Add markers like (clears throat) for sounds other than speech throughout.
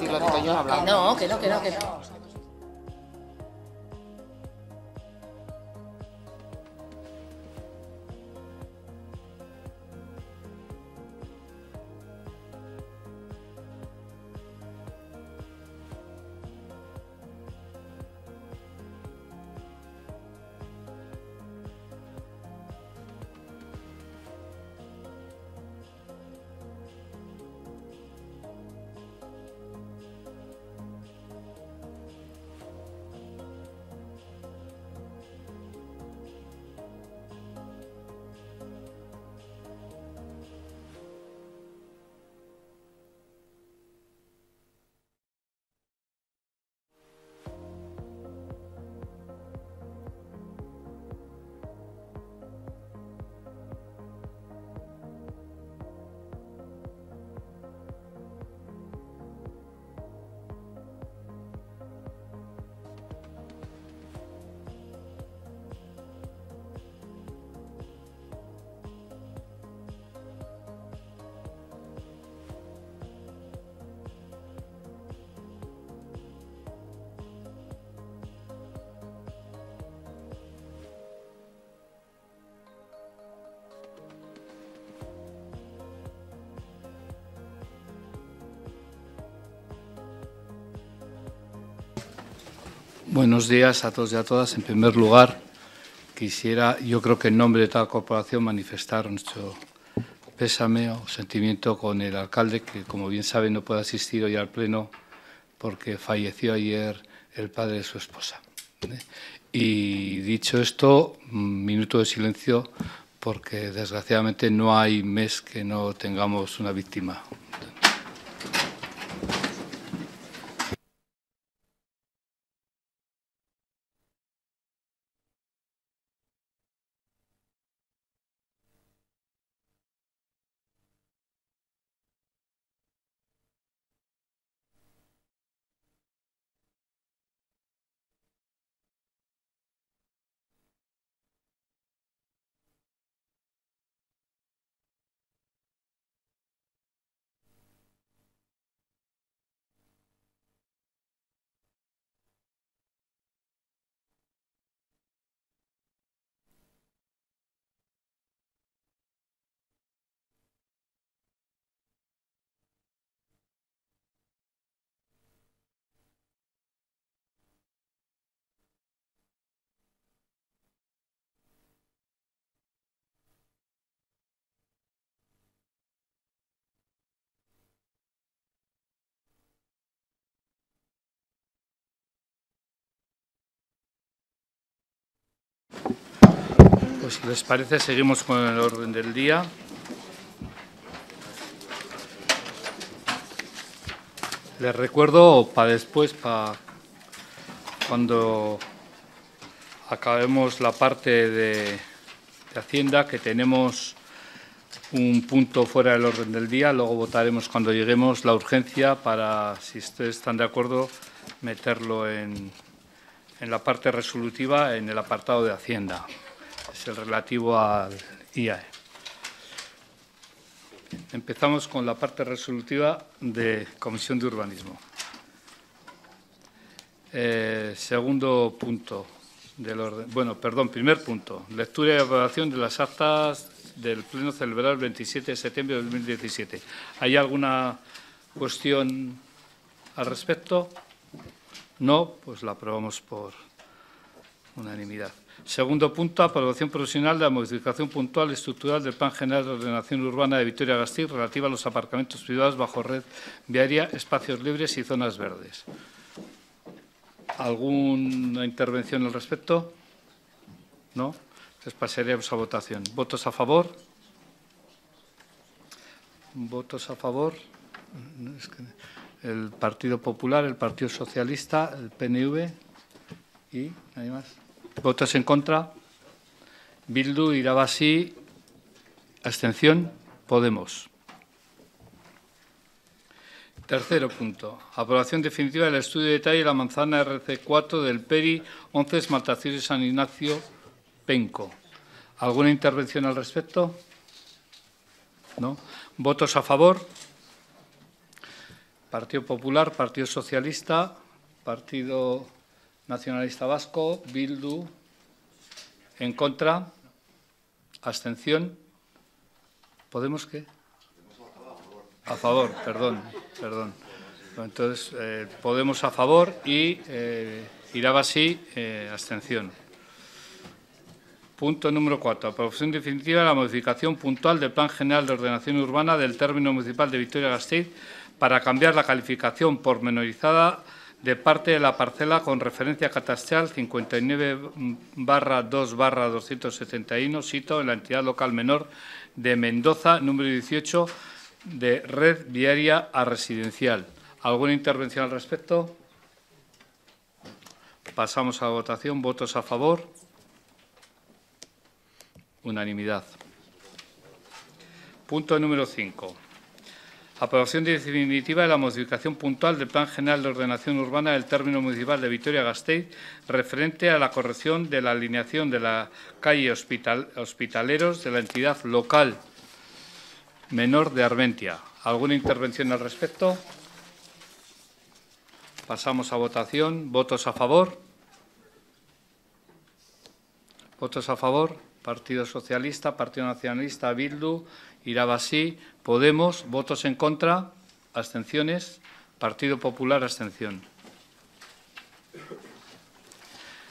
yo. No, que no, que no, que no. Buenos días a todos y a todas. En primer lugar, quisiera, yo creo que en nombre de toda la corporación, manifestar nuestro pésame o sentimiento con el alcalde, que como bien sabe no puede asistir hoy al Pleno porque falleció ayer el padre de su esposa. Y dicho esto, minuto de silencio porque desgraciadamente no hay mes que no tengamos una víctima. Pues si les parece, seguimos con el orden del día. Les recuerdo para después, para cuando acabemos la parte de, Hacienda, que tenemos un punto fuera del orden del día, luego votaremos cuando lleguemos la urgencia para, si ustedes están de acuerdo, meterlo en la parte resolutiva en el apartado de Hacienda el relativo al IAE. Empezamos con la parte resolutiva de Comisión de Urbanismo. Eh, segundo punto del orden. Bueno, perdón, primer punto. Lectura y aprobación de las actas del Pleno celebrado el 27 de septiembre de 2017. ¿Hay alguna cuestión al respecto? No, pues la aprobamos por unanimidad. Segundo punto, aprobación provisional de la modificación puntual y estructural del Plan General de Ordenación Urbana de Vitoria-Gasteiz relativa a los aparcamientos privados bajo red viaria, espacios libres y zonas verdes. ¿Alguna intervención al respecto? ¿No? Entonces pasaremos a votación. ¿Votos a favor? ¿Votos a favor? El Partido Popular, el Partido Socialista, el PNV y nadie más. ¿Votos en contra? Bildu, Irabasi, abstención, Podemos. Tercero punto. Aprobación definitiva del estudio de detalle de la manzana RC4 del PERI 11 Esmaltaciones de San Ignacio Penco. ¿Alguna intervención al respecto? ¿No? ¿Votos a favor? Partido Popular, Partido Socialista, Partido Nacionalista Vasco, Bildu, en contra, abstención. ¿Podemos qué? A favor, perdón, perdón. Entonces, eh, Podemos a favor y eh, así, eh, abstención. Punto número cuatro. Aprobación definitiva de la modificación puntual del Plan General de Ordenación Urbana del término municipal de Vitoria-Gasteiz para cambiar la calificación pormenorizada de parte de la parcela con referencia catastral 59 barra 2 barra 271, sito en la entidad local menor de Mendoza, número 18, de red viaria a residencial. ¿Alguna intervención al respecto? Pasamos a la votación. ¿Votos a favor? Unanimidad. Punto número 5. Aprobación definitiva de la modificación puntual del Plan General de Ordenación Urbana del término municipal de Vitoria-Gasteiz referente a la corrección de la alineación de la calle Hospitaleros de la entidad local menor de Armentia. ¿Alguna intervención al respecto? Pasamos a votación. ¿Votos a favor? ¿Votos a favor? Partido Socialista, Partido Nacionalista, Bildu, Irabasí, Podemos, votos en contra, abstenciones, Partido Popular, abstención.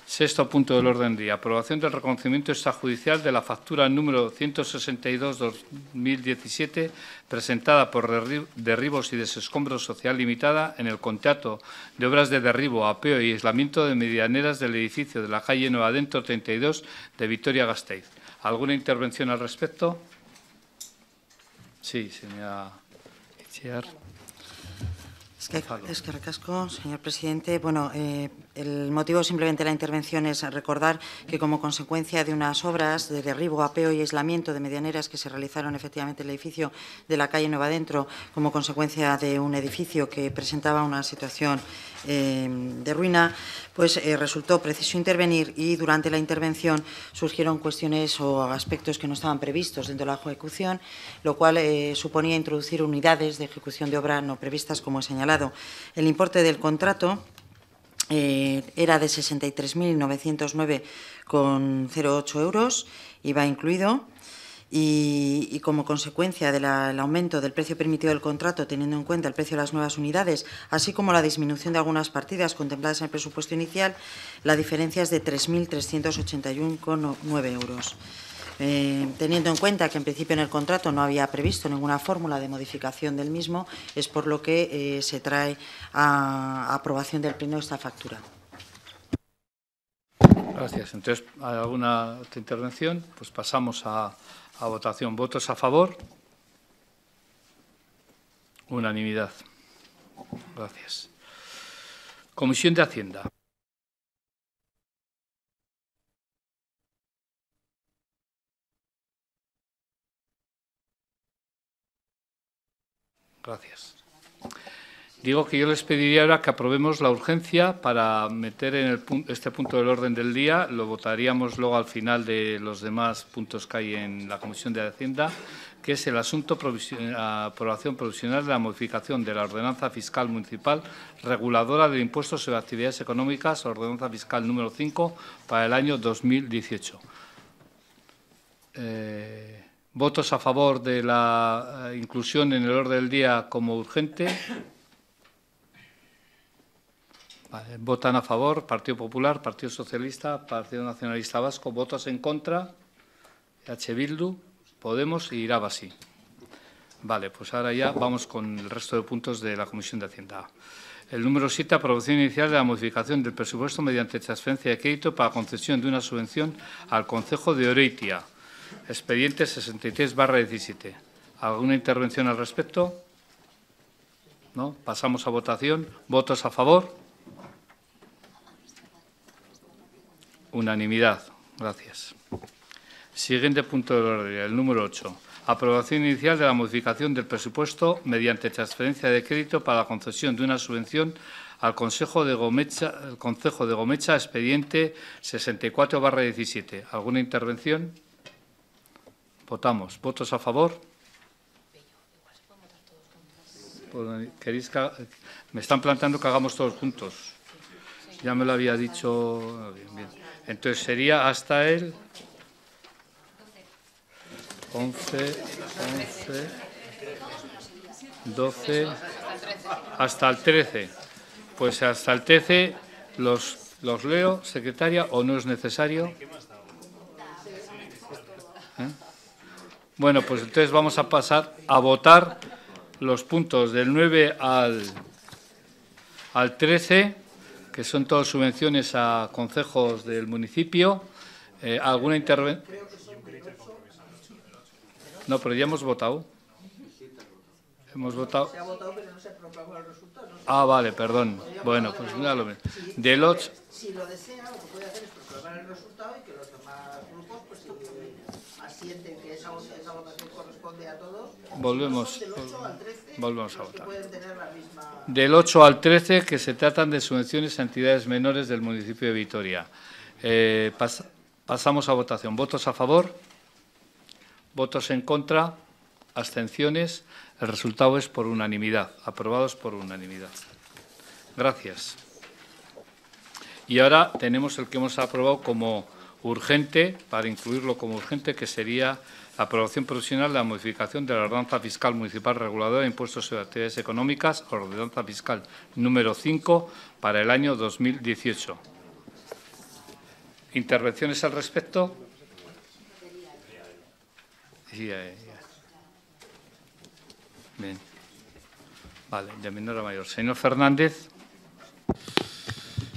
Sexto punto del orden del día. Aprobación del reconocimiento extrajudicial de la factura número 162-2017 presentada por Derribos y Desescombros Social Limitada en el contrato de obras de derribo, apeo y aislamiento de medianeras del edificio de la calle Nueva Dentro 32 de Vitoria-Gasteiz. ¿Alguna intervención al respecto? Sí, señora Echear. Es que, es que recasco, señor presidente. Bueno, eh, el motivo simplemente de la intervención es recordar que como consecuencia de unas obras de derribo, apeo y aislamiento de medianeras que se realizaron efectivamente en el edificio de la calle Nueva Dentro, como consecuencia de un edificio que presentaba una situación eh, de ruina, pues eh, resultó preciso intervenir y durante la intervención surgieron cuestiones o aspectos que no estaban previstos dentro de la ejecución, lo cual suponía introducir unidades de ejecución de obra no previstas, como he señalado. El importe del contrato eh, era de 63.909,08 euros, IVA incluido, y, como consecuencia del aumento del precio permitido del contrato, teniendo en cuenta el precio de las nuevas unidades, así como la disminución de algunas partidas contempladas en el presupuesto inicial, la diferencia es de 3.381,9 euros. Eh, teniendo en cuenta que en principio en el contrato no había previsto ninguna fórmula de modificación del mismo, es por lo que eh, se trae a, aprobación del Pleno esta factura. Gracias. Entonces, ¿alguna otra intervención? Pues pasamos a, a votación. ¿Votos a favor? Unanimidad. Gracias. Comisión de Hacienda. Gracias. Digo que yo les pediría ahora que aprobemos la urgencia para meter en el, este punto del orden del día. Lo votaríamos luego al final de los demás puntos que hay en la Comisión de Hacienda, que es el asunto de aprobación provisional de la modificación de la ordenanza fiscal municipal reguladora del impuesto sobre actividades económicas, ordenanza fiscal número 5, para el año 2018. Eh, ¿Votos a favor de la eh, inclusión en el orden del día como urgente? Votan a favor Partido Popular, Partido Socialista, Partido Nacionalista Vasco. ¿Votos en contra? H. Bildu, Podemos y Irabasi. Vale, pues ahora ya vamos con el resto de puntos de la Comisión de Hacienda. El número 7, aprobación inicial de la modificación del presupuesto mediante transferencia de crédito para concesión de una subvención al Consejo de Oreitia. Expediente 63 barra 17. ¿Alguna intervención al respecto? ¿No? Pasamos a votación. ¿Votos a favor? Unanimidad. Gracias. Siguiente punto de orden, el número 8. Aprobación inicial de la modificación del presupuesto mediante transferencia de crédito para la concesión de una subvención al Consejo de Gomecha, el Consejo de Gomecha expediente 64 barra 17. ¿Alguna intervención? Votamos. ¿Votos a favor? ¿Queréis que, me están planteando que hagamos todos juntos. Ya me lo había dicho. Entonces sería hasta el 11, 11, 12, hasta el 13. Pues hasta el 13 los, los leo, secretaria, o no es necesario. ¿Eh? Bueno, pues entonces vamos a pasar a votar los puntos del 9 al, al 13, que son todas subvenciones a concejos del municipio. Eh, ¿Alguna intervención? No, pero ya hemos votado. Hemos votado. Se ha votado, pero no se proclamó el resultado. ah, vale, perdón. Bueno, pues mira lo mismo. Del 8. Si lo desea, lo que puede hacer es proclamar el resultado y que los demás grupos pues, asienten que esa, esa votación corresponde a todos. Volvemos. Del 8 al 13, volvemos a votar. Misma... Del 8 al 13, que se tratan de subvenciones a entidades menores del municipio de Vitoria. Eh, pas, pasamos a votación. ¿Votos a favor? ¿Votos en contra? ¿Abstenciones? El resultado es por unanimidad, aprobados por unanimidad. Gracias. Y ahora tenemos el que hemos aprobado como urgente, para incluirlo como urgente, que sería aprobación provisional de la modificación de la ordenanza fiscal municipal reguladora de impuestos sobre actividades económicas, ordenanza fiscal número 5, para el año 2018. ¿Intervenciones al respecto? Bien. Vale, de menor a mayor. Señor Fernández.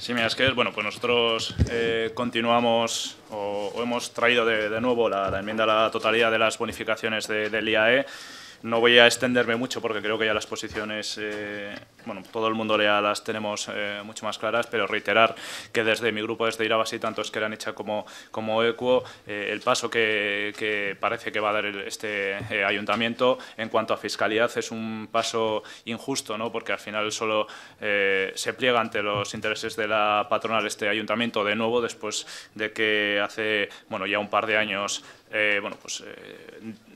Sí, mira, es que, bueno, pues nosotros eh, continuamos o, hemos traído de, nuevo la, enmienda a la totalidad de las bonificaciones del IAE no voy a extenderme mucho porque creo que ya las posiciones, eh, bueno, todo el mundo ya las tenemos eh, mucho más claras, pero reiterar que desde mi grupo, desde Irabasi, tanto es que eran hecha como, como ECUO, eh, el paso que, parece que va a dar este ayuntamiento en cuanto a fiscalidad es un paso injusto, ¿no? porque al final solo se pliega ante los intereses de la patronal este ayuntamiento de nuevo, después de que hace bueno, ya un par de años bueno, pues,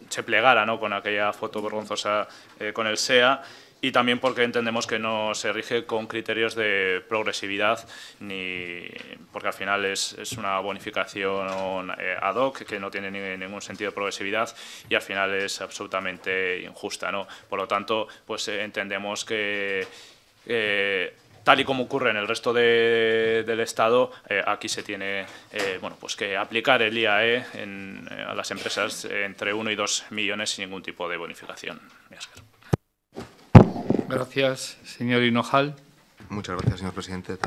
se plegara ¿no? con aquella foto vergonzosa eh, con el SEA y también porque entendemos que no se rige con criterios de progresividad, ni porque al final es, es una bonificación eh, ad hoc que no tiene ningún sentido de progresividad y al final es absolutamente injusta. ¿no? Por lo tanto, pues eh, entendemos que tal y como ocurre en el resto del Estado, eh, aquí se tiene eh, bueno, pues que aplicar el IAE eh, a las empresas entre 1 y 2 millones sin ningún tipo de bonificación. Gracias, señor Hinojal. Muchas gracias, señor presidente.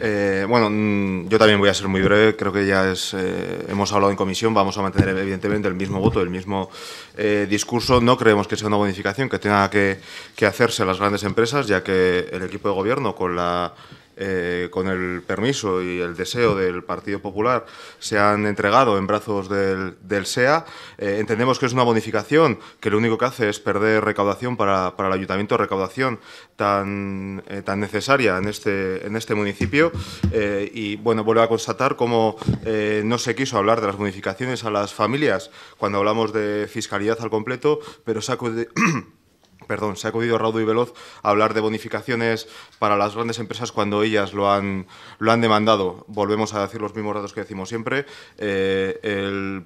Eh, bueno, mm, yo también voy a ser muy breve. Creo que ya es, eh, hemos hablado en comisión. Vamos a mantener, evidentemente, el mismo voto, el mismo eh, discurso. No creemos que sea una bonificación que tenga que, que hacerse a las grandes empresas, ya que el equipo de gobierno, con la eh, con el permiso y el deseo del Partido Popular, se han entregado en brazos del, SEA. Eh, entendemos que es una bonificación que lo único que hace es perder recaudación para, el ayuntamiento, recaudación tan, eh, tan necesaria en este, en este municipio. y bueno, vuelvo a constatar cómo no se quiso hablar de las bonificaciones a las familias cuando hablamos de fiscalidad al completo, pero se ha (clears throat) perdón, se ha acudido raudo y veloz a hablar de bonificaciones para las grandes empresas cuando ellas lo han, lo han demandado. Volvemos a decir los mismos datos que decimos siempre. Eh, el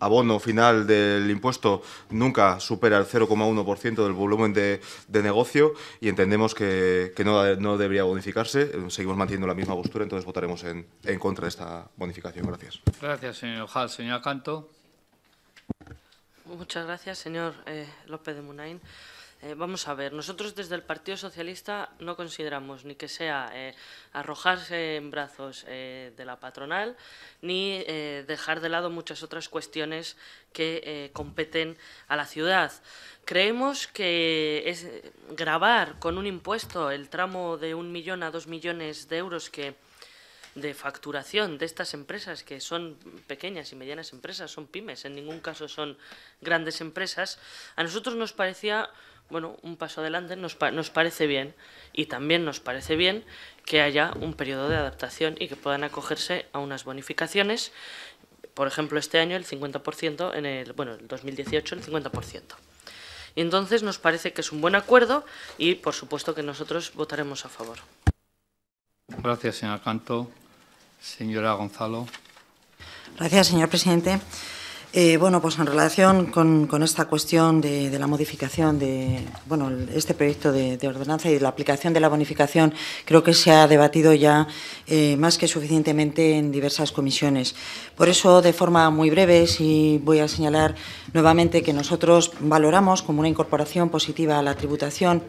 abono final del impuesto nunca supera el 0,1% del volumen de, negocio y entendemos que, no, debería bonificarse. Seguimos manteniendo la misma postura, entonces votaremos en, contra de esta bonificación. Gracias. Gracias, señor Ojal. Señor Canto. Muchas gracias, señor eh, López de Munain. Eh, vamos a ver, nosotros desde el Partido Socialista no consideramos ni que sea eh, arrojarse en brazos eh, de la patronal, ni dejar de lado muchas otras cuestiones que competen a la ciudad. Creemos que grabar con un impuesto el tramo de un millón a dos millones de euros que de facturación de estas empresas, que son pequeñas y medianas empresas, son pymes, en ningún caso son grandes empresas, a nosotros nos parecía bueno, un paso adelante nos, nos, parece bien y también nos parece bien que haya un periodo de adaptación y que puedan acogerse a unas bonificaciones, por ejemplo, este año el 50%, en el, bueno, el 2018 el 50%. Y entonces nos parece que es un buen acuerdo y, por supuesto, que nosotros votaremos a favor. Gracias, señora Canto. Señora Gonzalo. Gracias, señor presidente. Eh, bueno, pues en relación con, esta cuestión de, la modificación de bueno, este proyecto de, ordenanza y de la aplicación de la bonificación, creo que se ha debatido ya eh, más que suficientemente en diversas comisiones. Por eso, de forma muy breve, sí voy a señalar nuevamente que nosotros valoramos como una incorporación positiva a la tributación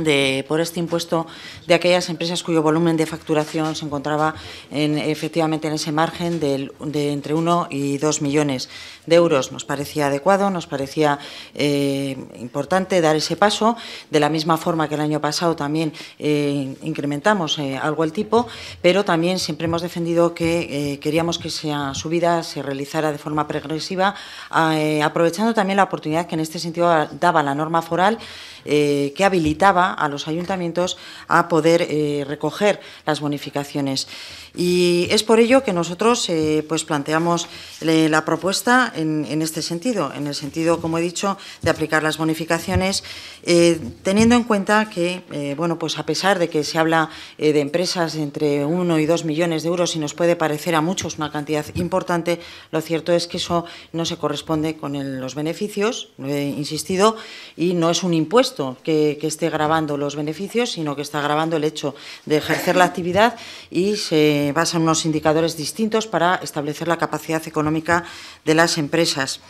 de, por este impuesto de aquellas empresas cuyo volumen de facturación se encontraba en, efectivamente en ese margen de, entre 1 y 2 millones de euros. Nos parecía adecuado, nos parecía eh, importante dar ese paso, de la misma forma que el año pasado también eh, incrementamos eh, algo el tipo, pero también siempre hemos defendido que queríamos que esa subida se realizara de forma progresiva, aprovechando también la oportunidad que en este sentido daba la norma foral que habilitaba a los ayuntamientos a poder eh, recoger las bonificaciones. Y es por ello que nosotros eh, pues planteamos la propuesta en, este sentido, en el sentido, como he dicho, de aplicar las bonificaciones, eh, teniendo en cuenta que, bueno, pues a pesar de que se habla de empresas entre 1 y 2 millones de euros y nos puede parecer a muchos una cantidad importante, lo cierto es que eso no se corresponde con los beneficios, lo he insistido, y no es un impuesto que, que esté grabando los beneficios, sino que está grabando el hecho de ejercer la actividad y se basan unos indicadores distintos para establecer la capacidad económica de las empresas.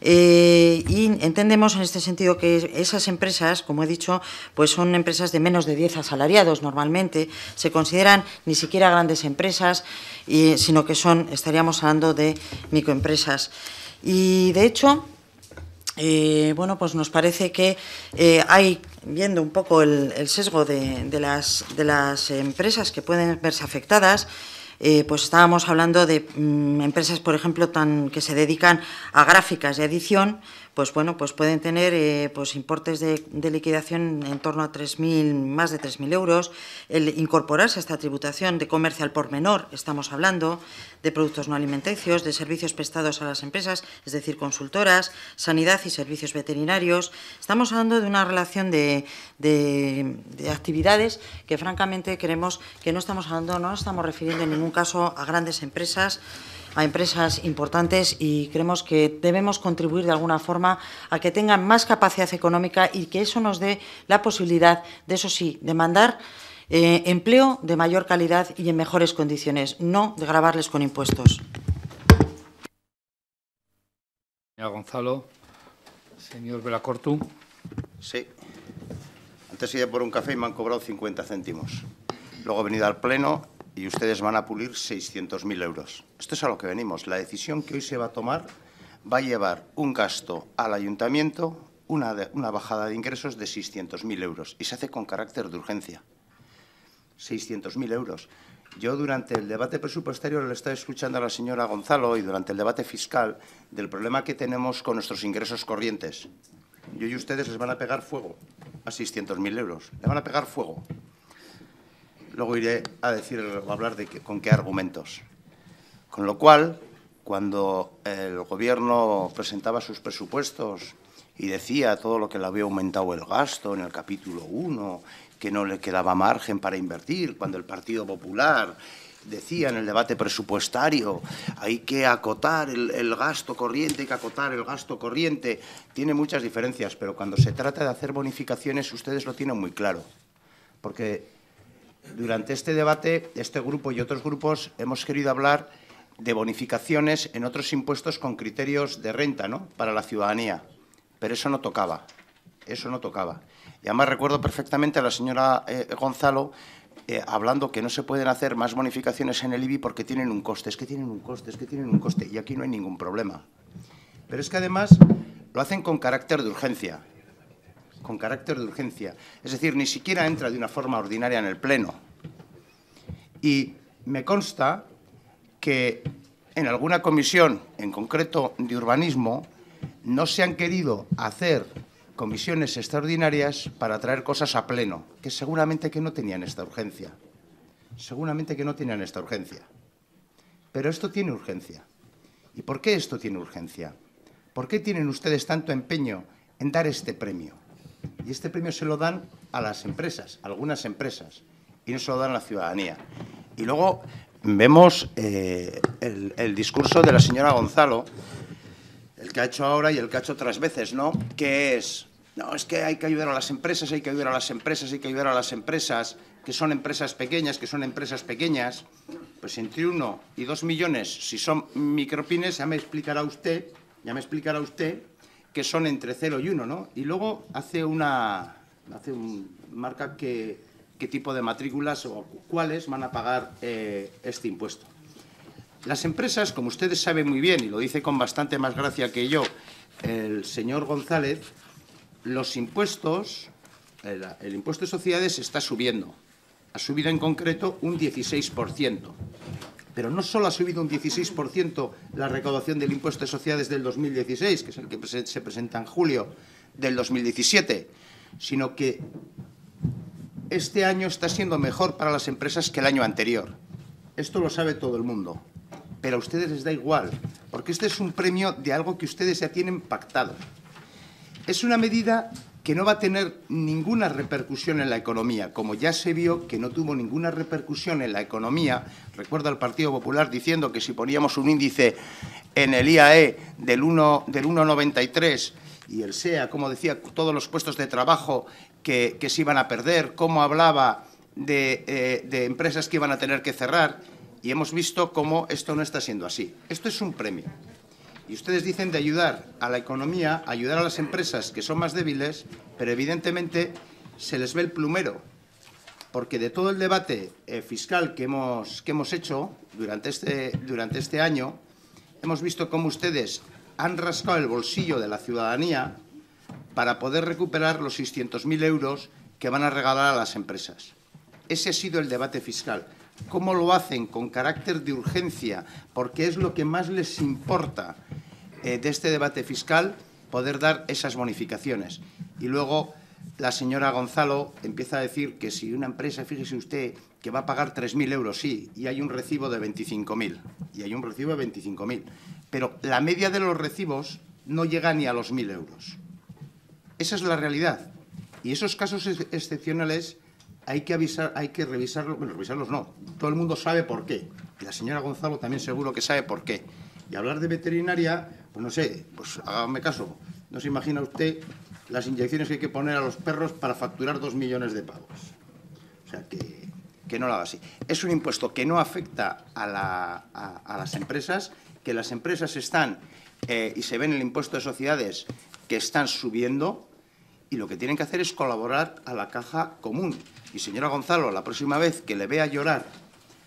Eh, y entendemos en este sentido que esas empresas, como he dicho, pues son empresas de menos de 10 asalariados normalmente, se consideran ni siquiera grandes empresas, sino que son, estaríamos hablando de microempresas. Y de hecho, eh, bueno, pues nos parece que eh, hay, viendo un poco el, sesgo de, las, empresas que pueden verse afectadas, eh, pues estábamos hablando de mm, empresas, por ejemplo, tan, que se dedican a gráficas de edición, pues bueno, pues pueden tener eh, pues importes de, liquidación en torno a 3.000, más de 3.000 euros. El incorporarse a esta tributación de comercio al por menor, estamos hablando, de productos no alimenticios, de servicios prestados a las empresas, es decir, consultoras, sanidad y servicios veterinarios. Estamos hablando de una relación de, de, de actividades que, francamente, creemos que no estamos hablando, no estamos refiriendo en ningún caso a grandes empresas, a empresas importantes y creemos que debemos contribuir de alguna forma a que tengan más capacidad económica y que eso nos dé la posibilidad de, eso sí, demandar eh, empleo de mayor calidad y en mejores condiciones, no de grabarles con impuestos. Señor Gonzalo. Señor Velacortu. Sí. Antes iba por un café y me han cobrado 50 céntimos. Luego he venido al Pleno y ustedes van a pulir 600.000 euros. Esto es a lo que venimos. La decisión que hoy se va a tomar va a llevar un gasto al ayuntamiento, una, bajada de ingresos de 600.000 euros y se hace con carácter de urgencia. 600.000 euros. Yo durante el debate presupuestario le estaba escuchando a la señora Gonzalo y durante el debate fiscal del problema que tenemos con nuestros ingresos corrientes. Yo y ustedes les van a pegar fuego a 600.000 euros. Le van a pegar fuego. Luego iré a decir, a hablar de con qué argumentos. Con lo cual, cuando el Gobierno presentaba sus presupuestos y decía todo lo que le había aumentado el gasto en el capítulo 1, que no le quedaba margen para invertir, cuando el Partido Popular decía en el debate presupuestario, hay que acotar el, el, gasto corriente, hay que acotar el gasto corriente, tiene muchas diferencias, pero cuando se trata de hacer bonificaciones ustedes lo tienen muy claro, porque durante este debate, este grupo y otros grupos hemos querido hablar de bonificaciones en otros impuestos con criterios de renta ¿no? para la ciudadanía, pero eso no tocaba, eso no tocaba. Y además recuerdo perfectamente a la señora eh, Gonzalo eh, hablando que no se pueden hacer más bonificaciones en el IBI porque tienen un coste, es que tienen un coste, es que tienen un coste, y aquí no hay ningún problema. Pero es que además lo hacen con carácter de urgencia con carácter de urgencia. Es decir, ni siquiera entra de una forma ordinaria en el Pleno. Y me consta que en alguna comisión, en concreto de urbanismo, no se han querido hacer comisiones extraordinarias para traer cosas a pleno, que seguramente que no tenían esta urgencia. Seguramente que no tenían esta urgencia. Pero esto tiene urgencia. ¿Y por qué esto tiene urgencia? ¿Por qué tienen ustedes tanto empeño en dar este premio. Y este premio se lo dan a las empresas, algunas empresas, y no se lo dan a la ciudadanía. Y luego vemos eh, el, el discurso de la señora Gonzalo, el que ha hecho ahora y el que ha hecho otras veces, ¿no? Que es, no, es que hay que ayudar a las empresas, hay que ayudar a las empresas, hay que ayudar a las empresas, que son empresas pequeñas, que son empresas pequeñas. Pues entre uno y dos millones, si son micropines, ya me explicará usted, ya me explicará usted que son entre cero y uno, ¿no? Y luego hace una, hace un, marca qué tipo de matrículas o cuáles van a pagar eh, este impuesto. Las empresas, como ustedes saben muy bien, y lo dice con bastante más gracia que yo el señor González, los impuestos, el, el impuesto de sociedades está subiendo. Ha subido en concreto un 16%. Pero no solo ha subido un 16% la recaudación del impuesto de sociedades del 2016, que es el que se presenta en julio del 2017, sino que este año está siendo mejor para las empresas que el año anterior. Esto lo sabe todo el mundo pero a ustedes les da igual, porque este es un premio de algo que ustedes ya tienen pactado. Es una medida que no va a tener ninguna repercusión en la economía, como ya se vio que no tuvo ninguna repercusión en la economía. Recuerda al Partido Popular diciendo que si poníamos un índice en el IAE del 1,93 y el SEA, como decía, todos los puestos de trabajo que, que se iban a perder, cómo hablaba de, eh, de empresas que iban a tener que cerrar, y hemos visto cómo esto no está siendo así. Esto es un premio. Y ustedes dicen de ayudar a la economía, ayudar a las empresas que son más débiles, pero evidentemente se les ve el plumero, porque de todo el debate eh, fiscal que hemos, que hemos hecho durante este, durante este año, hemos visto cómo ustedes han rascado el bolsillo de la ciudadanía para poder recuperar los 600.000 euros que van a regalar a las empresas. Ese ha sido el debate fiscal cómo lo hacen con carácter de urgencia, porque es lo que más les importa eh, de este debate fiscal, poder dar esas bonificaciones. Y luego la señora Gonzalo empieza a decir que si una empresa, fíjese usted, que va a pagar 3.000 euros, sí, y hay un recibo de 25.000, y hay un recibo de 25.000, pero la media de los recibos no llega ni a los 1.000 euros. Esa es la realidad. Y esos casos excepcionales hay que avisar, hay que revisarlos, bueno, revisarlos no, todo el mundo sabe por qué. Y la señora Gonzalo también seguro que sabe por qué. Y hablar de veterinaria, pues no sé, pues hágame caso, no se imagina usted las inyecciones que hay que poner a los perros para facturar dos millones de pavos. O sea, que, que no lo haga así. Es un impuesto que no afecta a, la, las empresas, que las empresas están, eh, y se ven en el impuesto de sociedades, que están subiendo, y lo que tienen que hacer es colaborar a la caja común. Y señora Gonzalo, la próxima vez que le vea llorar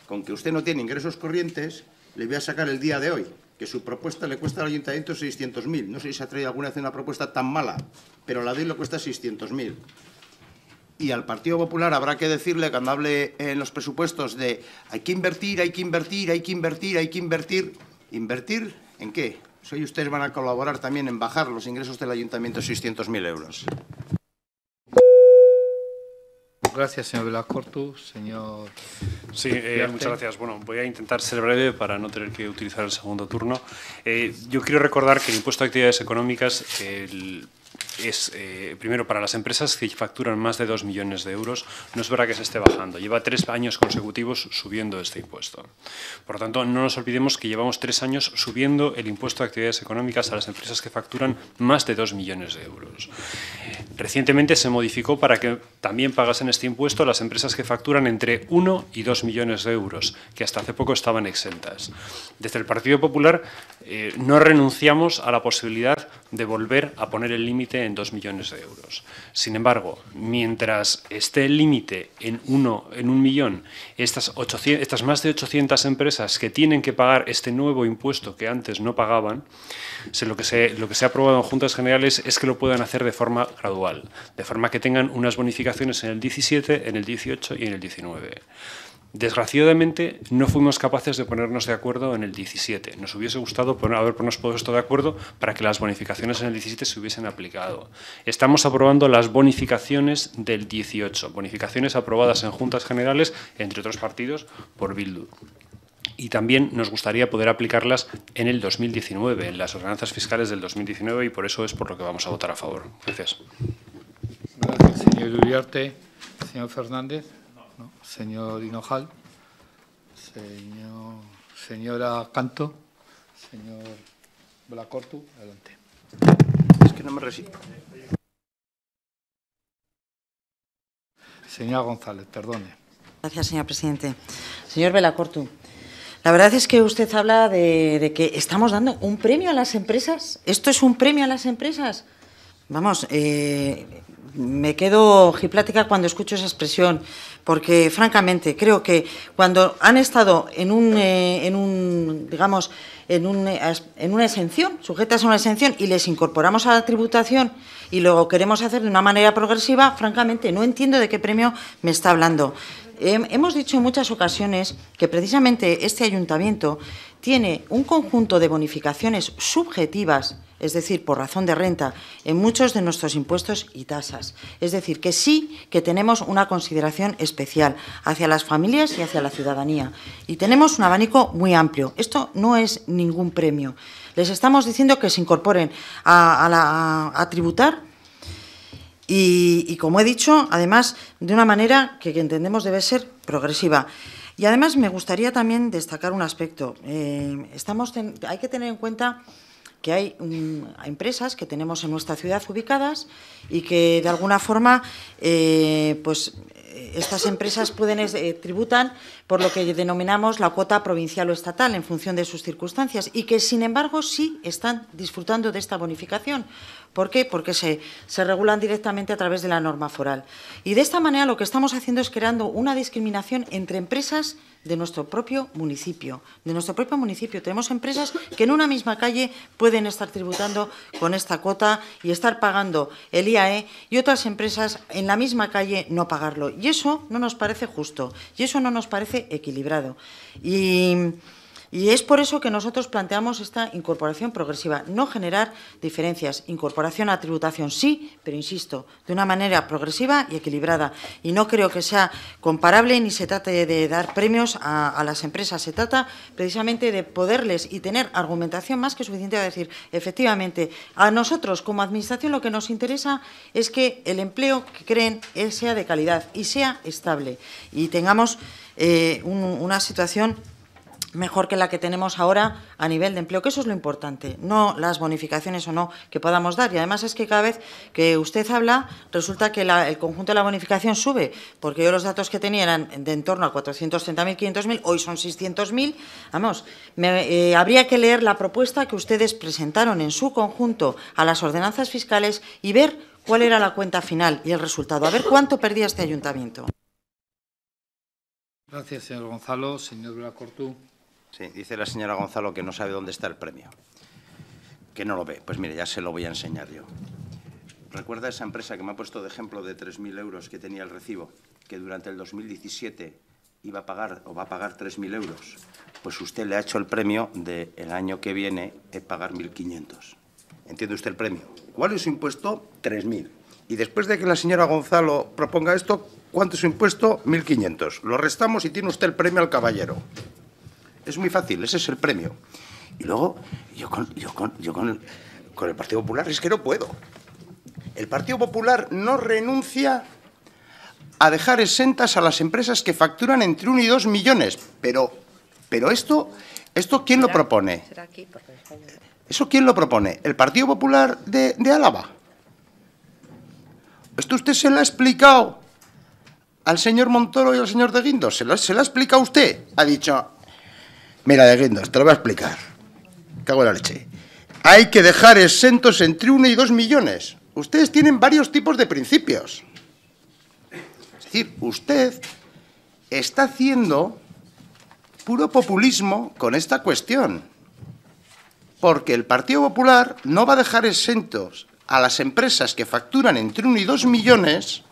con que usted no tiene ingresos corrientes, le voy a sacar el día de hoy, que su propuesta le cuesta al ayuntamiento 600.000. No sé si se ha traído alguna vez una propuesta tan mala, pero la de hoy le cuesta 600.000. Y al Partido Popular habrá que decirle, cuando hable en los presupuestos, de hay que invertir, hay que invertir, hay que invertir, hay que invertir. ¿Invertir en qué? Pues ustedes van a colaborar también en bajar los ingresos del ayuntamiento 600.000 euros. Gracias, señor Velascortu. Señor. Sí, eh, muchas gracias. Bueno, voy a intentar ser breve para no tener que utilizar el segundo turno. Eh, yo quiero recordar que el impuesto de actividades económicas, el es, eh, primero, para las empresas que facturan más de 2 millones de euros, no es verdad que se esté bajando. Lleva tres años consecutivos subiendo este impuesto. Por tanto, no nos olvidemos que llevamos tres años subiendo el impuesto de actividades económicas a las empresas que facturan más de 2 millones de euros. Recientemente se modificó para que también pagasen este impuesto las empresas que facturan entre 1 y 2 millones de euros, que hasta hace poco estaban exentas. Desde el Partido Popular eh, no renunciamos a la posibilidad de volver a poner el límite en 2 millones de euros. Sin embargo, mientras esté el límite en, uno, en un millón, estas, 800, estas más de 800 empresas que tienen que pagar este nuevo impuesto que antes no pagaban, lo, que se, lo que se ha aprobado en Juntas Generales es que lo puedan hacer de forma gradual, de forma que tengan unas bonificaciones en el 17, en el 18 y en el 19. Desgraciadamente no fuimos capaces de ponernos de acuerdo en el 17. Nos hubiese gustado poner, habernos puesto de acuerdo para que las bonificaciones en el 17 se hubiesen aplicado. Estamos aprobando las bonificaciones del 18, bonificaciones aprobadas en Juntas Generales, entre otros partidos, por Bildu. y también nos gustaría poder aplicarlas en el 2019, en las ordenanzas fiscales del 2019 y por eso es por lo que vamos a votar a favor. Gracias. Gracias, señor Uriarte. Señor Fernández. No. Señor Hinojal. Señor, señora Canto. Señor Blacortu. Adelante. Es que no me resisto. Señora González, perdone. Gracias, señor presidente. Señor Belacortu, la verdad es que usted habla de, que estamos dando un premio a las empresas. ¿Esto es un premio a las empresas? Vamos, eh, me quedo ojiplática cuando escucho esa expresión, porque francamente creo que cuando han estado en un, eh, en un digamos, en, un, en una exención, sujetas a una exención, y les incorporamos a la tributación y luego queremos hacer de una manera progresiva, francamente no entiendo de qué premio me está hablando. Hemos dicho en muchas ocasiones que precisamente este ayuntamiento tiene un conjunto de bonificaciones subjetivas, es decir, por razón de renta, en muchos de nuestros impuestos y tasas. Es decir, que sí que tenemos una consideración especial hacia las familias y hacia la ciudadanía. Y tenemos un abanico muy amplio. Esto no es ningún premio. Les estamos diciendo que se incorporen a tributar y, como he dicho, además, de una manera que, entendemos debe ser progresiva. Y además me gustaría también destacar un aspecto. Eh, hay que tener en cuenta que hay empresas que tenemos en nuestra ciudad ubicadas y que de alguna forma eh, pues estas empresas pueden eh, tributan por lo que denominamos la cuota provincial o estatal en función de sus circunstancias y que, sin embargo, sí están disfrutando de esta bonificación. ¿Por qué? Porque se, se regulan directamente a través de la norma foral. Y de esta manera lo que estamos haciendo es creando una discriminación entre empresas de nuestro propio municipio. De nuestro propio municipio tenemos empresas que en una misma calle pueden estar tributando con esta cuota y estar pagando el IAE y otras empresas en la misma calle no pagarlo. Y eso no nos parece justo y eso no nos parece equilibrado. Y y es por eso que nosotros planteamos esta incorporación progresiva, no generar diferencias. Incorporación a tributación sí, pero insisto, de una manera progresiva y equilibrada. Y no creo que sea comparable ni se trate de dar premios a, las empresas. Se trata precisamente de poderles y tener argumentación más que suficiente a decir, efectivamente, a nosotros como Administración lo que nos interesa es que el empleo que creen sea de calidad y sea estable y tengamos eh, una situación mejor que la que tenemos ahora a nivel de empleo, que eso es lo importante, no las bonificaciones o no que podamos dar. Y además es que cada vez que usted habla, resulta que el conjunto de la bonificación sube, porque yo los datos que tenía eran de en torno a 430.000, 500.000, hoy son 600.000. Vamos, eh, habría que leer la propuesta que ustedes presentaron en su conjunto a las ordenanzas fiscales y ver cuál era la cuenta final y el resultado, a ver cuánto perdía este ayuntamiento. Gracias, señor Gonzalo. Señor Blacortú. Dice la señora Gonzalo que no sabe dónde está el premio. Que no lo ve. Pues mire, ya se lo voy a enseñar yo. ¿Recuerda esa empresa que me ha puesto de ejemplo de 3.000 euros que tenía el recibo, que durante el 2017 iba a pagar o va a pagar 3.000 euros? Pues usted le ha hecho el premio del el año que viene de pagar 1.500. ¿Entiende usted el premio? ¿Cuál es su impuesto? 3.000. Y después de que la señora Gonzalo proponga esto, ¿cuánto es su impuesto? 1.500. Lo restamos y tiene usted el premio al caballero. Es muy fácil, ese es el premio. Y luego, yo con, yo con, yo con, el, con el Partido Popular es que no puedo. El Partido Popular no renuncia a dejar exentas a las empresas que facturan entre 1 y 2 millones. Pero, pero esto, esto ¿quién lo propone? ¿Eso quién lo propone? ¿El Partido Popular de, de Álava? Esto usted se lo ha explicado al señor Montoro y al señor de Guindos. ¿Se lo, se lo ha explicado usted? Ha dicho, Mira, de Guindos, te lo voy a explicar. Cago en la leche. Hay que dejar exentos entre uno y dos millones. Ustedes tienen varios tipos de principios. Es decir, usted está haciendo puro populismo con esta cuestión. Porque el Partido Popular no va a dejar exentos a las empresas que facturan entre uno y dos millones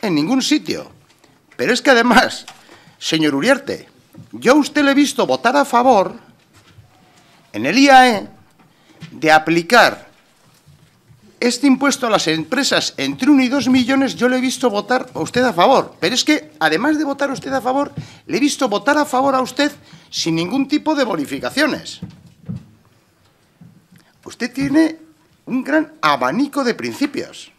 en ningún sitio. Pero es que además, señor Uriarte, yo a usted le he visto votar a favor en el IAE de aplicar este impuesto a las empresas entre 1 y 2 millones, yo le he visto votar a usted a favor. Pero es que, además de votar a usted a favor, le he visto votar a favor a usted sin ningún tipo de bonificaciones. Usted tiene un gran abanico de principios.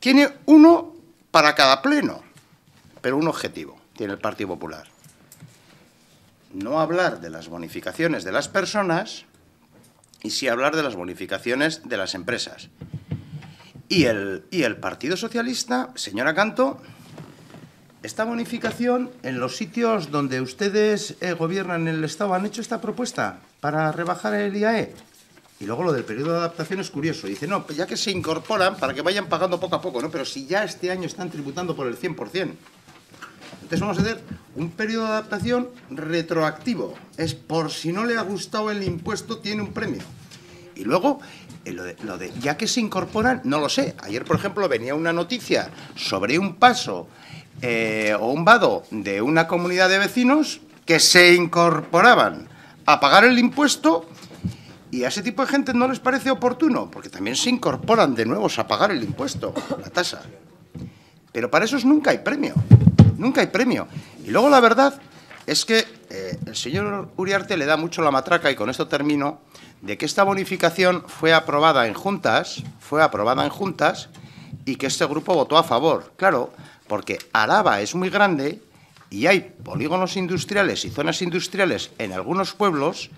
Tiene uno para cada pleno, pero un objetivo tiene el Partido Popular. No hablar de las bonificaciones de las personas y sí hablar de las bonificaciones de las empresas. Y el, y el Partido Socialista, señora Canto, esta bonificación en los sitios donde ustedes eh, gobiernan el Estado han hecho esta propuesta para rebajar el IAE. Y luego lo del periodo de adaptación es curioso. Dice, no, ya que se incorporan para que vayan pagando poco a poco, ¿no? Pero si ya este año están tributando por el 100%. Entonces vamos a hacer un periodo de adaptación retroactivo. Es por si no le ha gustado el impuesto, tiene un premio. Y luego, eh, lo de ya que se incorporan, no lo sé. Ayer, por ejemplo, venía una noticia sobre un paso eh, o un vado de una comunidad de vecinos que se incorporaban a pagar el impuesto y a ese tipo de gente no les parece oportuno, porque también se incorporan de nuevo a pagar el impuesto, la tasa. Pero para esos nunca hay premio, nunca hay premio. Y luego la verdad es que eh, el señor Uriarte le da mucho la matraca, y con esto termino, de que esta bonificación fue aprobada en juntas, fue aprobada en juntas, y que este grupo votó a favor. Claro, porque Araba es muy grande y hay polígonos industriales y zonas industriales en algunos pueblos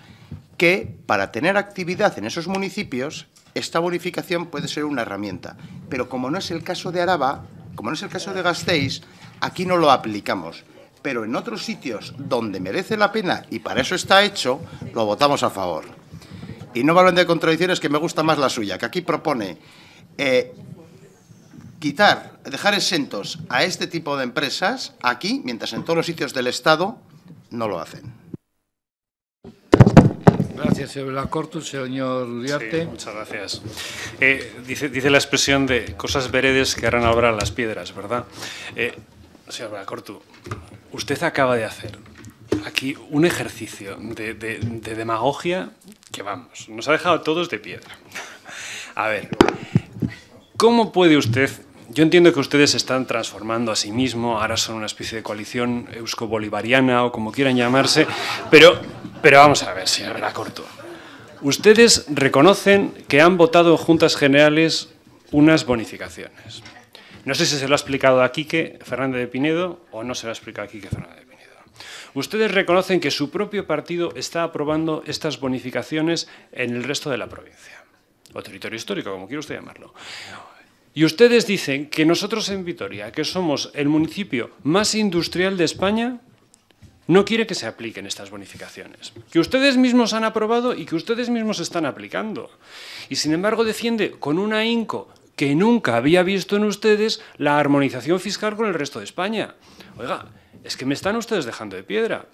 que para tener actividad en esos municipios esta bonificación puede ser una herramienta. Pero como no es el caso de Araba, como no es el caso de Gasteiz, aquí no lo aplicamos. Pero en otros sitios donde merece la pena y para eso está hecho, lo votamos a favor. Y no me hablen de contradicciones que me gusta más la suya, que aquí propone eh, quitar, dejar exentos a este tipo de empresas aquí, mientras en todos los sitios del Estado no lo hacen. Gracias, señor Lacortu. Señor Uriarte. Sí, muchas gracias. Eh, dice, dice, la expresión de cosas veredes que harán obrar las piedras, ¿verdad? Eh, señor Lacortu, usted acaba de hacer aquí un ejercicio de, de, de demagogia que, vamos, nos ha dejado todos de piedra. A ver, ¿cómo puede usted yo entiendo que ustedes se están transformando a sí mismo, ahora son una especie de coalición eusko-bolivariana o como quieran llamarse, pero, pero vamos a ver, señor corto. Ustedes reconocen que han votado en juntas generales unas bonificaciones. No sé si se lo ha explicado a Quique Fernández de Pinedo o no se lo ha explicado a Quique Fernández de Pinedo. Ustedes reconocen que su propio partido está aprobando estas bonificaciones en el resto de la provincia, o territorio histórico, como quiera usted llamarlo. Y ustedes dicen que nosotros en Vitoria, que somos el municipio más industrial de España, no quiere que se apliquen estas bonificaciones, que ustedes mismos han aprobado y que ustedes mismos están aplicando. Y sin embargo defiende con un ahínco que nunca había visto en ustedes la armonización fiscal con el resto de España. Oiga, es que me están ustedes dejando de piedra.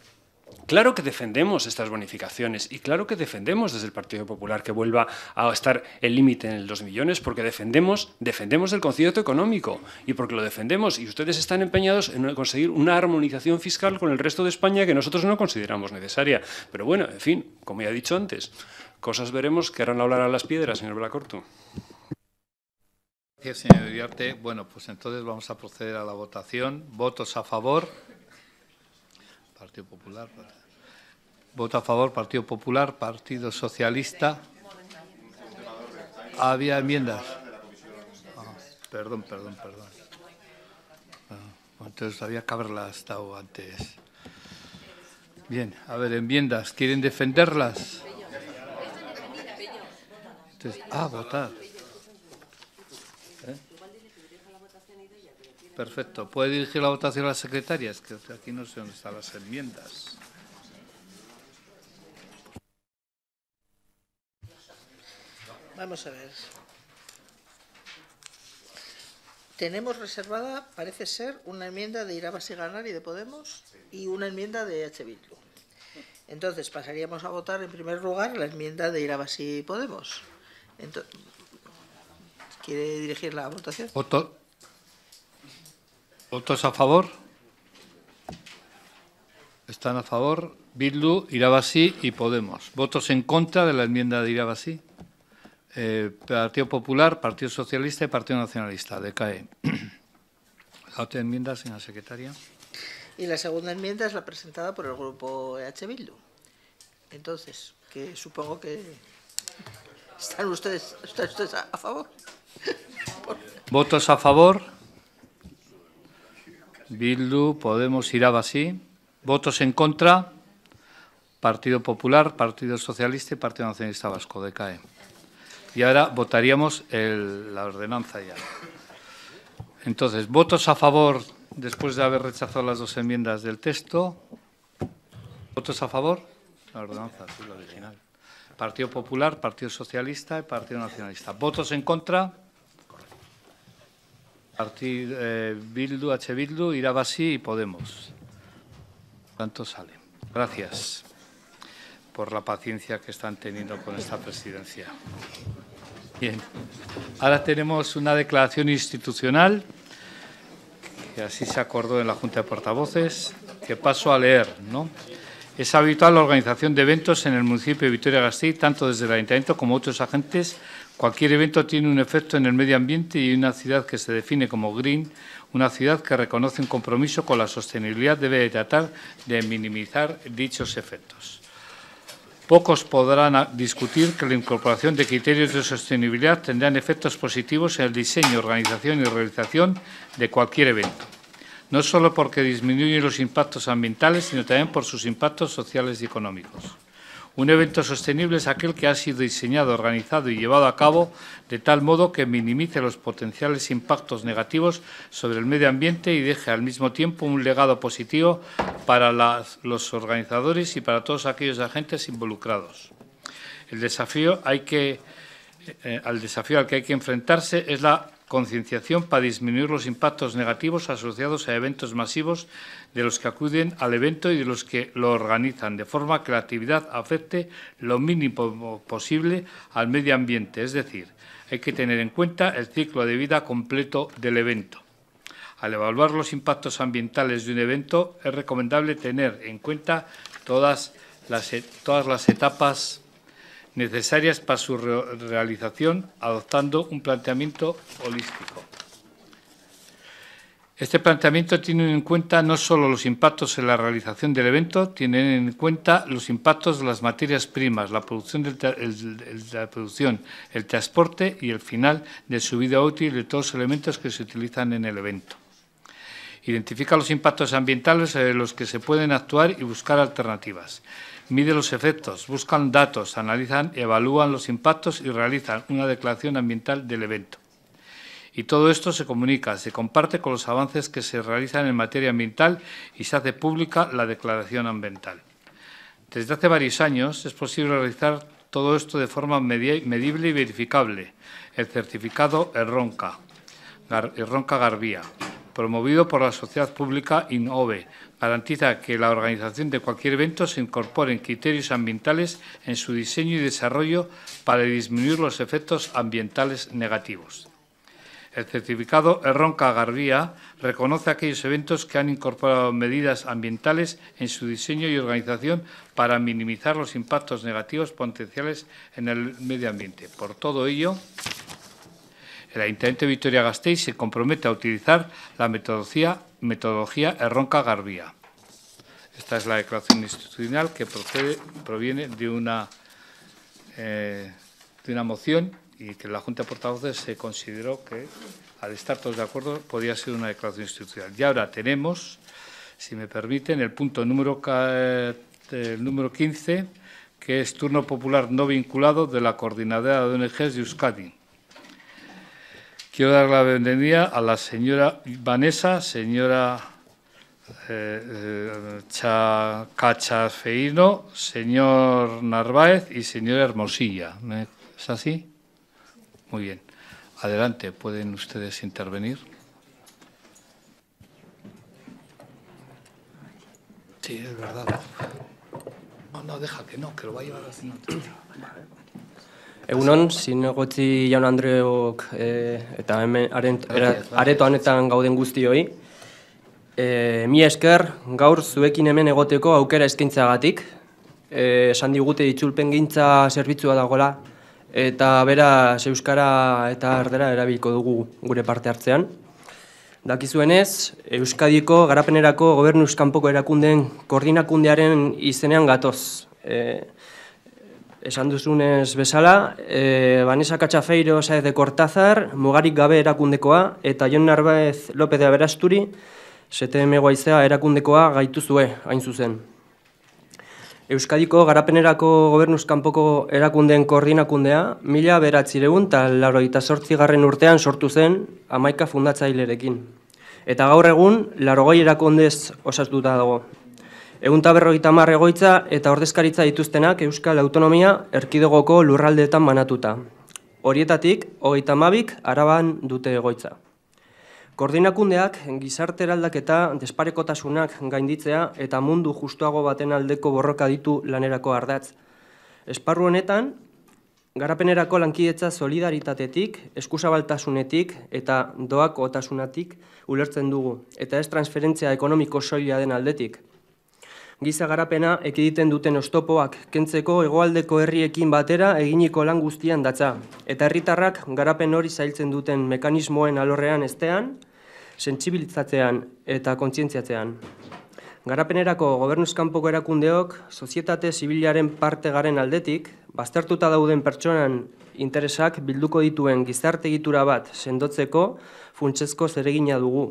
Claro que defendemos estas bonificaciones y claro que defendemos desde el Partido Popular que vuelva a estar el límite en los millones porque defendemos, defendemos el concierto económico y porque lo defendemos y ustedes están empeñados en conseguir una armonización fiscal con el resto de España que nosotros no consideramos necesaria. Pero bueno, en fin, como ya he dicho antes, cosas veremos que harán hablar a las piedras, señor Blacorto. Gracias, señor Iriarte. Bueno, pues entonces vamos a proceder a la votación. ¿Votos a favor? Partido Popular. Voto a favor, Partido Popular, Partido Socialista. Había enmiendas. Ah, perdón, perdón, perdón. Ah, entonces había que haberlas estado antes. Bien, a ver, enmiendas. ¿Quieren defenderlas? Entonces, ah, votar. Perfecto. ¿Puede dirigir la votación a las secretarias? Que aquí no sé dónde están las enmiendas. Vamos a ver. Tenemos reservada, parece ser, una enmienda de Irabas y Ganar y de Podemos y una enmienda de H. Bildu. Entonces pasaríamos a votar en primer lugar la enmienda de Irabas y Podemos. Entonces, ¿Quiere dirigir la votación? Voto. ¿Votos a favor? Están a favor Bildu, Irabasí y Podemos. ¿Votos en contra de la enmienda de Irabasí? Eh, Partido Popular, Partido Socialista y Partido Nacionalista. Decae. (clears throat) ¿La otra enmienda, señora secretaria? Y la segunda enmienda es la presentada por el grupo EH Bildu. Entonces, que supongo que están ustedes, están ustedes a, a favor. (laughs) ¿Votos a favor? Bildu, Podemos, Irabasí. ¿Votos en contra? Partido Popular, Partido Socialista y Partido Nacionalista Vasco, decae. Y ahora votaríamos la ordenanza ya. Entonces, votos a favor después de haber rechazado las dos enmiendas del texto. ¿Votos a favor? La ordenanza, sí, la original. Partido Popular, Partido Socialista y Partido Nacionalista. ¿Votos en contra? Partido eh, Bildu, H. Bildu, Irabasí y Podemos. ¿Cuánto sale? Gracias por la paciencia que están teniendo con esta presidencia. Bien, ahora tenemos una declaración institucional que así se acordó en la Junta de Portavoces, que paso a leer, ¿no? Es habitual la organización de eventos en el municipio de Vitoria-Gasteiz, tanto desde el Ayuntamiento como otros agentes. Cualquier evento tiene un efecto en el medio ambiente y una ciudad que se define como green, una ciudad que reconoce un compromiso con la sostenibilidad, debe tratar de minimizar dichos efectos. Pocos podrán discutir que la incorporación de criterios de sostenibilidad tendrán efectos positivos en el diseño, organización y realización de cualquier evento no solo porque disminuyen los impactos ambientales, sino también por sus impactos sociales y económicos. Un evento sostenible es aquel que ha sido diseñado, organizado y llevado a cabo de tal modo que minimice los potenciales impactos negativos sobre el medio ambiente y deje al mismo tiempo un legado positivo para los organizadores y para todos aquellos agentes involucrados. El desafío eh, desafío al que hay que enfrentarse es la concienciación para disminuir los impactos negativos asociados a eventos masivos de los que acuden al evento y de los que lo organizan, de forma que la actividad afecte lo mínimo posible al medio ambiente. Es decir, hay que tener en cuenta el ciclo de vida completo del evento. Al evaluar los impactos ambientales de un evento, es recomendable tener en cuenta todas las, e, todas las etapas necesarias para su realización, adoptando un planteamiento holístico. Este planteamiento tiene en cuenta no solo los impactos en la realización del evento, tiene en cuenta los impactos de las materias primas, la producción, del, el, la producción, el transporte y el final de su vida útil de todos los elementos que se utilizan en el evento. Identifica los impactos ambientales en los que se pueden actuar y buscar alternativas mide los efectos, buscan datos, analizan, evalúan los impactos y realizan una declaración ambiental del evento. Y todo esto se comunica, se comparte con los avances que se realizan en materia ambiental y se hace pública la declaración ambiental. Desde hace varios años es posible realizar todo esto de forma medible y verificable. El certificado ERRONCA, ERRONCA Garbía, promovido por la sociedad pública INOVE, garantiza que la organización de cualquier evento se incorporen criterios ambientales en su diseño y desarrollo para disminuir los efectos ambientales negativos. El certificado Erronca Garbía reconoce aquellos eventos que han incorporado medidas ambientales en su diseño y organización para minimizar los impactos negativos potenciales en el medio ambiente. Por todo ello, el Ayuntamiento de Vitoria-Gasteiz se compromete a utilizar la metodología, metodología Erronca Garbía. Esta es la declaración institucional que proviene de una, eh, de una moción y que la Junta de Portavoces se consideró que, al estar todos de acuerdo, podía ser una declaración institucional. Y ahora tenemos, si me permiten, el punto número, el número 15, que es turno popular no vinculado de la Coordinadora de ONGs de Euskadi. Quiero dar la bienvenida a la señora Vanessa, señora eh, eh, Cachafeino, señor Narváez y señora Hermosilla. ¿Es así? Muy bien. Adelante, pueden ustedes intervenir. Sí, es verdad. No, no, deja que no, que lo va a llevar haciendo. Egunon, zinegotzi jaun Andreok e, eta hemen areto honetan gauden guztioi. E, mi esker, gaur zuekin hemen egoteko aukera eskaintzagatik. E, esan digute itzulpen gintza zerbitzua dagoela, eta bera euskara eta ardera erabilko dugu gure parte hartzean. Dakizuenez, Euskadiko garapenerako gobernuz kanpoko erakundeen koordinakundearen izenean gatoz. E, esan duzunez bezala, e, Vanessa Katxafeiro Saez de Cortázar, mugarik gabe erakundekoa, eta Jon Narbaez López de Aberasturi, STM guaizea erakundekoa gaituzue, hain zuzen. Euskadiko garapenerako gobernuz kanpoko erakundeen koordinakundea, mila beratziregun eta laro eta garren urtean sortu zen amaika fundatzailerekin. Eta gaur egun, laro goi erakundez osatuta dago. Egun berrogeita mar egoitza eta ordezkaritza dituztenak Euskal Autonomia erkidegoko lurraldeetan manatuta. Horietatik, hogeita mabik araban dute egoitza. Koordinakundeak gizarte eraldaketa desparekotasunak gainditzea eta mundu justuago baten aldeko borroka ditu lanerako ardatz. Esparru honetan, garapenerako lankidetza solidaritatetik, eskusabaltasunetik eta doako otasunatik ulertzen dugu, eta ez transferentzia ekonomiko soila den aldetik. Giza garapena ekiditen duten ostopoak kentzeko hegoaldeko herriekin batera eginiko lan guztian datza, eta herritarrak garapen hori zailtzen duten mekanismoen alorrean estean, sentsibilizatzean eta kontzientziatzean. Garapenerako gobernuzkanpoko erakundeok, sozietate zibilaren parte garen aldetik, baztertuta dauden pertsonan interesak bilduko dituen gizarte egitura bat sendotzeko funtsezko zeregina dugu.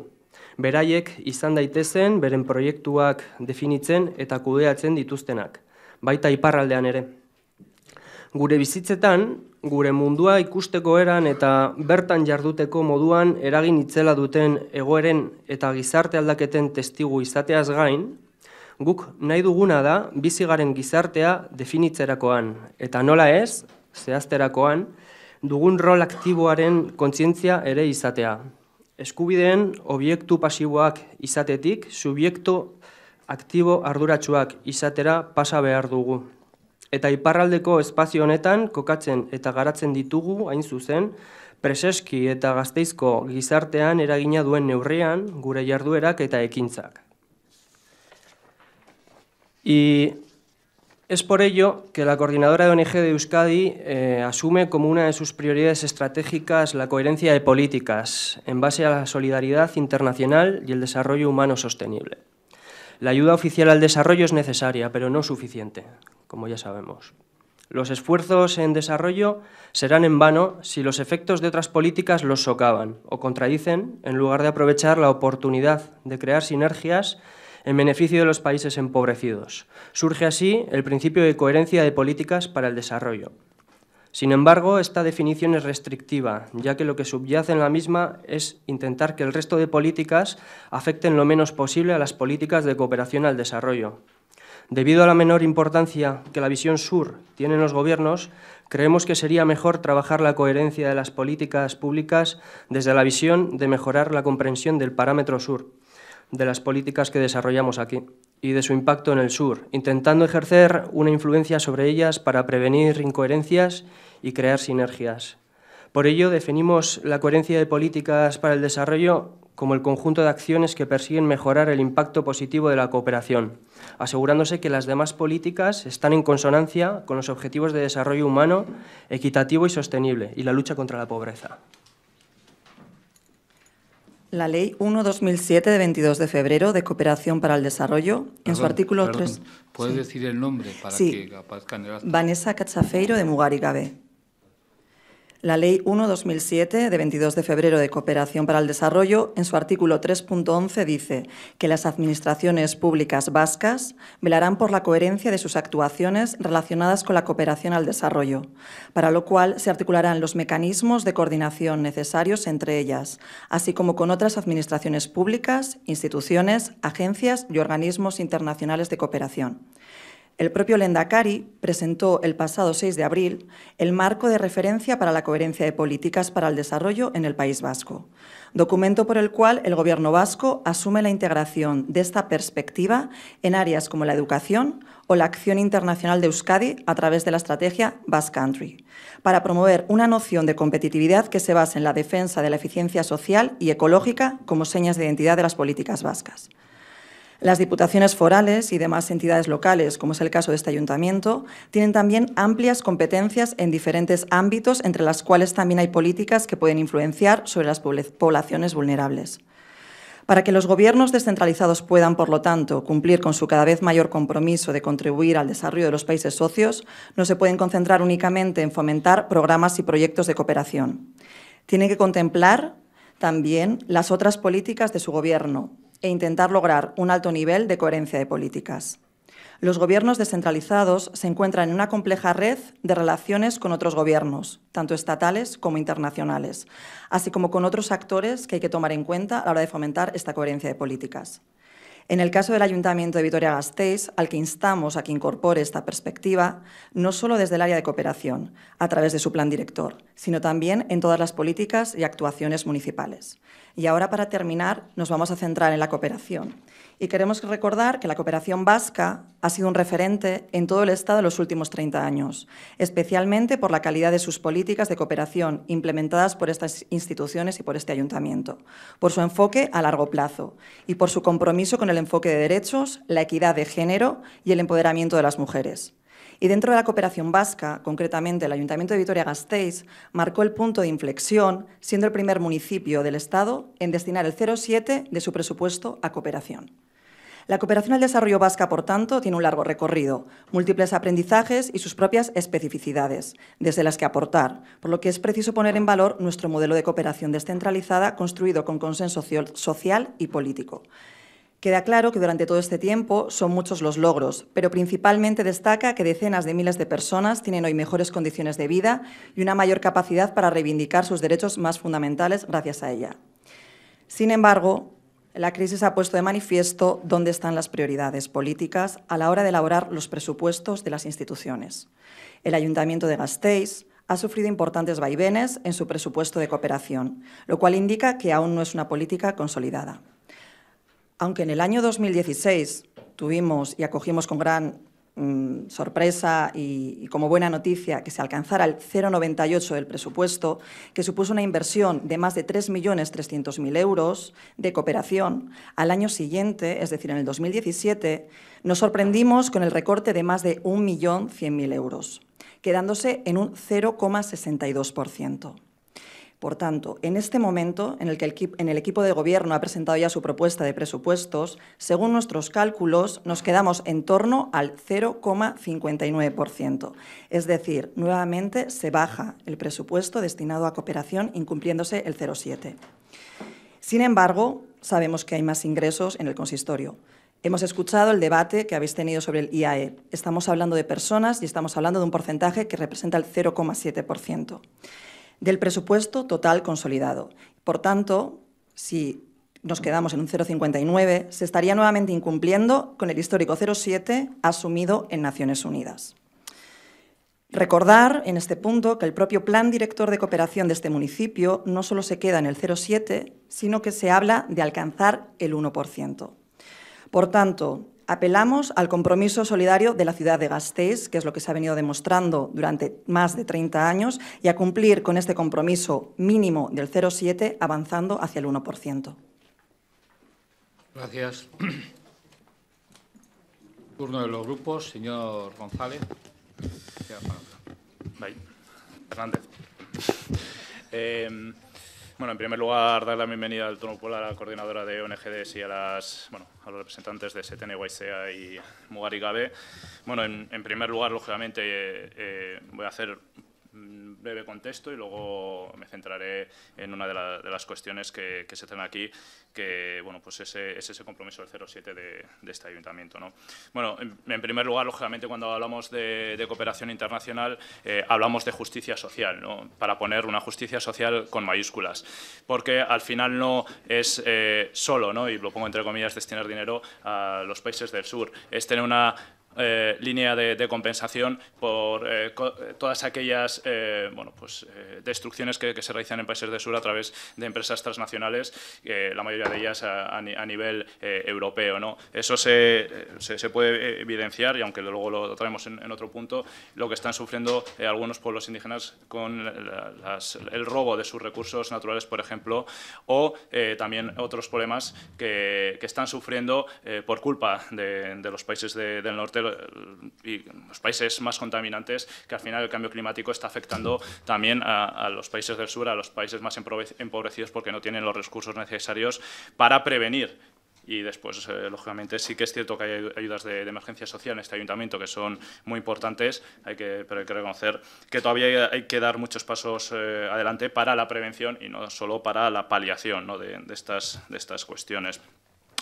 Beraiek izan daitezen beren proiektuak definitzen eta kudeatzen dituztenak, baita iparraldean ere. Gure bizitzetan, gure mundua ikusteko eran eta bertan jarduteko moduan eragin itzela duten egoeren eta gizarte aldaketen testigu izateaz gain, guk nahi duguna da bizigaren gizartea definitzerakoan, eta nola ez, zehazterakoan, dugun rol aktiboaren kontzientzia ere izatea. Eskubideen obiektu pasiboak izatetik, subiektu aktibo arduratsuak izatera pasa behar dugu. Eta iparraldeko espazio honetan kokatzen eta garatzen ditugu hain zuzen, preseski eta gazteizko gizartean eragina duen neurrean gure jarduerak eta ekintzak. Y es por ello que la coordinadora de ONG de Euskadi eh, asume como una de sus prioridades estratégicas la coherencia de políticas en base a la solidaridad internacional y el desarrollo humano sostenible. La ayuda oficial al desarrollo es necesaria, pero no suficiente como ya sabemos. Los esfuerzos en desarrollo serán en vano si los efectos de otras políticas los socavan o contradicen en lugar de aprovechar la oportunidad de crear sinergias en beneficio de los países empobrecidos. Surge así el principio de coherencia de políticas para el desarrollo. Sin embargo, esta definición es restrictiva, ya que lo que subyace en la misma es intentar que el resto de políticas afecten lo menos posible a las políticas de cooperación al desarrollo, Debido a la menor importancia que la visión sur tiene en los gobiernos, creemos que sería mejor trabajar la coherencia de las políticas públicas desde la visión de mejorar la comprensión del parámetro sur, de las políticas que desarrollamos aquí y de su impacto en el sur, intentando ejercer una influencia sobre ellas para prevenir incoherencias y crear sinergias. Por ello, definimos la coherencia de políticas para el desarrollo como el conjunto de acciones que persiguen mejorar el impacto positivo de la cooperación, asegurándose que las demás políticas están en consonancia con los objetivos de desarrollo humano, equitativo y sostenible y la lucha contra la pobreza. La Ley 1-2007 de 22 de febrero de Cooperación para el Desarrollo, en su artículo 3... ¿Puedes decir el nombre para que aparezca en el acto? Vanessa Cachafeiro de Mugarigabe. La Ley 1-2007, de 22 de febrero de Cooperación para el Desarrollo, en su artículo 3.11 dice que las administraciones públicas vascas velarán por la coherencia de sus actuaciones relacionadas con la cooperación al desarrollo, para lo cual se articularán los mecanismos de coordinación necesarios entre ellas, así como con otras administraciones públicas, instituciones, agencias y organismos internacionales de cooperación. El propio Lendakari presentó el pasado 6 de abril el marco de referencia para la coherencia de políticas para el desarrollo en el País Vasco, documento por el cual el Gobierno vasco asume la integración de esta perspectiva en áreas como la educación o la acción internacional de Euskadi a través de la estrategia Basque Country, para promover una noción de competitividad que se base en la defensa de la eficiencia social y ecológica como señas de identidad de las políticas vascas. Las diputaciones forales y demás entidades locales, como es el caso de este ayuntamiento, tienen también amplias competencias en diferentes ámbitos, entre las cuales también hay políticas que pueden influenciar sobre las poblaciones vulnerables. Para que los gobiernos descentralizados puedan, por lo tanto, cumplir con su cada vez mayor compromiso de contribuir al desarrollo de los países socios, no se pueden concentrar únicamente en fomentar programas y proyectos de cooperación. Tienen que contemplar también las otras políticas de su gobierno e intentar lograr un alto nivel de coherencia de políticas. Los gobiernos descentralizados se encuentran en una compleja red de relaciones con otros gobiernos, tanto estatales como internacionales, así como con otros actores que hay que tomar en cuenta a la hora de fomentar esta coherencia de políticas. En el caso del Ayuntamiento de Vitoria-Gasteiz, al que instamos a que incorpore esta perspectiva, no solo desde el área de cooperación, a través de su plan director, sino también en todas las políticas y actuaciones municipales. Y ahora, para terminar, nos vamos a centrar en la cooperación y queremos recordar que la cooperación vasca ha sido un referente en todo el Estado en los últimos 30 años, especialmente por la calidad de sus políticas de cooperación implementadas por estas instituciones y por este ayuntamiento, por su enfoque a largo plazo y por su compromiso con el enfoque de derechos, la equidad de género y el empoderamiento de las mujeres. Y dentro de la cooperación vasca, concretamente el Ayuntamiento de Vitoria-Gasteiz, marcó el punto de inflexión, siendo el primer municipio del Estado en destinar el 0,7 de su presupuesto a cooperación. La cooperación al desarrollo vasca, por tanto, tiene un largo recorrido, múltiples aprendizajes y sus propias especificidades, desde las que aportar, por lo que es preciso poner en valor nuestro modelo de cooperación descentralizada construido con consenso social y político. Queda claro que durante todo este tiempo son muchos los logros, pero principalmente destaca que decenas de miles de personas tienen hoy mejores condiciones de vida y una mayor capacidad para reivindicar sus derechos más fundamentales gracias a ella. Sin embargo, la crisis ha puesto de manifiesto dónde están las prioridades políticas a la hora de elaborar los presupuestos de las instituciones. El Ayuntamiento de Gasteiz ha sufrido importantes vaivenes en su presupuesto de cooperación, lo cual indica que aún no es una política consolidada. Aunque en el año 2016 tuvimos y acogimos con gran Mm, sorpresa y, como buena noticia que se alcanzara el 0,98 del presupuesto, que supuso una inversión de más de 3.300.000 euros de cooperación, al año siguiente, es decir, en el 2017, nos sorprendimos con el recorte de más de 1.100.000 euros, quedándose en un 0,62%. Por tanto, en este momento en el que el, equipo de gobierno ha presentado ya su propuesta de presupuestos, según nuestros cálculos, nos quedamos en torno al 0,59%. Es decir, nuevamente se baja el presupuesto destinado a cooperación, incumpliéndose el 0,7%. Sin embargo, sabemos que hay más ingresos en el consistorio. Hemos escuchado el debate que habéis tenido sobre el IAE. Estamos hablando de personas y estamos hablando de un porcentaje que representa el 0,7% del presupuesto total consolidado. Por tanto, si nos quedamos en un 0,59, se estaría nuevamente incumpliendo con el histórico 0,7 asumido en Naciones Unidas. Recordar en este punto que el propio Plan Director de Cooperación de este municipio no solo se queda en el 0,7, sino que se habla de alcanzar el 1%. Por tanto, Apelamos al compromiso solidario de la ciudad de Gasteiz, que es lo que se ha venido demostrando durante más de 30 años, y a cumplir con este compromiso mínimo del 0,7, avanzando hacia el 1%. Gracias. (clears throat) Turno de los grupos. Señor González. Hernández. (laughs) Eh, bueno, en primer lugar, dar la bienvenida al turno popular a la coordinadora de ONGDs y a, las, bueno, a los representantes de SETEN, YSEA y Mugari Gabe. Bueno, en, primer lugar, lógicamente, eh, eh, voy a hacer breve contexto y luego me centraré en una de, las cuestiones que, se tienen aquí, que bueno, pues ese, es ese compromiso del 07 de, este ayuntamiento. ¿no? Bueno, en, primer lugar, lógicamente, cuando hablamos de, cooperación internacional, eh, hablamos de justicia social, ¿no? para poner una justicia social con mayúsculas, porque al final no es eh, solo, ¿no? y lo pongo entre comillas, destinar dinero a los países del sur, es tener una eh, línea de, compensación por eh, eh, todas aquellas bueno, pues, destrucciones que, se realizan en países del sur a través de empresas transnacionales, la mayoría de ellas a, nivel europeo. ¿no? Eso se, se, puede evidenciar, y aunque luego lo traemos en, otro punto, lo que están sufriendo algunos pueblos indígenas con el robo de sus recursos naturales, por ejemplo, o también otros problemas que, están sufriendo por culpa de, los países del norte parte y los países más contaminantes, que al final el cambio climático está afectando también a, los países del sur, a los países más empobrecidos porque no tienen los recursos necesarios para prevenir. Y después, eh, lógicamente, sí que es cierto que hay ayudas de, emergencia social en este ayuntamiento que son muy importantes, hay que, pero hay que reconocer que todavía hay, que dar muchos pasos eh, adelante para la prevención y no solo para la paliación de, estas, de estas cuestiones.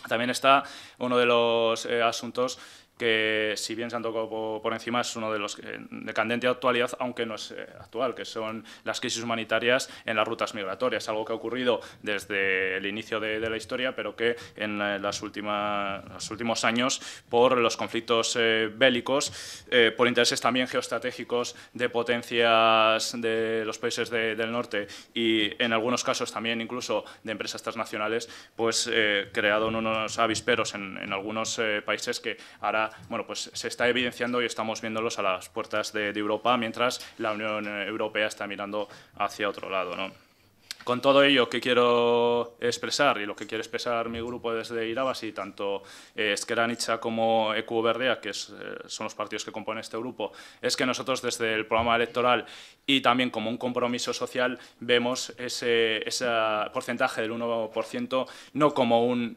También está uno de los eh, asuntos que si bien se han tocado por encima es uno de los de candente actualidad, aunque no es eh, actual, que son las crisis humanitarias en las rutas migratorias, algo que ha ocurrido desde el inicio de, la historia, pero que en eh, las últimas, los últimos años, por los conflictos eh, bélicos, por intereses también geoestratégicos de potencias de los países del norte y en algunos casos también incluso de empresas transnacionales, pues creado unos avisperos en, en algunos países que bueno, pues se está evidenciando y estamos viéndolos a las puertas de, Europa, mientras la Unión Europea está mirando hacia otro lado. Con todo ello que quiero expresar y lo que quiere expresar mi grupo desde Irabasi, tanto eh, como EQ Verdea, que eh, son los partidos que componen este grupo, es que nosotros desde el programa electoral y también como un compromiso social vemos ese porcentaje del 1% no como un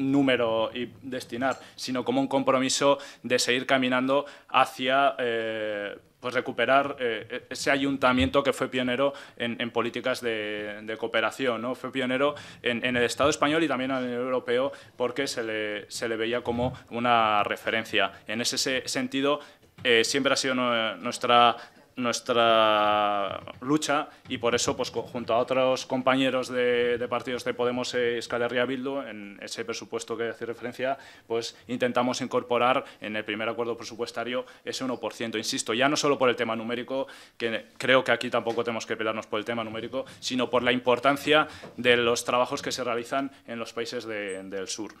número y destinar, sino como un compromiso de seguir caminando hacia eh, pues recuperar eh, ese ayuntamiento que fue pionero en, políticas de, cooperación, ¿no? fue pionero en, el Estado español y también en el europeo porque se le, se le veía como una referencia. En ese sentido, eh, siempre ha sido nuestra nuestra lucha y por eso, pues, junto a otros compañeros de, partidos de Podemos e Escalería Bildu, en ese presupuesto que hace referencia, pues intentamos incorporar en el primer acuerdo presupuestario ese 1%. Insisto, ya no solo por el tema numérico, que creo que aquí tampoco tenemos que pelearnos por el tema numérico, sino por la importancia de los trabajos que se realizan en los países del sur.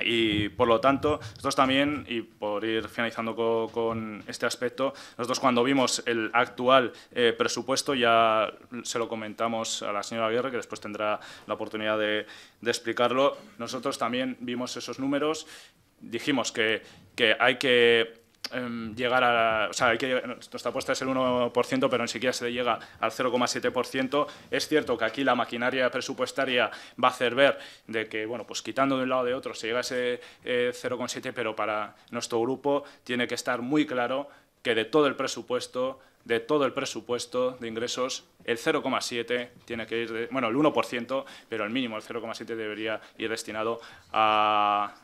Y por lo tanto, nosotros también, y por ir finalizando con, este aspecto, nosotros cuando vimos el actual eh, presupuesto, ya se lo comentamos a la señora Aguirre, que después tendrá la oportunidad de, de explicarlo, nosotros también vimos esos números, dijimos que, que hay que llegar a... O sea, hay que, nuestra apuesta es el 1%, pero ni siquiera se llega al 0,7%. Es cierto que aquí la maquinaria presupuestaria va a hacer ver de que, bueno, pues quitando de un lado o de otro se llega a ese 0,7%, eh, pero para nuestro grupo tiene que estar muy claro que de todo el presupuesto de todo el presupuesto de ingresos, el 0,7 tiene que ir, de, bueno, el 1%, pero el mínimo, el 0,7 debería ir destinado a,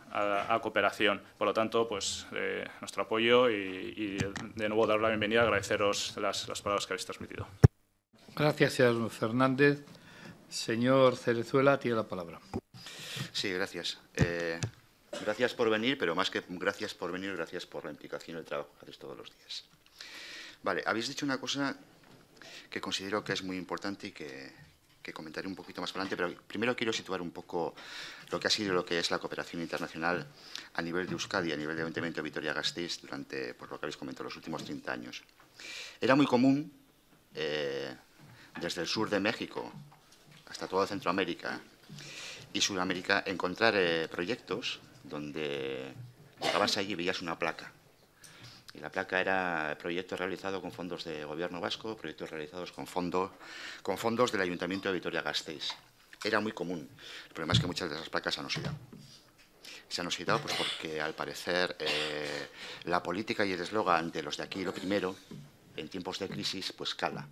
cooperación. Por lo tanto, pues eh, nuestro apoyo y, de nuevo dar la bienvenida, agradeceros las, palabras que habéis transmitido. Gracias, señor Fernández. Señor Cerezuela, tiene la palabra. Sí, gracias. Eh, gracias por venir, pero más que gracias por venir, gracias por la implicación y el trabajo que haces todos los días. Vale, habéis dicho una cosa que considero que es muy importante y que, comentaré un poquito más adelante, pero primero quiero situar un poco lo que ha sido lo que es la cooperación internacional a nivel de Euskadi, a nivel de Ayuntamiento de Vitoria-Gasteiz, durante, por lo que habéis comentado, los últimos 30 años. Era muy común, eh, desde el sur de México hasta toda Centroamérica y Sudamérica, encontrar eh, proyectos donde llegabas allí y veías una placa y la placa era proyectos realizados con fondos de gobierno vasco, proyectos realizados con, con fondos del Ayuntamiento de Vitoria-Gasteiz. Era muy común. El problema es que muchas de esas placas se han oxidado. Se han oxidado pues, porque, al parecer, eh, la política y el eslogan de los de aquí lo primero, en tiempos de crisis, pues cala.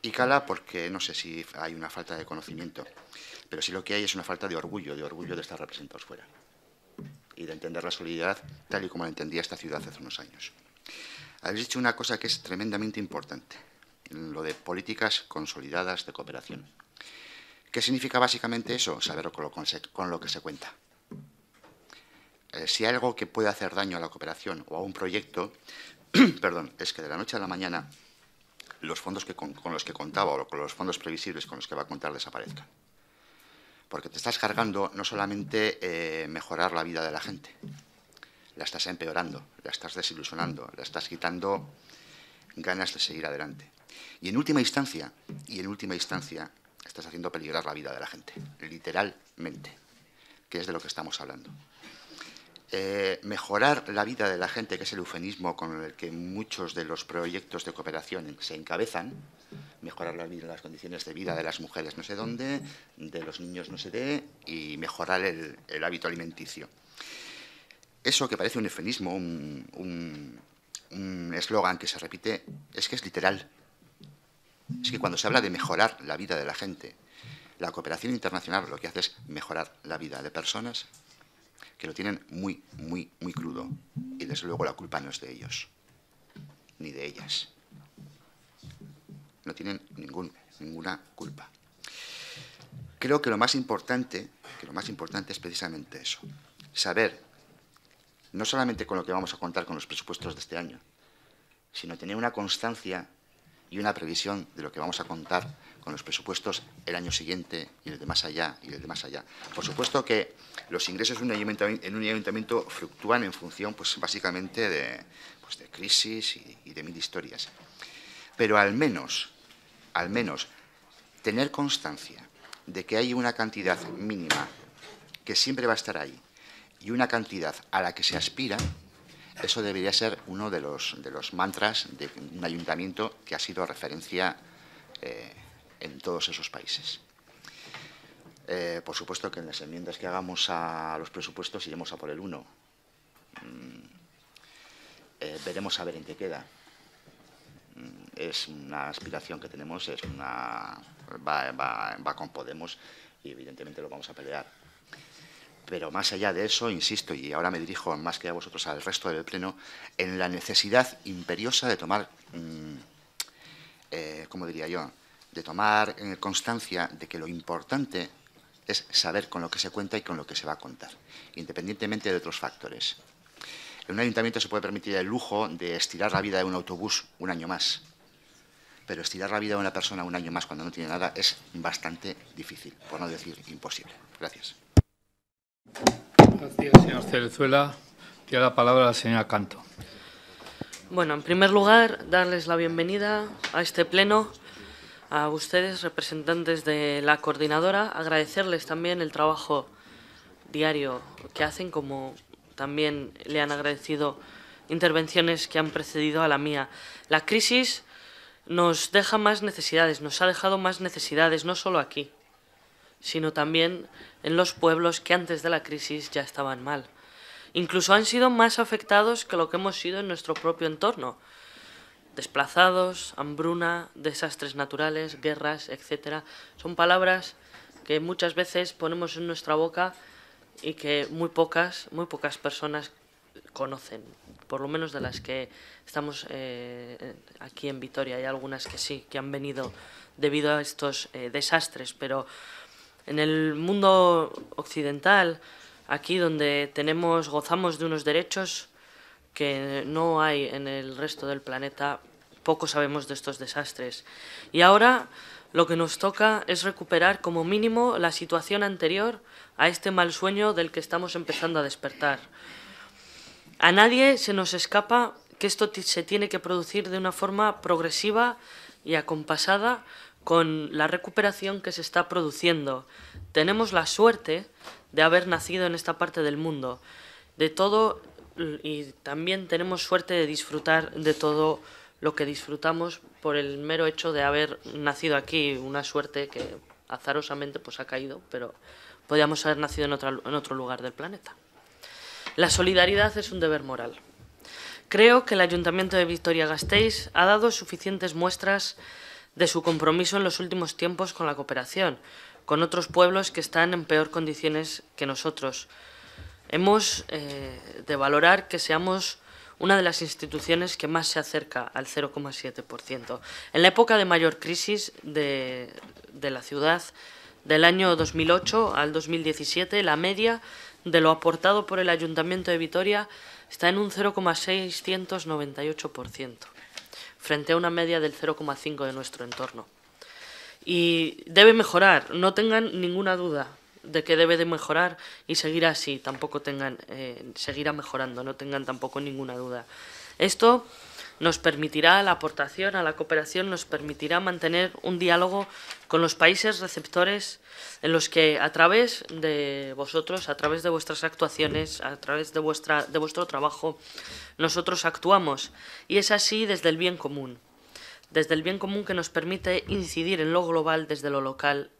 Y cala porque no sé si hay una falta de conocimiento, pero sí lo que hay es una falta de orgullo, de orgullo de estar representados fuera y de entender la solidaridad tal y como la entendía esta ciudad hace unos años. Habéis dicho una cosa que es tremendamente importante, lo de políticas consolidadas de cooperación. ¿Qué significa básicamente eso? Saber con lo, que se cuenta. Eh, si hay algo que puede hacer daño a la cooperación o a un proyecto, (clears throat) perdón, es que de la noche a la mañana los fondos con, con los que contaba o con los fondos previsibles con los que va a contar desaparezcan porque te estás cargando no solamente eh, mejorar la vida de la gente, la estás empeorando, la estás desilusionando, la estás quitando ganas de seguir adelante. Y en última instancia, y en última instancia, estás haciendo peligrar la vida de la gente, literalmente, que es de lo que estamos hablando. eh, mejorar la vida de la gente, que es el eufemismo con el que muchos de los proyectos de cooperación se encabezan, mejorar las condiciones de vida de las mujeres no sé dónde, de los niños no sé dé, y mejorar el, hábito alimenticio. Eso que parece un eufemismo, un eslogan que se repite, es que es literal. Es que cuando se habla de mejorar la vida de la gente, la cooperación internacional lo que hace es mejorar la vida de personas que lo tienen muy, muy, muy crudo. Y desde luego la culpa no es de ellos, ni de ellas. No tienen ningún, ninguna culpa. Creo que lo más importante, que lo más importante es precisamente eso. Saber, no solamente con lo que vamos a contar con los presupuestos de este año, sino tener una constancia y una previsión de lo que vamos a contar con los presupuestos el año siguiente y el de más allá y el de más allá. Por supuesto que los ingresos en un ayuntamiento, fluctúan en función, pues básicamente de, pues, de crisis y, y, de mil historias. Pero al menos, al menos, tener constancia de que hay una cantidad mínima que siempre va a estar ahí y una cantidad a la que se aspira, eso debería ser uno de los, de los mantras de un ayuntamiento que ha sido referencia eh, en todos esos países. Eh, por supuesto que en las enmiendas que hagamos a los presupuestos iremos a por el 1. Mm, eh, veremos a ver en qué queda. Es una aspiración que tenemos, es una, va, con Podemos y evidentemente lo vamos a pelear. Pero más allá de eso, insisto, y ahora me dirijo más que a vosotros al resto del Pleno, en la necesidad imperiosa de tomar, mm, eh, ¿cómo diría yo?, de tomar constancia de que lo importante es saber con lo que se cuenta y con lo que se va a contar, independientemente de otros factores. En un ayuntamiento se puede permitir el lujo de estirar la vida de un autobús un año más, pero estirar la vida de una persona un año más cuando no tiene nada es bastante difícil, por no decir imposible. Gracias. Gracias, señor Cerezuela. Tiene la palabra la señora Canto. Bueno, en primer lugar, darles la bienvenida a este pleno a ustedes, representantes de la coordinadora, agradecerles también el trabajo diario que hacen, como también le han agradecido intervenciones que han precedido a la mía. La crisis nos deja más necesidades, nos ha dejado más necesidades, no solo aquí, sino también en los pueblos que antes de la crisis ya estaban mal. Incluso han sido más afectados que lo que hemos sido en nuestro propio entorno. Desplazados, hambruna, desastres naturales, guerras, etc. Son palabras que muchas veces ponemos en nuestra boca y que muy pocas, muy pocas personas conocen, por lo menos de las que estamos eh, aquí en Vitoria. Hay algunas que sí, que han venido debido a estos eh, desastres, pero en el mundo occidental, aquí donde tenemos, gozamos de unos derechos que no hay en el resto del planeta, poco sabemos de estos desastres. Y ahora lo que nos toca es recuperar como mínimo la situación anterior a este mal sueño del que estamos empezando a despertar. A nadie se nos escapa que esto se tiene que producir de una forma progresiva y acompasada con la recuperación que se está produciendo. Tenemos la suerte de haber nacido en esta parte del mundo, de todo y también tenemos suerte de disfrutar de todo lo que disfrutamos por el mero hecho de haber nacido aquí, una suerte que azarosamente pues ha caído, pero podríamos haber nacido en, otro lugar del planeta. La solidaridad es un deber moral. Creo que el Ayuntamiento de Vitoria-Gasteiz ha dado suficientes muestras de su compromiso en los últimos tiempos con la cooperación, con otros pueblos que están en peor condiciones que nosotros. Hemos eh, de valorar que seamos una de las instituciones que más se acerca al 0,7%. En la época de mayor crisis de, de la ciudad, del año 2008 al 2017, la media de lo aportado por el Ayuntamiento de Vitoria está en un 0,698% frente a una media del 0,5 de nuestro entorno. Y debe mejorar, no tengan ninguna duda de que debe de mejorar y seguir así, tampoco tengan, eh, seguirá mejorando, no tengan tampoco ninguna duda. Esto nos permitirá, la aportación a la cooperación nos permitirá mantener un diálogo con los países receptores en los que a través de vosotros, a través de vuestras actuaciones, a través de, vuestra, de vuestro trabajo, nosotros actuamos. Y es así desde el bien común, desde el bien común que nos permite incidir en lo global desde lo local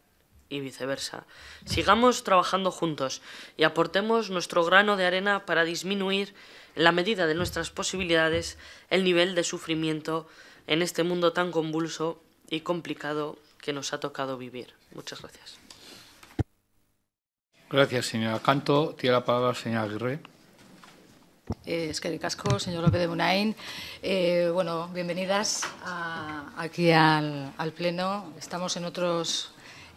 y viceversa. Sigamos trabajando juntos y aportemos nuestro grano de arena para disminuir en la medida de nuestras posibilidades, el nivel de sufrimiento en este mundo tan convulso y complicado que nos ha tocado vivir. Muchas gracias. Gracias, señora Canto. Tiene la palabra la señora Aguirre. Eh, es que casco, señor López de Munain. Eh, bueno, bienvenidas aquí al, Pleno. Estamos en otros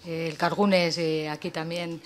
el Cargunes y aquí también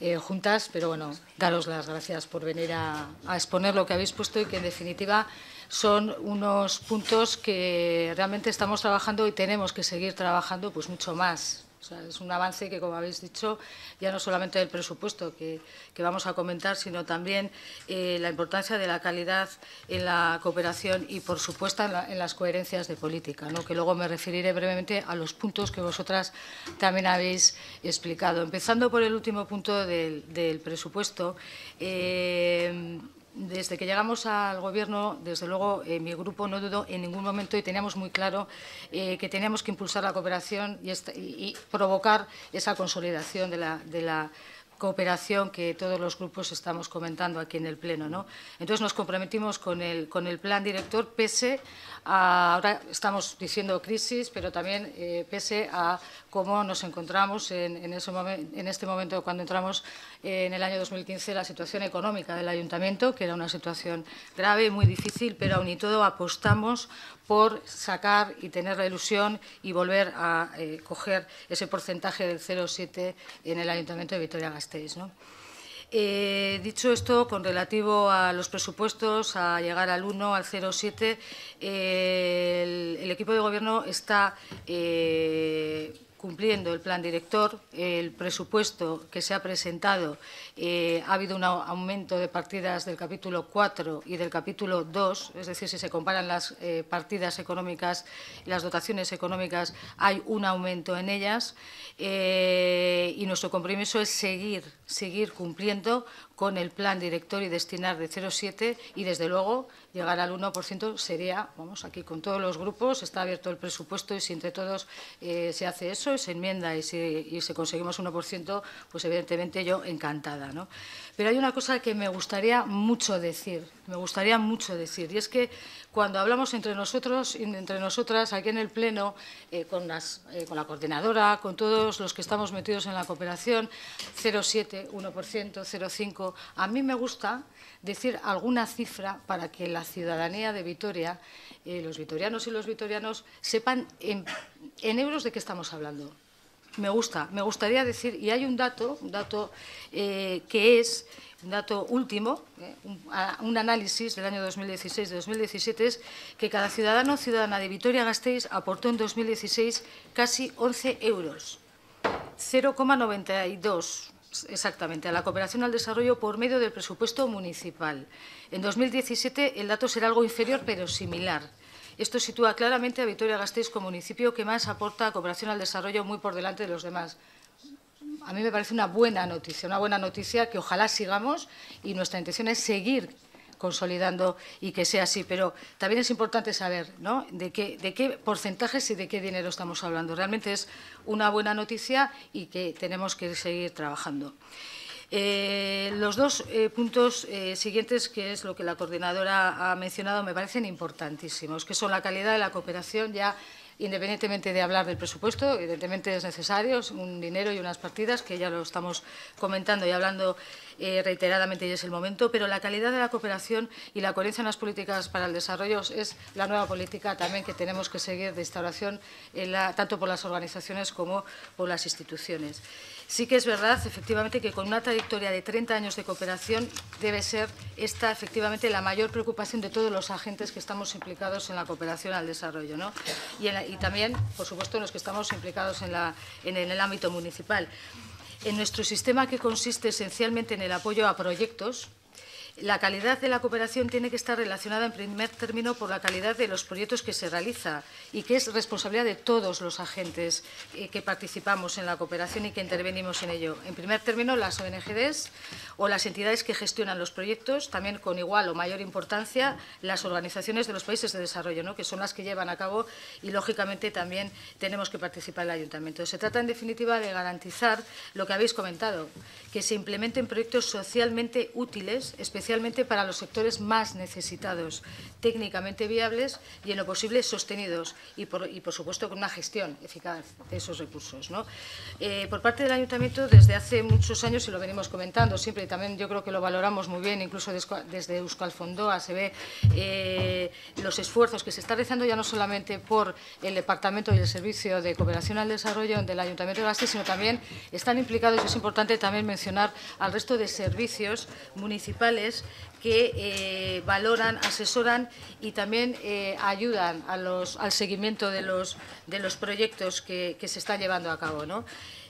eh, juntas, pero bueno, daros las gracias por venir a, a, exponer lo que habéis puesto y que en definitiva son unos puntos que realmente estamos trabajando y tenemos que seguir trabajando pues mucho más es un avance que, como habéis dicho, ya no solamente del presupuesto que, vamos a comentar, sino también eh, la importancia de la calidad en la cooperación y, por supuesto, en, las coherencias de política, que luego me referiré brevemente a los puntos que vosotras también habéis explicado. Empezando por el último punto del, presupuesto. Eh, desde que llegamos al Gobierno, desde luego, eh, mi grupo no dudó en ningún momento y teníamos muy claro eh, que teníamos que impulsar la cooperación y, provocar esa consolidación de la, cooperación que todos los grupos estamos comentando aquí en el Pleno. ¿no? Entonces nos comprometimos con el, plan director, pese a, ahora estamos diciendo crisis, pero también eh, pese a cómo nos encontramos en, este momento cuando entramos en el año 2015 la situación económica del ayuntamiento, que era una situación grave muy difícil, pero aún y todo apostamos por sacar y tener la ilusión y volver a eh, coger ese porcentaje del 0,7 en el ayuntamiento de Vitoria-Gasteiz. Eh, dicho esto, con relativo a los presupuestos, a llegar al 1, al 0,7, eh, el, el, equipo de gobierno está eh, cumpliendo el plan director, el presupuesto que se ha presentado, eh, ha habido un aumento de partidas del capítulo 4 y del capítulo 2, es decir, si se comparan las eh, partidas económicas y las dotaciones económicas, hay un aumento en ellas eh, y nuestro compromiso es seguir, seguir cumpliendo con el plan director y destinar de 0,7 y, desde luego, llegar al 1% sería, vamos, aquí con todos los grupos, está abierto el presupuesto y si entre todos se hace eso, se enmienda y, si, se conseguimos 1%, pues evidentemente yo encantada. Pero hay una cosa que me gustaría mucho decir, me gustaría mucho decir, y es que cuando hablamos entre nosotros y entre nosotras aquí en el Pleno, eh, con, eh, con la coordinadora, con todos los que estamos metidos en la cooperación, 0,7, 1%, 0,5, a mí me gusta decir alguna cifra para que la ciudadanía de Vitoria, eh, los vitorianos y los vitorianos, sepan en, euros de qué estamos hablando. Me gusta, me gustaría decir, y hay un dato, un dato que es un dato último, eh, un, análisis del año 2016 de 2017 es que cada ciudadano o ciudadana de Vitoria-Gasteiz aportó en 2016 casi 11 euros, 0,92 exactamente, a la cooperación al desarrollo por medio del presupuesto municipal. En 2017 el dato será algo inferior, pero similar. Esto sitúa claramente a Vitoria-Gasteiz como municipio que más aporta a cooperación al desarrollo muy por delante de los demás a mí me parece una buena noticia, una buena noticia que ojalá sigamos y nuestra intención es seguir consolidando y que sea así. Pero también es importante saber ¿no? de, qué, de qué porcentajes y de qué dinero estamos hablando. Realmente es una buena noticia y que tenemos que seguir trabajando. Eh, los dos eh, puntos eh, siguientes, que es lo que la coordinadora ha mencionado, me parecen importantísimos, que son la calidad de la cooperación ya independientemente de hablar del presupuesto, evidentemente es necesario un dinero y unas partidas, que ya lo estamos comentando y hablando reiteradamente y es el momento, pero la calidad de la cooperación y la coherencia en las políticas para el desarrollo es la nueva política también que tenemos que seguir de instauración tanto por las organizaciones como por las instituciones. Sí que es verdad, efectivamente, que con una trayectoria de 30 años de cooperación debe ser esta, efectivamente, la mayor preocupación de todos los agentes que estamos implicados en la cooperación al desarrollo. ¿no? Y, también, por supuesto, los que estamos implicados en, en el ámbito municipal. En nuestro sistema, que consiste esencialmente en el apoyo a proyectos, la calidad de la cooperación tiene que estar relacionada en primer término por la calidad de los proyectos que se realiza y que es responsabilidad de todos los agentes eh, que participamos en la cooperación y que intervenimos en ello. En primer término, las ONGDs o las entidades que gestionan los proyectos, también con igual o mayor importancia las organizaciones de los países de desarrollo, ¿no? que son las que llevan a cabo y, lógicamente, también tenemos que participar el ayuntamiento. Se trata, en definitiva, de garantizar lo que habéis comentado, que se implementen proyectos socialmente útiles, especialmente para los sectores más necesitados, técnicamente viables y, en lo posible, sostenidos y, por, supuesto, con una gestión eficaz de esos recursos. Eh, por parte del Ayuntamiento, desde hace muchos años, y lo venimos comentando siempre, y también yo creo que lo valoramos muy bien, incluso desde Euskal Fondoa se ve eh, los esfuerzos que se están realizando ya no solamente por el Departamento y el Servicio de Cooperación al Desarrollo del Ayuntamiento de Gasteiz, sino también están implicados, y es importante también mencionar al resto de servicios municipales que eh, valoran, asesoran y también eh, ayudan al seguimiento de los, de los proyectos que, que se están llevando a cabo. ¿no?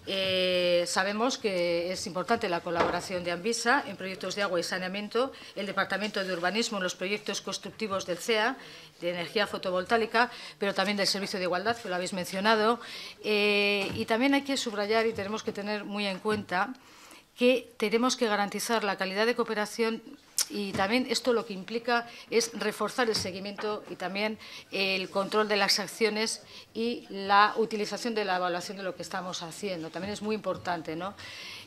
Eh, sabemos que es importante la colaboración de ANVISA en proyectos de agua y saneamiento, el Departamento de Urbanismo en los proyectos constructivos del CEA, de energía fotovoltaica, pero también del Servicio de Igualdad, que lo habéis mencionado. Y también hay que subrayar y tenemos que tener muy en cuenta que tenemos que garantizar la calidad de cooperación y también esto lo que implica es reforzar el seguimiento y también el control de las acciones y la utilización de la evaluación de lo que estamos haciendo. También es muy importante, ¿no?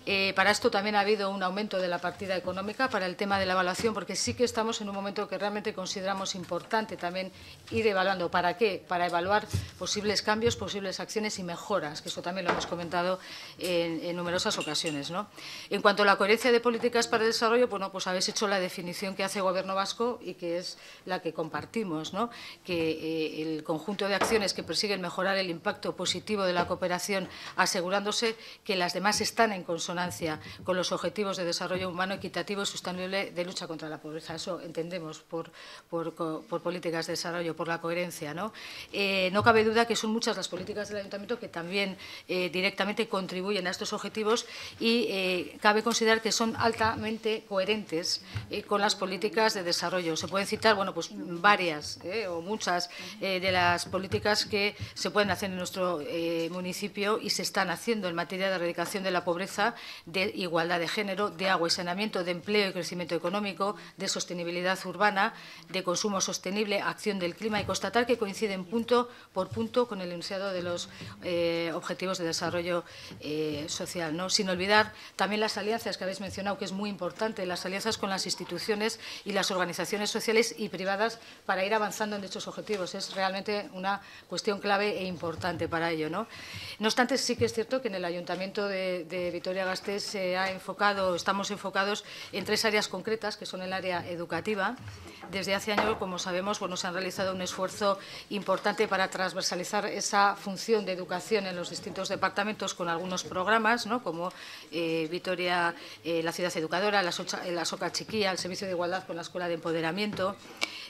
Eh, para esto también ha habido un aumento de la partida económica para el tema de la evaluación, porque sí que estamos en un momento que realmente consideramos importante también ir evaluando. ¿Para qué? Para evaluar posibles cambios, posibles acciones y mejoras, que eso también lo hemos comentado en, numerosas ocasiones. ¿no? En cuanto a la coherencia de políticas para el desarrollo, bueno, pues habéis hecho la definición que hace el Gobierno vasco y que es la que compartimos, ¿no? que eh, el conjunto de acciones que persiguen mejorar el impacto positivo de la cooperación, asegurándose que las demás están en consonancia con los objetivos de desarrollo humano equitativo y sostenible de lucha contra la pobreza. Eso entendemos por, políticas de desarrollo, por la coherencia. ¿no? Eh, no cabe duda que son muchas las políticas del Ayuntamiento que también eh, directamente contribuyen a estos objetivos y eh, cabe considerar que son altamente coherentes con las políticas de desarrollo. Se pueden citar bueno, pues varias o muchas de las políticas que se pueden hacer en nuestro municipio y se están haciendo en materia de erradicación de la pobreza de igualdad de género, de agua y saneamiento, de empleo y crecimiento económico, de sostenibilidad urbana, de consumo sostenible, acción del clima y constatar que coinciden punto por punto con el enunciado de los eh, objetivos de desarrollo eh, social. ¿no? Sin olvidar también las alianzas que habéis mencionado, que es muy importante, las alianzas con las instituciones y las organizaciones sociales y privadas para ir avanzando en dichos objetivos. Es realmente una cuestión clave e importante para ello. ¿no? no obstante, sí que es cierto que en el Ayuntamiento de, de Vitoria Gasteiz se ha enfocado, estamos enfocados en tres áreas concretas, que son el área educativa. Desde hace años, como sabemos, bueno, se ha realizado un esfuerzo importante para transversalizar esa función de educación en los distintos departamentos con algunos programas, como eh, Vitoria, eh, la ciudad educadora, la Soca Chiquía, el servicio de igualdad con la Escuela de Empoderamiento,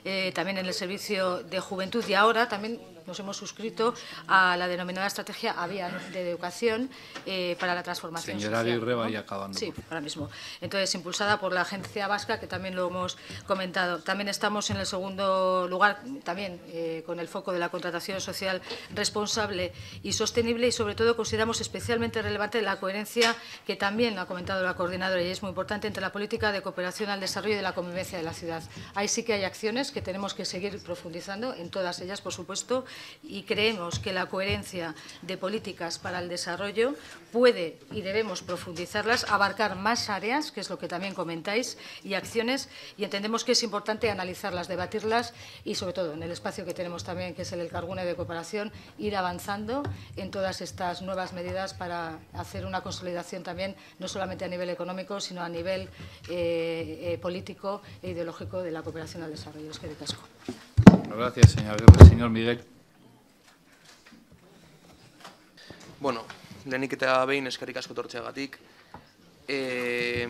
eh, también en el servicio de juventud y ahora también nos hemos suscrito a la denominada estrategia AVIA de educación eh, para la transformación Señora social. Aguirre, ¿no? acabando. Sí, ahora mismo. Entonces, impulsada por la Agencia Vasca, que también lo hemos comentado. También estamos en el segundo lugar, también eh, con el foco de la contratación social responsable y sostenible y, sobre todo, consideramos especialmente relevante la coherencia que también ha comentado la coordinadora y es muy importante entre la política de cooperación al desarrollo y de la convivencia de la ciudad. Ahí sí que hay acciones que tenemos que seguir profundizando, en todas ellas, por supuesto, y creemos que la coherencia de políticas para el desarrollo puede y debemos profundizarlas, abarcar más áreas, que es lo que también comentáis, y acciones, y entendemos que es importante analizarlas, debatirlas y, sobre todo, en el espacio que tenemos también, que es el El Cargune de Cooperación, ir avanzando en todas estas nuevas medidas para hacer una consolidación también, no solamente a nivel económico, sino a nivel eh, eh, político e ideológico de la cooperación al desarrollo. Casco. Gracias, señor Aguirre. Señor Miguel. Bueno, lehenik eta behin eskerrik asko tortzeagatik. Eh,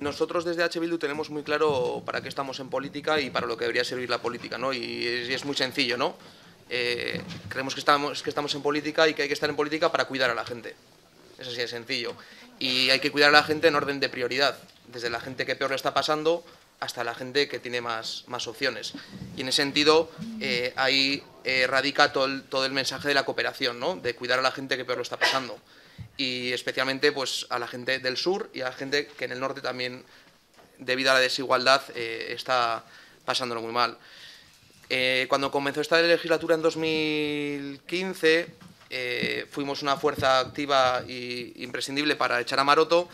nosotros desde H. Bildu tenemos muy claro para qué estamos en política y para lo que debería servir la política, ¿no? Y es, y es muy sencillo, ¿no? Eh, creemos que estamos, que estamos en política y que hay que estar en política para cuidar a la gente. Es así de sencillo. y hay que cuidar a la gente en orden de prioridad, desde la gente que peor le está pasando hasta la gente que tiene más, más opciones. Y en ese sentido, eh, ahí eh, radica todo el, todo el, mensaje de la cooperación, ¿no? de cuidar a la gente que peor lo está pasando. Y especialmente pues, a la gente del sur y a la gente que en el norte también, debido a la desigualdad, eh, está pasándolo muy mal. Eh, cuando comenzó esta legislatura en 2015, eh, fuimos una fuerza activa e imprescindible para echar a Maroto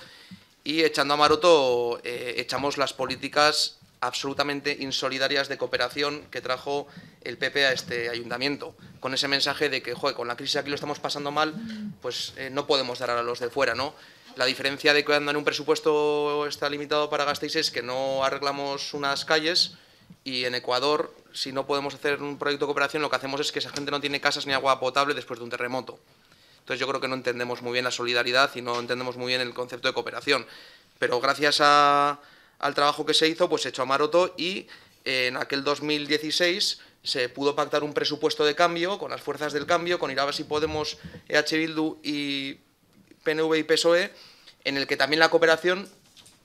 y echando a Maroto eh, echamos las políticas absolutamente insolidarias de cooperación que trajo el PP a este ayuntamiento, con ese mensaje de que, joder, con la crisis aquí lo estamos pasando mal, pues eh, no podemos dar a los de fuera, ¿no? La diferencia de cuando en un presupuesto está limitado para Gasteiz es que no arreglamos unas calles y en Ecuador, si no podemos hacer un proyecto de cooperación, lo que hacemos es que esa gente no tiene casas ni agua potable después de un terremoto. Entonces yo creo que no entendemos muy bien la solidaridad y no entendemos muy bien el concepto de cooperación. Pero gracias al trabajo que se hizo, pues se echó a Maroto y en aquel 2016 se pudo pactar un presupuesto de cambio con las fuerzas del cambio, con Irabas y Podemos, EH Bildu y PNV y PSOE, en el que también la cooperación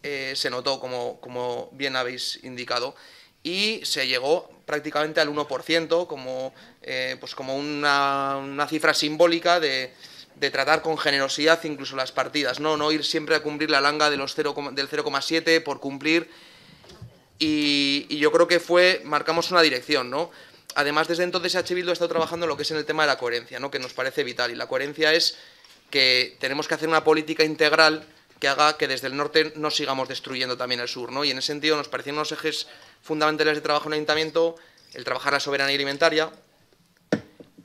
eh, se notó, como, como bien habéis indicado y se llegó prácticamente al 1%, como, eh, pues como una, una, cifra simbólica de, de tratar con generosidad incluso las partidas, no, no ir siempre a cumplir la langa de los 0, del 0,7 por cumplir. Y, yo creo que fue, marcamos una dirección, ¿no? Además, desde entonces H. Bildu ha estado trabajando en lo que es en el tema de la coherencia, ¿no? que nos parece vital. Y la coherencia es que tenemos que hacer una política integral que haga que desde el norte no sigamos destruyendo también el sur. ¿no? Y en ese sentido nos parecían unos ejes fundamentales de trabajo en el ayuntamiento el trabajar la soberanía alimentaria,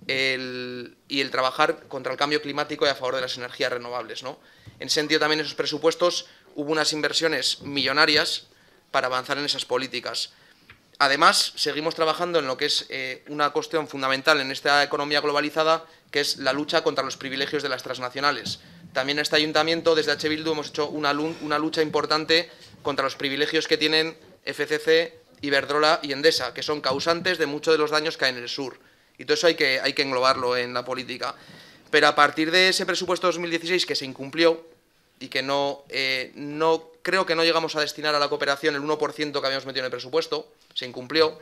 y el trabajar contra el cambio climático y a favor de las energías renovables. ¿no? En ese sentido, también en esos presupuestos hubo unas inversiones millonarias para avanzar en esas políticas. Además, seguimos trabajando en lo que es eh, una cuestión fundamental en esta economía globalizada, que es la lucha contra los privilegios de las transnacionales. También en este ayuntamiento, desde H. Bildu, hemos hecho una, una lucha importante contra los privilegios que tienen FCC, Iberdrola y Endesa, que son causantes de muchos de los daños que hay en el sur. Y todo eso hay que, hay que englobarlo en la política. Pero a partir de ese presupuesto 2016 que se incumplió y que no, eh, no creo que no llegamos a destinar a la cooperación el 1% que habíamos metido en el presupuesto, se incumplió.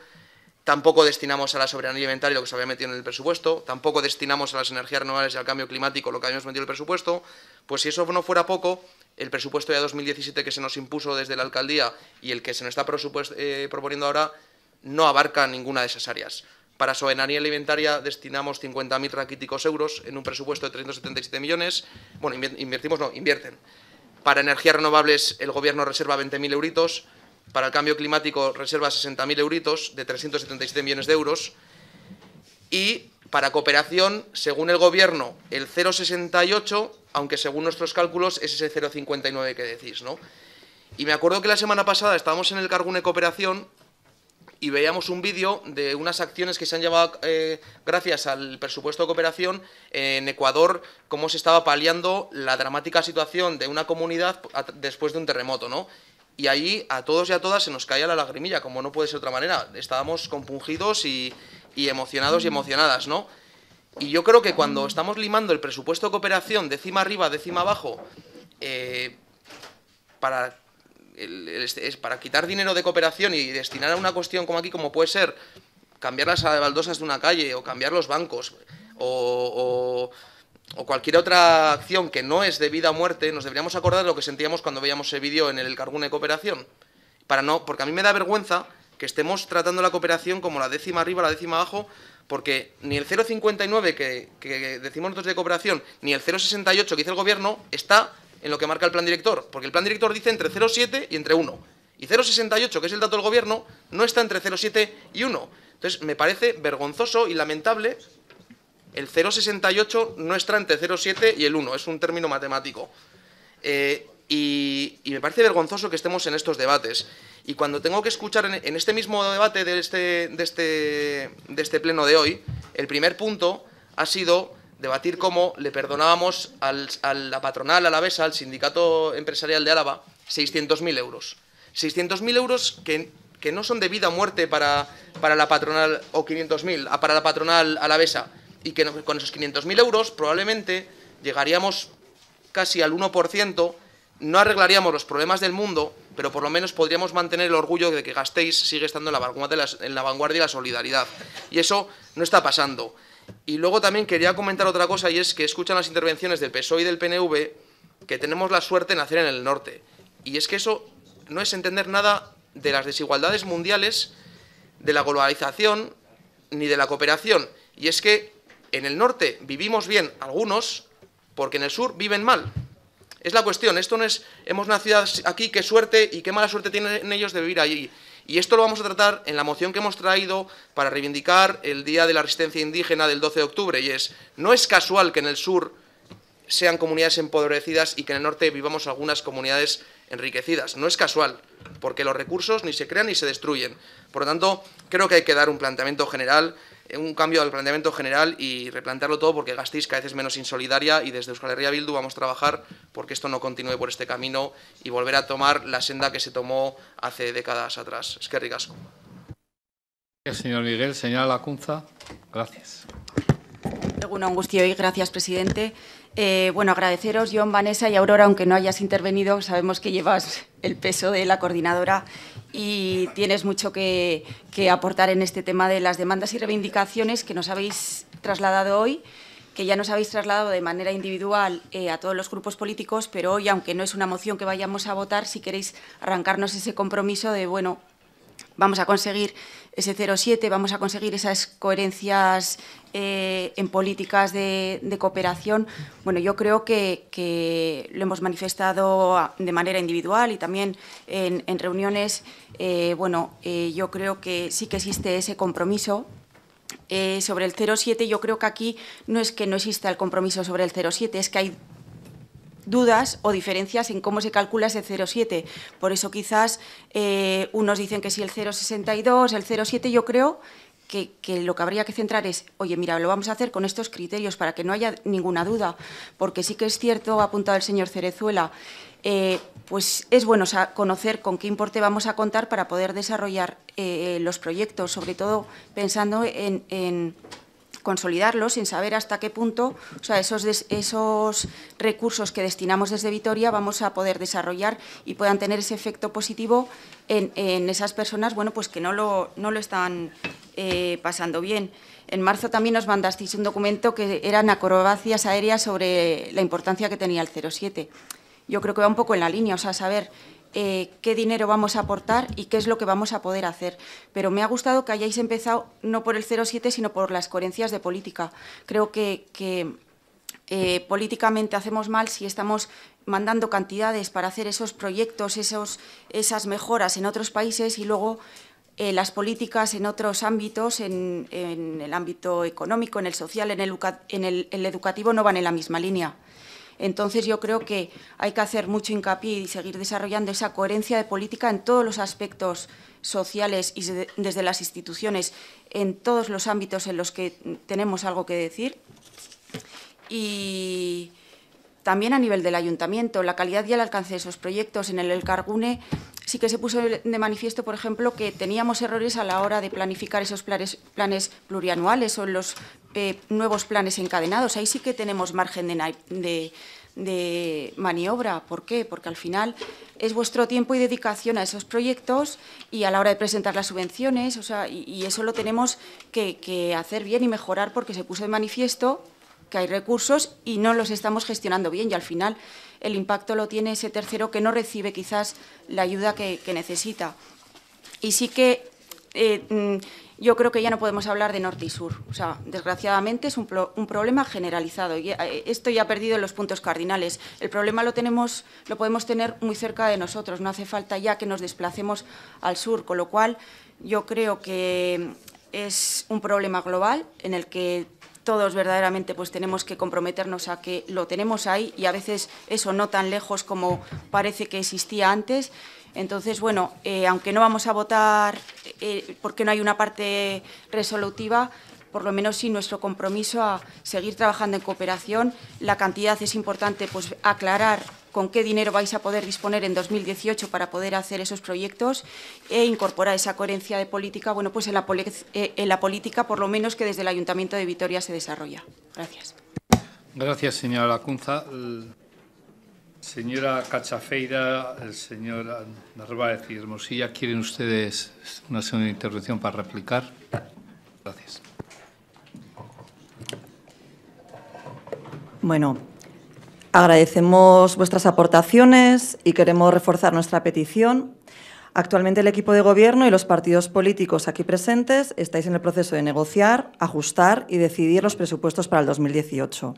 Tampoco destinamos a la soberanía alimentaria lo que se había metido en el presupuesto, tampoco destinamos a las energías renovables y al cambio climático lo que habíamos metido en el presupuesto. Pues si eso no fuera poco, el presupuesto de 2017 que se nos impuso desde la alcaldía y el que se nos está eh, proponiendo ahora no abarca ninguna de esas áreas. Para soberanía alimentaria destinamos 50.000 raquíticos euros en un presupuesto de 377 millones. Bueno, invertimos, no, invierten. Para energías renovables el Gobierno reserva 20.000 euritos. Para el cambio climático reserva 60.000 euritos de 377 millones de euros. Y para cooperación, según el Gobierno, el 0,68, aunque según nuestros cálculos es ese 0,59 que decís, ¿no? Y me acuerdo que la semana pasada estábamos en el Cargune Cooperación y veíamos un vídeo de unas acciones que se han llevado eh, gracias al presupuesto de cooperación en Ecuador, cómo se estaba paliando la dramática situación de una comunidad después de un terremoto, ¿no? Y ahí a todos y a todas se nos caía la lagrimilla, como no puede ser de otra manera. Estábamos compungidos y, emocionados y emocionadas, ¿no? Y yo creo que cuando estamos limando el presupuesto de cooperación de cima arriba, de cima abajo, eh, para es para quitar dinero de cooperación y destinar a una cuestión como aquí, como puede ser cambiar las baldosas de una calle o cambiar los bancos o, cualquier otra acción que no es de vida o muerte, nos deberíamos acordar de lo que sentíamos cuando veíamos ese vídeo en el Cargune de Cooperación. Para no, porque a mí me da vergüenza que estemos tratando la cooperación como la décima arriba, la décima abajo, porque ni el 0,59 que, que decimos nosotros de cooperación, ni el 0,68 que dice el gobierno, está en lo que marca el plan director, porque el plan director dice entre 0,7 y entre 1. Y 0,68, que es el dato del gobierno, no está entre 0,7 y 1. Entonces, me parece vergonzoso y lamentable el 0,68 no está entre 0,7 y el 1, es un término matemático. Eh, y, me parece vergonzoso que estemos en estos debates. Y cuando tengo que escuchar en, este mismo debate de este, de, este, de este pleno de hoy, el primer punto ha sido debatir cómo le perdonábamos al, a la patronal alavesa, al sindicato empresarial de Álava, 600.000 euros. 600.000 euros que, no son de vida o muerte para, para la patronal, o 500.000, para la patronal alavesa, y que con esos 500.000 euros probablemente llegaríamos casi al 1%, no arreglaríamos los problemas del mundo, pero por lo menos podríamos mantener el orgullo de que Gasteiz sigue estando en la vanguardia, en la vanguardia de la solidaridad. Y eso no está pasando. Y luego también quería comentar otra cosa, y es que escuchan las intervenciones del PSOE y del PNV que tenemos la suerte de nacer en el norte. Y es que eso no es entender nada de las desigualdades mundiales, de la globalización, ni de la cooperación. Y es que en el norte vivimos bien algunos, porque en el sur viven mal. Es la cuestión, esto no es, hemos nacido aquí, qué suerte y qué mala suerte tienen ellos de vivir allí. Y esto lo vamos a tratar en la moción que hemos traído para reivindicar el Día de la Resistencia Indígena del 12 de octubre, y es, no es casual que en el sur sean comunidades empobrecidas y que en el norte vivamos algunas comunidades enriquecidas. No es casual, porque los recursos ni se crean ni se destruyen. Por lo tanto, creo que hay que dar un planteamiento general un cambio del planteamiento general y replantearlo todo porque Gasteiz cada vez es menos insolidaria y desde Euskal Herria Bildu vamos a trabajar porque esto no continúe por este camino y volver a tomar la senda que se tomó hace décadas atrás. Es que ricasco. Señor Miguel, señora Lacunza, gracias. y gracias, presidente. Eh, bueno, agradeceros, John, Vanessa y Aurora, aunque no hayas intervenido, sabemos que llevas el peso de la coordinadora y tienes mucho que, aportar en este tema de las demandas y reivindicaciones que nos habéis trasladado hoy que ya nos habéis trasladado de manera individual eh, a todos los grupos políticos, pero hoy, aunque no es una moción que vayamos a votar, si queréis arrancarnos ese compromiso de, bueno, vamos a conseguir ese 0,7, vamos a conseguir esas coherencias eh, en políticas de, cooperación. Bueno, yo creo que, lo hemos manifestado de manera individual y también en, reuniones. Eh, bueno, eh, yo creo que sí que existe ese compromiso. sobre el 0,7 yo creo que aquí no es que no exista el compromiso sobre el 0,7, es que hay dudas o diferencias en cómo se calcula ese 0,7. Por eso quizás eh, unos dicen que si el 0,62, el 0,7, yo creo que, lo que habría que centrar es, oye, mira, lo vamos a hacer con estos criterios para que no haya ninguna duda, porque sí que es cierto, ha apuntado el señor Cerezuela, eh, pues es bueno conocer con qué importe vamos a contar para poder desarrollar eh, los proyectos, sobre todo pensando en consolidarlo sin saber hasta qué punto, o sea, esos, esos recursos que destinamos desde Vitoria vamos a poder desarrollar y puedan tener ese efecto positivo en, esas personas, bueno, pues que no lo, no lo están eh, pasando bien. En marzo también nos mandasteis un documento que eran acrobacias aéreas sobre la importancia que tenía el 07. Yo creo que va un poco en la línea, o sea, saber eh, qué dinero vamos a aportar y qué es lo que vamos a poder hacer. Pero me ha gustado que hayáis empezado no por el 0,7, sino por las coherencias de política. Creo que, eh, políticamente hacemos mal si estamos mandando cantidades para hacer esos proyectos, esos, esas mejoras en otros países y luego eh, las políticas en otros ámbitos, en, el ámbito económico, en el social, en el educativo, no van en la misma línea. Entonces yo creo que hay que hacer mucho hincapié y seguir desarrollando esa coherencia de política en todos los aspectos sociales y desde las instituciones, en todos los ámbitos en los que tenemos algo que decir. Y también a nivel del ayuntamiento, la calidad y el alcance de esos proyectos. En el El Cargune sí que se puso de manifiesto, por ejemplo, que teníamos errores a la hora de planificar esos planes, plurianuales o los eh, nuevos planes encadenados. Ahí sí que tenemos margen de, maniobra. ¿Por qué? Porque al final es vuestro tiempo y dedicación a esos proyectos y a la hora de presentar las subvenciones, o sea, y, eso lo tenemos que hacer bien y mejorar porque se puso de manifiesto que hay recursos y no los estamos gestionando bien y al final el impacto lo tiene ese tercero que no recibe quizás la ayuda que, necesita. Y sí que eh, mm, yo creo que ya no podemos hablar de norte y sur. O sea, desgraciadamente es un, problema generalizado. Y eh, esto ya ha perdido los puntos cardinales. El problema lo tenemos, lo podemos tener muy cerca de nosotros. No hace falta ya que nos desplacemos al sur. Con lo cual, yo creo que es un problema global en el que todos verdaderamente pues tenemos que comprometernos a que lo tenemos ahí y a veces eso no tan lejos como parece que existía antes. Entonces, bueno, eh, aunque no vamos a votar eh, porque no hay una parte resolutiva, por lo menos sí nuestro compromiso a seguir trabajando en cooperación. La cantidad es importante, pues aclarar con qué dinero vais a poder disponer en 2018 para poder hacer esos proyectos e incorporar esa coherencia de política, bueno, pues en la, eh, en la política, por lo menos que desde el Ayuntamiento de Vitoria se desarrolla. Gracias. Gracias, señora Lacunza. Señora Cachafeira, el señor Narváez y Hermosilla, ¿quieren ustedes una segunda intervención para replicar? Gracias. Bueno, agradecemos vuestras aportaciones y queremos reforzar nuestra petición. Actualmente el equipo de gobierno y los partidos políticos aquí presentes estáis en el proceso de negociar, ajustar y decidir los presupuestos para el 2018.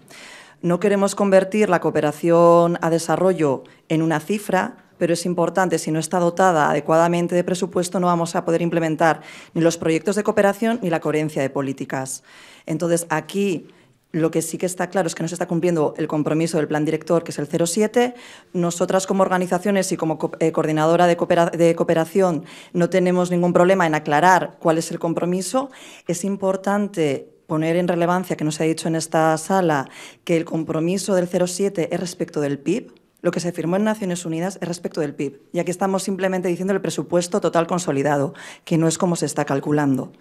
No queremos convertir la cooperación a desarrollo en una cifra, pero es importante, si no está dotada adecuadamente de presupuesto, no vamos a poder implementar ni los proyectos de cooperación ni la coherencia de políticas. Entonces, aquí lo que sí que está claro es que no se está cumpliendo el compromiso del plan director, que es el 07. Nosotras como organizaciones y como eh, coordinadora de, de, cooperación no tenemos ningún problema en aclarar cuál es el compromiso. Es importante poner en relevancia, que no se ha dicho en esta sala, que el compromiso del 07 es respecto del PIB. Lo que se firmó en Naciones Unidas es respecto del PIB. Y aquí estamos simplemente diciendo el presupuesto total consolidado, que no es como se está calculando.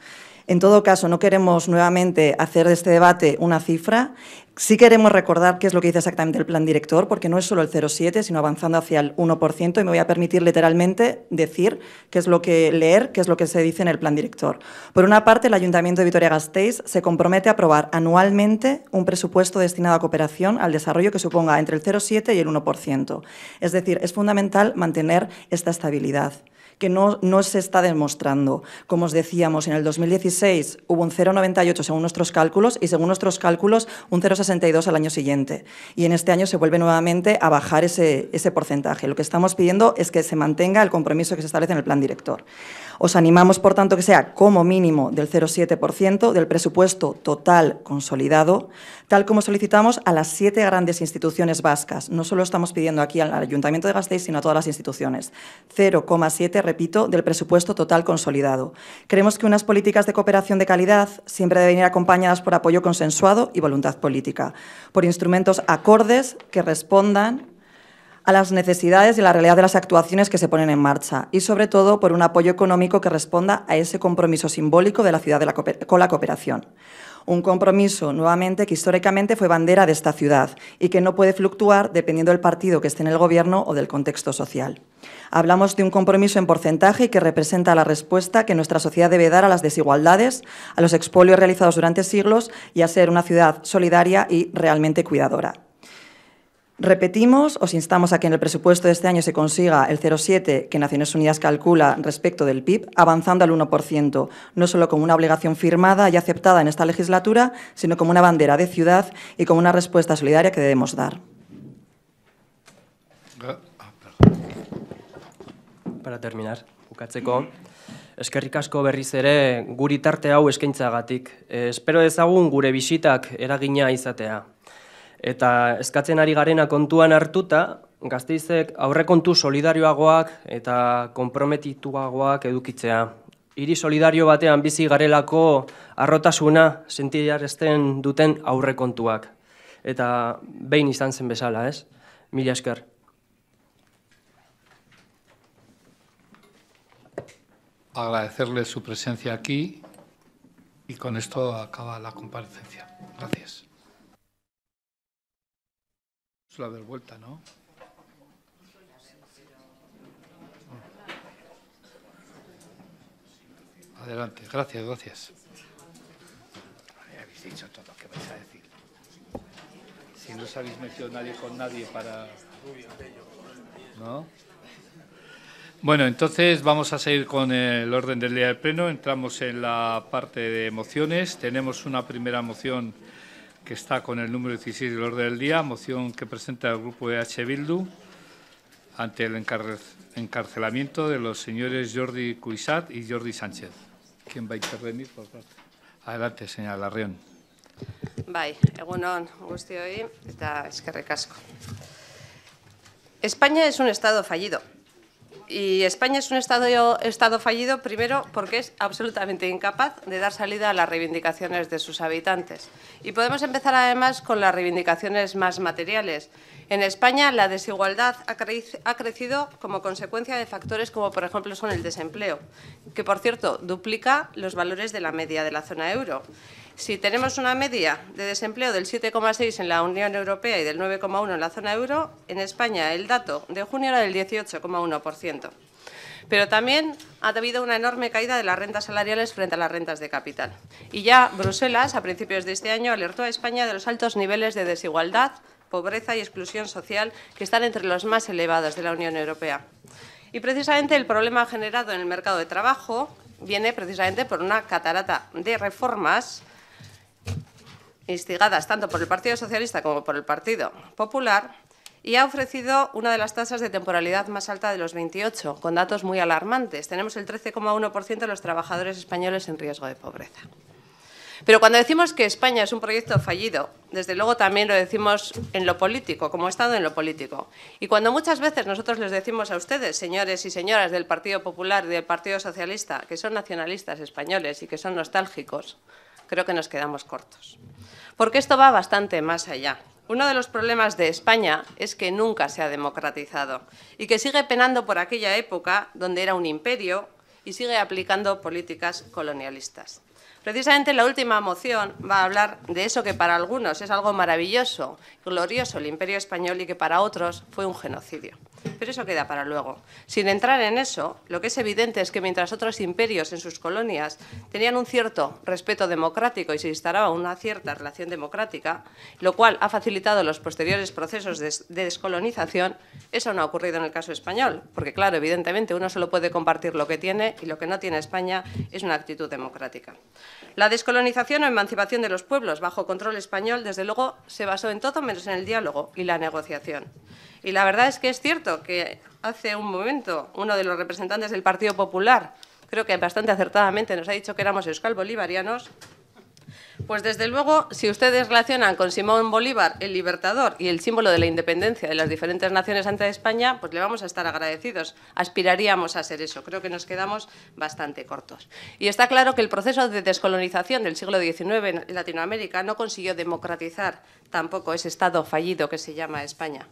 En todo caso, no queremos nuevamente hacer de este debate una cifra. Sí queremos recordar qué es lo que dice exactamente el plan director, porque no es solo el 0,7, sino avanzando hacia el 1%, y me voy a permitir literalmente decir qué es lo que leer, qué es lo que se dice en el plan director. Por una parte, el Ayuntamiento de Vitoria-Gasteiz se compromete a aprobar anualmente un presupuesto destinado a cooperación al desarrollo que suponga entre el 0,7 y el 1%. Es decir, es fundamental mantener esta estabilidad que no, no se está demostrando. Como os decíamos, en el 2016 hubo un 0,98 según nuestros cálculos y según nuestros cálculos un 0,62 al año siguiente. Y en este año se vuelve nuevamente a bajar ese, ese porcentaje. Lo que estamos pidiendo es que se mantenga el compromiso que se establece en el plan director. Os animamos, por tanto, que sea como mínimo del 0,7% del presupuesto total consolidado, tal como solicitamos a las siete grandes instituciones vascas. No solo estamos pidiendo aquí al Ayuntamiento de Gasteiz, sino a todas las instituciones. 0,7, repito, del presupuesto total consolidado. Creemos que unas políticas de cooperación de calidad siempre deben ir acompañadas por apoyo consensuado y voluntad política, por instrumentos acordes que respondan a las necesidades y la realidad de las actuaciones que se ponen en marcha y, sobre todo, por un apoyo económico que responda a ese compromiso simbólico de la ciudad con la cooperación. Un compromiso, nuevamente, que históricamente fue bandera de esta ciudad y que no puede fluctuar dependiendo del partido que esté en el Gobierno o del contexto social. Hablamos de un compromiso en porcentaje que representa la respuesta que nuestra sociedad debe dar a las desigualdades, a los expolios realizados durante siglos y a ser una ciudad solidaria y realmente cuidadora. Repetimos, os instamos a que en el presupuesto de este año se consiga el 0,7 que Naciones Unidas calcula respecto del PIB, avanzando al 1%, no solo como una obligación firmada y aceptada en esta legislatura, sino como una bandera de ciudad y como una respuesta solidaria que debemos dar. Para terminar, bukatzeko, eskerrik asko berriz ere guri tarte hau eskaintzagatik. Espero ezagun gure bisitak eragina izatea. Eta eskatzen ari garena kontuan hartuta, gazteizek aurrekontu solidarioagoak eta konprometituagoak edukitzea. Hiri solidario batean bizi garelako arrotasuna sentiaresten duten aurrekontuak. Eta behin izan zen bezala, ez? Mila esker. Agradecerle su presencia aquí y con esto acaba la comparecencia. Gracias. La ver vuelta, ¿no? Adelante, gracias, gracias. Habéis dicho todo lo que vais a decir. Si no os habéis metido nadie con nadie para... ¿No? Bueno, entonces vamos a seguir con el orden del día del pleno. Entramos en la parte de mociones. Tenemos una primera moción que está con el número 16 del orden del día, moción que presenta el grupo EH Bildu ante el encarcelamiento de los señores Jordi Cuisat y Jordi Sánchez. ¿Quién va a intervenir? Por parte? Adelante, señora Larrión. Bai, egunon eta eskerrik asko. España es un estado fallido. Y España es un estado, estado fallido, primero, porque es absolutamente incapaz de dar salida a las reivindicaciones de sus habitantes. Y podemos empezar, además, con las reivindicaciones más materiales. En España, la desigualdad ha, ha crecido como consecuencia de factores como, por ejemplo, son el desempleo, que, por cierto, duplica los valores de la media de la zona euro. Si tenemos una media de desempleo del 7,6 en la Unión Europea y del 9,1 en la zona euro, en España el dato de junio era del 18,1%. Pero también ha habido una enorme caída de las rentas salariales frente a las rentas de capital. Y ya Bruselas, a principios de este año, alertó a España de los altos niveles de desigualdad, pobreza y exclusión social que están entre los más elevados de la Unión Europea. Y precisamente el problema generado en el mercado de trabajo viene precisamente por una catarata de reformas instigadas tanto por el Partido Socialista como por el Partido Popular, y ha ofrecido una de las tasas de temporalidad más alta de los 28, con datos muy alarmantes. Tenemos el 13,1% de los trabajadores españoles en riesgo de pobreza. Pero cuando decimos que España es un proyecto fallido, desde luego también lo decimos en lo político, como Estado en lo político. Y cuando muchas veces nosotros les decimos a ustedes, señores y señoras del Partido Popular y del Partido Socialista, que son nacionalistas españoles y que son nostálgicos, creo que nos quedamos cortos. Porque esto va bastante más allá. Uno de los problemas de España es que nunca se ha democratizado y que sigue penando por aquella época donde era un imperio y sigue aplicando políticas colonialistas. Precisamente la última moción va a hablar de eso que para algunos es algo maravilloso, glorioso, el imperio español, y que para otros fue un genocidio. Pero eso queda para luego. Sin entrar en eso, lo que es evidente es que mientras otros imperios en sus colonias tenían un cierto respeto democrático y se instalaba una cierta relación democrática, lo cual ha facilitado los posteriores procesos de, descolonización, eso no ha ocurrido en el caso español, porque claro, evidentemente uno solo puede compartir lo que tiene y lo que no tiene España es una actitud democrática. La descolonización o emancipación de los pueblos bajo control español, desde luego, se basó en todo menos en el diálogo y la negociación. Y la verdad es que es cierto que hace un momento uno de los representantes del Partido Popular, creo que bastante acertadamente, nos ha dicho que éramos euskal bolivarianos, pues desde luego, si ustedes relacionan con Simón Bolívar, el libertador y el símbolo de la independencia de las diferentes naciones ante España, pues le vamos a estar agradecidos. Aspiraríamos a ser eso. Creo que nos quedamos bastante cortos. Y está claro que el proceso de descolonización del siglo XIX en Latinoamérica no consiguió democratizar tampoco ese Estado fallido que se llama España.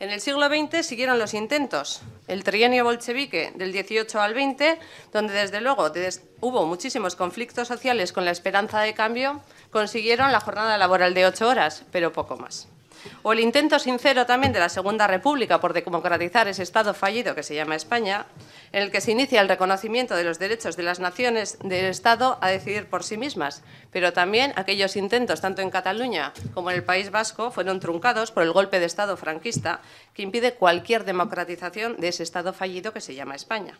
En el siglo XX siguieron los intentos, el trienio bolchevique del 18 al 20, donde desde luego hubo muchísimos conflictos sociales con la esperanza de cambio, consiguieron la jornada laboral de ocho horas, pero poco más. O el intento sincero también de la Segunda República por democratizar ese Estado fallido que se llama España, en el que se inicia el reconocimiento de los derechos de las naciones del Estado a decidir por sí mismas, pero también aquellos intentos, tanto en Cataluña como en el País Vasco, fueron truncados por el golpe de Estado franquista que impide cualquier democratización de ese Estado fallido que se llama España.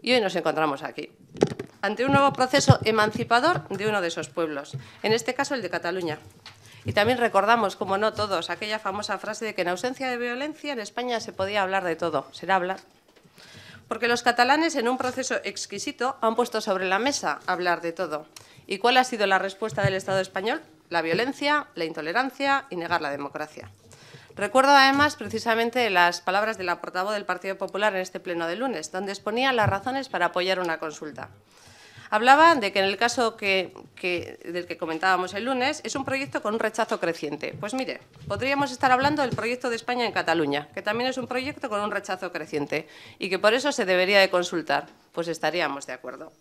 Y hoy nos encontramos aquí, ante un nuevo proceso emancipador de uno de esos pueblos, en este caso el de Cataluña. Y también recordamos, como no todos, aquella famosa frase de que en ausencia de violencia en España se podía hablar de todo. Será hablar porque los catalanes, en un proceso exquisito, han puesto sobre la mesa hablar de todo. ¿Y cuál ha sido la respuesta del Estado español? La violencia, la intolerancia y negar la democracia. Recuerdo además precisamente las palabras de la portavoz del Partido Popular en este pleno de lunes, donde exponía las razones para apoyar una consulta. Hablaba de que en el caso del que comentábamos el lunes es un proyecto con un rechazo creciente. Pues mire, podríamos estar hablando del proyecto de España en Cataluña, que también es un proyecto con un rechazo creciente y que por eso se debería de consultar. Pues estaríamos de acuerdo.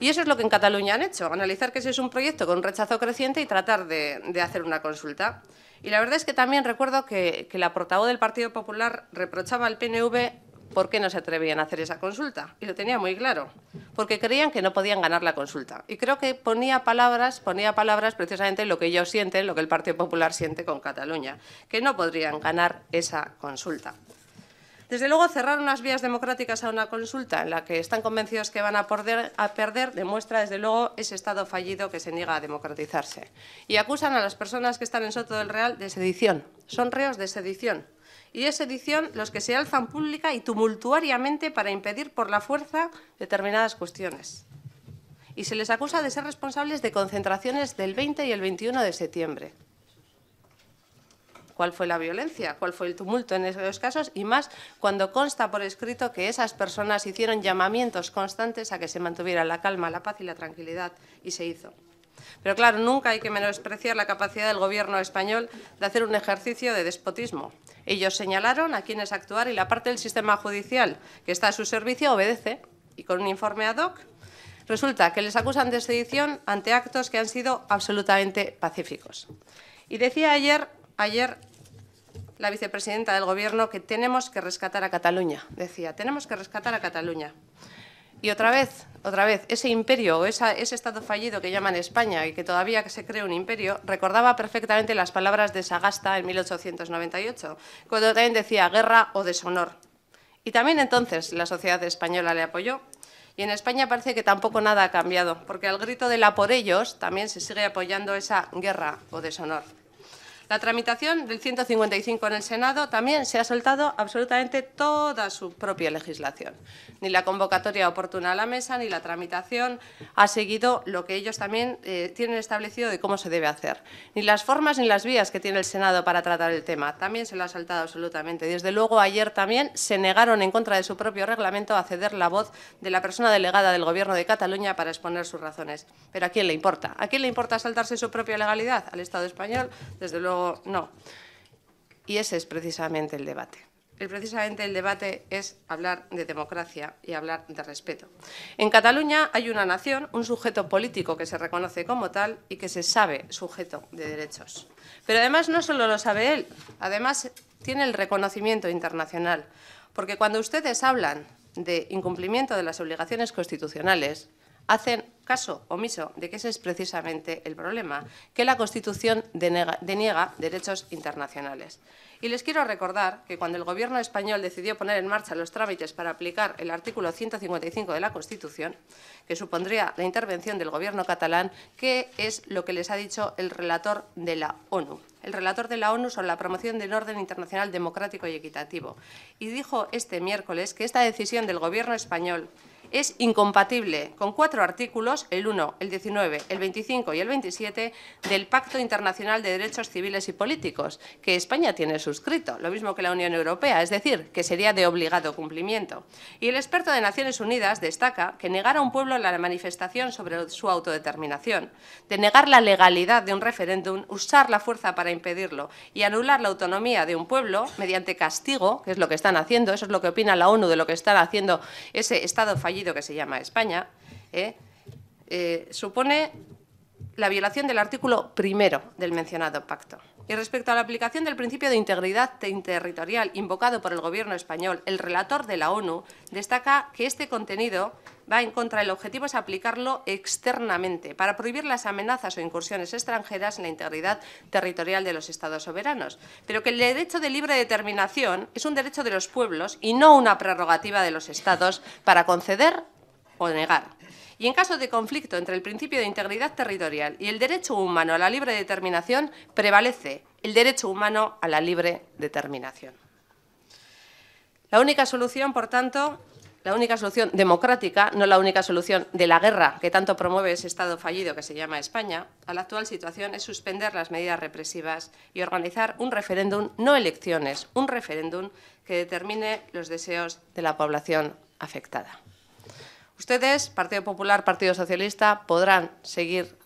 Y eso es lo que en Cataluña han hecho, analizar que ese es un proyecto con un rechazo creciente y tratar de, hacer una consulta. Y la verdad es que también recuerdo que la portavoz del Partido Popular reprochaba al PNV por qué no se atrevían a hacer esa consulta. Y lo tenía muy claro, porque creían que no podían ganar la consulta. Y creo que ponía palabras, ponía palabras precisamente lo que ellos sienten, lo que el Partido Popular siente con Cataluña, que no podrían ganar esa consulta. Desde luego, cerrar unas vías democráticas a una consulta en la que están convencidos que van a perder, a perder, demuestra, desde luego, ese Estado fallido que se niega a democratizarse. Y acusan a las personas que están en Soto del Real de sedición. Son reos de sedición y es edición los que se alzan pública y tumultuariamente para impedir por la fuerza determinadas cuestiones. Y se les acusa de ser responsables de concentraciones del 20 y el 21 de septiembre. ¿Cuál fue la violencia? ¿Cuál fue el tumulto en esos casos? Y más cuando consta por escrito que esas personas hicieron llamamientos constantes a que se mantuviera la calma, la paz y la tranquilidad, y se hizo. Pero claro, nunca hay que menospreciar la capacidad del Gobierno español de hacer un ejercicio de despotismo. Ellos señalaron a quienes actuar y la parte del sistema judicial que está a su servicio obedece y con un informe ad hoc Resulta que les acusan de sedición ante actos que han sido absolutamente pacíficos. Y decía ayer, ayer la vicepresidenta del Gobierno que tenemos que rescatar a Cataluña. Decía, tenemos que rescatar a Cataluña. Y otra vez, otra vez, ese imperio o ese Estado fallido que llaman España y que todavía se cree un imperio, recordaba perfectamente las palabras de Sagasta en 1898, cuando también decía guerra o deshonor. Y también entonces la sociedad española le apoyó. Y en España parece que tampoco nada ha cambiado, porque al grito de la por ellos también se sigue apoyando esa guerra o deshonor. La tramitación del 155 en el Senado también se ha soltado absolutamente toda su propia legislación. Ni la convocatoria oportuna a la mesa, ni la tramitación ha seguido lo que ellos también eh, tienen establecido de cómo se debe hacer. Ni las formas ni las vías que tiene el Senado para tratar el tema. También se lo ha saltado absolutamente. Desde luego, ayer también se negaron en contra de su propio reglamento a ceder la voz de la persona delegada del Gobierno de Cataluña para exponer sus razones. Pero ¿a quién le importa? ¿A quién le importa saltarse su propia legalidad? ¿Al Estado español? Desde luego no. Y ese es precisamente el debate. El, precisamente el debate es hablar de democracia y hablar de respeto. En Cataluña hay una nación, un sujeto político que se reconoce como tal y que se sabe sujeto de derechos. Pero además no solo lo sabe él, además tiene el reconocimiento internacional. Porque cuando ustedes hablan de incumplimiento de las obligaciones constitucionales, hacen caso omiso de que ese es precisamente el problema, que la Constitución deniega, derechos internacionales. Y les quiero recordar que cuando el Gobierno español decidió poner en marcha los trámites para aplicar el artículo 155 de la Constitución, que supondría la intervención del Gobierno catalán, ¿qué es lo que les ha dicho el relator de la ONU? El relator de la ONU sobre la promoción del orden internacional democrático y equitativo. Y dijo este miércoles que esta decisión del Gobierno español es incompatible con cuatro artículos, el 1, el 19, el 25 y el 27, del Pacto Internacional de Derechos Civiles y Políticos, que España tiene suscrito, lo mismo que la Unión Europea, es decir, que sería de obligado cumplimiento. Y el experto de Naciones Unidas destaca que negar a un pueblo la manifestación sobre su autodeterminación, de negar la legalidad de un referéndum, usar la fuerza para impedirlo y anular la autonomía de un pueblo mediante castigo, que es lo que están haciendo, eso es lo que opina la ONU de lo que están haciendo ese Estado fallido que se llama España, ¿eh? Eh, supone la violación del artículo primero del mencionado pacto. Y respecto a la aplicación del principio de integridad territorial invocado por el Gobierno español, el relator de la ONU destaca que este contenido va en contra del objetivo es aplicarlo externamente para prohibir las amenazas o incursiones extranjeras en la integridad territorial de los Estados soberanos, pero que el derecho de libre determinación es un derecho de los pueblos y no una prerrogativa de los Estados para conceder o negar. Y en caso de conflicto entre el principio de integridad territorial y el derecho humano a la libre determinación, prevalece el derecho humano a la libre determinación. La única solución, por tanto, la única solución democrática, no la única solución de la guerra que tanto promueve ese Estado fallido que se llama España, a la actual situación es suspender las medidas represivas y organizar un referéndum, no elecciones, un referéndum que determine los deseos de la población afectada. Ustedes, Partido Popular, Partido Socialista, podrán seguir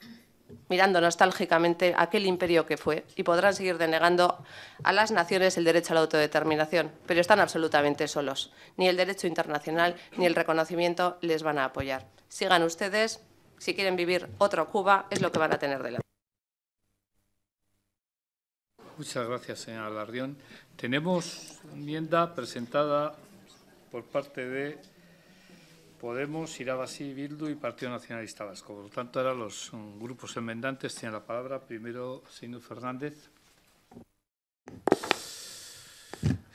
mirando nostálgicamente aquel imperio que fue y podrán seguir denegando a las naciones el derecho a la autodeterminación, pero están absolutamente solos. Ni el derecho internacional ni el reconocimiento les van a apoyar. Sigan ustedes, si quieren vivir otro Cuba, es lo que van a tener de la. Muchas gracias, señora Lardión. Tenemos enmienda presentada por parte de Podemos, Irabasí, Bildu y Partido Nacionalista Vasco. Por lo tanto, ahora los grupos enmendantes tienen la palabra. Primero, señor Fernández.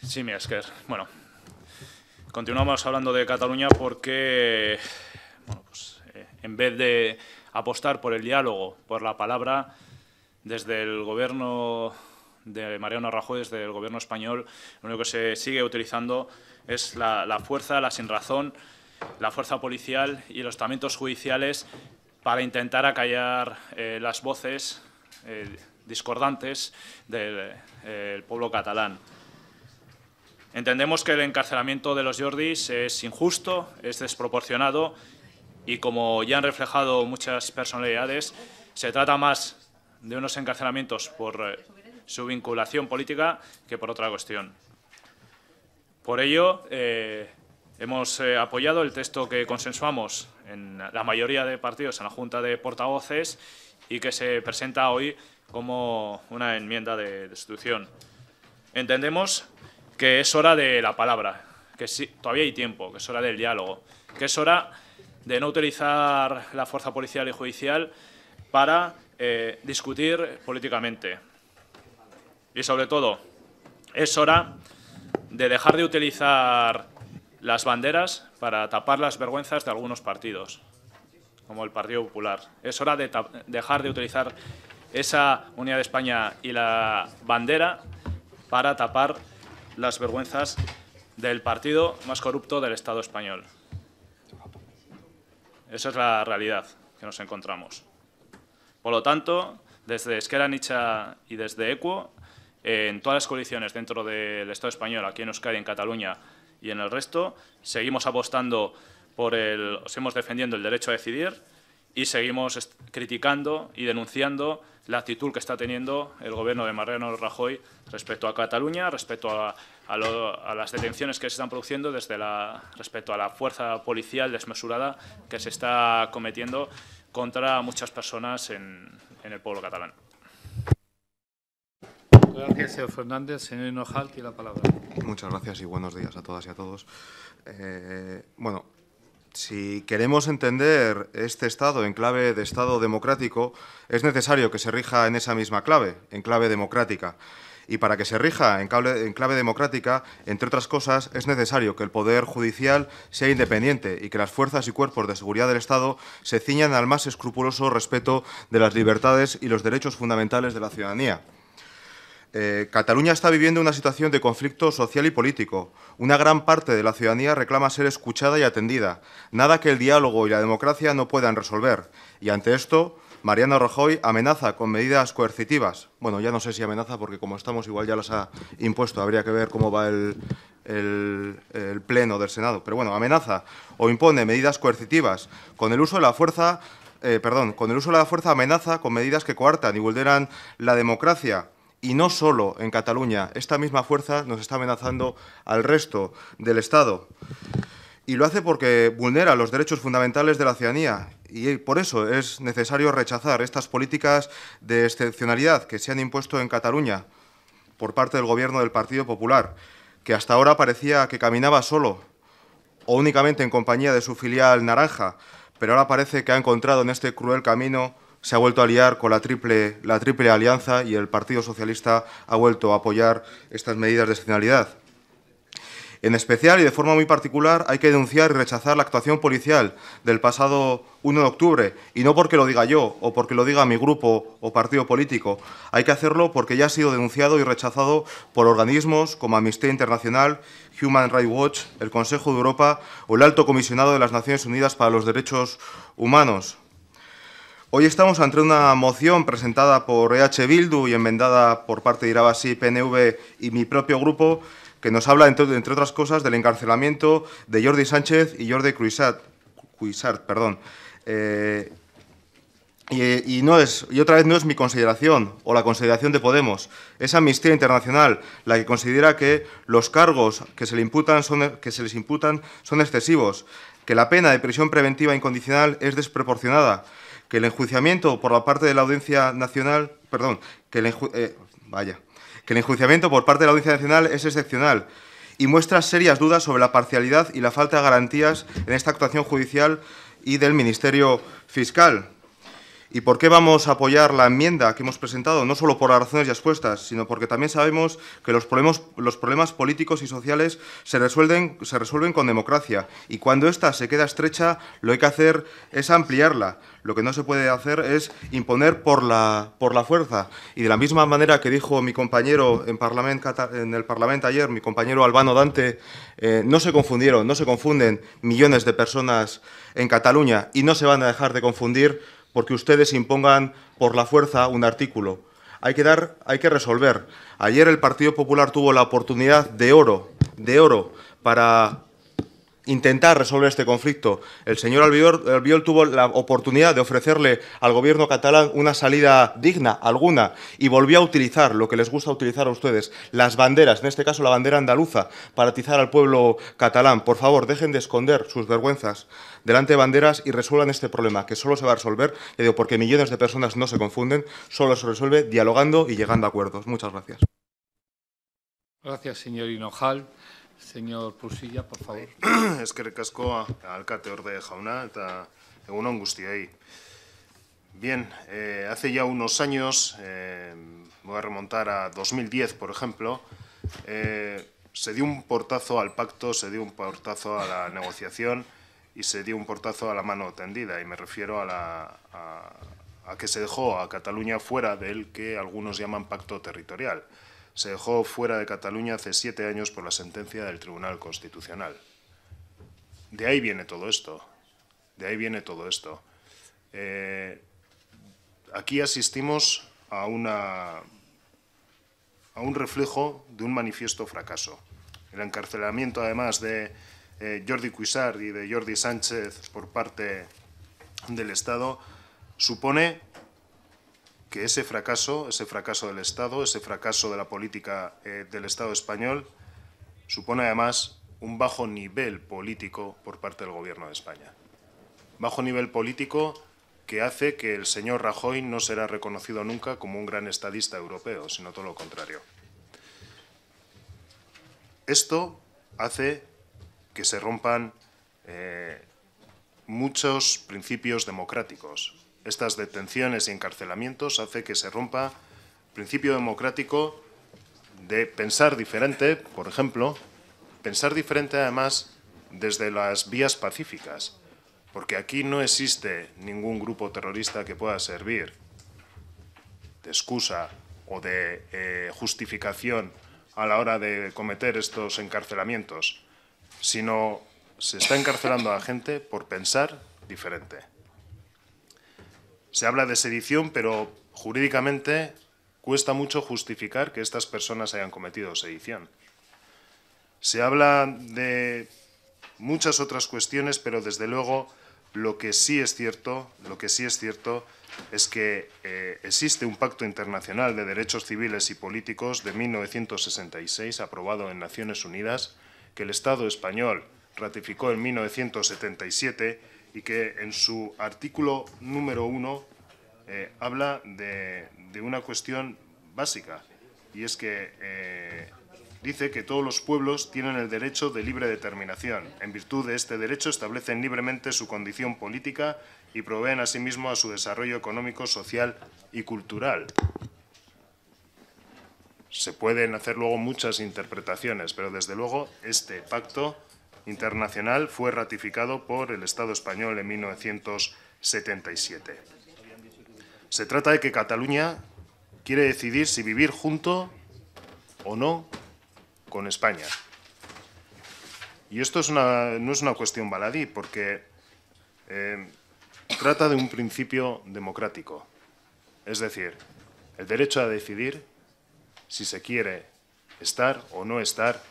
Sí, mi Esker. Bueno, continuamos hablando de Cataluña porque, bueno, pues, eh, en vez de apostar por el diálogo, por la palabra, desde el gobierno de Mariano Rajoy, desde el gobierno español, lo único que se sigue utilizando es la, la fuerza, la sinrazón, la fuerza policial y los estamentos judiciales para intentar acallar eh, las voces eh, discordantes del eh, pueblo catalán. Entendemos que el encarcelamiento de los Jordis es injusto, es desproporcionado y, como ya han reflejado muchas personalidades, se trata más de unos encarcelamientos por su vinculación política que por otra cuestión. Por ello, Hemos eh, apoyado el texto que consensuamos en la mayoría de partidos en la Junta de Portavoces y que se presenta hoy como una enmienda de destitución. Entendemos que es hora de la palabra, que sí, todavía hay tiempo, que es hora del diálogo, que es hora de no utilizar la fuerza policial y judicial para eh, discutir políticamente. Y sobre todo, es hora de dejar de utilizar las banderas para tapar las vergüenzas de algunos partidos, como el Partido Popular. Es hora de dejar de utilizar esa unidad de España y la bandera para tapar las vergüenzas del partido más corrupto del Estado español. Esa es la realidad que nos encontramos. Por lo tanto, desde Esquerra Nicha y desde ECUO, en todas las coaliciones dentro del Estado español, aquí en Euskadi, en Cataluña y en el resto, seguimos apostando por el, seguimos defendiendo el derecho a decidir y seguimos criticando y denunciando la actitud que está teniendo el gobierno de Mariano Rajoy respecto a Cataluña, respecto a, las detenciones que se están produciendo, desde la, respecto a la fuerza policial desmesurada que se está cometiendo contra muchas personas en, el pueblo catalán. Gracias, señor Fernández. Señor Hinojal, tiene la palabra. Muchas gracias y buenos días a todas y a todos. Eh, bueno, si queremos entender este Estado en clave de Estado democrático, es necesario que se rija en esa misma clave, en clave democrática. Y para que se rija en clave, democrática, entre otras cosas, es necesario que el Poder Judicial sea independiente y que las fuerzas y cuerpos de seguridad del Estado se ciñan al más escrupuloso respeto de las libertades y los derechos fundamentales de la ciudadanía. Eh, Cataluña está viviendo una situación de conflicto social y político. Una gran parte de la ciudadanía reclama ser escuchada y atendida, nada que el diálogo y la democracia no puedan resolver. Y ante esto, Mariano Rajoy amenaza con medidas coercitivas. Bueno, ya no sé si amenaza porque como estamos igual ya las ha impuesto, habría que ver cómo va el, pleno del Senado. Pero bueno, amenaza o impone medidas coercitivas con el uso de la fuerza, eh, perdón, con el uso de la fuerza amenaza con medidas que coartan y vulneran la democracia y no solo en Cataluña. Esta misma fuerza nos está amenazando al resto del Estado. Y lo hace porque vulnera los derechos fundamentales de la ciudadanía. Y por eso es necesario rechazar estas políticas de excepcionalidad que se han impuesto en Cataluña por parte del Gobierno del Partido Popular, que hasta ahora parecía que caminaba solo o únicamente en compañía de su filial naranja, pero ahora parece que ha encontrado en este cruel camino se ha vuelto a liar con la triple, la triple alianza y el Partido Socialista ha vuelto a apoyar estas medidas de excepcionalidad. En especial y de forma muy particular hay que denunciar y rechazar la actuación policial del pasado 1 de octubre, y no porque lo diga yo o porque lo diga mi grupo o partido político, hay que hacerlo porque ya ha sido denunciado y rechazado por organismos como Amnistía Internacional, Human Rights Watch, el Consejo de Europa o el Alto Comisionado de las Naciones Unidas para los Derechos Humanos. Hoy estamos ante una moción presentada por EH Bildu y enmendada por parte de Irabasi, PNV y mi propio grupo, que nos habla, entre, otras cosas, del encarcelamiento de Jordi Sánchez y Jordi Cuisart. perdón. Eh, y, no es, y otra vez no es mi consideración o la consideración de Podemos, es Amnistía Internacional la que considera que los cargos que se, le imputan que se les imputan son excesivos, que la pena de prisión preventiva incondicional es desproporcionada que el enjuiciamiento por la parte de la Audiencia Nacional, perdón, que el, eh, vaya, que el enjuiciamiento por parte de la Audiencia Nacional es excepcional y muestra serias dudas sobre la parcialidad y la falta de garantías en esta actuación judicial y del Ministerio Fiscal. ¿Y por qué vamos a apoyar la enmienda que hemos presentado? No solo por las razones ya expuestas, sino porque también sabemos que los problemas, políticos y sociales se resuelven, se resuelven con democracia y cuando ésta se queda estrecha lo que hay que hacer es ampliarla. Lo que no se puede hacer es imponer por la, por la fuerza. Y de la misma manera que dijo mi compañero en, en el Parlamento ayer, mi compañero Albano Dante, eh, no se confundieron, no se confunden millones de personas en Cataluña y no se van a dejar de confundir porque ustedes impongan por la fuerza un artículo. Hay que, dar, hay que resolver. Ayer el Partido Popular tuvo la oportunidad de oro, de oro, para intentar resolver este conflicto. El señor Albiol, tuvo la oportunidad de ofrecerle al gobierno catalán una salida digna, alguna, y volvió a utilizar lo que les gusta utilizar a ustedes, las banderas, en este caso la bandera andaluza, para atizar al pueblo catalán. Por favor, dejen de esconder sus vergüenzas delante de banderas y resuelvan este problema, que solo se va a resolver, porque millones de personas no se confunden, solo se resuelve dialogando y llegando a acuerdos. Muchas gracias. Gracias, señor Hinojal. Señor Pusilla, por favor. (clears throat) Eskerrik asko alkate orde jauna eta egunon guztiei. Bien, eh, hace ya unos años, eh, voy a remontar a 2010, por ejemplo, eh, se dio un portazo al pacto, se dio un portazo a la negociación y se dio un portazo a la mano tendida. Y me refiero a, la, a que se dejó a Cataluña fuera del que algunos llaman pacto territorial se dejó fuera de Cataluña hace siete años por la sentencia del Tribunal Constitucional. De ahí viene todo esto. De ahí viene todo esto. Eh, aquí asistimos a, una, a un reflejo de un manifiesto fracaso. El encarcelamiento, además, de eh, Jordi Cuixart y de Jordi Sánchez por parte del Estado supone que ese fracaso, ese fracaso del Estado, ese fracaso de la política eh, del Estado español, supone además un bajo nivel político por parte del Gobierno de España. Bajo nivel político que hace que el señor Rajoy no será reconocido nunca como un gran estadista europeo, sino todo lo contrario. Esto hace que se rompan eh, muchos principios democráticos, estas detenciones y encarcelamientos hace que se rompa el principio democrático de pensar diferente, por ejemplo, pensar diferente además desde las vías pacíficas, porque aquí no existe ningún grupo terrorista que pueda servir de excusa o de eh, justificación a la hora de cometer estos encarcelamientos, sino se está encarcelando a gente por pensar diferente. Se habla de sedición, pero jurídicamente cuesta mucho justificar que estas personas hayan cometido sedición. Se habla de muchas otras cuestiones, pero desde luego lo que sí es cierto, lo que sí es cierto es que eh, existe un pacto internacional de derechos civiles y políticos de 1966 aprobado en Naciones Unidas que el Estado español ratificó en 1977 y que en su artículo número uno eh, habla de, una cuestión básica, y es que eh, dice que todos los pueblos tienen el derecho de libre determinación. En virtud de este derecho establecen libremente su condición política y proveen asimismo a su desarrollo económico, social y cultural. Se pueden hacer luego muchas interpretaciones, pero desde luego este pacto internacional fue ratificado por el Estado español en 1977. Se trata de que Cataluña quiere decidir si vivir junto o no con España. Y esto no es una cuestión baladí, porque eh, trata de un principio democrático. Es decir, el derecho a decidir si se quiere estar o no estar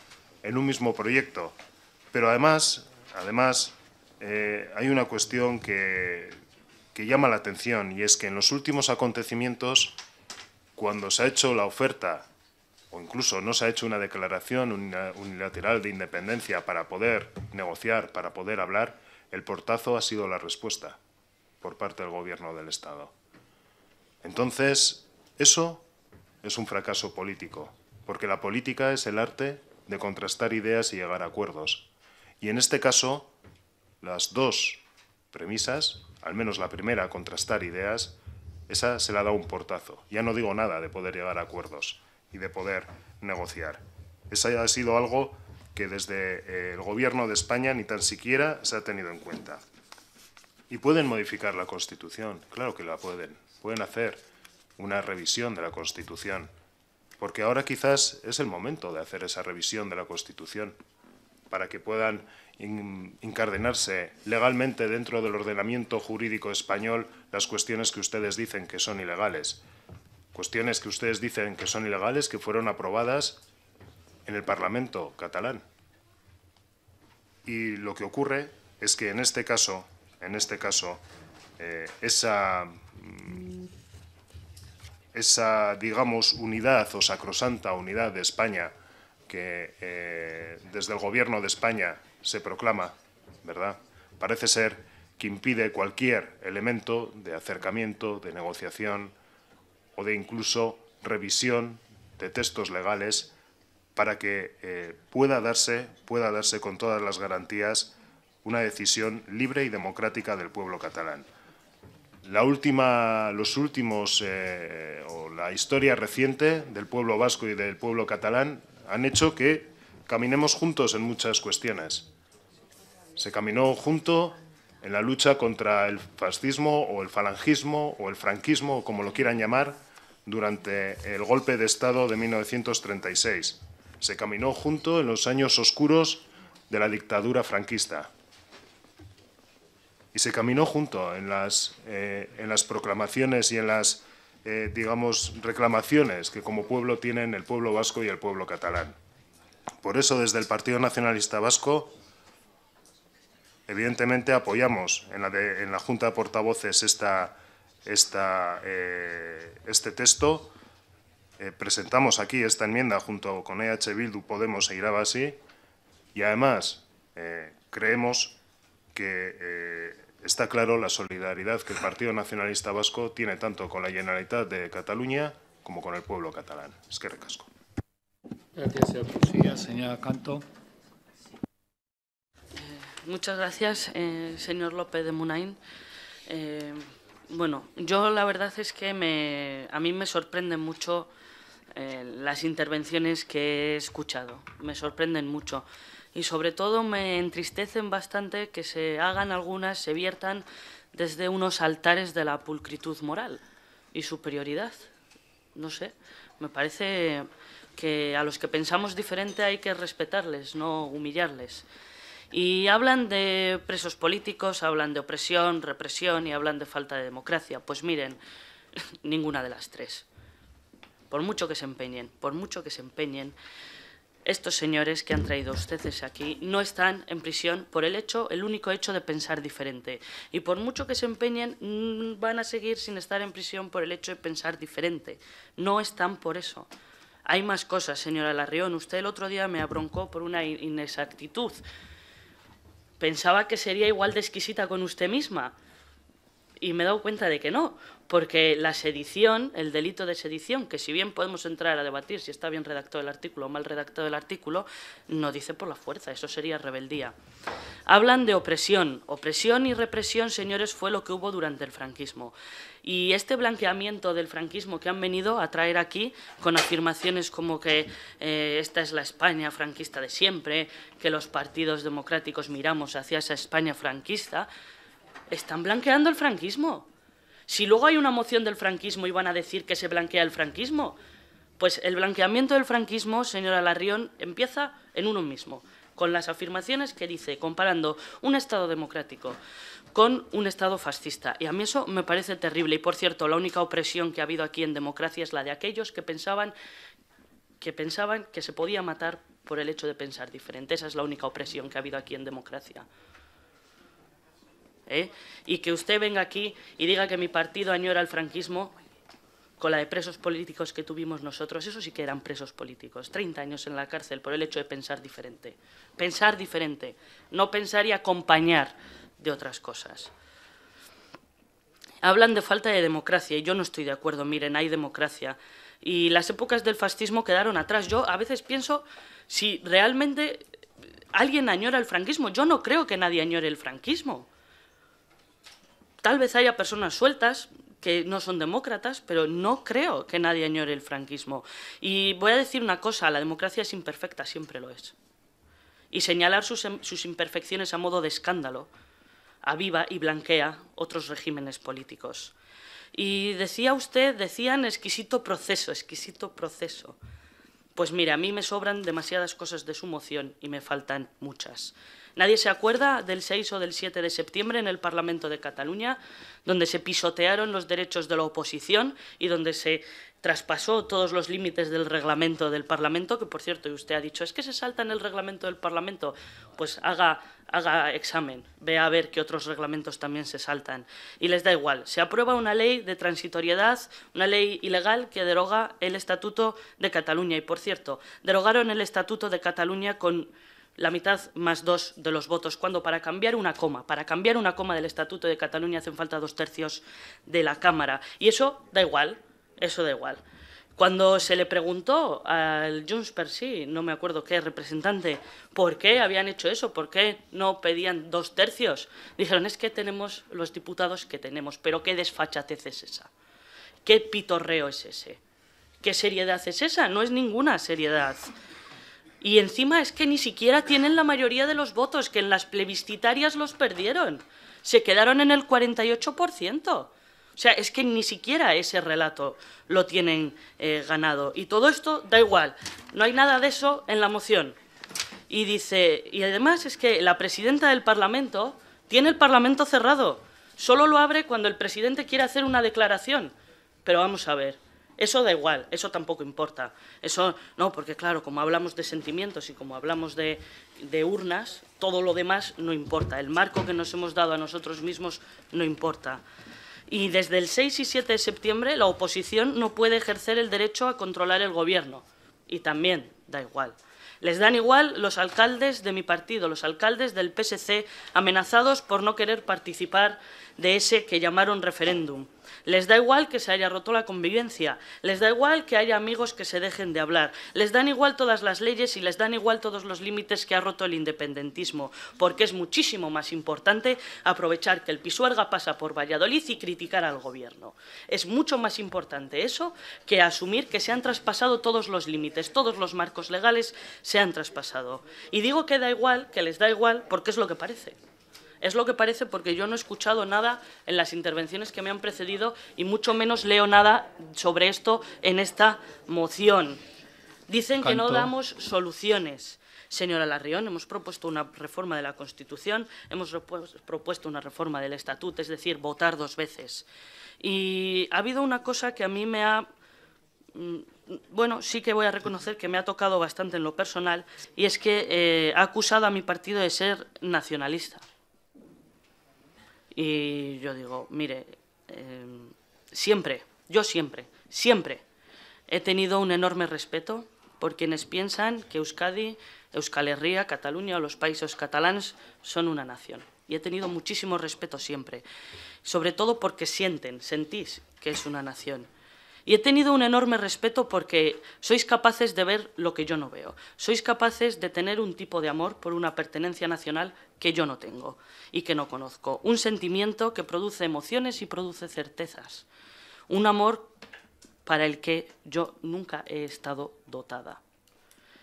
en un mismo proyecto pero además, además eh, hay una cuestión que, que llama la atención y es que en los últimos acontecimientos, cuando se ha hecho la oferta o incluso no se ha hecho una declaración unilateral de independencia para poder negociar, para poder hablar, el portazo ha sido la respuesta por parte del Gobierno del Estado. Entonces, eso es un fracaso político, porque la política es el arte de contrastar ideas y llegar a acuerdos. Y en este caso, las dos premisas, al menos la primera, contrastar ideas, esa se la da un portazo. Ya no digo nada de poder llegar a acuerdos y de poder negociar. Esa ha sido algo que desde eh, el Gobierno de España ni tan siquiera se ha tenido en cuenta. Y pueden modificar la Constitución, claro que la pueden. Pueden hacer una revisión de la Constitución, porque ahora quizás es el momento de hacer esa revisión de la Constitución para que puedan incardinarse legalmente dentro del ordenamiento jurídico español las cuestiones que ustedes dicen que son ilegales. Cuestiones que ustedes dicen que son ilegales que fueron aprobadas en el Parlamento catalán. Y lo que ocurre es que en este caso, en este caso, eh, esa, mm, esa, digamos, unidad o sacrosanta unidad de España que eh, desde el Gobierno de España se proclama, ¿verdad? Parece ser que impide cualquier elemento de acercamiento, de negociación o de incluso revisión de textos legales para que eh, pueda, darse, pueda darse con todas las garantías una decisión libre y democrática del pueblo catalán. La última, los últimos, eh, o la historia reciente del pueblo vasco y del pueblo catalán han hecho que caminemos juntos en muchas cuestiones. Se caminó junto en la lucha contra el fascismo o el falangismo o el franquismo, como lo quieran llamar, durante el golpe de Estado de 1936. Se caminó junto en los años oscuros de la dictadura franquista. Y se caminó junto en las, eh, en las proclamaciones y en las, eh, digamos, reclamaciones que como pueblo tienen el pueblo vasco y el pueblo catalán. Por eso, desde el Partido Nacionalista Vasco, evidentemente apoyamos en la, en la Junta de Portavoces esta, esta, eh, este texto. Eh, presentamos aquí esta enmienda junto con EH Bildu, Podemos e Irabasi y además eh, creemos que está claro la solidaridad que el Partido Nacionalista Vasco tiene tanto con la Generalitat de Cataluña como con el pueblo catalán. Es que recasco. Gracias, señor Señora Canto. muchas gracias, señor López de Munain. Bueno, yo la verdad es que me, a mí me sorprenden mucho eh, las intervenciones que he escuchado, me sorprenden mucho. Y sobre todo me entristecen bastante que se hagan algunas, se viertan desde unos altares de la pulcritud moral y superioridad. No sé, me parece que a los que pensamos diferente hay que respetarles, no humillarles. Y hablan de presos políticos, hablan de opresión, represión y hablan de falta de democracia. Pues miren, (laughs) ninguna de las tres. Por mucho que se empeñen, por mucho que se empeñen, estos señores que han traído ustedes aquí no están en prisión por el hecho, el único hecho de pensar diferente. Y por mucho que se empeñen, mm, van a seguir sin estar en prisión por el hecho de pensar diferente. No están por eso. Hay más cosas, señora Larrión. Usted el otro día me abroncó por una inexactitud pensaba que sería igual de exquisita con usted misma. Y me he dado cuenta de que no, porque la sedición, el delito de sedición, que si bien podemos entrar a debatir si está bien redactado el artículo o mal redactado el artículo, no dice por la fuerza, eso sería rebeldía. Hablan de opresión. Opresión y represión, señores, fue lo que hubo durante el franquismo. Y este blanqueamiento del franquismo que han venido a traer aquí, con afirmaciones como que eh, esta es la España franquista de siempre, que los partidos democráticos miramos hacia esa España franquista, están blanqueando el franquismo. Si luego hay una moción del franquismo y van a decir que se blanquea el franquismo, pues el blanqueamiento del franquismo, señora Larrión, empieza en uno mismo, con las afirmaciones que dice, comparando un Estado democrático con un Estado fascista. Y a mí eso me parece terrible. Y, por cierto, la única opresión que ha habido aquí en democracia es la de aquellos que pensaban que, pensaban que se podía matar por el hecho de pensar diferente. Esa es la única opresión que ha habido aquí en democracia. ¿Eh? y que usted venga aquí y diga que mi partido añora el franquismo con la de presos políticos que tuvimos nosotros, eso sí que eran presos políticos, 30 años en la cárcel por el hecho de pensar diferente. Pensar diferente, no pensar y acompañar de otras cosas. Hablan de falta de democracia y yo no estoy de acuerdo, miren, hay democracia. Y las épocas del fascismo quedaron atrás. Yo a veces pienso si realmente alguien añora el franquismo. Yo no creo que nadie añore el franquismo. Tal vez haya personas sueltas que no son demócratas, pero no creo que nadie añore el franquismo. Y voy a decir una cosa, la democracia es imperfecta, siempre lo es. Y señalar sus, sus imperfecciones a modo de escándalo aviva y blanquea otros regímenes políticos. Y decía usted, decían exquisito proceso, exquisito proceso. Pues mire, a mí me sobran demasiadas cosas de su moción y me faltan muchas. Nadie se acuerda del 6 o del 7 de septiembre en el Parlamento de Cataluña, donde se pisotearon los derechos de la oposición y donde se traspasó todos los límites del reglamento del Parlamento, que por cierto, usted ha dicho, es que se salta en el reglamento del Parlamento, pues haga, haga examen, vea a ver qué otros reglamentos también se saltan. Y les da igual, se aprueba una ley de transitoriedad, una ley ilegal que deroga el Estatuto de Cataluña. Y por cierto, derogaron el Estatuto de Cataluña con la mitad más dos de los votos, cuando para cambiar una coma, para cambiar una coma del Estatuto de Cataluña hacen falta dos tercios de la Cámara. Y eso da igual, eso da igual. Cuando se le preguntó al Junts per sí, no me acuerdo qué representante, por qué habían hecho eso, por qué no pedían dos tercios, dijeron, es que tenemos los diputados que tenemos, pero qué desfachatez es esa, qué pitorreo es ese, qué seriedad es esa, no es ninguna seriedad. Y encima es que ni siquiera tienen la mayoría de los votos, que en las plebiscitarias los perdieron. Se quedaron en el 48%. O sea, es que ni siquiera ese relato lo tienen eh, ganado. Y todo esto da igual. No hay nada de eso en la moción. Y dice, y además es que la presidenta del Parlamento tiene el Parlamento cerrado. Solo lo abre cuando el presidente quiere hacer una declaración. Pero vamos a ver, eso da igual, eso tampoco importa. Eso no, porque claro, como hablamos de sentimientos y como hablamos de, urnas, todo lo demás no importa. El marco que nos hemos dado a nosotros mismos no importa. Y desde el 6 y 7 de septiembre la oposición no puede ejercer el derecho a controlar el gobierno. Y también da igual. Les dan igual los alcaldes de mi partido, los alcaldes del PSC, amenazados por no querer participar de ese que llamaron referéndum. Les da igual que se haya roto la convivencia, les da igual que haya amigos que se dejen de hablar, les dan igual todas las leyes y les dan igual todos los límites que ha roto el independentismo, porque es muchísimo más importante aprovechar que el Pisuerga pasa por Valladolid y criticar al gobierno. Es mucho más importante eso que asumir que se han traspasado todos los límites, todos los marcos legales se han traspasado. Y digo que da igual, que les da igual, porque es lo que parece. Es lo que parece porque yo no he escuchado nada en las intervenciones que me han precedido y mucho menos leo nada sobre esto en esta moción. Dicen que no damos soluciones. Señora Larrión, hemos propuesto una reforma de la Constitución, hemos propuesto una reforma del Estatuto, es decir, votar dos veces. Y ha habido una cosa que a mí me ha mm, bueno, sí que voy a reconocer que me ha tocado bastante en lo personal, y es que eh, ha acusado a mi partido de ser nacionalista. Y yo digo, mire, em, siempre, yo siempre, siempre he tenido un enorme respeto por quienes piensan que Euskadi, Euskal Herria, Cataluña o los países catalanes son una nación. Y he tenido muchísimo respeto siempre, sobre todo porque sienten, sentís que es una nación. Y he tenido un enorme respeto porque sois capaces de ver lo que yo no veo. Sois capaces de tener un tipo de amor por una pertenencia nacional que yo no tengo y que no conozco. Un sentimiento que produce emociones y produce certezas. Un amor para el que yo nunca he estado dotada.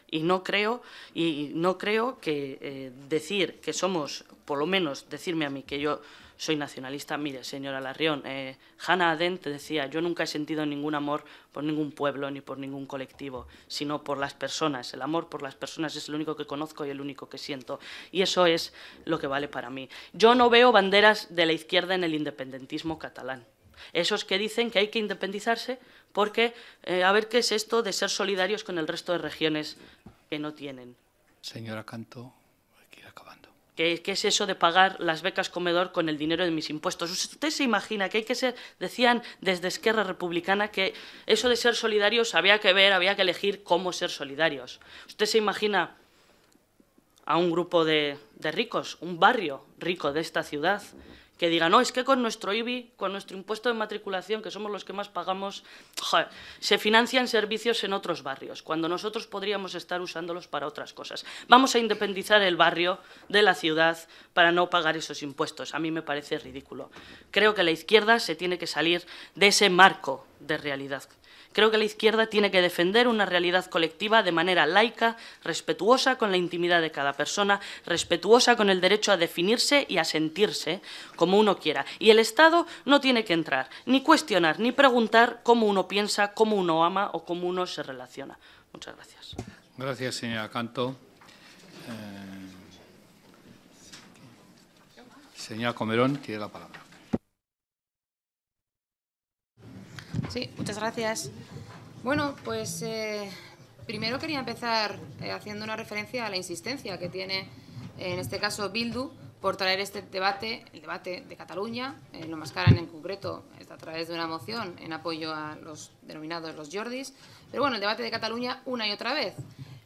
Y no creo, y no creo que eh, decir que somos, por lo menos decirme a mí que yo soy nacionalista. Mire, señora Larrión, eh, Hannah Arendt decía, yo nunca he sentido ningún amor por ningún pueblo ni por ningún colectivo, sino por las personas. El amor por las personas es lo único que conozco y el único que siento. Y eso es lo que vale para mí. Yo no veo banderas de la izquierda en el independentismo catalán. Esos que dicen que hay que independizarse porque, eh, a ver qué es esto de ser solidarios con el resto de regiones que no tienen. Señora Canto. ¿Qué, es eso de pagar las becas comedor con el dinero de mis impuestos? ¿Usted se imagina que hay que ser, decían desde Esquerra Republicana, que eso de ser solidarios había que ver, había que elegir cómo ser solidarios? ¿Usted se imagina a un grupo de ricos, un barrio rico de esta ciudad, que diga, no, es que con nuestro IBI, con nuestro impuesto de matriculación, que somos los que más pagamos, se financian servicios en otros barrios, cuando nosotros podríamos estar usándolos para otras cosas. Vamos a independizar el barrio de la ciudad para no pagar esos impuestos. A mí me parece ridículo. Creo que la izquierda se tiene que salir de ese marco de realidad Creo que la izquierda tiene que defender una realidad colectiva de manera laica, respetuosa con la intimidad de cada persona, respetuosa con el derecho a definirse y a sentirse como uno quiera. Y el Estado no tiene que entrar, ni cuestionar, ni preguntar cómo uno piensa, cómo uno ama o cómo uno se relaciona. Muchas gracias. Gracias, señora Canto. Eh, Señora Comerón, tiene la palabra. Sí, muchas gracias. Bueno, pues eh, primero quería empezar eh, haciendo una referencia a la insistencia que tiene, en este caso, Bildu, por traer este debate, el debate de Cataluña, eh, lo mascaran en concreto a través de una moción en apoyo a los denominados los Jordis, pero bueno, el debate de Cataluña una y otra vez.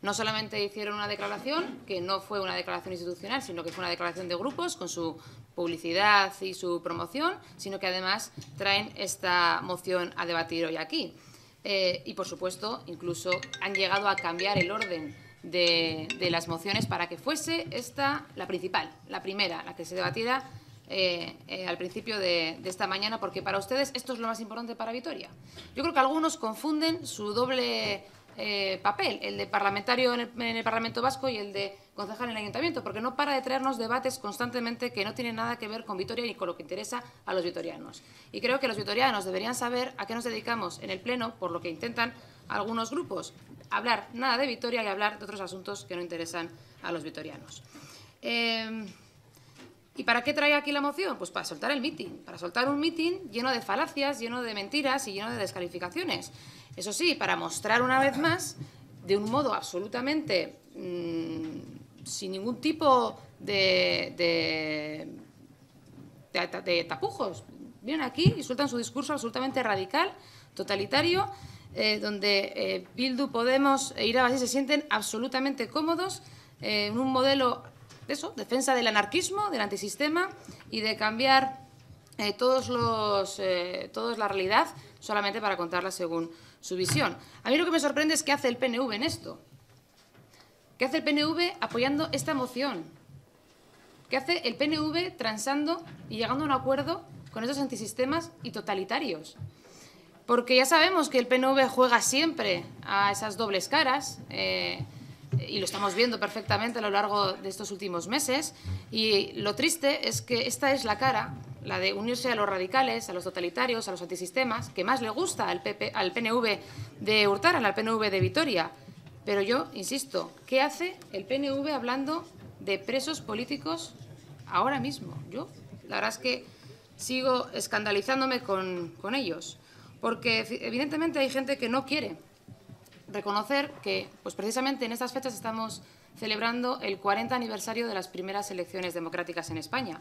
No solamente hicieron una declaración, que no fue una declaración institucional, sino que fue una declaración de grupos con su publicidad y su promoción, sino que además traen esta moción a debatir hoy aquí. Eh, y, por supuesto, incluso han llegado a cambiar el orden de, las mociones para que fuese esta la principal, la primera, la que se debatiera eh, eh, al principio de, de, esta mañana, porque para ustedes esto es lo más importante para Vitoria. Yo creo que algunos confunden su doble eh, papel, el de parlamentario en el, Parlamento Vasco y el de concejal en el Ayuntamiento, porque no para de traernos debates constantemente que no tienen nada que ver con Vitoria ni con lo que interesa a los vitorianos. Y creo que los vitorianos deberían saber a qué nos dedicamos en el Pleno, por lo que intentan algunos grupos, hablar nada de Vitoria y hablar de otros asuntos que no interesan a los vitorianos. Eh, ¿Y para qué trae aquí la moción? Pues para soltar el mitin, para soltar un mitin lleno de falacias, lleno de mentiras y lleno de descalificaciones. Eso sí, para mostrar una vez más, de un modo absolutamente mm, sin ningún tipo de, tapujos, vienen aquí y sueltan su discurso absolutamente radical, totalitario, eh, donde eh, Bildu, Podemos e Irabasí se sienten absolutamente cómodos eh, en un modelo de eso, defensa del anarquismo, del antisistema y de cambiar todos los, toda la realidad solamente para contarla según su visión. A mí lo que me sorprende es qué hace el PNV en esto. ¿Qué hace el PNV apoyando esta moción? ¿Qué hace el PNV transando y llegando a un acuerdo con esos antisistemas y totalitarios? Porque ya sabemos que el PNV juega siempre a esas dobles caras, eh, y lo estamos viendo perfectamente a lo largo de estos últimos meses, y lo triste es que esta es la cara la de unirse a los radicales, a los totalitarios, a los antisistemas, que más le gusta al, PP, al PNV de Hurtara, al PNV de Vitoria. Pero yo insisto, ¿qué hace el PNV hablando de presos políticos ahora mismo? Yo, la verdad es que sigo escandalizándome con, con ellos, porque evidentemente hay gente que no quiere reconocer que, pues precisamente en estas fechas estamos celebrando el 40 aniversario de las primeras elecciones democráticas en España.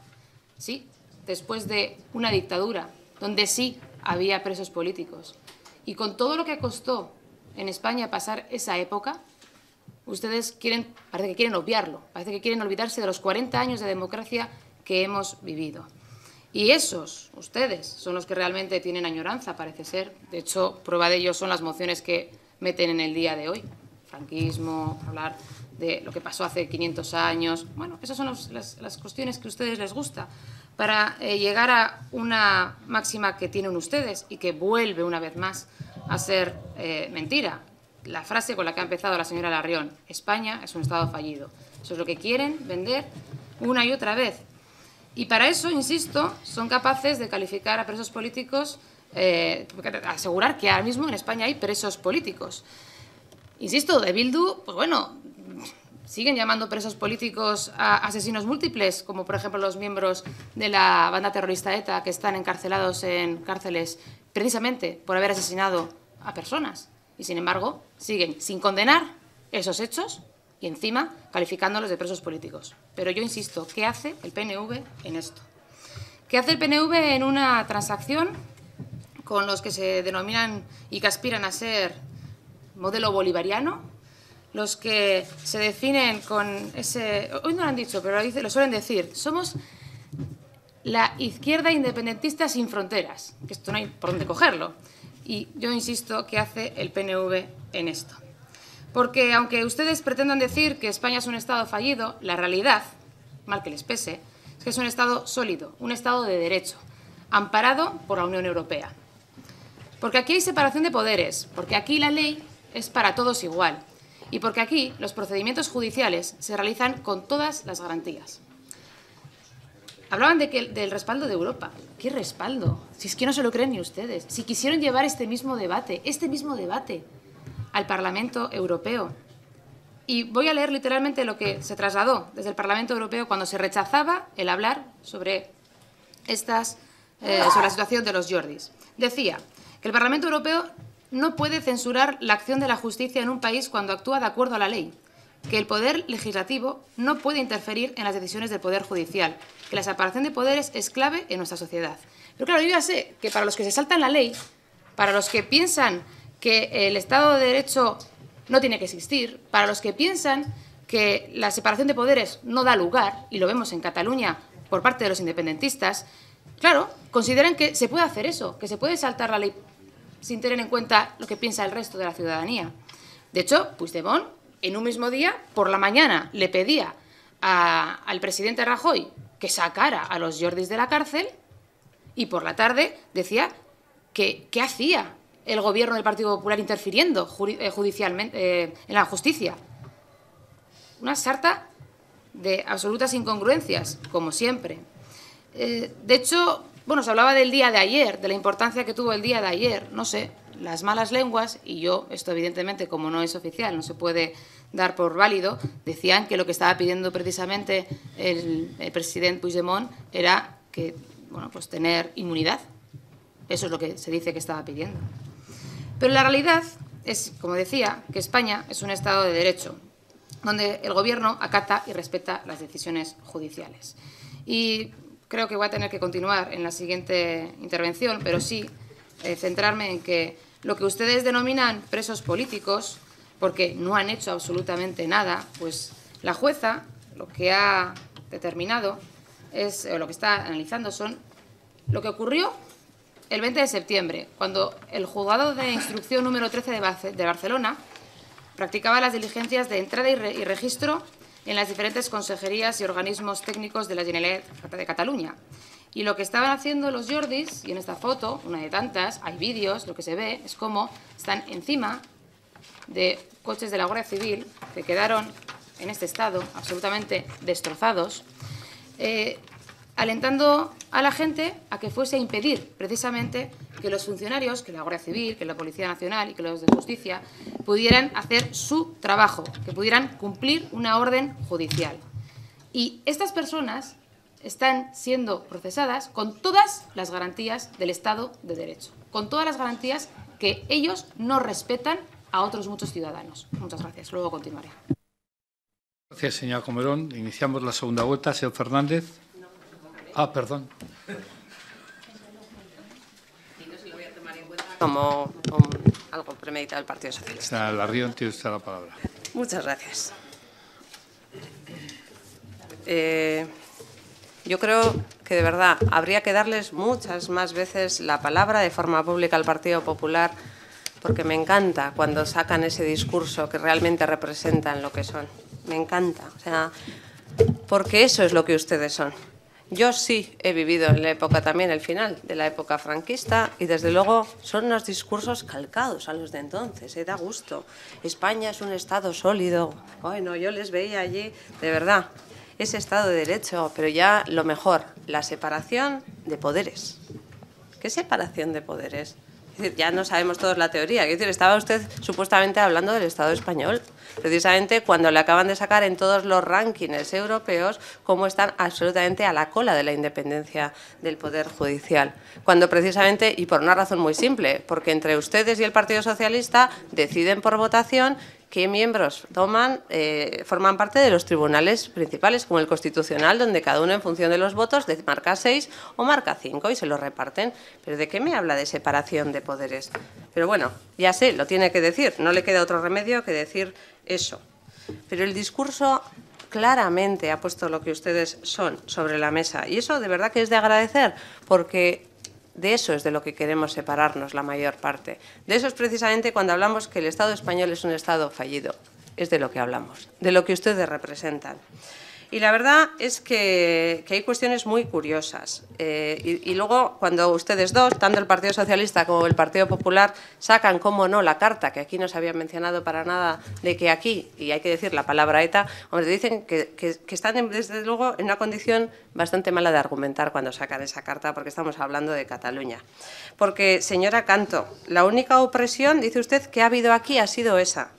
Sí, después de una dictadura, donde sí había presos políticos. Y con todo lo que costó en España pasar esa época, ustedes quieren, parece que quieren obviarlo, parece que quieren olvidarse de los 40 años de democracia que hemos vivido. Y esos, ustedes, son los que realmente tienen añoranza, parece ser. De hecho, prueba de ello son las mociones que meten en el día de hoy. Franquismo, hablar de lo que pasó hace 500 años. Bueno, esas son las, las cuestiones que a ustedes les gusta para eh, llegar a una máxima que tienen ustedes y que vuelve una vez más a ser eh, mentira. La frase con la que ha empezado la señora Larrión, España es un Estado fallido. Eso es lo que quieren vender una y otra vez. Y para eso, insisto, son capaces de calificar a presos políticos, eh, asegurar que ahora mismo en España hay presos políticos. Insisto, de Bildu, pues bueno, siguen llamando presos políticos a asesinos múltiples, como por ejemplo los miembros de la banda terrorista ETA que están encarcelados en cárceles precisamente por haber asesinado a personas. Y sin embargo, siguen sin condenar esos hechos y encima calificándolos de presos políticos. Pero yo insisto, ¿qué hace el PNV en esto? ¿Qué hace el PNV en una transacción con los que se denominan y que aspiran a ser modelo bolivariano, los que se definen con ese... Hoy no lo han dicho, pero lo suelen decir. Somos la izquierda independentista sin fronteras, que esto no hay por dónde cogerlo. Y yo insisto que hace el PNV en esto. Porque aunque ustedes pretendan decir que España es un Estado fallido, la realidad, mal que les pese, es que es un Estado sólido, un Estado de derecho, amparado por la Unión Europea. Porque aquí hay separación de poderes, porque aquí la ley es para todos igual y porque aquí los procedimientos judiciales se realizan con todas las garantías. Hablaban del respaldo de Europa. ¿Qué respaldo? Si es que no se lo creen ni ustedes. Si quisieron llevar este mismo debate, este mismo debate, al Parlamento Europeo, Y voy a leer literalmente lo que se trasladó desde el Parlamento Europeo cuando se rechazaba el hablar sobre, estas, eh, sobre la situación de los Jordis. Decía que el Parlamento Europeo no puede censurar la acción de la justicia en un país cuando actúa de acuerdo a la ley, que el poder legislativo no puede interferir en las decisiones del poder judicial, que la separación de poderes es clave en nuestra sociedad. Pero claro, yo ya sé que para los que se saltan la ley, para los que piensan que el Estado de Derecho no tiene que existir, para los que piensan que la separación de poderes no da lugar, y lo vemos en Cataluña por parte de los independentistas, claro, consideran que se puede hacer eso, que se puede saltar la ley sin tener en cuenta lo que piensa el resto de la ciudadanía. De hecho, Puigdemont, en un mismo día, por la mañana, le pedía al presidente Rajoy que sacara a los Jordis de la cárcel y por la tarde decía que qué hacía el gobierno del Partido Popular interfiriendo eh, judicialmente eh, en la justicia. Una sarta de absolutas incongruencias, como siempre. Eh, de hecho, bueno, se hablaba del día de ayer, de la importancia que tuvo el día de ayer. No sé, las malas lenguas, y yo, esto evidentemente, como no es oficial, no se puede dar por válido, decían que lo que estaba pidiendo precisamente el, presidente Puigdemont era que, bueno, pues tener inmunidad. Eso es lo que se dice que estaba pidiendo. Pero la realidad es, como decía, que España es un Estado de Derecho, donde el Gobierno acata y respeta las decisiones judiciales. Y creo que voy a tener que continuar en la siguiente intervención, pero sí eh, centrarme en que lo que ustedes denominan presos políticos, porque no han hecho absolutamente nada, pues la jueza lo que ha determinado es, o lo que está analizando son lo que ocurrió el 20 de septiembre, cuando el juzgado de instrucción número 13 de Barcelona practicaba las diligencias de entrada y registro en las diferentes consejerías y organismos técnicos de la Generalitat de Cataluña. Y lo que estaban haciendo los Jordis, y en esta foto, una de tantas, hay vídeos, lo que se ve es cómo están encima de coches de la Guardia Civil que quedaron en este estado absolutamente destrozados, eh, alentando a la gente a que fuese a impedir precisamente que los funcionarios, que la Guardia Civil, que la Policía Nacional y que los de Justicia pudieran hacer su trabajo, que pudieran cumplir una orden judicial. Y estas personas están siendo procesadas con todas las garantías del Estado de Derecho, con todas las garantías que ellos no respetan a otros muchos ciudadanos. Muchas gracias. Luego continuaré. Gracias, señora Comerón. Iniciamos la segunda vuelta. Señor Fernández. Ah, perdón. Como, algo premeditado del Partido Socialista. La Larrión, tiene usted la palabra. Muchas gracias. Eh, yo creo que de verdad habría que darles muchas más veces la palabra de forma pública al Partido Popular porque me encanta cuando sacan ese discurso que realmente representan lo que son. Me encanta, o sea, porque eso es lo que ustedes son. Yo sí he vivido en la época también, el final de la época franquista, y desde luego son unos discursos calcados a los de entonces, ¿eh? da gusto. España es un Estado sólido. Bueno, yo les veía allí, de verdad, ese Estado de Derecho, pero ya lo mejor, la separación de poderes. ¿Qué separación de poderes? Decir, ya no sabemos todos la teoría. Es decir, estaba usted supuestamente hablando del Estado español precisamente cuando le acaban de sacar en todos los rankings europeos cómo están absolutamente a la cola de la independencia del Poder Judicial. Cuando precisamente, y por una razón muy simple, porque entre ustedes y el Partido Socialista deciden por votación qué miembros toman, eh, forman parte de los tribunales principales, como el Constitucional, donde cada uno en función de los votos marca seis o marca cinco y se los reparten. ¿Pero de qué me habla de separación de poderes? Pero bueno, ya sé, lo tiene que decir, no le queda otro remedio que decir eso. Pero el discurso claramente ha puesto lo que ustedes son sobre la mesa. Y eso de verdad que es de agradecer, porque de eso es de lo que queremos separarnos la mayor parte. De eso es precisamente cuando hablamos que el Estado español es un Estado fallido. Es de lo que hablamos, de lo que ustedes representan. Y la verdad es que, hay cuestiones muy curiosas. Eh, y, luego, cuando ustedes dos, tanto el Partido Socialista como el Partido Popular, sacan, como no, la carta, que aquí no se había mencionado para nada, de que aquí, y hay que decir la palabra ETA, hombre, dicen que, están, desde luego, en una condición bastante mala de argumentar cuando sacan esa carta, porque estamos hablando de Cataluña. Porque, señora Canto, la única opresión, dice usted, que ha habido aquí ha sido esa.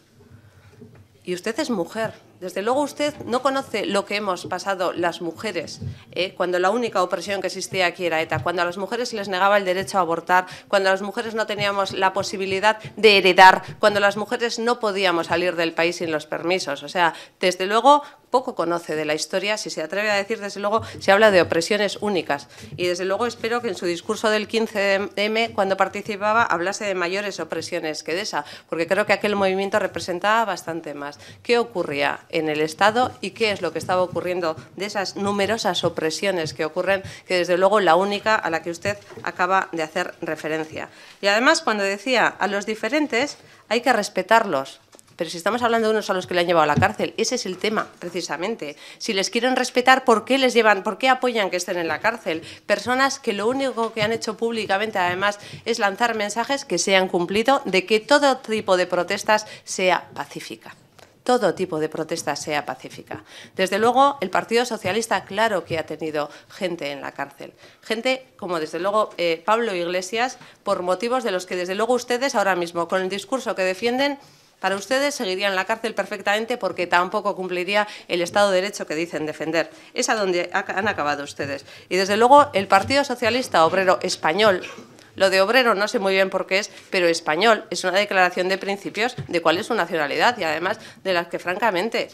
y usted es mujer. Desde luego usted no conoce lo que hemos pasado las mujeres, ¿eh? cuando la única opresión que existía aquí era ETA, cuando a las mujeres se les negaba el derecho a abortar, cuando a las mujeres no teníamos la posibilidad de heredar, cuando las mujeres no podíamos salir del país sin los permisos. O sea, desde luego poco conoce de la historia, si se atreve a decir, desde luego, se habla de opresiones únicas. Y desde luego espero que en su discurso del 15M, cuando participaba, hablase de mayores opresiones que de esa, porque creo que aquel movimiento representaba bastante más. ¿Qué ocurría en el Estado y qué es lo que estaba ocurriendo de esas numerosas opresiones que ocurren, que desde luego la única a la que usted acaba de hacer referencia? Y además, cuando decía a los diferentes, hay que respetarlos, pero si estamos hablando de unos a los que le han llevado a la cárcel, ese es el tema, precisamente. Si les quieren respetar, ¿por qué les llevan, por qué apoyan que estén en la cárcel? Personas que lo único que han hecho públicamente, además, es lanzar mensajes que se han cumplido de que todo tipo de protestas sea pacífica todo tipo de protesta sea pacífica. Desde luego, el Partido Socialista, claro que ha tenido gente en la cárcel. Gente como, desde luego, eh, Pablo Iglesias, por motivos de los que, desde luego, ustedes ahora mismo, con el discurso que defienden, para ustedes seguiría en la cárcel perfectamente porque tampoco cumpliría el Estado de Derecho que dicen defender. Es a donde han acabado ustedes. Y desde luego el Partido Socialista Obrero Español, lo de obrero no sé muy bien por qué es, pero español es una declaración de principios de cuál es su nacionalidad y además de las que francamente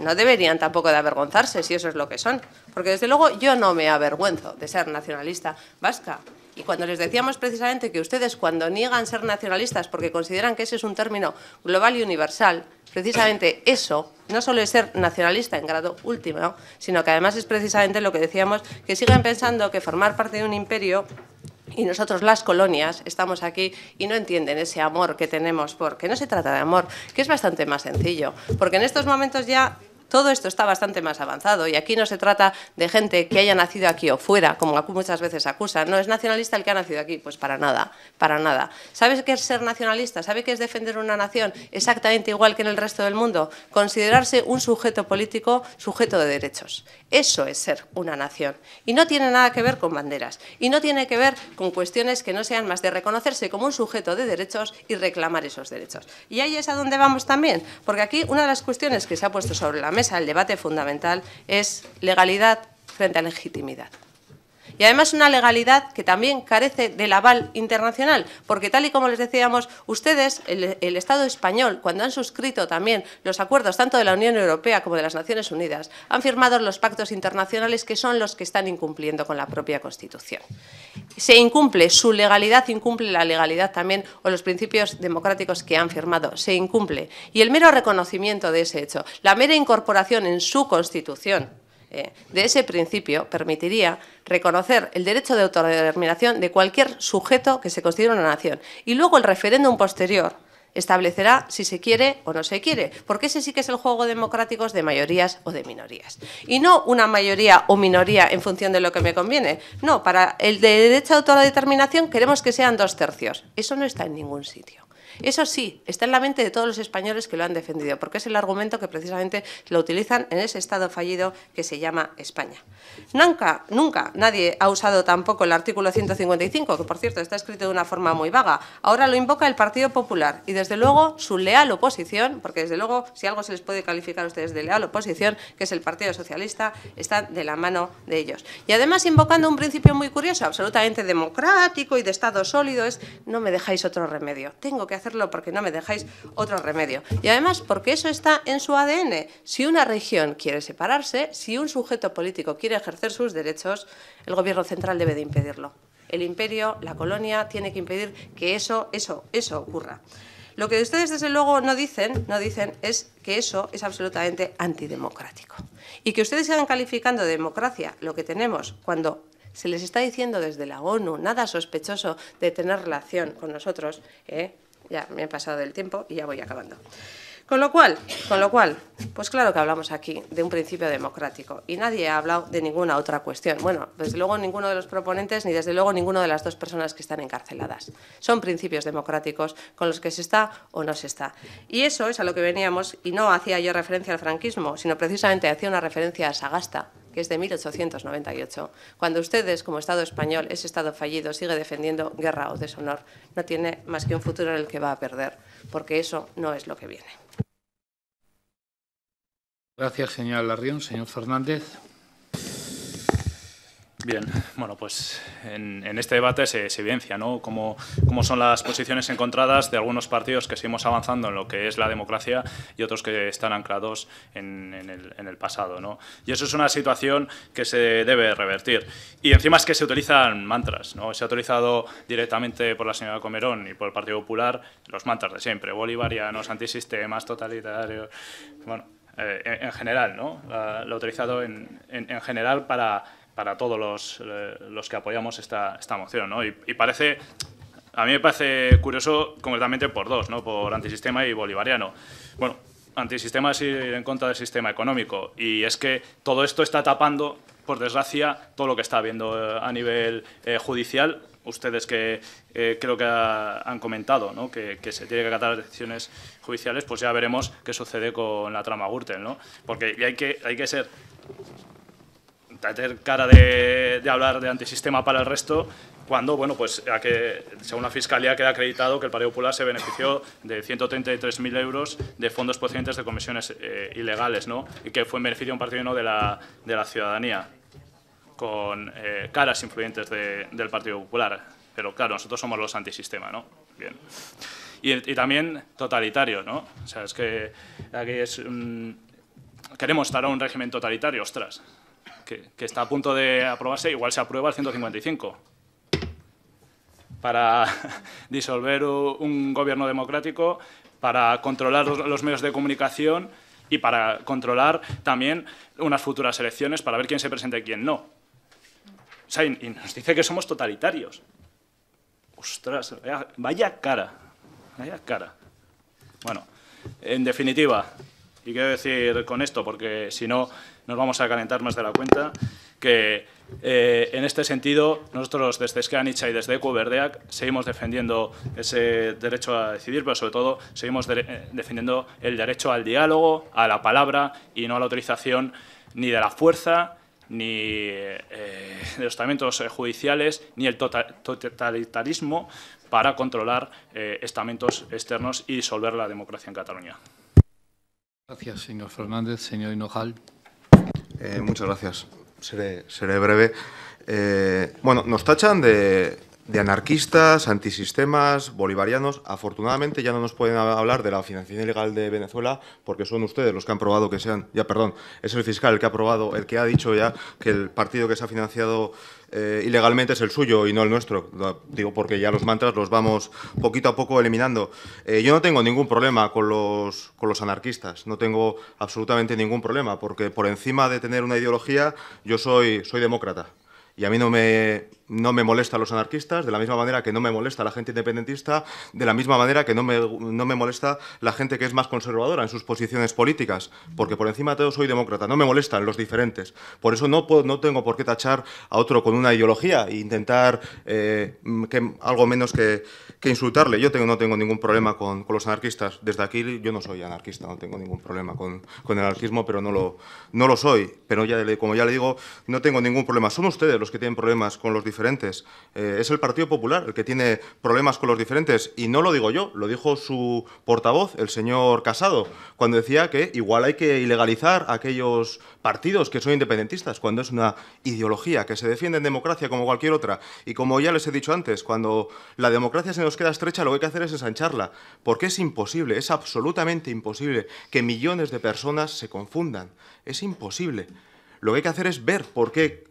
no deberían tampoco de avergonzarse si eso es lo que son. Porque desde luego yo no me avergüenzo de ser nacionalista vasca. Y cuando les decíamos precisamente que ustedes cuando niegan ser nacionalistas porque consideran que ese es un término global y universal, precisamente eso no solo es ser nacionalista en grado último, sino que además es precisamente lo que decíamos, que siguen pensando que formar parte de un imperio y nosotros las colonias estamos aquí y no entienden ese amor que tenemos, porque no se trata de amor, que es bastante más sencillo, porque en estos momentos ya todo esto está bastante más avanzado y aquí no se trata de gente que haya nacido aquí o fuera, como muchas veces acusan. No es nacionalista el que ha nacido aquí, pues para nada, para nada. ¿Sabes qué es ser nacionalista? ¿Sabe qué es defender una nación exactamente igual que en el resto del mundo? Considerarse un sujeto político sujeto de derechos. Eso es ser una nación. Y no tiene nada que ver con banderas. Y no tiene que ver con cuestiones que no sean más de reconocerse como un sujeto de derechos y reclamar esos derechos. Y ahí es a donde vamos también, porque aquí una de las cuestiones que se ha puesto sobre la mesa el debate fundamental es legalidad frente a legitimidad. Y además una legalidad que también carece del aval internacional, porque tal y como les decíamos, ustedes, el, el, Estado español, cuando han suscrito también los acuerdos tanto de la Unión Europea como de las Naciones Unidas, han firmado los pactos internacionales que son los que están incumpliendo con la propia Constitución. Se incumple su legalidad, incumple la legalidad también o los principios democráticos que han firmado, se incumple. Y el mero reconocimiento de ese hecho, la mera incorporación en su Constitución eh, de ese principio permitiría reconocer el derecho de autodeterminación de cualquier sujeto que se considere una nación. Y luego el referéndum posterior establecerá si se quiere o no se quiere, porque ese sí que es el juego democrático de mayorías o de minorías. Y no una mayoría o minoría en función de lo que me conviene. No, para el derecho de autodeterminación queremos que sean dos tercios. Eso no está en ningún sitio. Eso sí, está en la mente de todos los españoles que lo han defendido, porque es el argumento que precisamente lo utilizan en ese Estado fallido que se llama España. Nunca, nunca nadie ha usado tampoco el artículo 155, que por cierto está escrito de una forma muy vaga. Ahora lo invoca el Partido Popular y desde luego su leal oposición, porque desde luego si algo se les puede calificar a ustedes de leal oposición, que es el Partido Socialista, está de la mano de ellos. Y además invocando un principio muy curioso, absolutamente democrático y de Estado sólido, es no me dejáis otro remedio, tengo que hacerlo porque no me dejáis otro remedio. Y además porque eso está en su ADN. Si una región quiere separarse, si un sujeto político quiere ejercer sus derechos, el gobierno central debe de impedirlo. El imperio, la colonia, tiene que impedir que eso, eso, eso ocurra. Lo que ustedes desde luego no dicen, no dicen es que eso es absolutamente antidemocrático. Y que ustedes sigan calificando de democracia lo que tenemos cuando se les está diciendo desde la ONU, nada sospechoso de tener relación con nosotros, ¿eh? Ya me he pasado del tiempo y ya voy acabando. Con lo cual, con lo cual, pues claro que hablamos aquí de un principio democrático y nadie ha hablado de ninguna otra cuestión. Bueno, desde luego ninguno de los proponentes ni desde luego ninguno de las dos personas que están encarceladas. Son principios democráticos con los que se está o no se está. Y eso es a lo que veníamos y no hacía yo referencia al franquismo, sino precisamente hacía una referencia a Sagasta, que es de 1898, cuando ustedes, como Estado español, ese Estado fallido, sigue defendiendo guerra o deshonor, no tiene más que un futuro en el que va a perder, porque eso no es lo que viene. Gracias, señor Larrión. Señor Fernández. Bien, bueno, pues en, este debate se, evidencia ¿no? cómo, son las posiciones encontradas de algunos partidos que seguimos avanzando en lo que es la democracia y otros que están anclados en, el, pasado. ¿no? Y eso es una situación que se debe revertir. Y encima es que se utilizan mantras. ¿no? Se ha utilizado directamente por la señora Comerón y por el Partido Popular los mantras de siempre, bolivarianos, antisistemas, totalitarios. Bueno, eh, en, general, ¿no? lo ha utilizado en general para para todos los, eh, los que apoyamos esta, esta moción. ¿no? Y, parece, a mí me parece curioso concretamente por dos, ¿no? por antisistema y bolivariano. Bueno, antisistema es ir en contra del sistema económico y es que todo esto está tapando, por desgracia, todo lo que está habiendo eh, a nivel eh, judicial. Ustedes que creo que han comentado ¿no? que, se tiene que acatar decisiones judiciales, pues ya veremos qué sucede con la trama Gürtel. ¿no? Porque hay que, hay que ser tener cara de, hablar de antisistema para el resto, cuando, bueno, pues a que, según la Fiscalía queda acreditado que el Partido Popular se benefició de 133.000 euros de fondos procedentes de comisiones eh, ilegales, ¿no? Y que fue en beneficio de un partido no de la, de la ciudadanía, con eh, caras influyentes del Partido Popular. Pero claro, nosotros somos los antisistema, ¿no? Bien. Y, también totalitario, ¿no? O sea, es que aquí es... queremos estar a un régimen totalitario, ostras que, está a punto de aprobarse, igual se aprueba el 155 para (laughs) disolver un gobierno democrático, para controlar los medios de comunicación y para controlar también unas futuras elecciones para ver quién se presenta y quién no. O sea, y nos dice que somos totalitarios. Ostras, vaya cara, vaya cara. Bueno, en definitiva, y quiero decir con esto, porque si no nos vamos a calentar más de la cuenta, que eh, en este sentido nosotros desde Esqueanicha y desde Ecoverdeac seguimos defendiendo ese derecho a decidir, pero sobre todo seguimos eh, defendiendo el derecho al diálogo, a la palabra y no a la utilización ni de la fuerza, ni eh, de los estamentos judiciales, ni el totalitarismo para controlar estamentos externos y disolver la democracia en Cataluña. Gracias, señor Fernández. Señor Hinojal. Eh, muchas gracias. Seré, seré breve. Eh, bueno, nos tachan de, de, anarquistas, antisistemas, bolivarianos. Afortunadamente ya no nos pueden hablar de la financiación ilegal de Venezuela porque son ustedes los que han probado que sean... Ya, perdón, es el fiscal el que ha probado, el que ha dicho ya que el partido que se ha financiado eh, ilegalmente es el suyo y no el nuestro. Digo porque ya los mantras los vamos poquito a poco eliminando. Eh, yo no tengo ningún problema con los, con los anarquistas, no tengo absolutamente ningún problema, porque por encima de tener una ideología, yo soy, soy demócrata. Y a mí no me, no me molesta los anarquistas, de la misma manera que no me molesta la gente independentista, de la misma manera que no me, no me molesta la gente que es más conservadora en sus posiciones políticas, porque por encima de todo soy demócrata, no me molestan los diferentes. Por eso no, no tengo por qué tachar a otro con una ideología e intentar eh, que, algo menos que, que, insultarle. Yo tengo, no tengo ningún problema con, los anarquistas. Desde aquí yo no soy anarquista, no tengo ningún problema con, con el anarquismo, pero no lo, no lo soy. Pero ya, como ya le digo, no tengo ningún problema. Son ustedes los que tienen problemas con los diferentes. Eh, es el Partido Popular el que tiene problemas con los diferentes. Y no lo digo yo, lo dijo su portavoz, el señor Casado, cuando decía que igual hay que ilegalizar aquellos partidos que son independentistas, cuando es una ideología que se defiende en democracia como cualquier otra. Y como ya les he dicho antes, cuando la democracia se nos queda estrecha, lo que hay que hacer es ensancharla. Porque es imposible, es absolutamente imposible que millones de personas se confundan. Es imposible. Lo que hay que hacer es ver por qué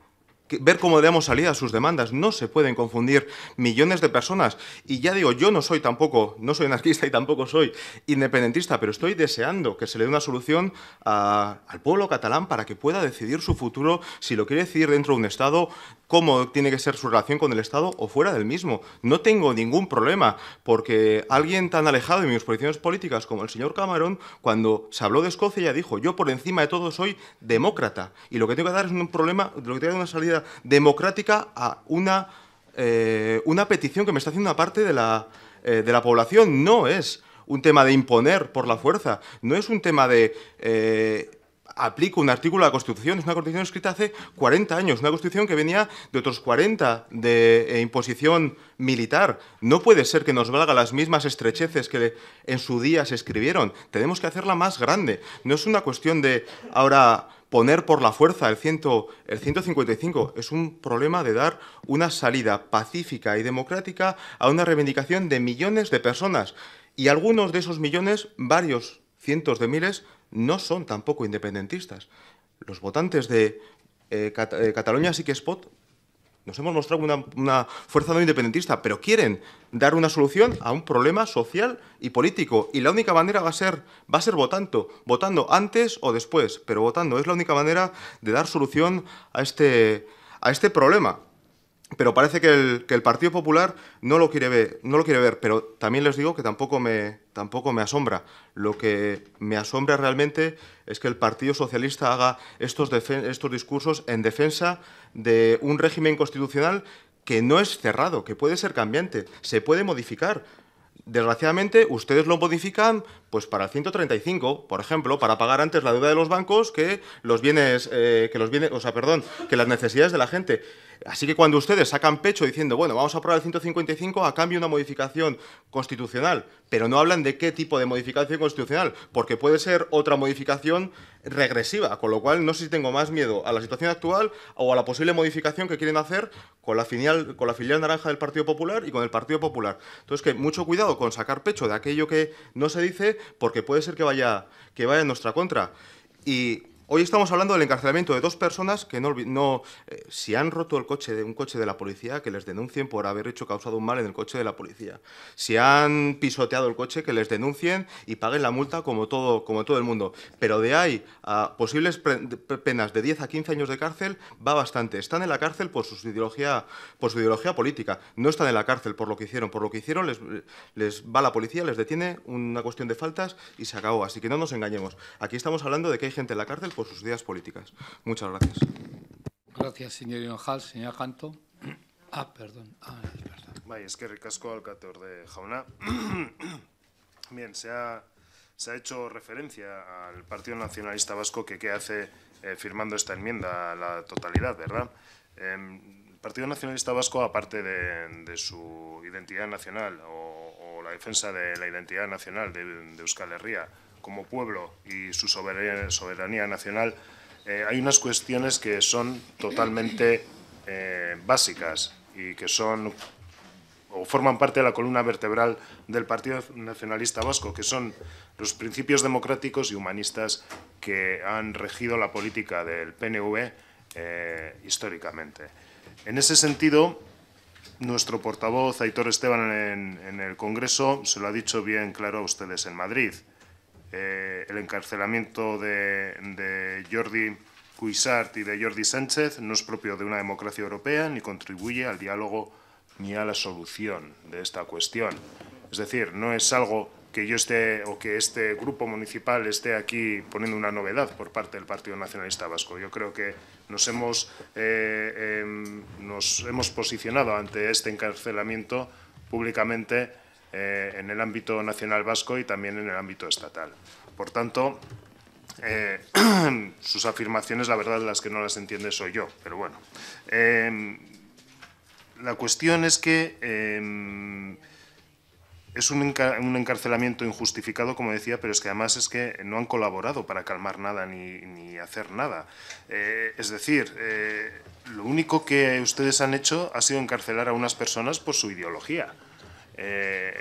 ver cómo damos salida a sus demandas. No se pueden confundir millones de personas. Y ya digo, yo no soy tampoco, no soy anarquista y tampoco soy independentista, pero estoy deseando que se le dé una solución al pueblo catalán para que pueda decidir su futuro, si lo quiere decidir dentro de un Estado, cómo tiene que ser su relación con el Estado o fuera del mismo. No tengo ningún problema, porque alguien tan alejado de mis posiciones políticas como el señor Cameron, cuando se habló de Escocia, ya dijo, yo por encima de todo soy demócrata. Y lo que tengo que dar es un problema, lo que tengo que dar una salida democrática a una, eh, una petición que me está haciendo una parte de la, eh, de la población. No es un tema de imponer por la fuerza, no es un tema de... Eh, aplico un artículo de la Constitución. Es una Constitución escrita hace 40 años, una Constitución que venía de otros 40 de imposición militar. No puede ser que nos valga las mismas estrecheces que en su día se escribieron. Tenemos que hacerla más grande. No es una cuestión de ahora poner por la fuerza el, ciento, el 155. Es un problema de dar una salida pacífica y democrática a una reivindicación de millones de personas. Y algunos de esos millones, varios cientos de miles, no son tampoco independentistas. Los votantes de eh, eh, Cataluña sí que spot nos hemos mostrado una, fuerza no independentista, pero quieren dar una solución a un problema social y político. Y la única manera va a ser, va a ser votando, votando antes o después, pero votando. Es la única manera de dar solución a este, a este problema pero parece que el, Partido Popular no lo, quiere ver, no lo quiere ver, pero también les digo que tampoco me, tampoco me asombra. Lo que me asombra realmente es que el Partido Socialista haga estos, estos discursos en defensa de un régimen constitucional que no es cerrado, que puede ser cambiante, se puede modificar. Desgraciadamente, ustedes lo modifican pues para el 135, por ejemplo, para pagar antes la deuda de los bancos que los bienes, eh, que los bienes, o sea, perdón, que las necesidades de la gente. Así que cuando ustedes sacan pecho diciendo, bueno, vamos a aprobar el 155 a cambio de una modificación constitucional, pero no hablan de qué tipo de modificación constitucional, porque puede ser otra modificación regresiva, con lo cual no sé si tengo más miedo a la situación actual o a la posible modificación que quieren hacer con la filial, con la filial naranja del Partido Popular y con el Partido Popular. Entonces, que mucho cuidado con sacar pecho de aquello que no se dice, porque puede ser que vaya, que vaya en nuestra contra. Y Hoy estamos hablando del encarcelamiento de dos personas que no, eh, si han roto el coche de un coche de la policía, que les denuncien por haber hecho causado un mal en el coche de la policía. Si han pisoteado el coche, que les denuncien y paguen la multa como todo, como todo el mundo. Pero de ahí a posibles penas de 10 a 15 años de cárcel va bastante. Están en la cárcel por su ideología, por su ideología política. No están en la cárcel por lo que hicieron. Por lo que hicieron les, les va la policía, les detiene una cuestión de faltas y se acabó. Así que no nos engañemos. Aquí estamos hablando de que hay gente en la cárcel por sus ideas políticas. Muchas gracias. Gracias, señor Ionjal. Señor Canto. Ah, perdón. Ah, es verdad. Bai, eskerrik asko de jauna. (clears throat) Bien, se ha, se ha hecho referencia al Partido Nacionalista Vasco que qué hace eh, firmando esta enmienda a la totalidad, ¿verdad? Eh, el Partido Nacionalista Vasco, aparte de, de su identidad nacional o, o, la defensa de la identidad nacional de, de Euskal Herria, como pueblo y su soberanía, nacional, eh, hay unas cuestiones que son totalmente eh, básicas y que son o forman parte de la columna vertebral del Partido Nacionalista Vasco, que son los principios democráticos y humanistas que han regido la política del PNV eh, históricamente. En ese sentido, nuestro portavoz, Aitor Esteban, en, en el Congreso, se lo ha dicho bien claro a ustedes en Madrid. Eh, el encarcelamiento de, Jordi Cuixart y de Jordi Sánchez no es propio de una democracia europea ni contribuye al diálogo ni a la solución de esta cuestión. Es decir, no es algo que yo esté o que este grupo municipal esté aquí poniendo una novedad por parte del Partido Nacionalista Vasco. Yo creo que nos hemos, eh, em, nos hemos posicionado ante este encarcelamiento públicamente eh, en el ámbito nacional vasco y también en el ámbito estatal. Por tanto, eh, (clears throat) sus afirmaciones, la verdad, las que no las entiende soy yo, pero bueno. Em, la cuestión es que em, es un, encarcelamiento injustificado, como decía, pero es que además es que no han colaborado para calmar nada ni, hacer nada. Eh, es decir, lo único que ustedes han hecho ha sido encarcelar a unas personas por su ideología. Eh,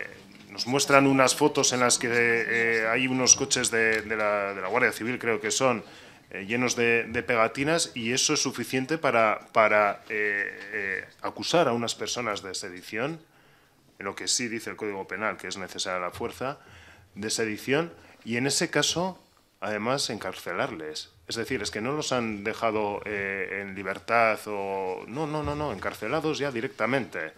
nos muestran unas fotos en las que eh, hay unos coches de, la, Guardia Civil, creo que son, eh, llenos de, pegatinas y eso es suficiente para, para acusar a unas personas de sedición, en lo que sí dice el Código Penal, que es necesaria la fuerza, de sedición, y en ese caso, además, encarcelarles. Es decir, es que no los han dejado en libertad o... No, no, no, no, encarcelados ya directamente.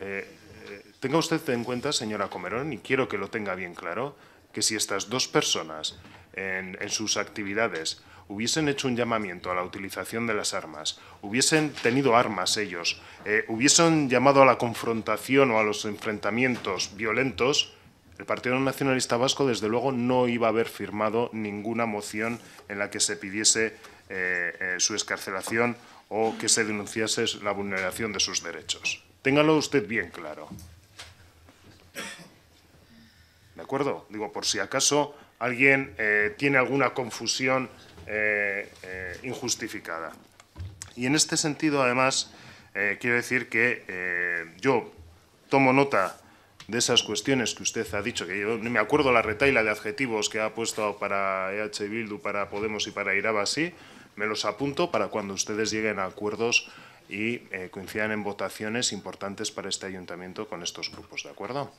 Eh, eh, tenga usted en cuenta, señora Comerón, y quiero que lo tenga bien claro, que si estas dos personas en, sus actividades hubiesen hecho un llamamiento a la utilización de las armas, hubiesen tenido armas ellos, eh, hubiesen llamado a la confrontación o a los enfrentamientos violentos, el Partido Nacionalista Vasco, desde luego, no iba a haber firmado ninguna moción en la que se pidiese su escarcelación o que se denunciase la vulneración de sus derechos. Téngalo usted bien claro. ¿De acuerdo? Digo, por si acaso alguien eh, tiene alguna confusión injustificada. Y en este sentido, además, quiero decir que yo tomo nota de esas cuestiones que usted ha dicho, que yo me acuerdo la retaila de adjetivos que ha puesto para EH Bildu, para Podemos y para Iraba, sí, me los apunto para cuando ustedes lleguen a acuerdos y eh, coincidan en votaciones importantes para este ayuntamiento con estos grupos, ¿de acuerdo?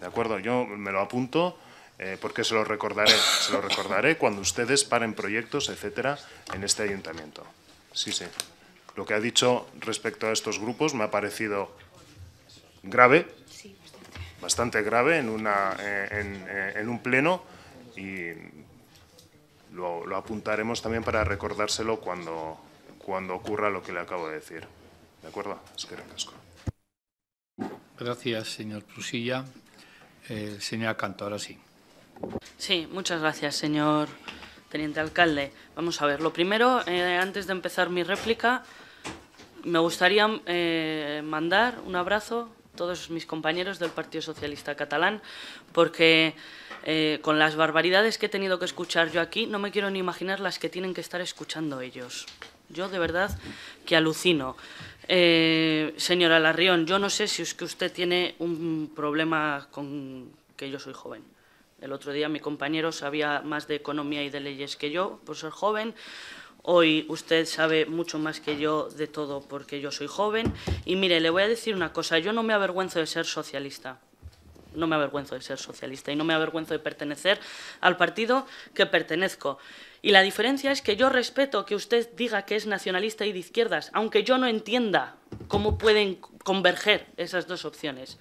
De acuerdo, yo me lo apunto eh, porque se lo recordaré, se lo recordaré cuando ustedes paren proyectos, etcétera, en este ayuntamiento. Sí, sí. Lo que ha dicho respecto a estos grupos me ha parecido grave, bastante grave en, una, eh, eh, en, un pleno y lo, apuntaremos también para recordárselo cuando, cuando ocurra lo que le acabo de decir. ¿De acuerdo? Es que recasco. Gracias, señor Prusilla. Eh, señora Canto, ahora sí. Sí, muchas gracias, señor teniente alcalde. Vamos a ver, lo primero, antes de empezar mi réplica, me gustaría mandar un abrazo todos mis compañeros del Partido Socialista Catalán, porque eh, con las barbaridades que he tenido que escuchar yo aquí, no me quiero ni imaginar las que tienen que estar escuchando ellos. Yo de verdad que alucino. Eh, señora Larrión, yo no sé si es que usted tiene un problema con que yo soy joven. El otro día mi compañero sabía más de economía y de leyes que yo, por ser joven. Hoy usted sabe mucho más que yo de todo porque yo soy joven. Y mire, le voy a decir una cosa, yo no me avergüenzo de ser socialista. No me avergüenzo de ser socialista y no me avergüenzo de pertenecer al partido que pertenezco. Y la diferencia es que yo respeto que usted diga que es nacionalista y de izquierdas, aunque yo no entienda cómo pueden converger esas dos opciones.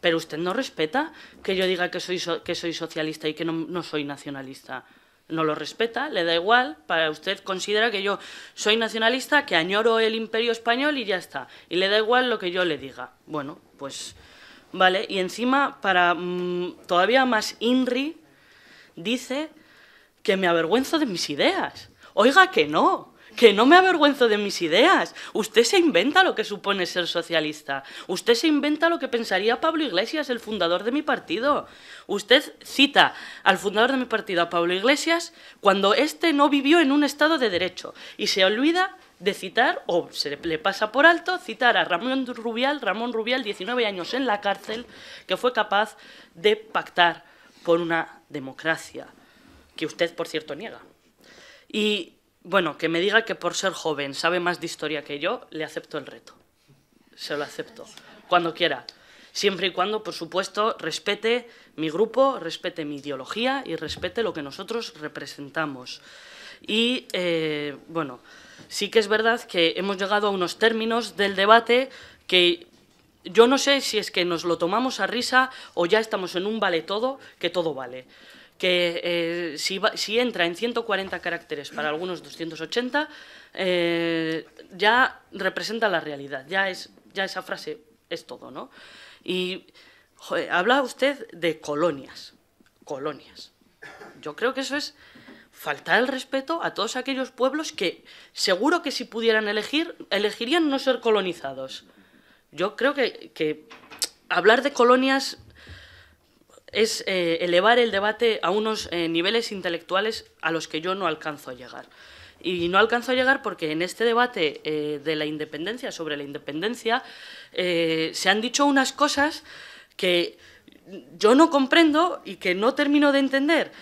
Pero usted no respeta que yo diga que soy, que soy socialista y que no soy nacionalista no lo respeta, le da igual, para usted considera que yo soy nacionalista, que añoro el imperio español y ya está, y le da igual lo que yo le diga. Bueno, pues vale, y encima, para mm, todavía más INRI, dice que me avergüenzo de mis ideas. Oiga que no, que no me avergüenzo de mis ideas. Usted se inventa lo que supone ser socialista. Usted se inventa lo que pensaría Pablo Iglesias, el fundador de mi partido. Usted cita al fundador de mi partido, a Pablo Iglesias, cuando éste no vivió en un Estado de Derecho y se olvida de citar, o se le pasa por alto, citar a Ramón Rubial, Ramón Rubial, 19 años en la cárcel, que fue capaz de pactar por una democracia, que usted, por cierto, niega. Y bueno, que me diga que por ser joven sabe más de historia que yo, le acepto el reto. Se lo acepto. Cuando quiera. Siempre y cuando, por supuesto, respete mi grupo, respete mi ideología y respete lo que nosotros representamos. Y, eh, bueno, sí que es verdad que hemos llegado a unos términos del debate que yo no sé si es que nos lo tomamos a risa o ya estamos en un vale todo, que todo vale que eh, si, entra en 140 caracteres para algunos 280, eh, ya representa la realidad, ya, es, ya esa frase es todo, ¿no? Y habla usted de colonias, colonias. Yo creo que eso es faltar el respeto a todos aquellos pueblos que seguro que si pudieran elegir, elegirían no ser colonizados. Yo creo que, que hablar de colonias es eh, elevar el debate a unos eh, niveles intelectuales a los que yo no alcanzo a llegar. Y no alcanzo a llegar porque en este debate eh, de la independencia, sobre la independencia, se han dicho unas cosas que yo no comprendo y que no termino de entender.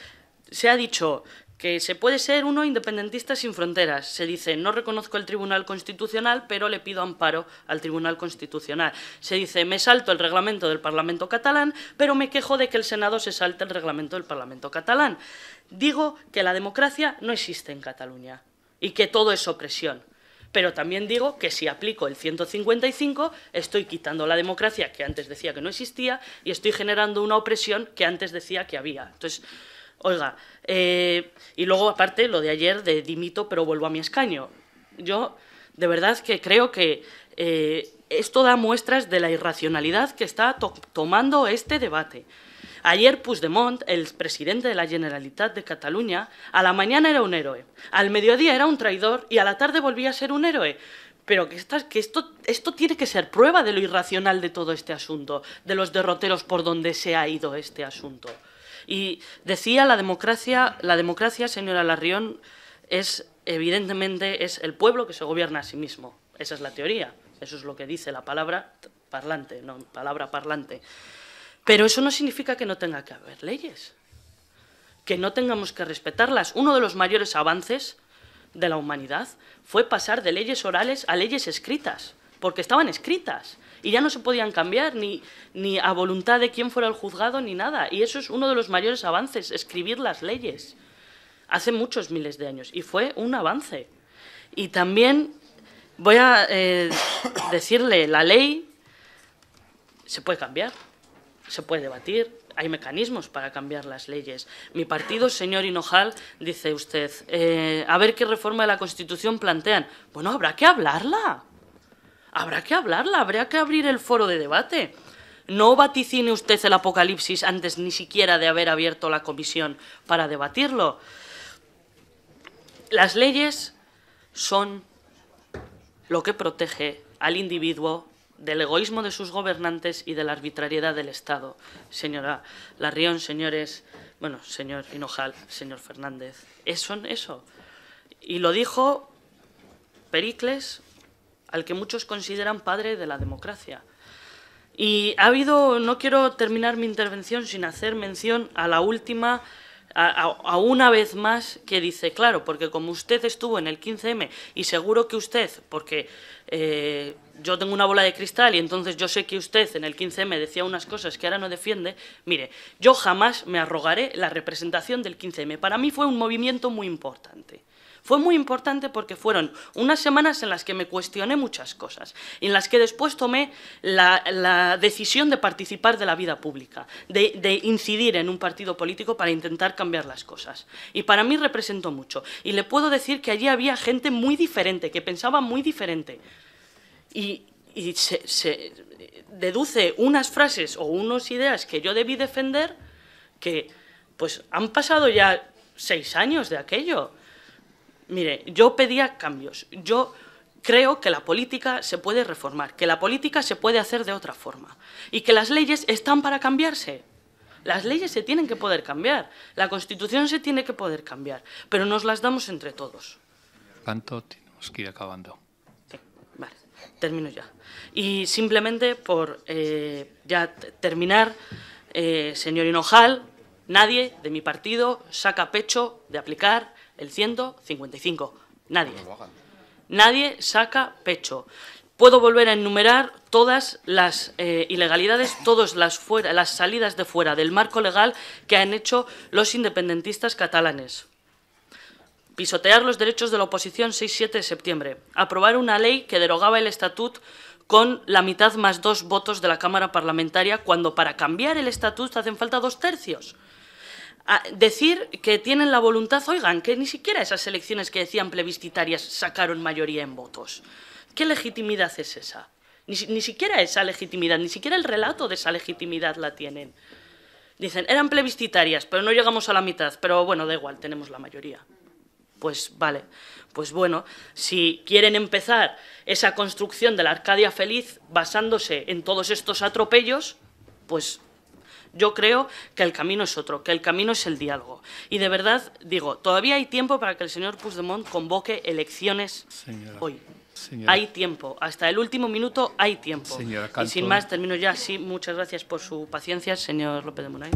Se ha dicho que se puede ser uno independentista sin fronteras. Se dice, no reconozco el Tribunal Constitucional, pero le pido amparo al Tribunal Constitucional. Se dice, me salto el reglamento del Parlamento catalán, pero me quejo de que el Senado se salte el reglamento del Parlamento catalán. Digo que la democracia no existe en Cataluña y que todo es opresión. Pero también digo que si aplico el 155 estoy quitando la democracia que antes decía que no existía y estoy generando una opresión que antes decía que había. Entonces, Oiga, eh, y luego aparte lo de ayer de dimito pero vuelvo a mi escaño. Yo de verdad que creo que eh, esto da muestras de la irracionalidad que está tomando este debate. Ayer Puigdemont, el presidente de la Generalitat de Cataluña, a la mañana era un héroe, al mediodía era un traidor y a la tarde volvía a ser un héroe. Pero que, esto, esto tiene que ser prueba de lo irracional de todo este asunto, de los derroteros por donde se ha ido este asunto. Y decía la democracia, la democracia, señora Larrión, es evidentemente es el pueblo que se gobierna a sí mismo. Esa es la teoría. Eso es lo que dice la palabra parlante, no palabra parlante. Pero eso no significa que no tenga que haber leyes, que no tengamos que respetarlas. Uno de los mayores avances de la humanidad fue pasar de leyes orales a leyes escritas, porque estaban escritas y ya no se podían cambiar ni, ni a voluntad de quién fuera el juzgado ni nada. Y eso es uno de los mayores avances, escribir las leyes, hace muchos miles de años, y fue un avance. Y también voy a eh, decirle, la ley se puede cambiar se puede debatir, hay mecanismos para cambiar las leyes. Mi partido, señor Hinojal, dice usted, eh, a ver qué reforma de la Constitución plantean. Bueno, habrá que hablarla. Habrá que hablarla, habrá que abrir el foro de debate. No vaticine usted el apocalipsis antes ni siquiera de haber abierto la comisión para debatirlo. Las leyes son lo que protege al individuo del egoísmo de sus gobernantes y de la arbitrariedad del Estado. Señora Larrión, señores, bueno, señor Hinojal, señor Fernández, son eso. Y lo dijo Pericles, al que muchos consideran padre de la democracia. Y ha habido, no quiero terminar mi intervención sin hacer mención a la última a, una vez más que dice, claro, porque como usted estuvo en el 15M y seguro que usted, porque eh, yo tengo una bola de cristal y entonces yo sé que usted en el 15M decía unas cosas que ahora no defiende, mire, yo jamás me arrogaré la representación del 15M. Para mí fue un movimiento muy importante. Fue muy importante porque fueron unas semanas en las que me cuestioné muchas cosas, en las que después tomé la, decisión de participar de la vida pública, de, incidir en un partido político para intentar cambiar las cosas. Y para mí representó mucho. Y le puedo decir que allí había gente muy diferente, que pensaba muy diferente. Y, se, se deduce unas frases o unas ideas que yo debí defender que pues han pasado ya seis años de aquello. Mire, yo pedía cambios. Yo creo que la política se puede reformar, que la política se puede hacer de otra forma y que las leyes están para cambiarse. Las leyes se tienen que poder cambiar, la Constitución se tiene que poder cambiar, pero nos las damos entre todos. Tanto tenemos que ir acabando. Sí, vale, termino ya. Y simplemente por eh, ya terminar, eh, señor Hinojal, nadie de mi partido saca pecho de aplicar el 155. Nadie. Nadie saca pecho. Puedo volver a enumerar todas las eh, ilegalidades, todas las, fuera, las salidas de fuera del marco legal que han hecho los independentistas catalanes. Pisotear los derechos de la oposición 6-7 de septiembre. Aprobar una ley que derogaba el estatut con la mitad más dos votos de la Cámara Parlamentaria, cuando para cambiar el estatut hacen falta dos tercios decir que tienen la voluntad, oigan, que ni siquiera esas elecciones que decían plebiscitarias sacaron mayoría en votos. ¿Qué legitimidad es esa? Ni, ni, siquiera esa legitimidad, ni siquiera el relato de esa legitimidad la tienen. Dicen, eran plebiscitarias, pero no llegamos a la mitad, pero bueno, da igual, tenemos la mayoría. Pues vale, pues bueno, si quieren empezar esa construcción de la Arcadia feliz basándose en todos estos atropellos, pues yo creo que el camino es otro, que el camino es el diálogo. Y de verdad, digo, todavía hay tiempo para que el señor Puigdemont convoque elecciones hoy. Hay tiempo, hasta el último minuto hay tiempo. y sin más, termino ya. Sí, muchas gracias por su paciencia, señor López de Munay.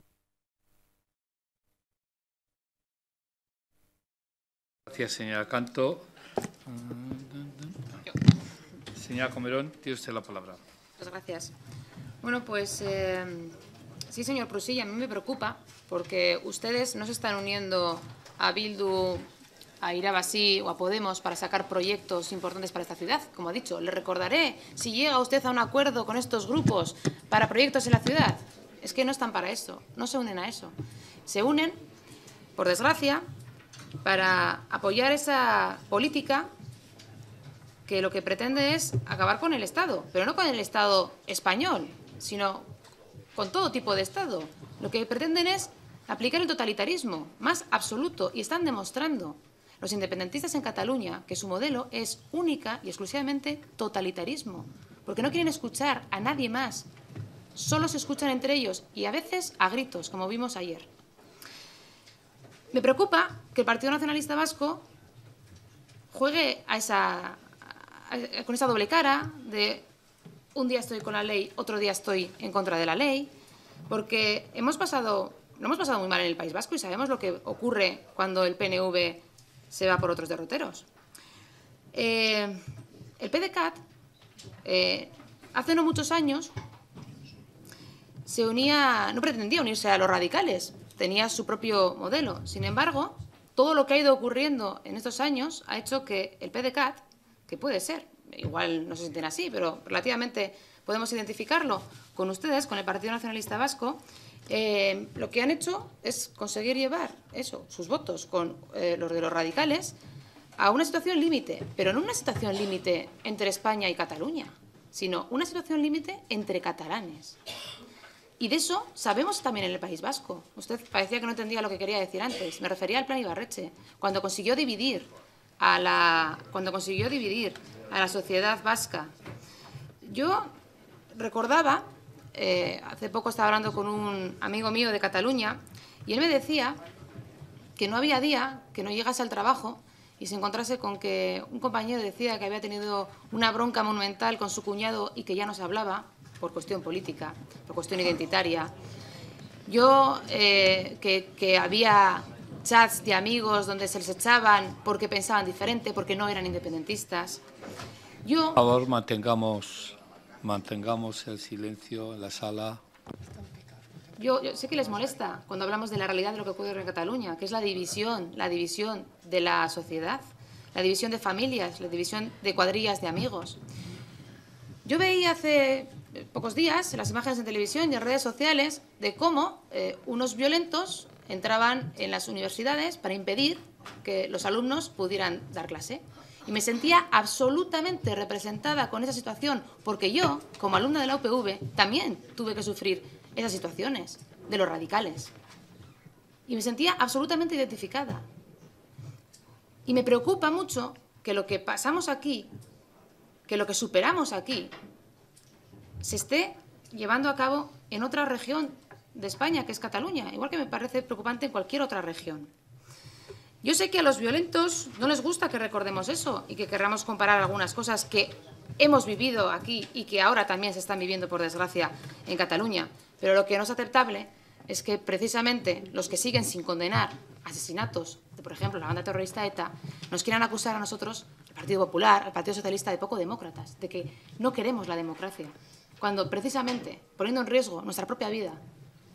Gracias, señora Canto. Señora Comerón, tiene usted la palabra. Muchas gracias. Bueno, pues eh, Sí, señor Prusilla, a mí me preocupa porque ustedes no se están uniendo a Bildu, a Irabasí o a Podemos para sacar proyectos importantes para esta ciudad. Como ha dicho, le recordaré, si llega usted a un acuerdo con estos grupos para proyectos en la ciudad, es que no están para eso, no se unen a eso. Se unen, por desgracia, para apoyar esa política que lo que pretende es acabar con el Estado, pero no con el Estado español, sino con todo tipo de Estado. Lo que pretenden es aplicar el totalitarismo más absoluto y están demostrando los independentistas en Cataluña que su modelo es única y exclusivamente totalitarismo, porque no quieren escuchar a nadie más, solo se escuchan entre ellos y a veces a gritos, como vimos ayer. Me preocupa que el Partido Nacionalista Vasco juegue a esa, con esa doble cara de un día estoy con la ley, otro día estoy en contra de la ley, porque hemos pasado, lo hemos pasado muy mal en el País Vasco y sabemos lo que ocurre cuando el PNV se va por otros derroteros. Eh, el PDCAT, eh, hace no muchos años, se unía, no pretendía unirse a los radicales, tenía su propio modelo. Sin embargo, todo lo que ha ido ocurriendo en estos años ha hecho que el PDCAT, que puede ser, igual no se sienten así, pero relativamente podemos identificarlo con ustedes, con el Partido Nacionalista Vasco, eh, lo que han hecho es conseguir llevar eso, sus votos con eh, los de los radicales a una situación límite, pero no una situación límite entre España y Cataluña, sino una situación límite entre catalanes. Y de eso sabemos también en el País Vasco. Usted parecía que no entendía lo que quería decir antes. Me refería al plan Ibarreche, cuando consiguió dividir cuando consiguió dividir a la sociedad vasca. Yo recordaba eh, hace poco estaba hablando con un amigo mío de Cataluña y él me decía que no había día que no llegase al trabajo y se encontrase con que un compañero decía que había tenido una bronca monumental con su cuñado y que ya no se hablaba por cuestión política, por cuestión identitaria. Yo, eh, que, que había chats de amigos donde se les echaban porque pensaban diferente, porque no eran independentistas. Yo... Por favor, mantengamos mantengamos el silencio en la sala. Yo, sé que les molesta cuando hablamos de la realidad de lo que ocurre en Cataluña, que es la división, la división de la sociedad, la división de familias, la división de cuadrillas de amigos. Yo veía hace pocos días las imágenes en televisión y en redes sociales de cómo eh, unos violentos entraban en las universidades para impedir que los alumnos pudieran dar clase y me sentía absolutamente representada con esa situación, porque yo, como alumna de la UPV, también tuve que sufrir esas situaciones de los radicales. Y me sentía absolutamente identificada. Y me preocupa mucho que lo que pasamos aquí, que lo que superamos aquí, se esté llevando a cabo en otra región de España, que es Cataluña, igual que me parece preocupante en cualquier otra región. Yo sé que a los violentos no les gusta que recordemos eso y que querramos comparar algunas cosas que hemos vivido aquí y que ahora también se están viviendo, por desgracia, en Cataluña. Pero lo que no es aceptable es que precisamente los que siguen sin condenar asesinatos de, por ejemplo, la banda terrorista ETA, nos quieran acusar a nosotros, al Partido Popular, al Partido Socialista, de poco demócratas, de que no queremos la democracia, cuando precisamente, poniendo en riesgo nuestra propia vida,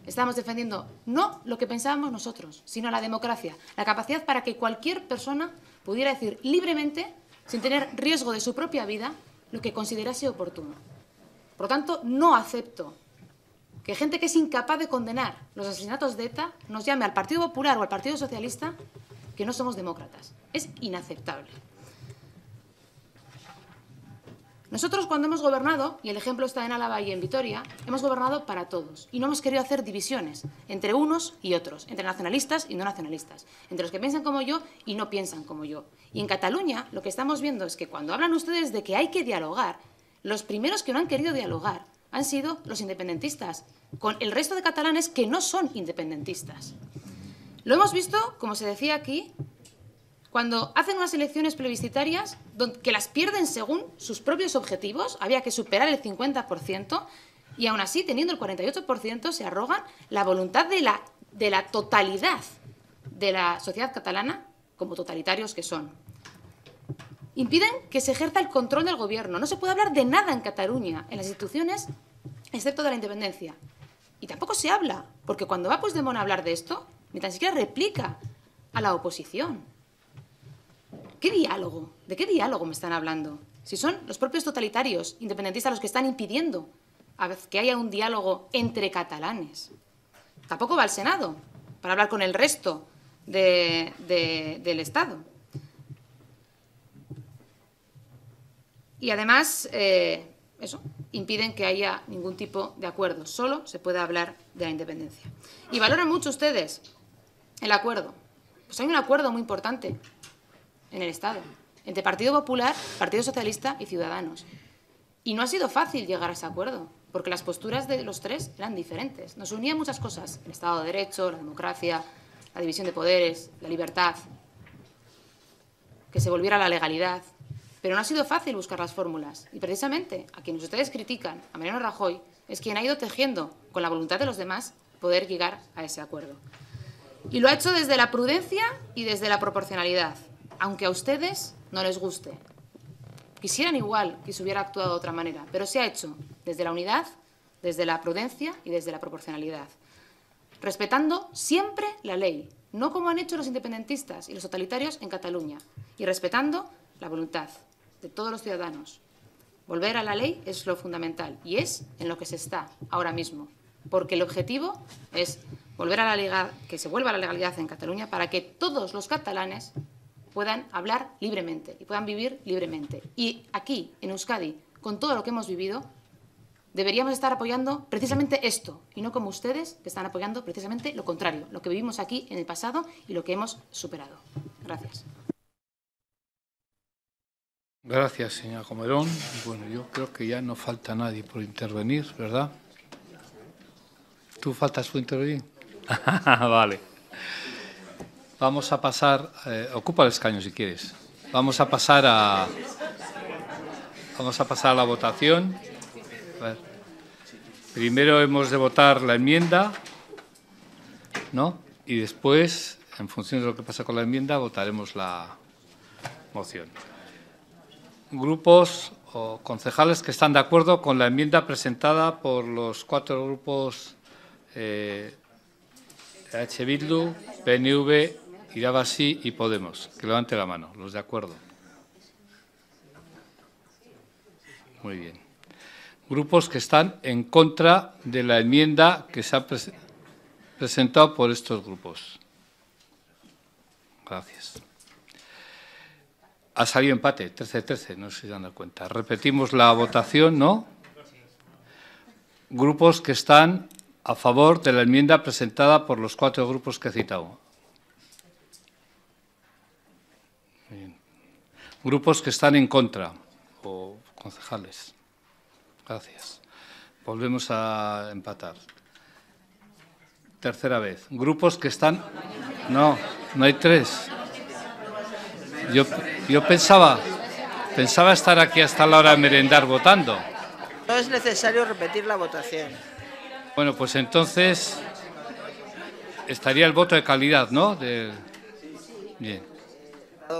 Estamos defendiendo no lo que pensábamos nosotros, sino la democracia, la capacidad para que cualquier persona pudiera decir libremente, sin tener riesgo de su propia vida, lo que considerase oportuno. Por lo tanto, no acepto que gente que es incapaz de condenar los asesinatos de ETA nos llame al Partido Popular o al Partido Socialista que no somos demócratas. Es inaceptable. Nosotros cuando hemos gobernado, y el ejemplo está en Álava y en Vitoria, hemos gobernado para todos y no hemos querido hacer divisiones entre unos y otros, entre nacionalistas y no nacionalistas, entre los que piensan como yo y no piensan como yo. Y en Cataluña lo que estamos viendo es que cuando hablan ustedes de que hay que dialogar, los primeros que no han querido dialogar han sido los independentistas, con el resto de catalanes que no son independentistas. Lo hemos visto, como se decía aquí, cuando hacen unas elecciones plebiscitarias que las pierden según sus propios objetivos, había que superar el 50%, y aún así, teniendo el 48%, se arrogan la voluntad de la, totalidad de la sociedad catalana como totalitarios que son. Impiden que se ejerza el control del gobierno. No se puede hablar de nada en Cataluña, en las instituciones, excepto de la independencia. Y tampoco se habla, porque cuando va Puigdemont a hablar de esto, ni tan siquiera replica a la oposición. ¿Qué diálogo? ¿De qué diálogo me están hablando? Si son los propios totalitarios independentistas los que están impidiendo que haya un diálogo entre catalanes. Tampoco va al Senado para hablar con el resto del Estado. Y además, eh, eso, impiden que haya ningún tipo de acuerdo. Solo se puede hablar de la independencia. Y valoran mucho ustedes el acuerdo. Pues hay un acuerdo muy importante en el Estado entre Partido Popular, Partido Socialista y Ciudadanos. Y no ha sido fácil llegar a ese acuerdo, porque las posturas de los tres eran diferentes. Nos unían muchas cosas, el Estado de Derecho, la democracia, la división de poderes, la libertad, que se volviera la legalidad. Pero no ha sido fácil buscar las fórmulas. Y precisamente a quienes ustedes critican, a Mariano Rajoy, es quien ha ido tejiendo con la voluntad de los demás poder llegar a ese acuerdo. Y lo ha hecho desde la prudencia y desde la proporcionalidad, aunque a ustedes no les guste. Quisieran igual que se hubiera actuado de otra manera, pero se ha hecho desde la unidad, desde la prudencia y desde la proporcionalidad, respetando siempre la ley, no como han hecho los independentistas y los totalitarios en Cataluña, y respetando la voluntad de todos los ciudadanos. Volver a la ley es lo fundamental y es en lo que se está ahora mismo, porque el objetivo es volver a la que se vuelva a la legalidad en Cataluña para que todos los catalanes puedan hablar libremente y puedan vivir libremente. Y aquí, en Euskadi, con todo lo que hemos vivido, deberíamos estar apoyando precisamente esto y no como ustedes que están apoyando precisamente lo contrario, lo que vivimos aquí en el pasado y lo que hemos superado. Gracias. Gracias, señora Comerón. Bueno, yo creo que ya no falta nadie por intervenir, ¿verdad? ¿Tú faltas por intervenir? (laughs) vale. Vamos a pasar, eh, ocupa el escaño si quieres. Vamos a pasar a, vamos a pasar a la votación. Primero hemos de votar la enmienda, ¿no? Y después, en función de lo que pasa con la enmienda, votaremos la moción. Grupos o concejales que están de acuerdo con la enmienda presentada por los cuatro grupos eh, H. Bildu, PNV Irabasí y Podemos. Que levante la mano, los de acuerdo. Muy bien. Grupos que están en contra de la enmienda que se ha presentado por estos grupos. Gracias. Ha salido empate, 13-13, no se dan cuenta. Repetimos la votación, ¿no? Grupos que están a favor de la enmienda presentada por los cuatro grupos que he citado. Grupos que están en contra, o concejales. Gracias. Volvemos a empatar. Tercera vez. Grupos que están... No, no hay tres. Yo, yo pensaba, pensaba estar aquí hasta la hora de merendar votando. No es necesario repetir la votación. Bueno, pues entonces estaría el voto de calidad, ¿no? De... Bien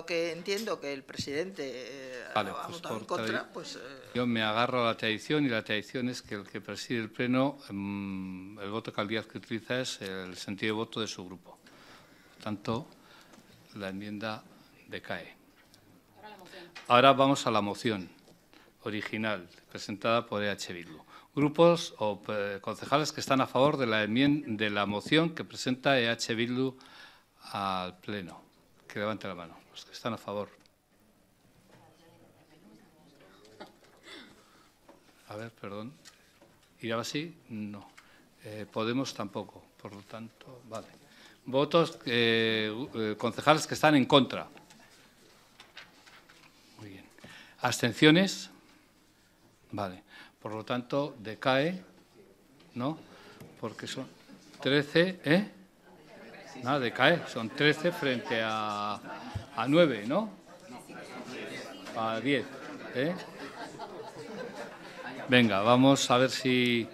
que entiendo que el presidente eh, ha pues votado en contra, pues... Eh, yo me agarro a la tradición y la tradición es que el que preside el Pleno, mm, el voto de calidad que utiliza es el sentido de voto de su grupo. Por tanto, la enmienda decae. Ahora vamos a la moción original presentada por EH Bildu. Grupos o eh, concejales que están a favor de la, de la moción que presenta EH Bildu al Pleno. Que levante la mano los que están a favor. A ver, perdón. ¿Irá así? No. Eh, Podemos tampoco. Por lo tanto, vale. Votos, eh, eh, concejales que están en contra. Muy bien. ¿Abstenciones? Vale. Por lo tanto, decae, ¿no? Porque son 13, ¿eh? Nada, decae. Son 13 frente a a 9, ¿no? A 10. ¿eh? Venga, vamos a ver si...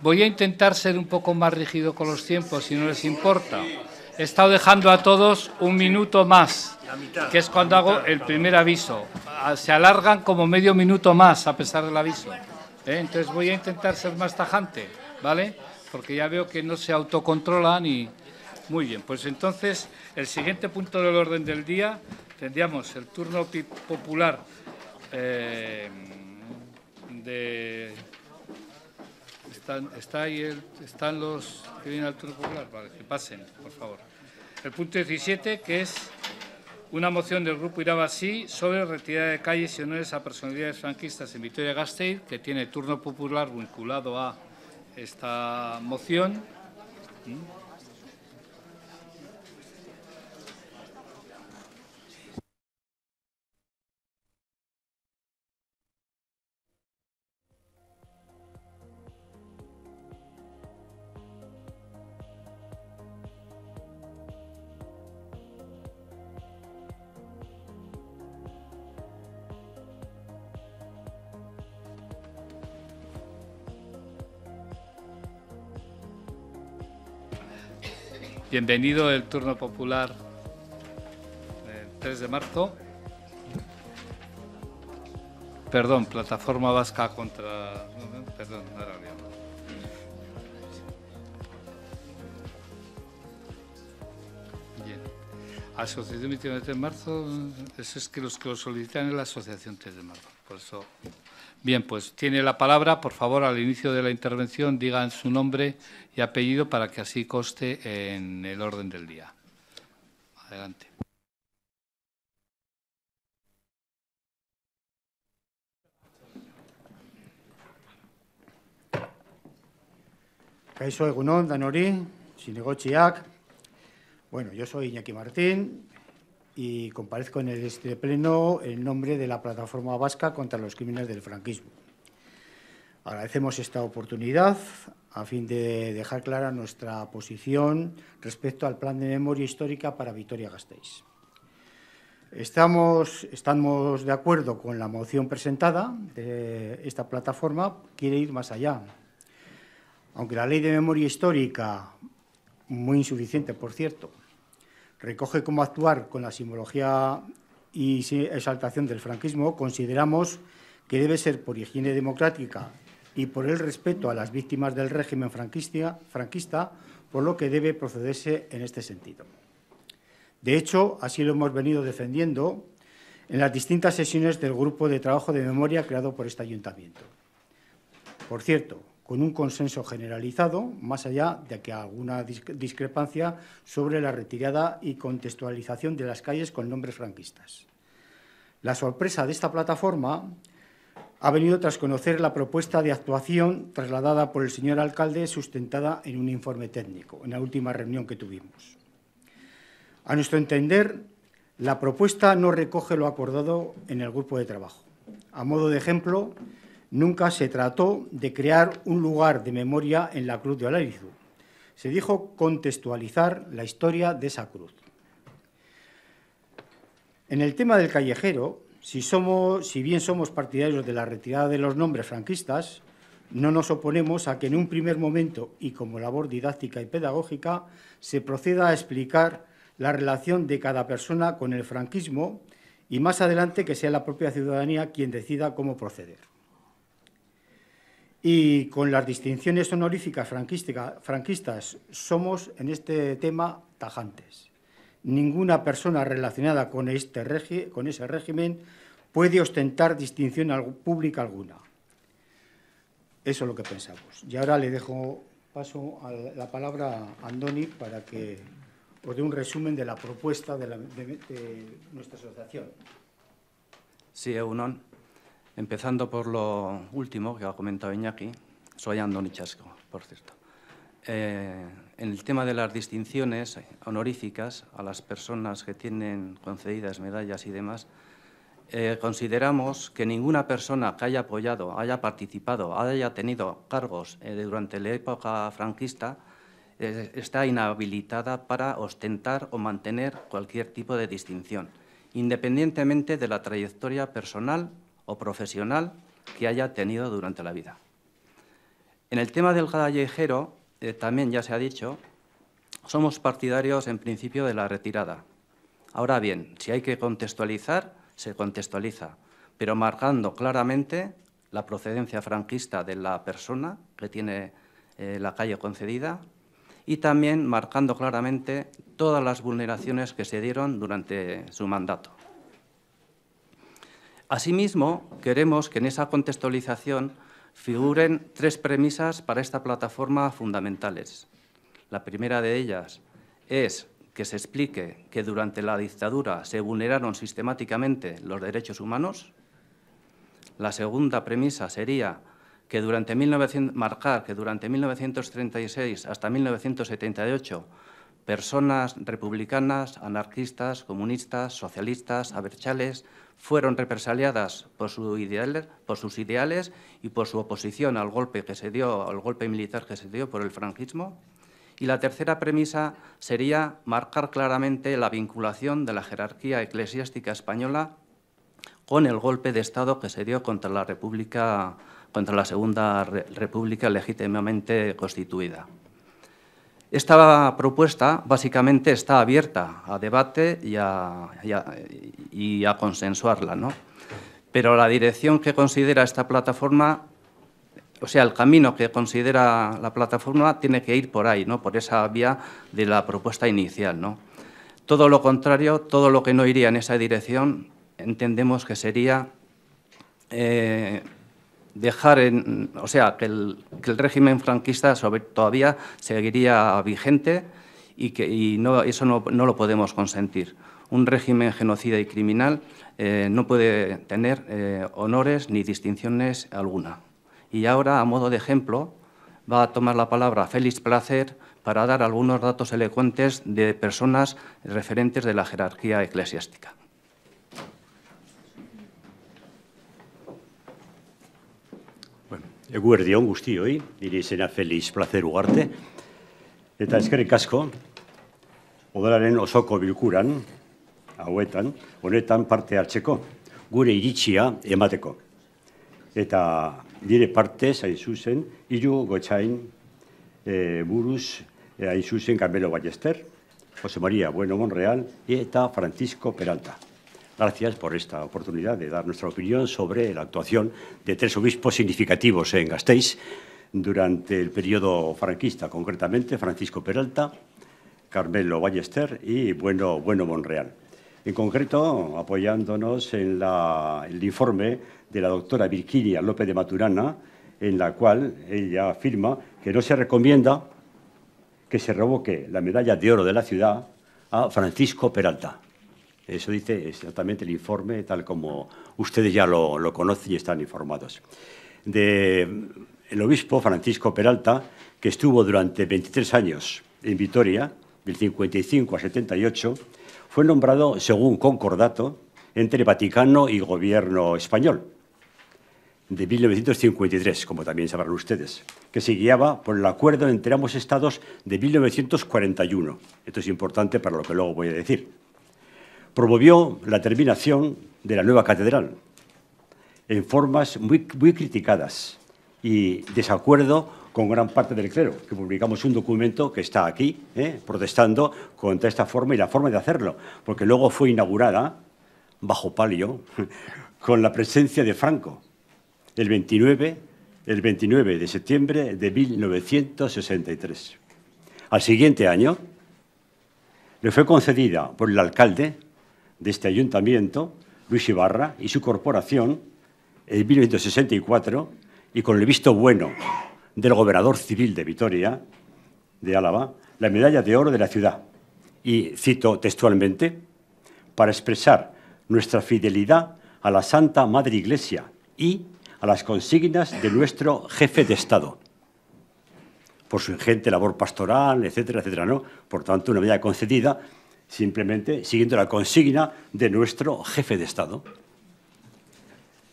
Voy a intentar ser un poco más rígido con los tiempos, si no les importa. He estado dejando a todos un minuto más, que es cuando hago el primer aviso. Ah, se alargan como medio minuto más a pesar del aviso. ¿eh? Entonces voy a intentar ser más tajante, ¿vale? Porque ya veo que no se autocontrolan y... Muy bien, pues entonces el siguiente punto del orden del día tendríamos el turno popular eh, de... Están, el, los que vienen al turno popular, vale, que pasen, por favor. El punto 17, que es una moción del Grupo Irabasí sobre retirada de calles y honores a personalidades franquistas en Vitoria-Gasteiz, que tiene turno popular vinculado a esta moción. Bienvenido el turno popular el 3 de marzo. Perdón, Plataforma Vasca contra... Perdón, no era bien. Bien. Asociación 23 de marzo, eso es que los que lo solicitan es la Asociación 3 de marzo. Por eso... Bien, pues tiene la palabra. Por favor, al inicio de la intervención digan su nombre y apellido para que así coste en el orden del día. Adelante. Kaixo Egunon, Danori, Sinegotxiak. Bueno, yo soy Iñaki Martín y comparezco en este pleno en nombre de la Plataforma Vasca contra los Crímenes del Franquismo. Agradecemos esta oportunidad a fin de dejar clara nuestra posición respecto al plan de memoria histórica para Vitoria-Gasteiz. Estamos, estamos de acuerdo con la moción presentada de esta plataforma, quiere ir más allá. Aunque la ley de memoria histórica, muy insuficiente, por cierto, recoge cómo actuar con la simbología y exaltación del franquismo, consideramos que debe ser por higiene democrática y por el respeto a las víctimas del régimen franquista, por lo que debe procederse en este sentido. De hecho, así lo hemos venido defendiendo en las distintas sesiones del grupo de trabajo de memoria creado por este ayuntamiento. Por cierto, con un consenso generalizado, más allá de que alguna discrepancia sobre la retirada y contextualización de las calles con nombres franquistas. La sorpresa de esta plataforma ha venido tras conocer la propuesta de actuación trasladada por el señor alcalde sustentada en un informe técnico, en la última reunión que tuvimos. A nuestro entender, la propuesta no recoge lo acordado en el grupo de trabajo. A modo de ejemplo, nunca se trató de crear un lugar de memoria en la Cruz de Olarizu. Se dijo contextualizar la historia de esa cruz. En el tema del callejero, si, si bien somos partidarios de la retirada de los nombres franquistas, no nos oponemos a que en un primer momento y como labor didáctica y pedagógica se proceda a explicar la relación de cada persona con el franquismo y más adelante que sea la propia ciudadanía quien decida cómo proceder. Y con las distinciones honoríficas franquistas somos en este tema tajantes ninguna persona relacionada con, este con ese régimen puede ostentar distinción pública alguna. Eso es lo que pensamos. Y ahora le dejo paso a la palabra a Andoni para que os dé un resumen de la propuesta de, la, de, de nuestra asociación. Sí, Eunon. Empezando por lo último que ha comentado Iñaki, soy Andoni Chasco, por cierto. Eh, en el tema de las distinciones honoríficas a las personas que tienen concedidas medallas y demás, eh, consideramos que ninguna persona que haya apoyado, haya participado, haya tenido cargos eh, durante la época franquista está inhabilitada para ostentar o mantener cualquier tipo de distinción, independientemente de la trayectoria personal o profesional que haya tenido durante la vida. En el tema del callejero, eh, también ya se ha dicho, somos partidarios en principio de la retirada. Ahora bien, si hay que contextualizar, se contextualiza, pero marcando claramente la procedencia franquista de la persona que tiene eh, la calle concedida y también marcando claramente todas las vulneraciones que se dieron durante su mandato. Asimismo, queremos que en esa contextualización figuren tres premisas para esta plataforma fundamentales. La primera de ellas es que se explique que durante la dictadura se vulneraron sistemáticamente los derechos humanos. La segunda premisa sería que durante 1900, marcar que durante 1936 hasta 1978 personas republicanas, anarquistas, comunistas, socialistas, aberchales, fueron represaliadas por, sus ideales y por su oposición al golpe que se dio, al golpe militar que se dio por el franquismo. Y la tercera premisa sería marcar claramente la vinculación de la jerarquía eclesiástica española con el golpe de Estado que se dio contra la República, contra la Segunda República legítimamente constituida. Esta propuesta básicamente está abierta a debate y a, consensuarla, ¿no? Pero la dirección que considera esta plataforma, o sea, el camino que considera la plataforma tiene que ir por ahí, ¿no? Por esa vía de la propuesta inicial, ¿no? Todo lo contrario, todo lo que no iría en esa dirección, entendemos que sería eh, dejar, en, o sea, que el, régimen franquista todavía seguiría vigente y que no, eso no, lo podemos consentir. Un régimen genocida y criminal eh, no puede tener eh, honores ni distinciones alguna. Y ahora, a modo de ejemplo, va a tomar la palabra Félix Placer para dar algunos datos elocuentes de personas referentes de la jerarquía eclesiástica. Eguerdion guztioi, nire izena Feliz Placer Ugarte, eta eskerrik asko, odalaren osoko bilkuran, hauetan, honetan parte hartzeko, gure iritsia emateko. Eta dire parte, zain zuzen, iru gotxain e, buruz, e, hain zuzen Carmelo Ballester, José María Bueno Monreal eta Francisco Peralta. Gracias por esta oportunidad de dar nuestra opinión sobre la actuación de tres obispos significativos en Gasteiz durante el periodo franquista, concretamente Francisco Peralta, Carmelo Ballester y Bueno, bueno Monreal. En concreto, apoyándonos en el informe de la doctora Virginia López de Maturana, en la cual ella afirma que no se recomienda que se revoque la medalla de oro de la ciudad a Francisco Peralta. Eso dice exactamente el informe, tal como ustedes ya lo, conocen y están informados. El obispo Francisco Peralta, que estuvo durante 23 años en Vitoria, del 55 a 78, fue nombrado según concordato entre Vaticano y Gobierno español, de 1953, como también sabrán ustedes, que se guiaba por el acuerdo entre ambos estados de 1941. Esto es importante para lo que luego voy a decir promovió la terminación de la nueva catedral en formas muy, muy criticadas y desacuerdo con gran parte del clero, que publicamos un documento que está aquí, ¿eh? protestando contra esta forma y la forma de hacerlo, porque luego fue inaugurada, bajo palio, (laughs) con la presencia de Franco, el 29, el 29 de septiembre de 1963. Al siguiente año le fue concedida por el alcalde de este ayuntamiento, Luis Ibarra, y su corporación, en 1964, y con el visto bueno del gobernador civil de Vitoria, de Álava, la medalla de oro de la ciudad. Y cito textualmente, para expresar nuestra fidelidad a la Santa Madre Iglesia y a las consignas de nuestro jefe de Estado, por su ingente labor pastoral, etcétera, etcétera, ¿no? Por tanto, una medalla concedida simplemente siguiendo la consigna de nuestro jefe de Estado.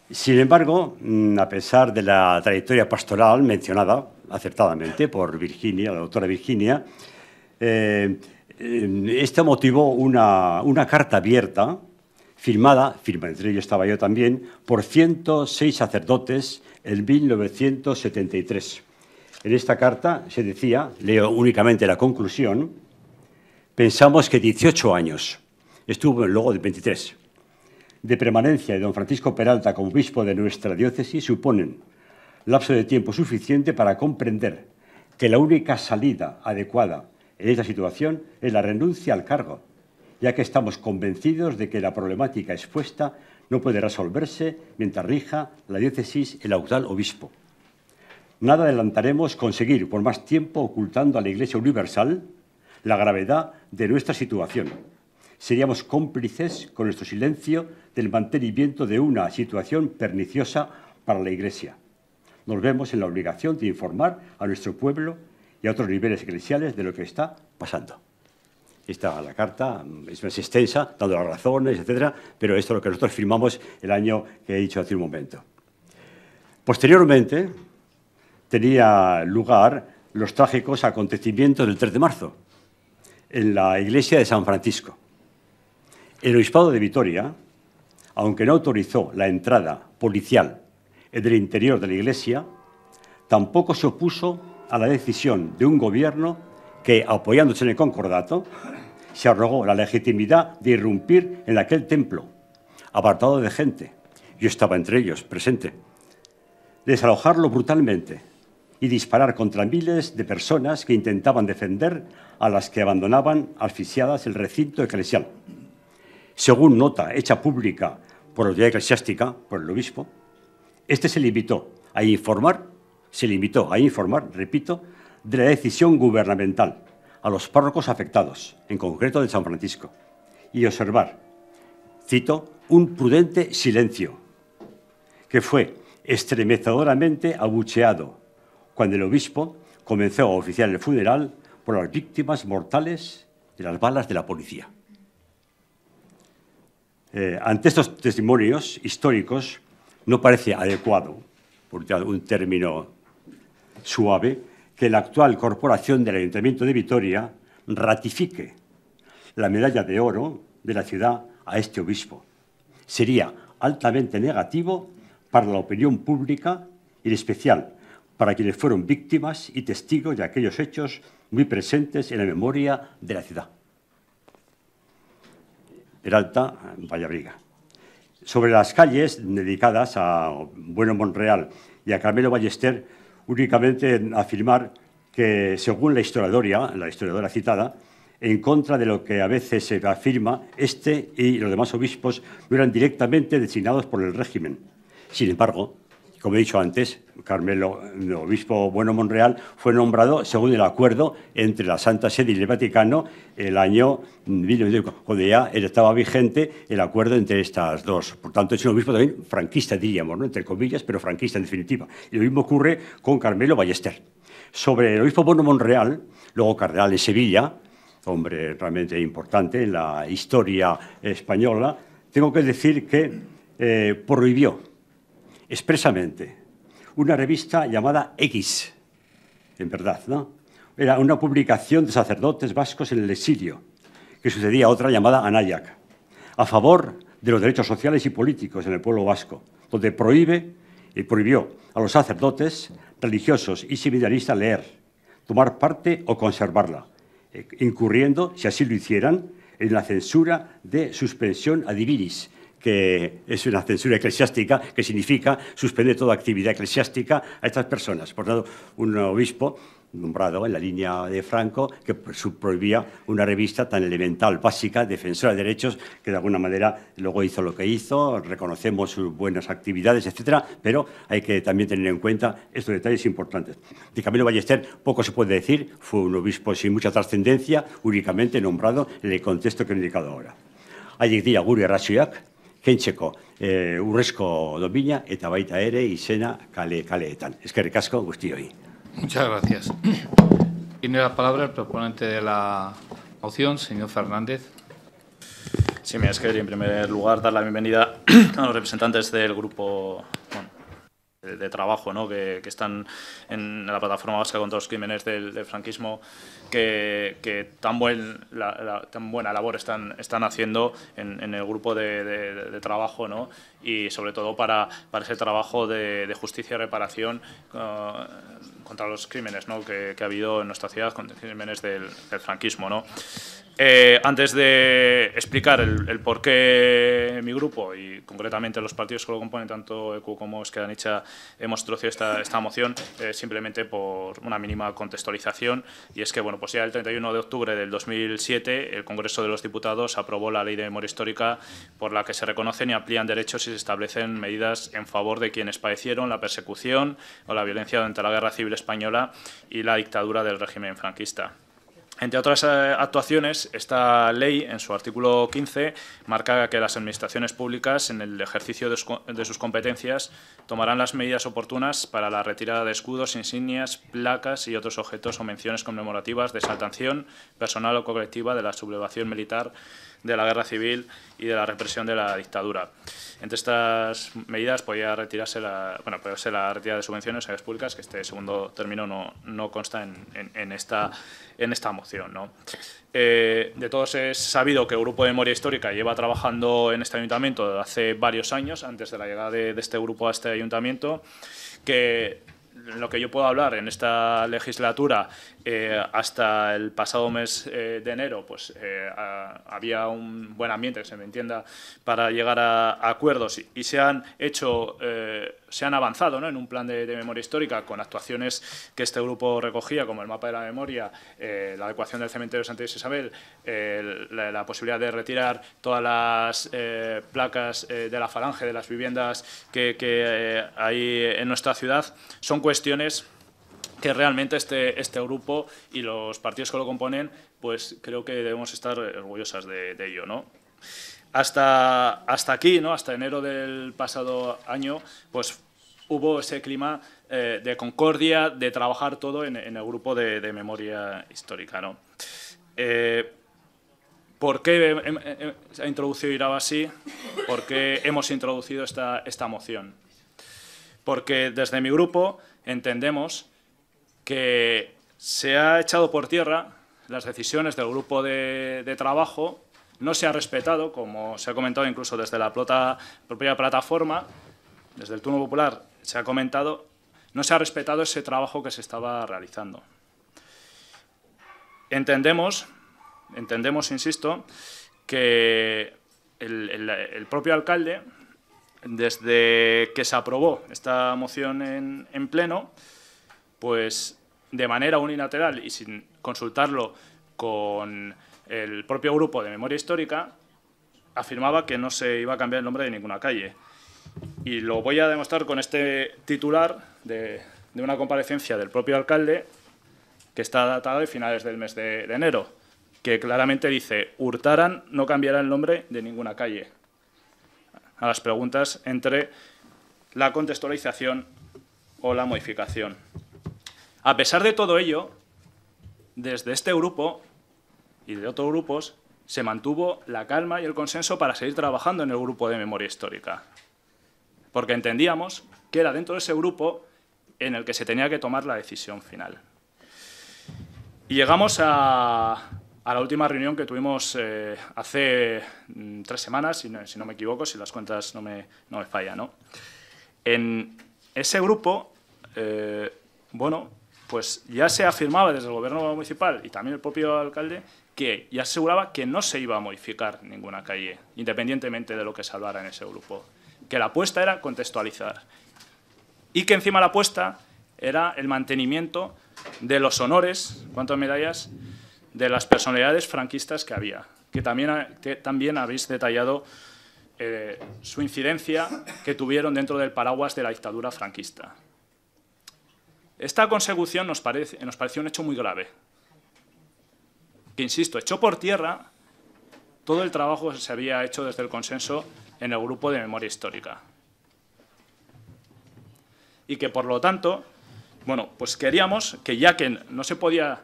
Sin embargo, mm, a pesar de la trayectoria pastoral mencionada acertadamente por Virginia, la doctora Virginia, eh, esto motivó una, una, carta abierta firmada, firma entre ellos estaba yo también, por 106 sacerdotes en 1973. En esta carta se decía, leo únicamente la conclusión, Pensamos que 18 años, estuvo luego de 23, de permanencia de don Francisco Peralta como obispo de nuestra diócesis suponen lapso de tiempo suficiente para comprender que la única salida adecuada en esta situación es la renuncia al cargo, ya que estamos convencidos de que la problemática expuesta no puede resolverse mientras rija la diócesis el actual obispo. Nada adelantaremos conseguir por más tiempo ocultando a la Iglesia Universal la gravedad de nuestra situación. Seríamos cómplices con nuestro silencio del mantenimiento de una situación perniciosa para la Iglesia. Nos vemos en la obligación de informar a nuestro pueblo y a otros niveles eclesiales de lo que está pasando. Esta la carta es más extensa, dando las razones, etcétera, pero esto es lo que nosotros firmamos el año que he dicho hace un momento. Posteriormente, tenía lugar los trágicos acontecimientos del 3 de marzo en la iglesia de San Francisco. El obispado de Vitoria, aunque no autorizó la entrada policial en el interior de la iglesia, tampoco se opuso a la decisión de un gobierno que, apoyándose en el concordato, se arrogó la legitimidad de irrumpir en aquel templo, apartado de gente. Yo estaba entre ellos, presente. Desalojarlo brutalmente y disparar contra miles de personas que intentaban defender a las que abandonaban asfixiadas el recinto eclesial. Según nota hecha pública por la autoridad eclesiástica, por el obispo, este se limitó a informar, se limitó a informar, repito, de la decisión gubernamental a los párrocos afectados, en concreto de San Francisco, y observar, cito, un prudente silencio, que fue estremecedoramente abucheado cuando el obispo comenzó a oficiar el funeral por las víctimas mortales de las balas de la policía. Eh, ante estos testimonios históricos, no parece adecuado, por un término suave, que la actual corporación del Ayuntamiento de Vitoria ratifique la medalla de oro de la ciudad a este obispo. Sería altamente negativo para la opinión pública y en especial para quienes fueron víctimas y testigos de aquellos hechos muy presentes en la memoria de la ciudad. Peralta, Vallabriga. Sobre las calles dedicadas a Bueno Monreal y a Carmelo Ballester, únicamente afirmar que, según la historiadora, la historiadora citada, en contra de lo que a veces se afirma, este y los demás obispos no eran directamente designados por el régimen. Sin embargo, como he dicho antes, Carmelo, el obispo Bueno Monreal, fue nombrado según el acuerdo entre la Santa Sede y el Vaticano el año cuando ya estaba vigente el acuerdo entre estas dos. Por tanto, es un obispo también franquista, diríamos, ¿no? entre comillas, pero franquista en definitiva. Y lo mismo ocurre con Carmelo Ballester. Sobre el obispo Bueno Monreal, luego cardenal de Sevilla, hombre realmente importante en la historia española, tengo que decir que eh, prohibió expresamente una revista llamada X, en verdad, ¿no? Era una publicación de sacerdotes vascos en el exilio, que sucedía a otra llamada Anayac, a favor de los derechos sociales y políticos en el pueblo vasco, donde prohíbe y prohibió a los sacerdotes religiosos y seminaristas leer, tomar parte o conservarla, eh, incurriendo, si así lo hicieran, en la censura de suspensión a divinis, que es una censura eclesiástica, que significa suspender toda actividad eclesiástica a estas personas. Por tanto, un obispo nombrado en la línea de Franco, que prohibía una revista tan elemental, básica, defensora de derechos, que de alguna manera luego hizo lo que hizo, reconocemos sus buenas actividades, etcétera, pero hay que también tener en cuenta estos detalles importantes. De Camilo Ballester poco se puede decir, fue un obispo sin mucha trascendencia, únicamente nombrado en el contexto que he indicado ahora. Hay día guri kentzeko e, urrezko domina eta baita ere izena kale kaleetan. Eskerrik asko guztioi. Muchas gracias. Tiene la palabra el proponente de la moción, señor Fernández. Sí, me es que en primer lugar dar la bienvenida a los representantes del grupo de, trabajo ¿no? que, están en la plataforma vasca contra los crímenes del, franquismo, que, tan, buen, tan buena labor están, están haciendo en, el grupo de, trabajo ¿no? y sobre todo para, para ese trabajo de, justicia y reparación. Contra los crímenes ¿no? que, ha habido en nuestra ciudad, contra los crímenes del, franquismo. ¿no? Eh, antes de explicar el, por qué mi grupo y concretamente los partidos que lo componen, tanto ECU como Esqueranicha, hemos introducido esta, esta moción, eh, simplemente por una mínima contextualización, y es que bueno, pues ya el 31 de octubre del 2007 el Congreso de los Diputados aprobó la Ley de Memoria Histórica por la que se reconocen y amplían derechos y se establecen medidas en favor de quienes padecieron la persecución o la violencia durante la Guerra Civil española y la dictadura del régimen franquista. Entre otras eh, actuaciones, esta ley, en su artículo 15, marca que las administraciones públicas, en el ejercicio de sus competencias, tomarán las medidas oportunas para la retirada de escudos, insignias, placas y otros objetos o menciones conmemorativas de exaltación personal o colectiva de la sublevación militar de la guerra civil y de la represión de la dictadura. Entre estas medidas podía retirarse la, bueno, la retirada de subvenciones a las públicas, que este segundo término no, no consta en, en, esta, en esta moción. ¿no? Eh, de todos es sabido que el Grupo de Memoria Histórica lleva trabajando en este ayuntamiento hace varios años, antes de la llegada de, de este grupo a este ayuntamiento, que lo que yo puedo hablar en esta legislatura, eh, hasta el pasado mes eh, de enero, pues eh, había un buen ambiente, que se me entienda, para llegar a, acuerdos y, se han hecho, se han avanzado ¿no? en un plan de, memoria histórica con actuaciones que este grupo recogía, como el mapa de la memoria, la adecuación del cementerio de Santa Isabel, la, la, posibilidad de retirar todas las placas de la falange de las viviendas que hay en nuestra ciudad, son cuestiones que realmente este, este grupo y los partidos que lo componen, pues creo que debemos estar orgullosas de, ello, ¿no? Hasta, hasta aquí, ¿no? hasta enero del pasado año, pues hubo ese clima eh, de concordia, de trabajar todo en, el grupo de, memoria histórica. ¿no? Eh, ¿Por qué se ha introducido Iraba así? ¿Por qué hemos introducido esta, esta moción? Porque desde mi grupo entendemos que se ha echado por tierra las decisiones del grupo de, trabajo, no se ha respetado, como se ha comentado incluso desde la propia plataforma, desde el turno popular se ha comentado, no se ha respetado ese trabajo que se estaba realizando. Entendemos, entendemos, insisto, que el, propio alcalde, desde que se aprobó esta moción en pleno, pues de manera unilateral y sin consultarlo con el propio grupo de memoria histórica, afirmaba que no se iba a cambiar el nombre de ninguna calle. Y lo voy a demostrar con este titular de, una comparecencia del propio alcalde, que está datada de finales del mes de, de enero, que claramente dice, Hurtaran no cambiará el nombre de ninguna calle. A las preguntas entre la contextualización o la modificación. A pesar de todo ello, desde este grupo y de otros grupos se mantuvo la calma y el consenso para seguir trabajando en el grupo de memoria histórica, porque entendíamos que era dentro de ese grupo en el que se tenía que tomar la decisión final. Y llegamos a, la última reunión que tuvimos eh, hace mm, tres semanas, si no, me equivoco, si las cuentas no me, fallan. ¿no? En ese grupo, eh, bueno, pues ya se afirmaba desde el gobierno municipal y también el propio alcalde que ya aseguraba que no se iba a modificar ninguna calle, independientemente de lo que se hablara en ese grupo. Que la apuesta era contextualizar. Y que encima la apuesta era el mantenimiento de los honores, ¿cuántas medallas? De las personalidades franquistas que había. Que también, también habéis detallado eh, su incidencia que tuvieron dentro del paraguas de la dictadura franquista. Esta consecución nos, parece, nos pareció un hecho muy grave, que, insisto, echó por tierra todo el trabajo que se había hecho desde el consenso en el grupo de memoria histórica. Y que, por lo tanto, bueno, pues queríamos que ya que no se podía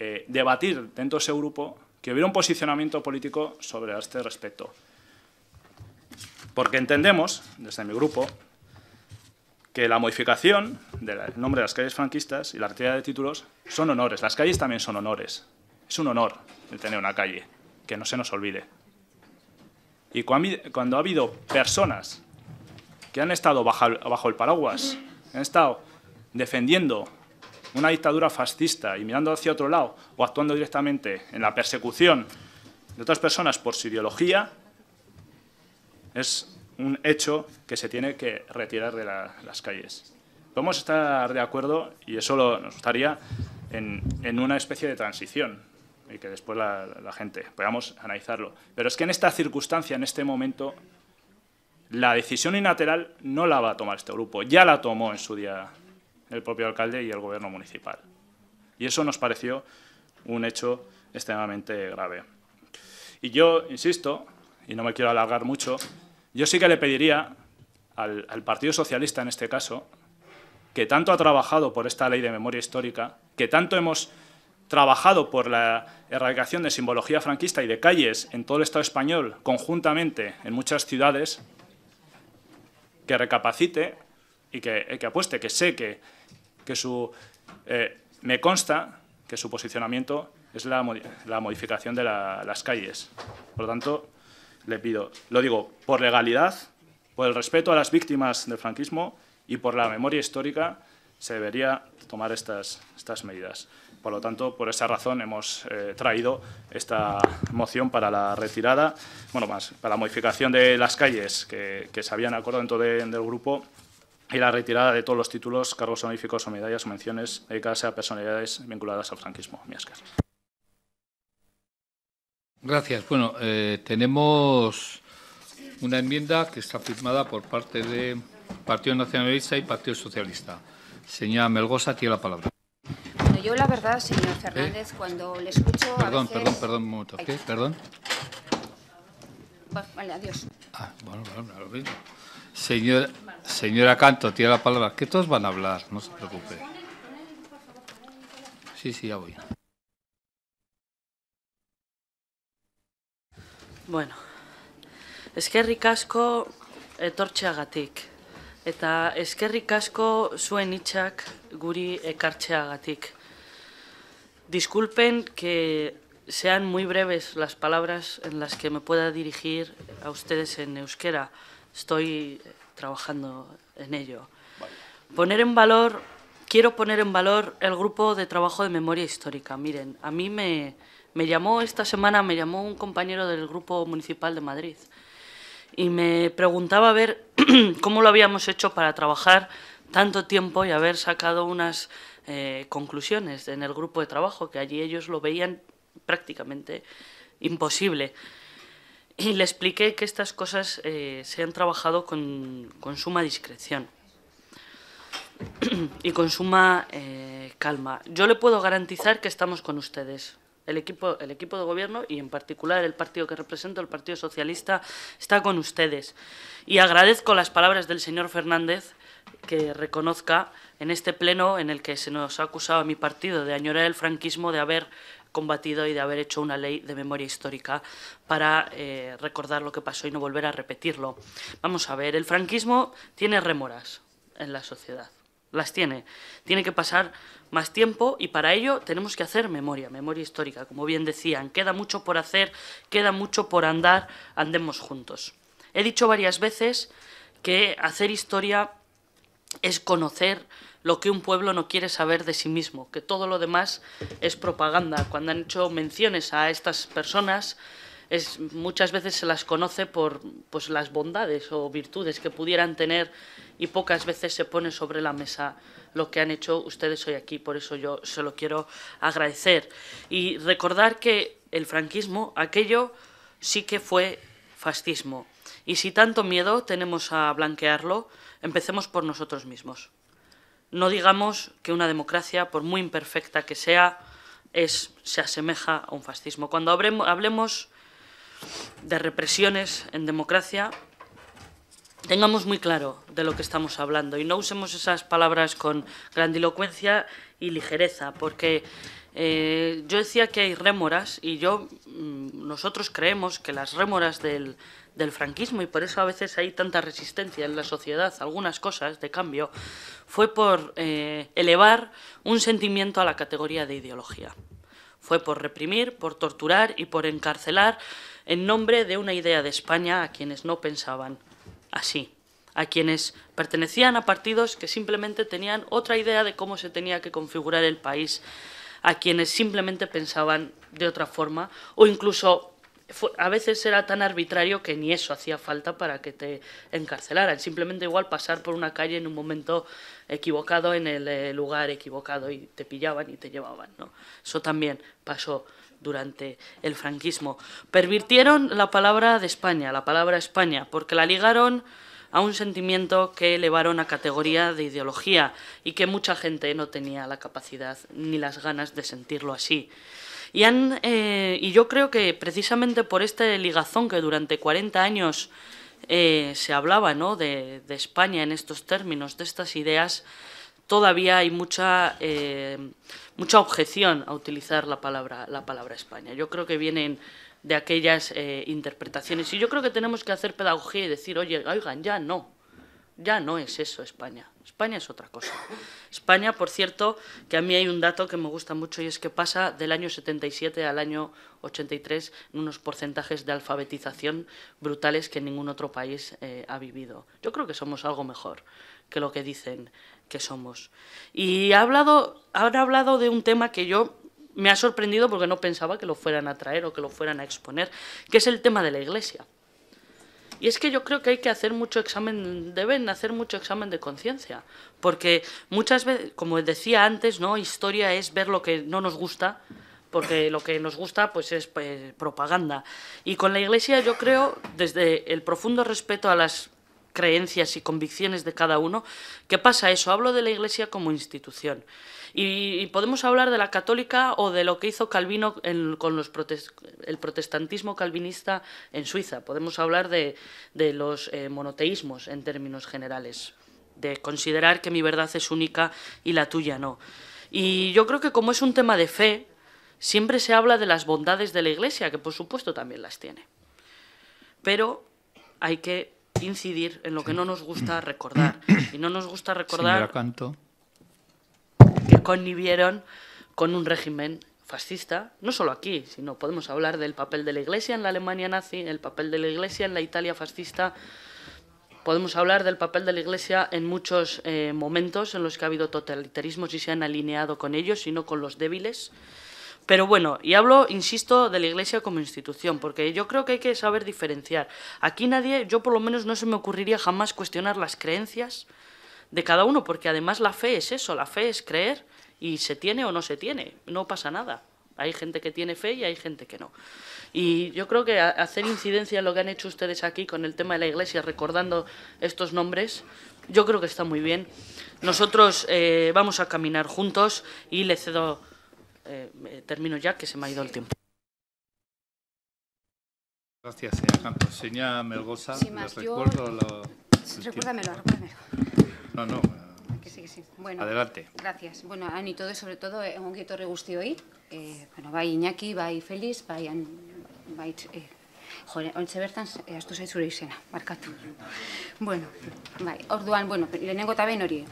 eh, debatir dentro de ese grupo, que hubiera un posicionamiento político sobre este respecto. Porque entendemos, desde mi grupo, que la modificación del nombre de las calles franquistas y la retirada de títulos son honores. Las calles también son honores. Es un honor el tener una calle, que no se nos olvide. Y cuando ha habido personas que han estado bajo el paraguas, han estado defendiendo una dictadura fascista y mirando hacia otro lado o actuando directamente en la persecución de otras personas por su ideología, es un hecho que se tiene que retirar de las calles. Podemos estar de acuerdo, y eso nos gustaría, en, una especie de transición, y que después la, la, gente podamos analizarlo. Pero es que en esta circunstancia, en este momento, la decisión unilateral no la va a tomar este grupo, ya la tomó en su día el propio alcalde y el gobierno municipal. Y eso nos pareció un hecho extremadamente grave. Y yo, insisto, y no me quiero alargar mucho, yo sí que le pediría al, Partido Socialista, en este caso, que tanto ha trabajado por esta ley de memoria histórica, que tanto hemos trabajado por la erradicación de simbología franquista y de calles en todo el Estado español, conjuntamente en muchas ciudades, que recapacite y que, apueste, que sé que, su, eh, me consta que su posicionamiento es la, la modificación de la, las calles. Por lo tanto, le pido, lo digo, por legalidad, por el respeto a las víctimas del franquismo y por la memoria histórica, se debería tomar estas, estas medidas. Por lo tanto, por esa razón hemos eh, traído esta moción para la retirada, bueno, más, para la modificación de las calles que, se habían acordado dentro de, del grupo y la retirada de todos los títulos, cargos honoríficos o medallas o menciones dedicadas a personalidades vinculadas al franquismo. Gracias. Bueno, eh, tenemos una enmienda que está firmada por parte de Partido Nacionalista y Partido Socialista. Señora Melgosa, tiene la palabra. Bueno, yo la verdad, señor Fernández, ¿Eh? cuando le escucho Perdón, a veces... perdón, perdón, un momento. ¿Qué? Perdón. Vale, adiós. Ah, bueno, bueno, lo mismo. Señora, señora Canto, tiene la palabra. Que todos van a hablar, no se preocupe. Sí, sí, ya voy. Bueno, eskerrik asko etortxeagatik. Eta eskerrik asko zuen hitzak guri ekartxeagatik. Disculpen que sean muy breves las palabras en las que me pueda dirigir a ustedes en euskera. Estoy trabajando en ello. Poner en valor, quiero poner en valor el grupo de trabajo de memoria histórica. Miren, a mí me, me llamó esta semana, me llamó un compañero del grupo municipal de Madrid y me preguntaba a ver (clears throat) cómo lo habíamos hecho para trabajar tanto tiempo y haber sacado unas eh, conclusiones en el grupo de trabajo, que allí ellos lo veían prácticamente imposible. Y le expliqué que estas cosas eh, se han trabajado con, con suma discreción (clears throat) y con suma eh, calma. Yo le puedo garantizar que estamos con ustedes. El equipo, el equipo de gobierno y en particular el partido que represento, el Partido Socialista, está con ustedes. Y agradezco las palabras del señor Fernández que reconozca en este pleno en el que se nos ha acusado a mi partido de añorar el franquismo, de haber combatido y de haber hecho una ley de memoria histórica para eh, recordar lo que pasó y no volver a repetirlo. Vamos a ver, el franquismo tiene rémoras en la sociedad, las tiene. Tiene que pasar más tiempo y para ello tenemos que hacer memoria, memoria histórica, como bien decían. Queda mucho por hacer, queda mucho por andar, andemos juntos. He dicho varias veces que hacer historia es conocer lo que un pueblo no quiere saber de sí mismo, que todo lo demás es propaganda. Cuando han hecho menciones a estas personas, es, muchas veces se las conoce por pues, las bondades o virtudes que pudieran tener y pocas veces se pone sobre la mesa lo que han hecho ustedes hoy aquí. Por eso yo se lo quiero agradecer. Y recordar que el franquismo, aquello sí que fue fascismo. Y si tanto miedo tenemos a blanquearlo, empecemos por nosotros mismos. No digamos que una democracia, por muy imperfecta que sea, es, se asemeja a un fascismo. Cuando hablemos de represiones en democracia, tengamos muy claro de lo que estamos hablando y no usemos esas palabras con grandilocuencia y ligereza, porque eh, yo decía que hay rémoras y yo, mm, nosotros creemos que las rémoras del, del franquismo y por eso a veces hay tanta resistencia en la sociedad, algunas cosas de cambio, fue por eh, elevar un sentimiento a la categoría de ideología. Fue por reprimir, por torturar y por encarcelar en nombre de una idea de España a quienes no pensaban así, a quienes pertenecían a partidos que simplemente tenían otra idea de cómo se tenía que configurar el país, a quienes simplemente pensaban de otra forma o incluso a veces era tan arbitrario que ni eso hacía falta para que te encarcelaran. Simplemente igual pasar por una calle en un momento equivocado, en el eh, lugar equivocado, y te pillaban y te llevaban. ¿no? Eso también pasó durante el franquismo. Pervirtieron la palabra de España, la palabra España, porque la ligaron a un sentimiento que elevaron a categoría de ideología y que mucha gente no tenía la capacidad ni las ganas de sentirlo así. Y, eh, yo creo que precisamente por este ligazón que durante 40 años eh, se hablaba ¿no? de, España en estos términos, de estas ideas, todavía hay mucha, eh, mucha objeción a utilizar la palabra, la palabra España. Yo creo que vienen de aquellas interpretaciones. Y yo creo que tenemos que hacer pedagogía y decir, oye, oigan, ya no, ya no es eso España. España es otra cosa. España, por cierto, que a mí hay un dato que me gusta mucho y es que pasa del año 77 al año 83 en unos porcentajes de alfabetización brutales que ningún otro país eh, ha vivido. Yo creo que somos algo mejor que lo que dicen que somos. Y ha hablado, ahora ha hablado de un tema que yo me ha sorprendido porque no pensaba que lo fueran a traer o que lo fueran a exponer, que es el tema de la Iglesia. Y es que yo creo que hay que hacer mucho examen, deben hacer mucho examen de conciencia, porque muchas veces, como decía antes, no, historia es ver lo que no nos gusta, porque lo que nos gusta pues es pues, propaganda. Y con la Iglesia yo creo, desde el profundo respeto a las creencias y convicciones de cada uno, que pasa eso. Hablo de la Iglesia como institución. Y, podemos hablar de la católica o de lo que hizo Calvino con los el protestantismo calvinista en Suiza. Podemos hablar de, los eh, monoteísmos en términos generales, de considerar que mi verdad es única y la tuya no. Y yo creo que como es un tema de fe, siempre se habla de las bondades de la Iglesia, que por supuesto también las tiene. Pero hay que incidir en lo que no nos gusta recordar. (clears throat) Y no nos gusta recordar que connivieron con un régimen fascista, no solo aquí, sino podemos hablar del papel de la Iglesia en la Alemania nazi, el papel de la Iglesia en la Italia fascista, podemos hablar del papel de la Iglesia en muchos eh, momentos en los que ha habido totalitarismos y se han alineado con ellos y no con los débiles. Pero bueno, y hablo, insisto, de la Iglesia como institución, porque yo creo que hay que saber diferenciar. Aquí nadie, yo por lo menos no se me ocurriría jamás cuestionar las creencias de cada uno, porque además la fe es eso, la fe es creer y se tiene o no se tiene, no pasa nada. Hay gente que tiene fe y hay gente que no. Y yo creo que hacer incidencia en lo que han hecho ustedes aquí con el tema de la iglesia, recordando estos nombres, yo creo que está muy bien. Nosotros eh, vamos a caminar juntos y le cedo, eh, termino ya, que se me ha ido el tiempo. Gracias, señora Campos. Señora Melgoza, les recuerdo lo... Recuérdamelo, recuérdamelo. No, no. Que sí, que sí. Bueno, Adelante. Gracias. Bueno, ani todo sobre todo eh, ongi etorri guztioi. Eh, bueno, bai Iñaki, bai Feliz, bai an, bai eh, Jore, ontze bertan, eh, astu zaitzure izena, markatu. Bueno, bai, orduan, bueno, lehenengo eta behin hori,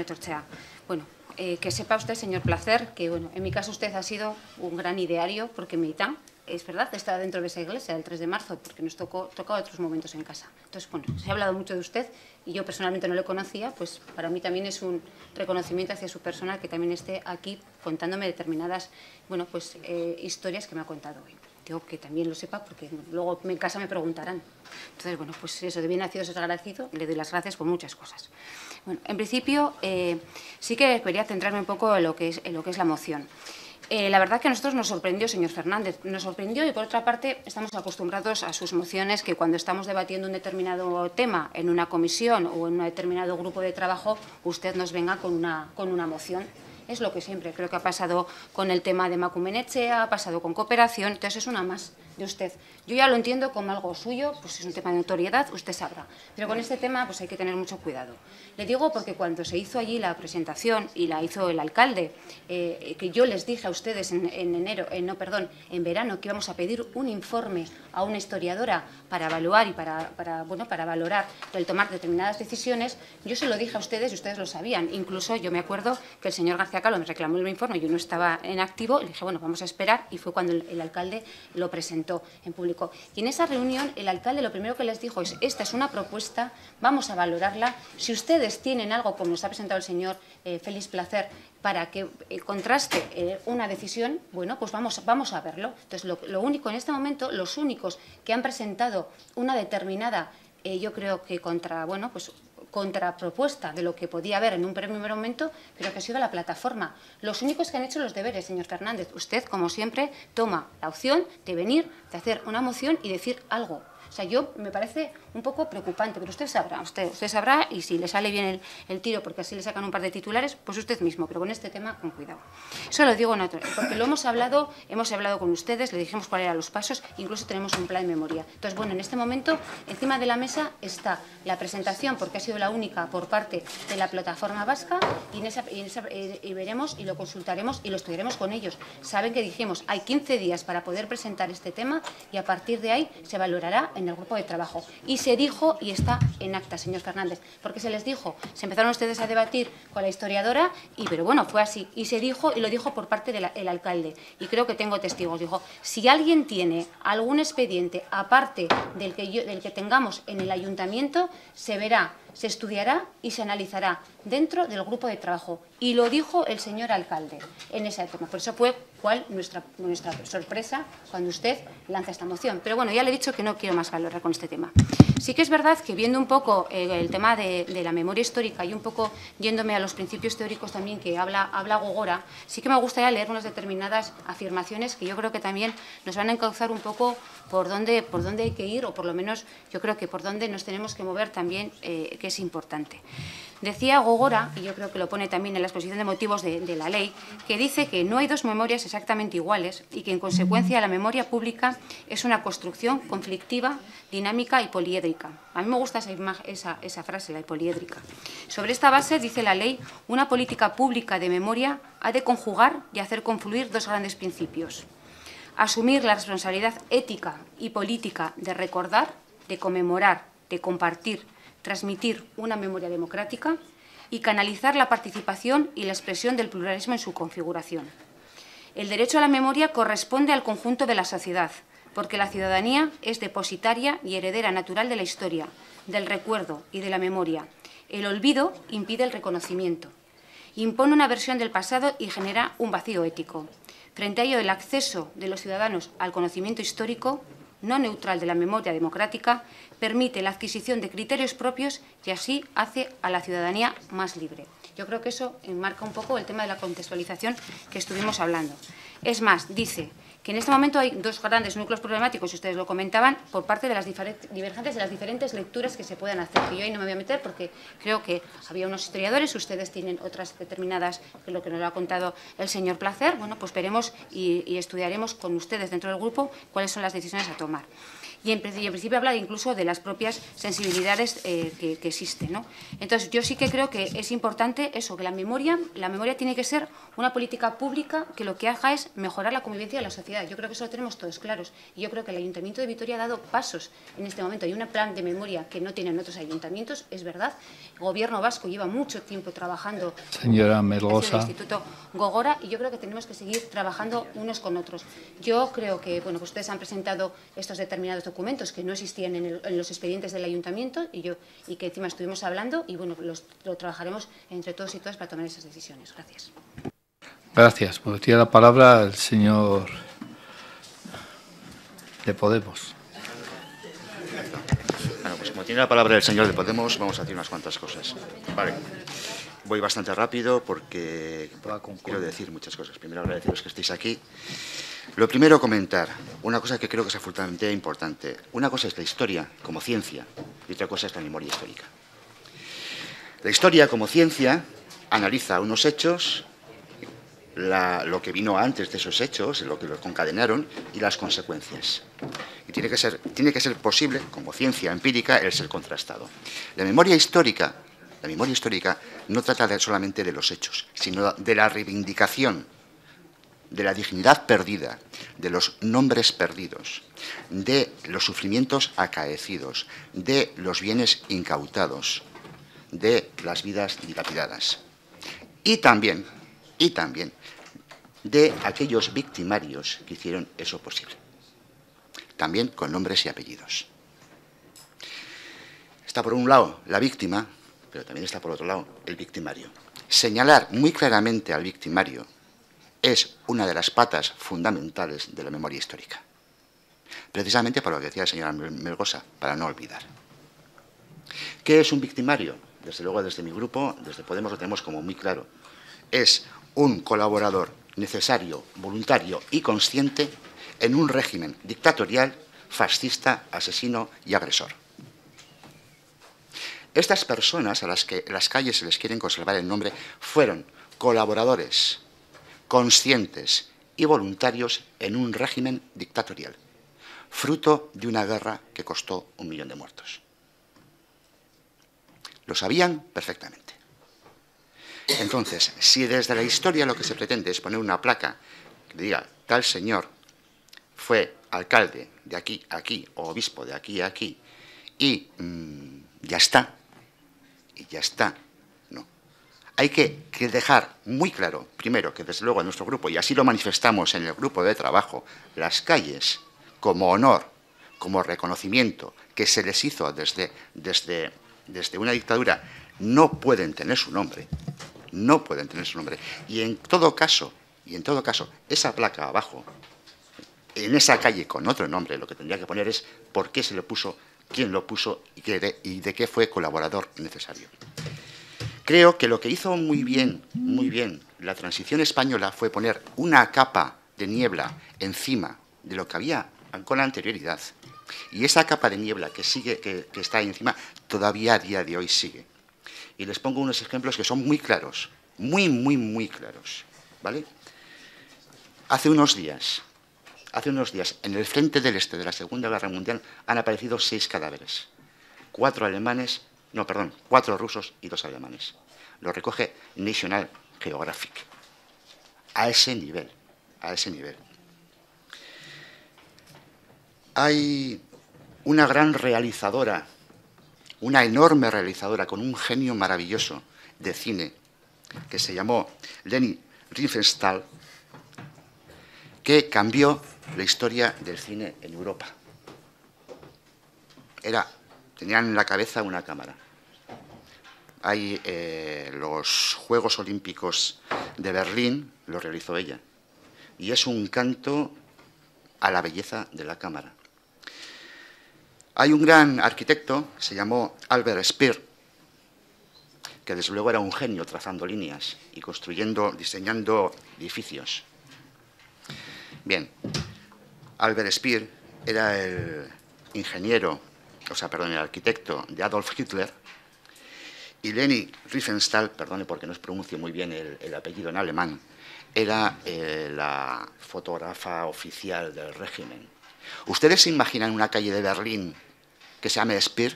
etortzea. Bueno, eh, que sepa usted, señor Placer, que, bueno, en mi caso usted ha sido un gran ideario, porque me es verdad, está dentro de esa iglesia el 3 de marzo, porque nos tocó, tocó otros momentos en casa. Entonces, bueno, se ha hablado mucho de usted y yo personalmente no le conocía, pues para mí también es un reconocimiento hacia su persona que también esté aquí contándome determinadas, bueno, pues eh, historias que me ha contado hoy. Digo que también lo sepa porque luego en casa me preguntarán. Entonces, bueno, pues eso, de bien nacido es agradecido, le doy las gracias por muchas cosas. Bueno, en principio, eh, sí que quería centrarme un poco en lo que es, en lo que es la moción. Eh, la verdad que a nosotros nos sorprendió, señor Fernández, nos sorprendió y por otra parte estamos acostumbrados a sus mociones que cuando estamos debatiendo un determinado tema en una comisión o en un determinado grupo de trabajo, usted nos venga con una, con una moción es lo que siempre creo que ha pasado con el tema de Macumenechea, ha pasado con cooperación, entonces es una más de usted. Yo ya lo entiendo como algo suyo, pues es un tema de notoriedad, usted sabrá. Pero con este tema pues hay que tener mucho cuidado. Le digo porque cuando se hizo allí la presentación y la hizo el alcalde, eh, que yo les dije a ustedes en, enero, en, no, perdón, en verano que íbamos a pedir un informe a una historiadora para evaluar y para, para, bueno, para valorar el tomar determinadas decisiones, yo se lo dije a ustedes y ustedes lo sabían. Incluso yo me acuerdo que el señor García Calo me reclamó el informe, yo no estaba en activo, le dije, bueno, vamos a esperar y fue cuando el alcalde lo presentó en público. Y en esa reunión el alcalde lo primero que les dijo es, esta es una propuesta, vamos a valorarla. Si ustedes tienen algo, como nos ha presentado el señor eh, Félix Placer, para que eh, contraste eh, una decisión, bueno, pues vamos, vamos a verlo. Entonces, lo, lo, único en este momento, los únicos que han presentado una determinada, yo creo que contra, bueno, pues contrapropuesta de lo que podía haber en un primer momento, pero que ha sido la plataforma. Los únicos que han hecho los deberes, señor Fernández, usted, como siempre, toma la opción de venir, de hacer una moción y decir algo. O sea, yo me parece un poco preocupante, pero usted sabrá, usted, usted sabrá y si le sale bien el, tiro porque así le sacan un par de titulares, pues usted mismo, pero con este tema con cuidado. Eso lo digo porque lo hemos hablado, hemos hablado con ustedes, le dijimos cuáles eran los pasos, incluso tenemos un plan de memoria. Entonces, bueno, en este momento encima de la mesa está la presentación, porque ha sido la única por parte de la plataforma vasca, y, eh, y veremos y lo consultaremos y lo estudiaremos con ellos. Saben que dijimos, hay 15 días para poder presentar este tema y a partir de ahí se valorará en el grupo de trabajo. Y se dijo, y está en acta, señor Fernández, porque se les dijo, se empezaron ustedes a debatir con la historiadora, y pero bueno, fue así. Y se dijo, y lo dijo por parte del alcalde, y creo que tengo testigos. Dijo, si alguien tiene algún expediente aparte del que, yo, del que tengamos en el ayuntamiento, se verá se estudiará y se analizará dentro del grupo de trabajo. Y lo dijo el señor alcalde en ese tema. Por eso fue cuál nuestra, nuestra sorpresa cuando usted lanza esta moción. Pero bueno, ya le he dicho que no quiero más valorar con este tema. Sí que es verdad que viendo un poco eh, el tema de, la memoria histórica y un poco yéndome a los principios teóricos también que habla, habla Gogora, sí que me gustaría leer unas determinadas afirmaciones que yo creo que también nos van a encauzar un poco por dónde, por dónde hay que ir o por lo menos yo creo que por dónde nos tenemos que mover también eh, que es importante. Decía Gogora, y yo creo que lo pone también en la exposición de motivos de, la ley, que dice que no hay dos memorias exactamente iguales y que en consecuencia la memoria pública es una construcción conflictiva, dinámica y poliédrica. A mí me gusta esa, esa frase, la poliédrica. Sobre esta base, dice la ley, una política pública de memoria ha de conjugar y hacer confluir dos grandes principios. Asumir la responsabilidad ética y política de recordar, de conmemorar, de compartir, transmitir una memoria democrática y canalizar la participación y la expresión del pluralismo en su configuración. El derecho a la memoria corresponde al conjunto de la sociedad, porque la ciudadanía es depositaria y heredera natural de la historia, del recuerdo y de la memoria. El olvido impide el reconocimiento, impone una versión del pasado y genera un vacío ético. Frente a ello, el acceso de los ciudadanos al conocimiento histórico no neutral de la memoria democrática permite la adquisición de criterios propios y así hace a la ciudadanía más libre. Yo creo que eso enmarca un poco el tema de la contextualización que estuvimos hablando. Es más, dice que en este momento hay dos grandes núcleos problemáticos, y ustedes lo comentaban, por parte de las divergentes de las diferentes lecturas que se puedan hacer. Que yo ahí no me voy a meter porque creo que había unos historiadores, ustedes tienen otras determinadas, que lo que nos lo ha contado el señor Placer. Bueno, pues veremos y, y estudiaremos con ustedes dentro del grupo cuáles son las decisiones a tomar y en, y en principio habla incluso de las propias sensibilidades eh, que, que, existen. ¿no? Entonces, yo sí que creo que es importante eso, que la memoria, la memoria tiene que ser una política pública que lo que haga es mejorar la convivencia de la sociedad. Yo creo que eso lo tenemos todos claros. Y yo creo que el Ayuntamiento de Vitoria ha dado pasos en este momento. Hay un plan de memoria que no tienen otros ayuntamientos, es verdad. El Gobierno vasco lleva mucho tiempo trabajando Señora Melgosa. en el Instituto Gogora y yo creo que tenemos que seguir trabajando unos con otros. Yo creo que, bueno, pues ustedes han presentado estos determinados documentos que no existían en, el, en, los expedientes del ayuntamiento y, yo, y que encima estuvimos hablando y bueno, los, lo trabajaremos entre todos y todas para tomar esas decisiones. Gracias. Gracias. Pues tiene la palabra el señor de Podemos. Bueno, pues como tiene la palabra el señor de Podemos, vamos a decir unas cuantas cosas. Vale. Voy bastante rápido porque quiero decir muchas cosas. Primero agradeceros que estéis aquí. Lo primero, comentar una cosa que creo que es absolutamente importante. Una cosa es la historia como ciencia y otra cosa es la memoria histórica. La historia como ciencia analiza unos hechos, lo que vino antes de esos hechos, lo que los concadenaron y las consecuencias. Y tiene que, ser, tiene que ser posible, como ciencia empírica, el ser contrastado. La memoria histórica, la memoria histórica no trata solamente de los hechos, sino de la reivindicación de la dignidad perdida, de los nombres perdidos, de los sufrimientos acaecidos, de los bienes incautados, de las vidas dilapidadas. Y también, y también, de aquellos victimarios que hicieron eso posible. También con nombres y apellidos. Está por un lado la víctima, pero también está por otro lado el victimario. Señalar muy claramente al victimario es una de las patas fundamentales de la memoria histórica. Precisamente por lo que decía la señora Melgosa, para no olvidar. ¿Qué es un victimario? Desde luego, desde mi grupo, desde Podemos, lo tenemos como muy claro. Es un colaborador necesario, voluntario y consciente en un régimen dictatorial fascista, asesino y agresor. Estas personas a las que las calles se les quieren conservar el nombre fueron colaboradores, conscientes y voluntarios en un régimen dictatorial, fruto de una guerra que costó un millón de muertos. Lo sabían perfectamente. Entonces, si desde la historia lo que se pretende es poner una placa que diga tal señor fue alcalde de aquí a aquí o obispo de aquí a aquí y mm, ya está, y ya está. Hay que, dejar muy claro, primero, que desde luego en nuestro grupo, y así lo manifestamos en el grupo de trabajo, las calles como honor, como reconocimiento que se les hizo desde, desde, desde una dictadura, no pueden tener su nombre, no pueden tener su nombre. Y en todo caso, y en todo caso, esa placa abajo, en esa calle con otro nombre, lo que tendría que poner es por qué se le puso, quién lo puso y, de, y de qué fue colaborador necesario. Creo que lo que hizo muy bien, muy bien la transición española fue poner una capa de niebla encima de lo que había con anterioridad. Y esa capa de niebla que sigue, que, que está ahí encima, todavía a día de hoy sigue. Y les pongo unos ejemplos que son muy claros, muy, muy, muy claros. ¿Vale? Hace unos días, hace unos días, en el frente del este de la Segunda Guerra Mundial han aparecido seis cadáveres. Cuatro alemanes, no, perdón, cuatro rusos y dos alemanes. Lo recoge National Geographic. A ese nivel, a ese nivel. Hay una gran realizadora una enorme realizadora con un genio maravilloso de cine que se llamó Leni Riefenstahl, que cambió la historia del cine en Europa. Era, tenían en la cabeza una cámara. Hay eh, los Juegos Olímpicos de Berlín, lo realizó ella, y es un canto a la belleza de la cámara. Hay un gran arquitecto, se llamó Albert Speer, que desde luego era un genio trazando líneas y construyendo, diseñando edificios. Bien, Albert Speer era el ingeniero, o sea, perdón, el arquitecto de Adolf Hitler, y Leni Riefenstahl, perdone porque no os pronuncio muy bien el, apellido en alemán, era eh, la fotógrafa oficial del régimen. ¿Ustedes se imaginan una calle de Berlín que se llame Spear?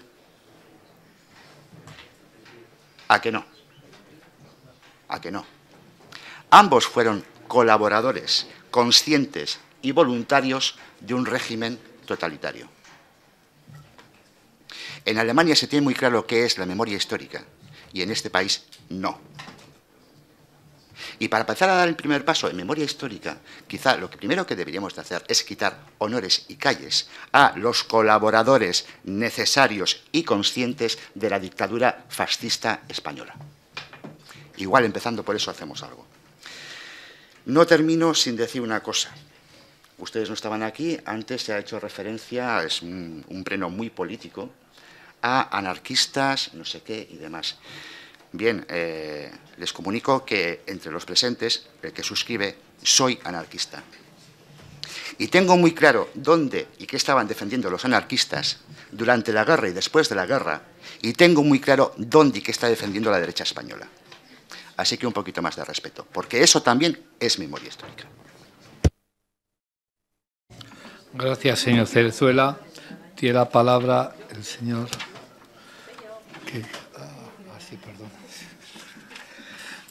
¿A que no? ¿A que no? Ambos fueron colaboradores, conscientes y voluntarios de un régimen totalitario. En Alemania se tiene muy claro qué es la memoria histórica y en este país no. Y para empezar a dar el primer paso en memoria histórica, quizá lo primero que deberíamos de hacer es quitar honores y calles a los colaboradores necesarios y conscientes de la dictadura fascista española. Igual empezando por eso hacemos algo. No termino sin decir una cosa. Ustedes no estaban aquí, antes se ha hecho referencia, es un, un pleno muy político, a anarquistas, no sé qué y demás. Bien, eh, les comunico que entre los presentes, el que suscribe, soy anarquista. Y tengo muy claro dónde y qué estaban defendiendo los anarquistas durante la guerra y después de la guerra, y tengo muy claro dónde y qué está defendiendo la derecha española. Así que un poquito más de respeto, porque eso también es memoria histórica. Gracias, señor Cerezuela. Tiene la palabra el señor...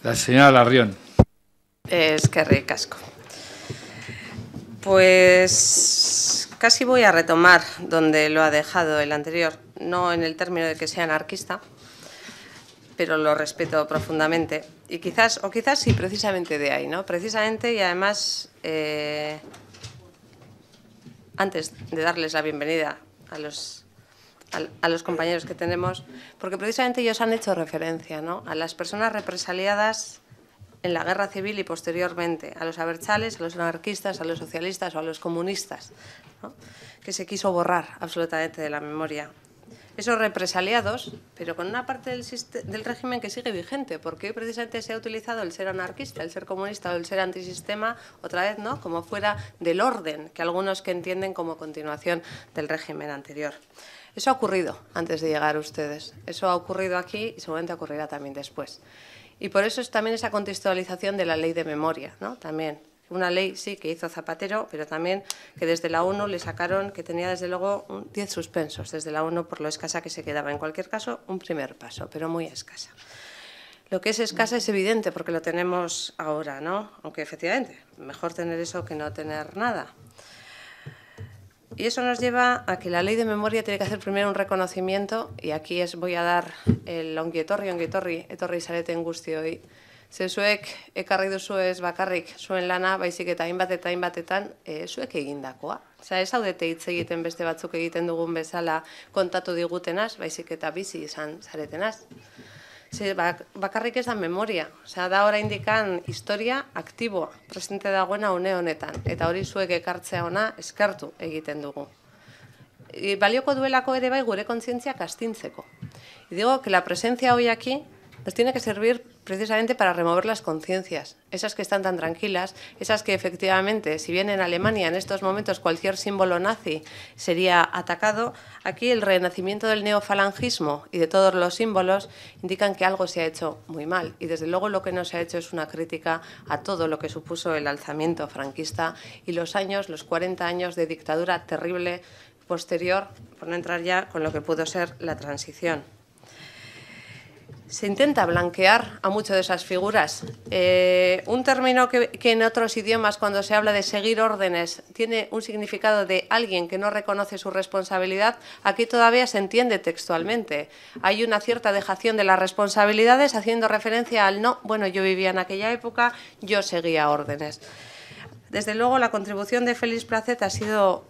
La señora Larrión. Es que ricasco. Pues casi voy a retomar donde lo ha dejado el anterior, no en el término de que sea anarquista, pero lo respeto profundamente. Y quizás, o quizás sí, precisamente de ahí, ¿no? Precisamente y además, eh, antes de darles la bienvenida a los a, los compañeros que tenemos, porque precisamente ellos han hecho referencia ¿no? a las personas represaliadas en la guerra civil y posteriormente, a los abertzales, a los anarquistas, a los socialistas o a los comunistas, que se quiso borrar absolutamente de la memoria esos represaliados, pero con una parte del, del, régimen que sigue vigente, porque hoy precisamente se ha utilizado el ser anarquista, el ser comunista o el ser antisistema, otra vez, ¿no? Como fuera del orden, que algunos que entienden como continuación del régimen anterior. Eso ha ocurrido antes de llegar a ustedes. Eso ha ocurrido aquí y seguramente ocurrirá también después. Y por eso es también esa contextualización de la ley de memoria, ¿no? También una ley, sí, que hizo Zapatero, pero también que desde la ONU le sacaron que tenía desde luego 10 suspensos desde la ONU por lo escasa que se quedaba. En cualquier caso, un primer paso, pero muy escasa. Lo que es escasa es evidente porque lo tenemos ahora, ¿no? Aunque efectivamente, mejor tener eso que no tener nada. Y eso nos lleva a que la ley de memoria tiene que hacer primero un reconocimiento, y aquí es, voy a dar el ongietorri, ongietorri, etorri zarete hoy. Ze zuek ekarri duzu ez bakarrik zuen lana, baizik eta hainbat eta hainbatetan e, zuek egindakoa. Osea, ez haudete hitz egiten beste batzuk egiten dugun bezala kontatu digutenaz, baizik eta bizi izan zaretenaz. Ze, bak, bakarrik ez da memoria. Osea, da ora indikan historia aktiboa, presente dagoena une honetan. Eta hori zuek ekartzea ona eskartu egiten dugu. E, balioko duelako ere bai gure kontzientzia kastintzeko. Y digo que la presencia hoy aquí nos tiene que servir precisamente para remover las conciencias, esas que están tan tranquilas, esas que efectivamente, si bien en Alemania en estos momentos cualquier símbolo nazi sería atacado, aquí el renacimiento del neofalangismo y de todos los símbolos indican que algo se ha hecho muy mal. Y desde luego lo que no se ha hecho es una crítica a todo lo que supuso el alzamiento franquista y los años, los 40 años de dictadura terrible posterior, por no entrar ya con lo que pudo ser la transición se intenta blanquear a muchas de esas figuras. Eh, un término que, en otros idiomas, cuando se habla de seguir órdenes, tiene un significado de alguien que no reconoce su responsabilidad, aquí todavía se entiende textualmente. Hay una cierta dejación de las responsabilidades haciendo referencia al no, bueno, yo vivía en aquella época, yo seguía órdenes. Desde luego, la contribución de Félix Placet ha sido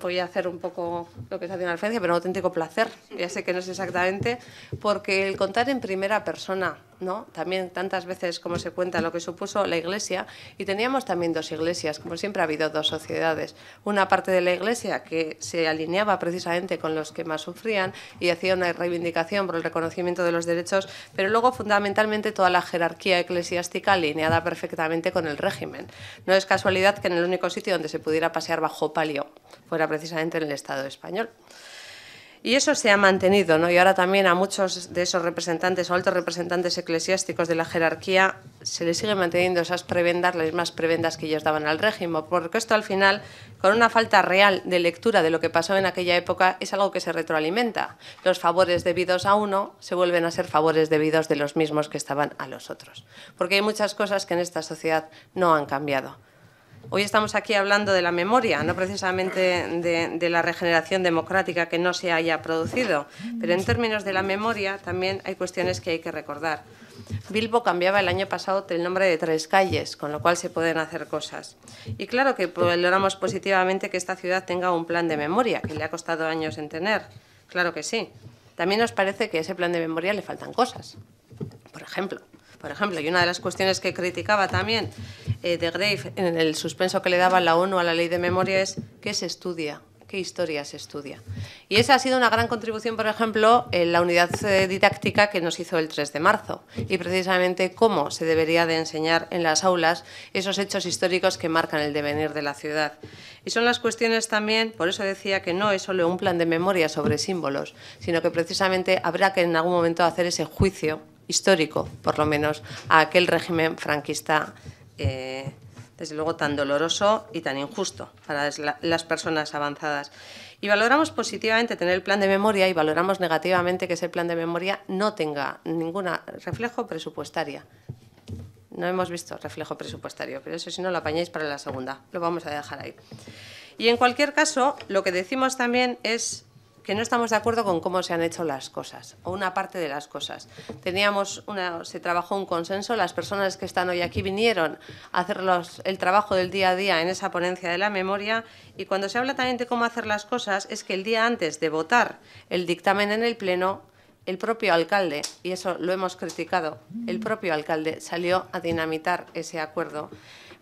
voy a hacer un poco lo que está haciendo Alfrencia, pero un auténtico placer, ya sé que no es exactamente, porque el contar en primera persona, ¿no? también tantas veces como se cuenta lo que supuso la Iglesia, y teníamos también dos iglesias, como siempre ha habido dos sociedades, una parte de la Iglesia que se alineaba precisamente con los que más sufrían y hacía una reivindicación por el reconocimiento de los derechos, pero luego fundamentalmente toda la jerarquía eclesiástica alineada perfectamente con el régimen. No es casualidad que en el único sitio donde se pudiera pasear bajo palio fuera precisamente en el Estado español. Y eso se ha mantenido, ¿no? Y ahora también a muchos de esos representantes o altos representantes eclesiásticos de la jerarquía se les sigue manteniendo esas prebendas, las mismas prebendas que ellos daban al régimen, porque esto al final, con una falta real de lectura de lo que pasó en aquella época, es algo que se retroalimenta. Los favores debidos a uno se vuelven a ser favores debidos de los mismos que estaban a los otros. Porque hay muchas cosas que en esta sociedad no han cambiado. Hoy estamos aquí hablando de la memoria, no precisamente de, la regeneración democrática que no se haya producido, pero en términos de la memoria también hay cuestiones que hay que recordar. Bilbo cambiaba el año pasado el nombre de tres calles, con lo cual se pueden hacer cosas. Y claro que valoramos positivamente que esta ciudad tenga un plan de memoria, que le ha costado años en tener. Claro que sí. También nos parece que a ese plan de memoria le faltan cosas. Por ejemplo, por ejemplo, y una de las cuestiones que criticaba también eh, de Grave en el suspenso que le daba la ONU a la ley de memoria es qué se estudia, qué historia se estudia. Y esa ha sido una gran contribución, por ejemplo, en la unidad eh, didáctica que nos hizo el 3 de marzo, y precisamente cómo se debería de enseñar en las aulas esos hechos históricos que marcan el devenir de la ciudad. Y son las cuestiones también, por eso decía que no es solo un plan de memoria sobre símbolos, sino que precisamente habrá que en algún momento hacer ese juicio histórico, por lo menos, a aquel régimen franquista, eh, desde luego tan doloroso y tan injusto para las personas avanzadas. Y valoramos positivamente tener el plan de memoria y valoramos negativamente que ese plan de memoria no tenga ningún reflejo presupuestario. No hemos visto reflejo presupuestario, pero eso si no lo apañáis para la segunda. Lo vamos a dejar ahí. Y en cualquier caso, lo que decimos también es que no estamos de acuerdo con cómo se han hecho las cosas, o una parte de las cosas. Teníamos una, se trabajó un consenso, las personas que están hoy aquí vinieron a hacer el trabajo del día a día en esa ponencia de la memoria, y cuando se habla también de cómo hacer las cosas, es que el día antes de votar el dictamen en el Pleno, el propio alcalde, y eso lo hemos criticado, el propio alcalde salió a dinamitar ese acuerdo,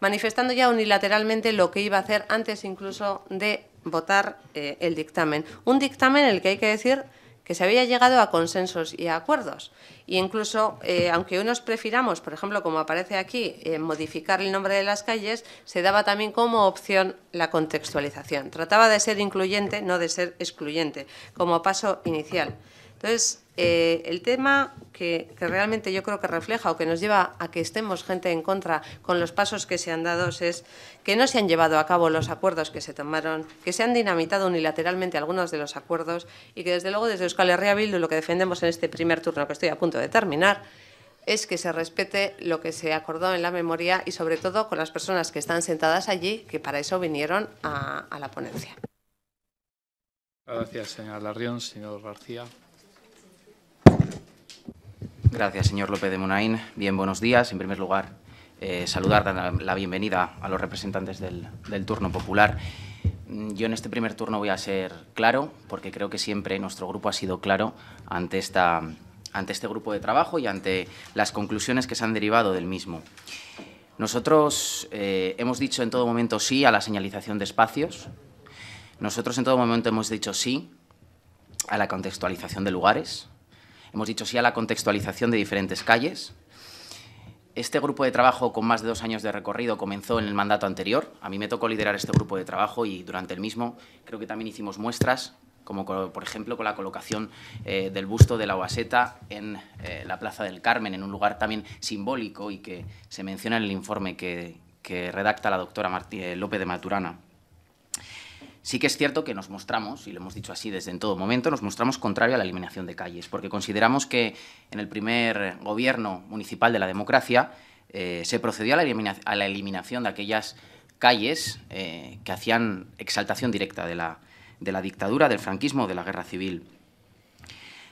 manifestando ya unilateralmente lo que iba a hacer antes incluso de votar eh, el dictamen. Un dictamen en el que hay que decir que se había llegado a consensos y a acuerdos. Y incluso, eh, aunque unos prefiramos, por ejemplo, como aparece aquí, eh, modificar el nombre de las calles, se daba también como opción la contextualización. Trataba de ser incluyente, no de ser excluyente, como paso inicial. Entonces, eh, el tema que, realmente yo creo que refleja o que nos lleva a que estemos gente en contra con los pasos que se han dado es que no se han llevado a cabo los acuerdos que se tomaron, que se han dinamitado unilateralmente algunos de los acuerdos y que desde luego desde Euskal Herria Bildu lo que defendemos en este primer turno que estoy a punto de terminar es que se respete lo que se acordó en la memoria y sobre todo con las personas que están sentadas allí, que para eso vinieron a, a la ponencia. Gracias, señora Larrión. Señor García. Gracias, señor López de Munain. Bien, buenos días. En primer lugar, eh, saludar, dar la bienvenida a los representantes del, turno popular. Mm, yo en este primer turno voy a ser claro, porque creo que siempre nuestro grupo ha sido claro ante, esta, ante este grupo de trabajo y ante las conclusiones que se han derivado del mismo. Nosotros eh, hemos dicho en todo momento sí a la señalización de espacios. Nosotros en todo momento hemos dicho sí a la contextualización de lugares. Hemos dicho sí a la contextualización de diferentes calles. Este grupo de trabajo, con más de dos años de recorrido, comenzó en el mandato anterior. A mí me tocó liderar este grupo de trabajo y durante el mismo creo que también hicimos muestras, como por ejemplo con la colocación eh, del busto de la Oaseta en eh, la Plaza del Carmen, en un lugar también simbólico y que se menciona en el informe que, redacta la doctora eh, López de Maturana. Sí que es cierto que nos mostramos, y lo hemos dicho así desde en todo momento, nos mostramos contrario a la eliminación de calles, porque consideramos que en el primer gobierno municipal de la democracia eh, se procedió a la, eliminación de aquellas calles eh, que hacían exaltación directa de la, dictadura, del franquismo de la guerra civil.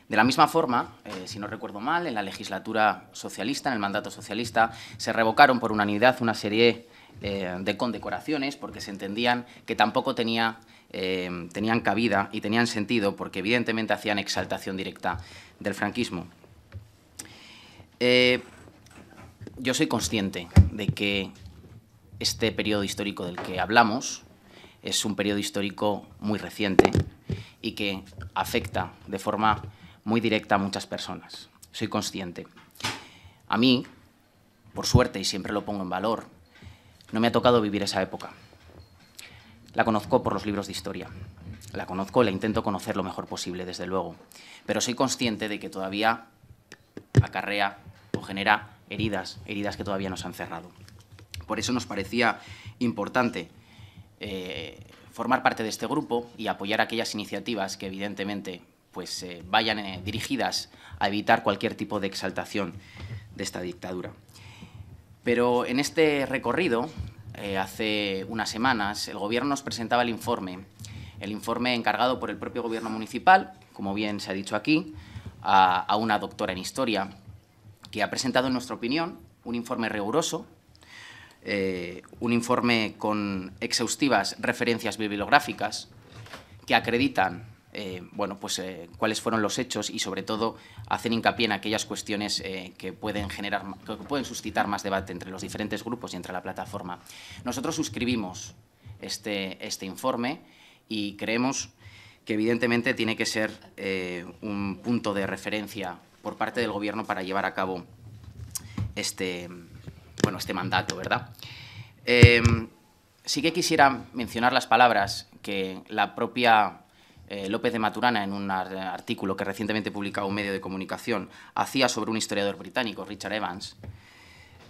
De la misma forma, eh, si no recuerdo mal, en la legislatura socialista, en el mandato socialista, se revocaron por unanimidad una serie eh, de condecoraciones porque se entendían que tampoco eh, tenían cabida y tenían sentido porque evidentemente hacían exaltación directa del franquismo. Eh, yo soy consciente de que este periodo histórico del que hablamos es un periodo histórico muy reciente y que afecta de forma muy directa a muchas personas. Soy consciente. A mí, por suerte, y siempre lo pongo en valor, no me ha tocado vivir esa época. La conozco por los libros de historia. La conozco y la intento conocer lo mejor posible, desde luego. Pero soy consciente de que todavía acarrea o genera heridas, heridas que todavía nos han cerrado. Por eso nos parecía importante eh, formar parte de este grupo y apoyar aquellas iniciativas que evidentemente pues, eh, vayan eh, dirigidas a evitar cualquier tipo de exaltación de esta dictadura. Pero en este recorrido, eh, hace unas semanas, el Gobierno nos presentaba el informe, el informe encargado por el propio Gobierno municipal, como bien se ha dicho aquí, a, una doctora en Historia, que ha presentado, en nuestra opinión, un informe riguroso, eh, un informe con exhaustivas referencias bibliográficas que acreditan eh, bueno, pues, eh, cuáles fueron los hechos y, sobre todo, hacen hincapié en aquellas cuestiones eh, que, pueden generar, que pueden suscitar más debate entre los diferentes grupos y entre la plataforma. Nosotros suscribimos este, este informe y creemos que, evidentemente, tiene que ser un punto de referencia por parte del Gobierno para llevar a cabo este, bueno, este mandato, ¿verdad? sí que quisiera mencionar las palabras que la propia eh, López de Maturana, en un artículo que recientemente publicado un medio de comunicación, hacía sobre un historiador británico, Richard Evans,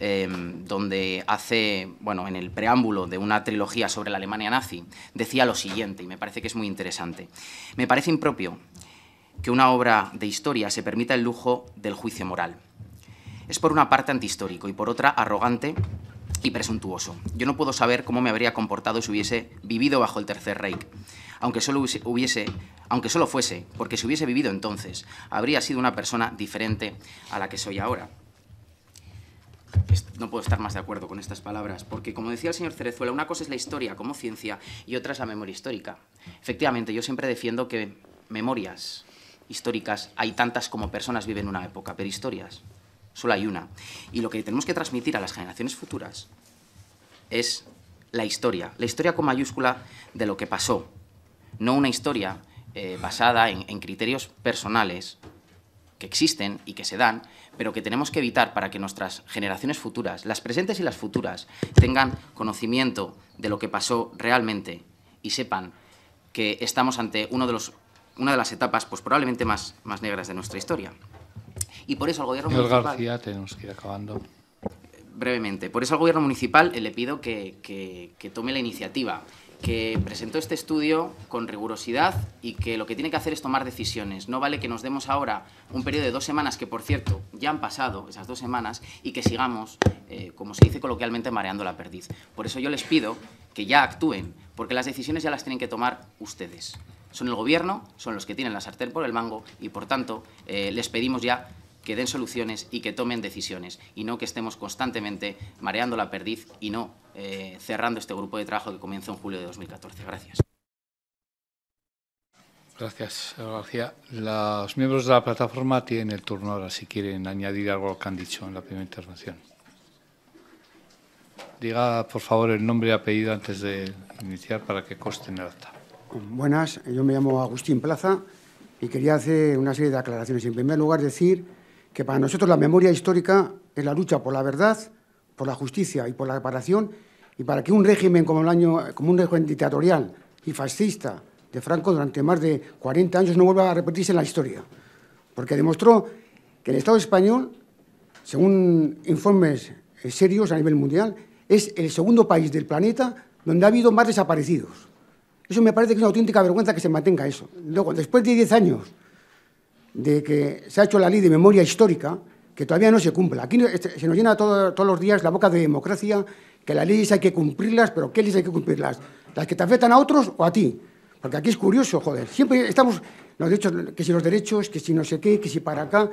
em, donde hace, bueno, en el preámbulo de una trilogía sobre la Alemania nazi, decía lo siguiente, y me parece que es muy interesante. Me parece impropio que una obra de historia se permita el lujo del juicio moral. Es por una parte antihistórico y por otra arrogante y presuntuoso. Yo no puedo saber cómo me habría comportado si hubiese vivido bajo el Tercer Reich aunque solo, hubiese, aunque solo fuese, porque si hubiese vivido entonces, habría sido una persona diferente a la que soy ahora. No puedo estar más de acuerdo con estas palabras, porque como decía el señor Cerezuela, una cosa es la historia como ciencia y otra es la memoria histórica. Efectivamente, yo siempre defiendo que memorias históricas hay tantas como personas viven una época, pero historias solo hay una. Y lo que tenemos que transmitir a las generaciones futuras es la historia, la historia con mayúscula de lo que pasó, no una historia eh, basada en, en criterios personales que existen y que se dan, pero que tenemos que evitar para que nuestras generaciones futuras, las presentes y las futuras, tengan conocimiento de lo que pasó realmente y sepan que estamos ante uno de los, una de las etapas pues, probablemente más, más negras de nuestra historia. Y por eso al gobierno Señor municipal... García, tenemos que ir acabando. Brevemente, por eso al gobierno municipal eh, le pido que, tome la iniciativa, que presentó este estudio con rigurosidad y que lo que tiene que hacer es tomar decisiones. No vale que nos demos ahora un periodo de dos semanas, que por cierto ya han pasado esas dos semanas, y que sigamos, eh, como se dice coloquialmente, mareando la perdiz. Por eso yo les pido que ya actúen, porque las decisiones ya las tienen que tomar ustedes. Son el gobierno, son los que tienen la sartén por el mango y, por tanto, eh, les pedimos ya que den soluciones y que tomen decisiones y no que estemos constantemente mareando la perdiz y no eh, cerrando este grupo de trabajo que comenzó en julio de 2014. Gracias. Gracias, señor García. Los miembros de la plataforma tienen el turno ahora si quieren añadir algo a lo que han dicho en la primera intervención. Diga, por favor, el nombre y apellido antes de iniciar para que conste en el acta. Buenas, yo me llamo Agustín Plaza y quería hacer una serie de aclaraciones. En primer lugar, decir que para nosotros la memoria histórica es la lucha por la verdad, por la justicia y por la reparación y para que un régimen como, el año, como un régimen dictatorial y fascista de Franco durante más de 40 años no vuelva a repetirse en la historia. Porque demostró que el Estado español, según informes eh, serios a nivel mundial, es el segundo país del planeta donde ha habido más desaparecidos. Eso me parece que es una auténtica vergüenza que se mantenga eso. Luego, después de 10 años de que se ha hecho la ley de memoria histórica, que todavía no se cumple. Aquí este, se nos llena todo- todos los días la boca de democracia, que las leyes hay que cumplirlas, pero ¿qué leyes hay que cumplirlas? ¿Las que te afectan a otros o a ti? Porque aquí es curioso, joder. Siempre estamos, los derechos, que si los derechos, que si no sé qué, que si para acá.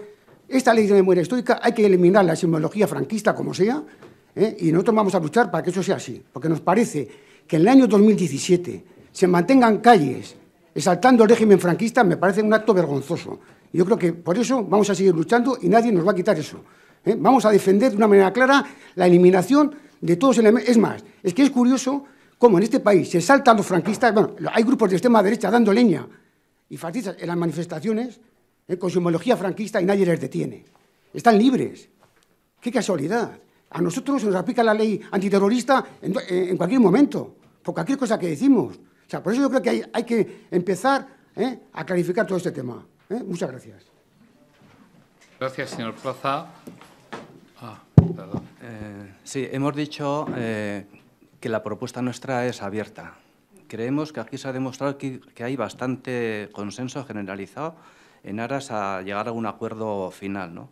Esta ley de memoria histórica hay que eliminar la simbología franquista, como sea, ¿eh? y nosotros vamos a luchar para que eso sea así. Porque nos parece que en el año 2017 se mantengan calles exaltando el régimen franquista, me parece un acto vergonzoso. Yo creo que por eso vamos a seguir luchando y nadie nos va a quitar eso. ¿eh? Vamos a defender de una manera clara la eliminación de todos los elementos. Es más, es que es curioso cómo en este país se saltan los franquistas. Bueno, hay grupos de extrema derecha dando leña y fascistas en las manifestaciones ¿eh? con simbología franquista y nadie les detiene. Están libres. Qué casualidad. A nosotros se nos aplica la ley antiterrorista en, cualquier momento, por cualquier cosa que decimos. O sea, por eso yo creo que hay, hay que empezar ¿eh? a clarificar todo este tema. ¿Eh? Muchas gracias. Gracias, señor Plaza. Ah, perdón. Eh, sí, hemos dicho eh, que la propuesta nuestra es abierta. Creemos que aquí se ha demostrado que, que hay bastante consenso generalizado en aras a llegar a un acuerdo final, ¿no?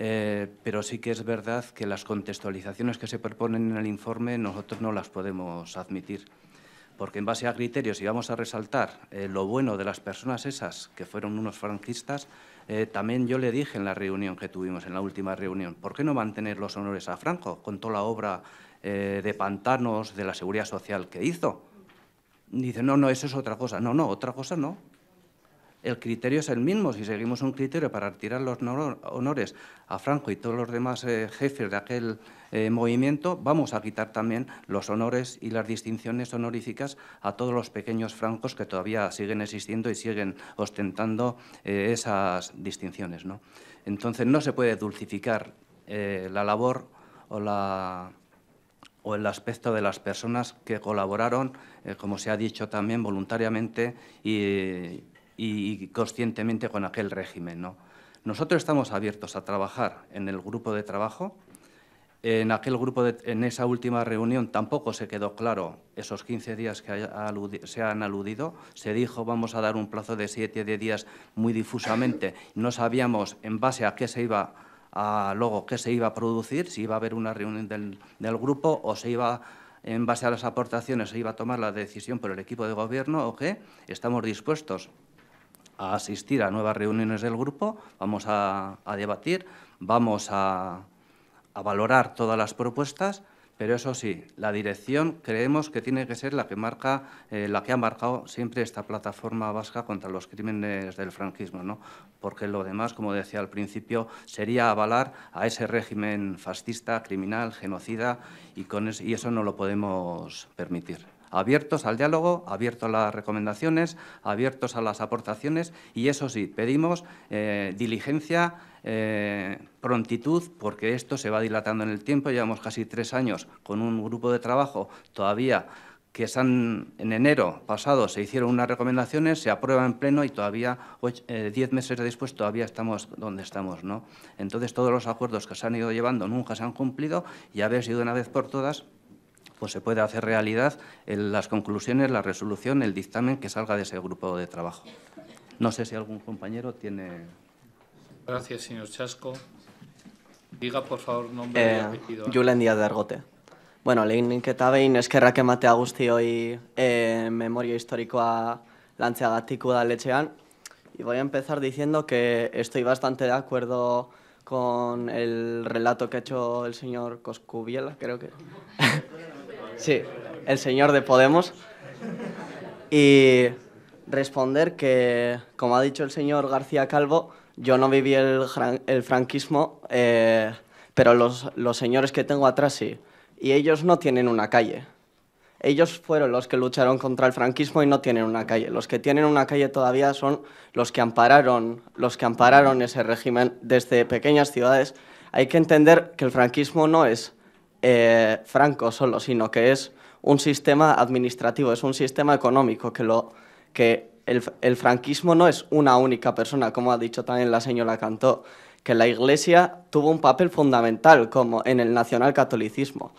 Eh, pero sí que es verdad que las contextualizaciones que se proponen en el informe nosotros no las podemos admitir, porque en base a criterios, y vamos a resaltar eh, lo bueno de las personas esas que fueron unos franquistas, eh, también yo le dije en la reunión que tuvimos, en la última reunión, ¿por qué no mantener los honores a Franco con toda la obra eh, de pantanos de la seguridad social que hizo? Dice, no, no, eso es otra cosa. No, no, otra cosa no. El criterio es el mismo. Si seguimos un criterio para retirar los honor- honores a Franco y todos los demás jefes de aquel eh, movimiento, vamos a quitar también los honores y las distinciones honoríficas a todos los pequeños francos que todavía siguen existiendo y siguen ostentando eh, esas distinciones. ¿no? Entonces, no se puede dulcificar eh, la labor o la o el aspecto de las personas que colaboraron, eh, como se ha dicho también, voluntariamente y, conscientemente con aquel régimen. ¿no? Nosotros estamos abiertos a trabajar en el grupo de trabajo. En aquel grupo, de- en esa última reunión, tampoco se quedó claro esos 15 días que aludi- se han aludido. Se dijo vamos a dar un plazo de siete de días muy difusamente. No sabíamos en base a qué se iba a luego qué se iba a producir, si iba a haber una reunión del, del grupo o se iba en base a las aportaciones se iba a tomar la decisión por el equipo de gobierno o qué. Estamos dispuestos a asistir a nuevas reuniones del grupo, vamos a, a debatir, vamos a, a valorar todas las propuestas, pero eso sí, la dirección creemos que tiene que ser la que marca, eh, la que ha marcado siempre esta plataforma vasca contra los crímenes del franquismo, ¿no? Porque lo demás, como decía al principio, sería avalar a ese régimen fascista, criminal, genocida, y con y eso no lo podemos permitir. Abiertos al diálogo, abiertos a las recomendaciones, abiertos a las aportaciones y eso sí, pedimos eh, diligencia, eh, prontitud, porque esto se va dilatando en el tiempo. Llevamos casi tres años con un grupo de trabajo todavía que en enero pasado se hicieron unas recomendaciones, se aprueba en pleno y todavía, eh, diez meses después, todavía estamos donde estamos. ¿no? Entonces, todos los acuerdos que se han ido llevando nunca se han cumplido y a ver de una vez por todas pues se puede hacer realidad las conclusiones, la resolución, el dictamen que salga de ese grupo de trabajo. No sé si algún compañero tiene... Gracias, señor Chasco. Diga, por favor, nombre y Eh, apellido. Julen Díaz de Argote. Bueno, lehenik eta behin eskerrak ematea guztioi eh, memoria historikoa lantzeagatik udaletxean. Y voy a empezar diciendo que estoy bastante de acuerdo con el relato que ha hecho el señor Coscubiela, creo que. (laughs) sí, el señor de Podemos. Y responder que, como ha dicho el señor García Calvo, yo no viví el, fran- el franquismo, eh, pero los, los señores que tengo atrás sí. Y ellos no tienen una calle. Ellos fueron los que lucharon contra el franquismo y no tienen una calle. Los que tienen una calle todavía son los que ampararon, los que ampararon ese régimen desde pequeñas ciudades. Hay que entender que el franquismo no es eh, franco solo, sino que es un sistema administrativo, es un sistema económico que lo que el, el franquismo no es una única persona, como ha dicho también la señora Cantó, que la Iglesia tuvo un papel fundamental como en el nacionalcatolicismo,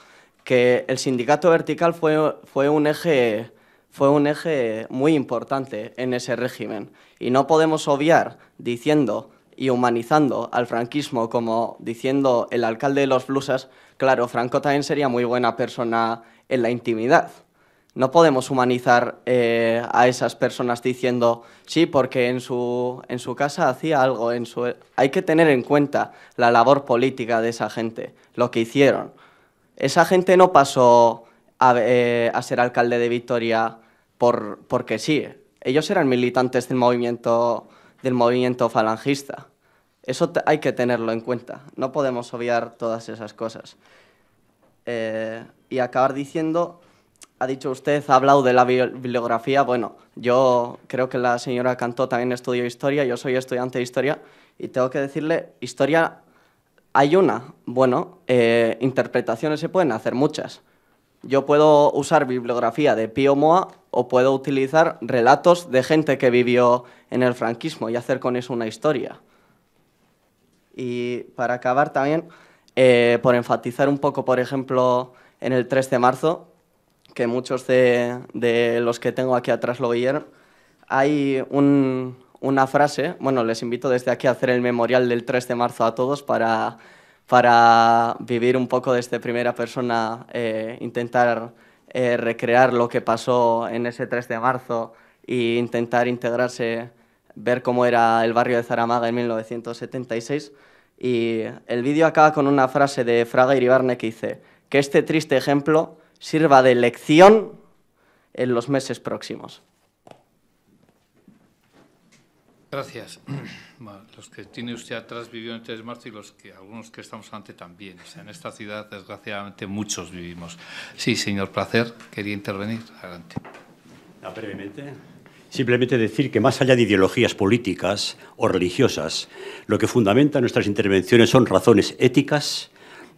que el sindicato vertical fue, fue, un eje, fue un eje muy importante en ese régimen. Y no podemos obviar diciendo y humanizando al franquismo como diciendo el alcalde de los blusas, claro, Franco también sería muy buena persona en la intimidad. No podemos humanizar eh, a esas personas diciendo, sí, porque en su, en su casa hacía algo. En su... Hay que tener en cuenta la labor política de esa gente, lo que hicieron. Esa gente no pasó a, eh, a ser alcalde de Vitoria por, porque sí. Ellos eran militantes del movimiento, del movimiento falangista. Eso hay que tenerlo en cuenta. No podemos obviar todas esas cosas. Eh, y acabar diciendo, ha dicho usted, ha hablado de la bi- bibliografía. Bueno, yo creo que la señora Cantó también estudió historia, yo soy estudiante de historia y tengo que decirle, historia hay una. Bueno, eh, interpretaciones se pueden hacer muchas. Yo puedo usar bibliografía de Pío Moa o puedo utilizar relatos de gente que vivió en el franquismo y hacer con eso una historia. Y para acabar también, eh, por enfatizar un poco, por ejemplo, en el 3 de marzo, que muchos de, de los que tengo aquí atrás lo oyeron, hay un- una frase, bueno, les invito desde aquí a hacer el memorial del 3 de marzo a todos para, para vivir un poco desde primera persona, eh, intentar eh, recrear lo que pasó en ese 3 de marzo e intentar integrarse, ver cómo era el barrio de Zaramaga en 1976. Y el vídeo acaba con una frase de Fraga Iribarne que dice que este triste ejemplo sirva de lección en los meses próximos. Gracias. (clears throat) Bueno, los que tiene usted atrás vivieron el 3 de marzo y los que algunos que estamos ante también. O sea, en esta ciudad, desgraciadamente, muchos vivimos. Sí, señor Placer, quería intervenir. Adelante. Ah, brevemente. Simplemente decir que más allá de ideologías políticas o religiosas, lo que fundamenta nuestras intervenciones son razones éticas,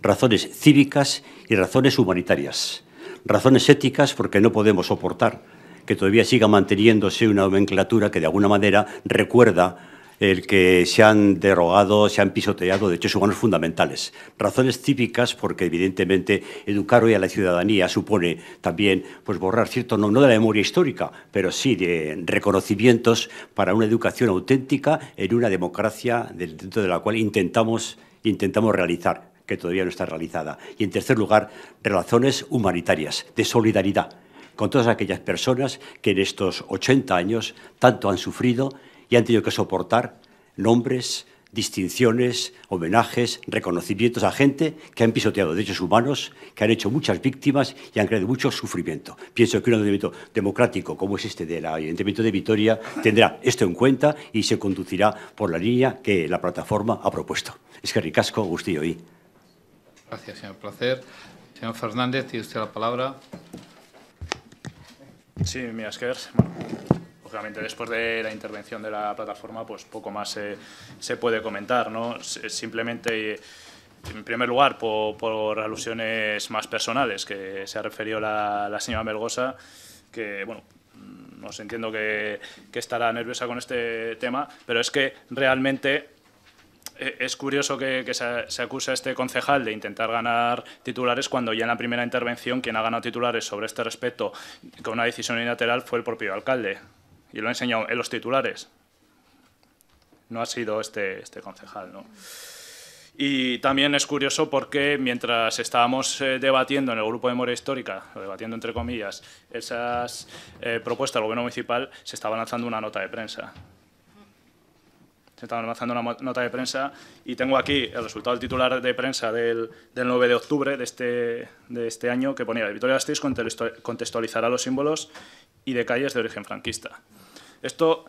razones cívicas y razones humanitarias. Razones éticas porque no podemos soportar que todavía siga manteniéndose una nomenclatura que de alguna manera recuerda el que se han derogado, se han pisoteado derechos humanos fundamentales. Razones cívicas, porque evidentemente educar hoy a la ciudadanía supone también pues, borrar cierto, no, no de la memoria histórica, pero sí de reconocimientos para una educación auténtica en una democracia dentro de la cual intentamos, intentamos realizar, que todavía no está realizada. Y en tercer lugar, relaciones humanitarias, de solidaridad con todas aquellas personas que en estos 80 años tanto han sufrido y han tenido que soportar nombres, distinciones, homenajes, reconocimientos a gente que han pisoteado derechos humanos, que han hecho muchas víctimas y han creado mucho sufrimiento. Pienso que un ayuntamiento democrático como es este del Ayuntamiento de Vitoria tendrá esto en cuenta y se conducirá por la línea que la plataforma ha propuesto. Es que ricasco, gustillo y. Gracias, señor Placer. Señor Fernández, tiene usted la palabra. Sí, mira, es que, bueno, obviamente después de la intervención de la plataforma, pues poco más se, puede comentar, ¿no? Simplemente, en primer lugar, por, alusiones más personales, que se ha referido la, señora Melgosa, que, bueno, no sé, entiendo que, estará nerviosa con este tema, pero es que realmente eh, es curioso que, se, se, acuse a este concejal de intentar ganar titulares cuando ya en la primera intervención quien ha ganado titulares sobre este respecto con una decisión unilateral fue el propio alcalde. Y lo ha enseñado en los titulares. No ha sido este, este concejal, ¿no? Y también es curioso porque mientras estábamos eh, debatiendo en el grupo de memoria histórica, o debatiendo entre comillas, esas eh, propuestas del gobierno municipal, se estaba lanzando una nota de prensa se estaba lanzando una nota de prensa y tengo aquí el resultado del titular de prensa del, del 9 de octubre de este, de este año que ponía Vitoria Gasteiz contextualizará los símbolos y de calles de origen franquista. Esto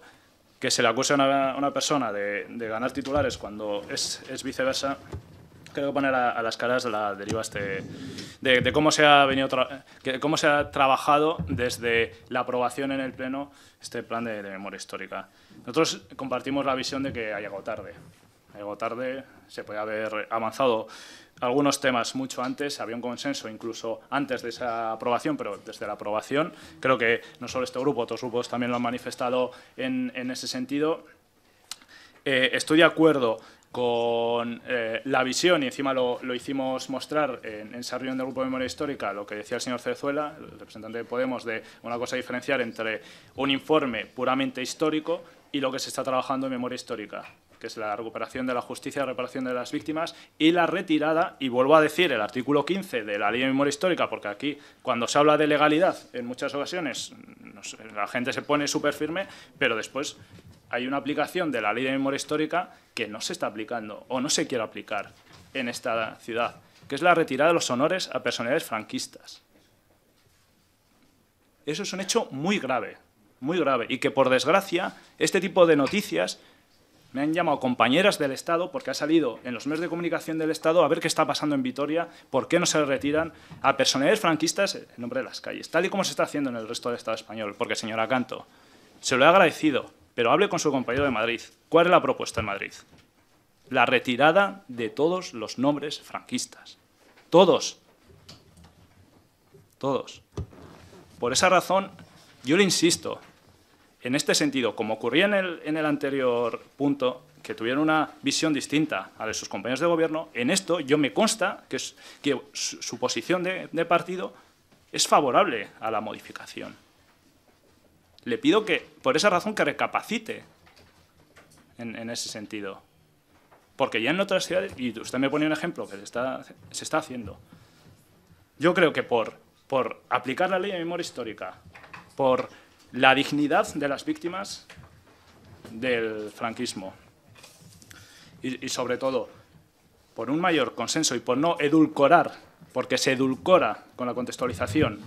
que se le acuse a una, una persona de, de, ganar titulares cuando es, es viceversa, creo que poner a, a, las caras de la deriva este, de, de cómo se ha venido cómo se ha trabajado desde la aprobación en el pleno este plan de, de memoria histórica. Nosotros compartimos la visión de que ha llegado tarde. Ha llegado tarde, se puede haber avanzado algunos temas mucho antes, había un consenso incluso antes de esa aprobación, pero desde la aprobación creo que no solo este grupo, otros grupos también lo han manifestado en, en ese sentido. Eh, estoy de acuerdo con eh, la visión, y encima lo, lo hicimos mostrar en, en, esa reunión del Grupo de Memoria Histórica, lo que decía el señor Cezuela, el representante de Podemos, de una cosa diferenciar entre un informe puramente histórico y lo que se está trabajando en memoria histórica, que es la recuperación de la justicia, la reparación de las víctimas y la retirada, y vuelvo a decir el artículo 15 de la Ley de Memoria Histórica, porque aquí cuando se habla de legalidad, en muchas ocasiones la gente se pone súper firme, pero después hay una aplicación de la Ley de Memoria Histórica que no se está aplicando o no se quiere aplicar en esta ciudad, que es la retirada de los honores a personalidades franquistas. Eso es un hecho muy grave, muy grave, y que por desgracia este tipo de noticias me han llamado compañeras del Estado porque ha salido en los medios de comunicación del Estado a ver qué está pasando en Vitoria, por qué no se retiran a personalidades franquistas en nombre de las calles, tal y como se está haciendo en el resto del Estado español. Porque, señora Canto, se lo he agradecido, pero hable con su compañero de Madrid. ¿Cuál es la propuesta en Madrid? La retirada de todos los nombres franquistas. Todos. Todos. Por esa razón, yo le insisto, en este sentido, como ocurría en el, anterior punto, que tuvieron una visión distinta a de sus compañeros de gobierno, en esto yo me consta que, su, su, posición de, partido es favorable a la modificación. Le pido que, por esa razón, que recapacite en, en ese sentido. Porque ya en otras ciudades, y usted me pone un ejemplo que se está, haciendo, yo creo que por aplicar la ley de memoria histórica, por la dignidad de las víctimas del franquismo. Y, sobre todo, por un mayor consenso y por no edulcorar, porque se edulcora con la contextualización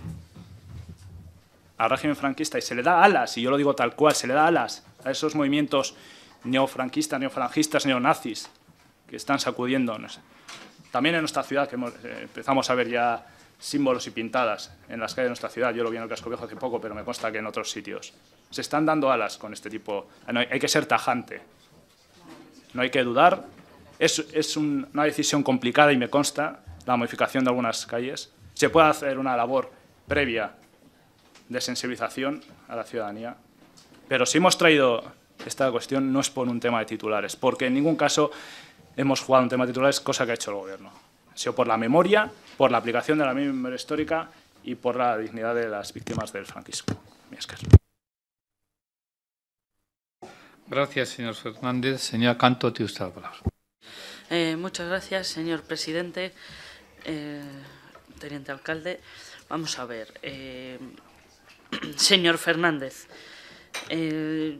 al régimen franquista y se le da alas, y yo lo digo tal cual, se le da alas a esos movimientos neofranquistas, neofranquistas, neonazis que están sacudiendo. No sé. También en nuestra ciudad, que eh, empezamos a ver ya símbolos y pintadas en las calles de nuestra ciudad. Yo lo vi en el casco viejo hace poco, pero me consta que en otros sitios. Se están dando alas con este tipo. No, hay, hay, que ser tajante. No hay que dudar. Es, es un, una decisión complicada y me consta la modificación de algunas calles. Se puede hacer una labor previa de sensibilización a la ciudadanía. Pero si hemos traído esta cuestión no es por un tema de titulares, porque en ningún caso hemos jugado un tema de titulares, cosa que ha hecho el Gobierno. Ha sido por la memoria, por la aplicación de la memoria histórica y por la dignidad de las víctimas del franquismo. Gracias, señor Fernández. Señora Canto, tiene usted la palabra. Eh, muchas gracias, señor presidente, eh, teniente alcalde. Vamos a ver, eh, (clears throat) señor Fernández, eh,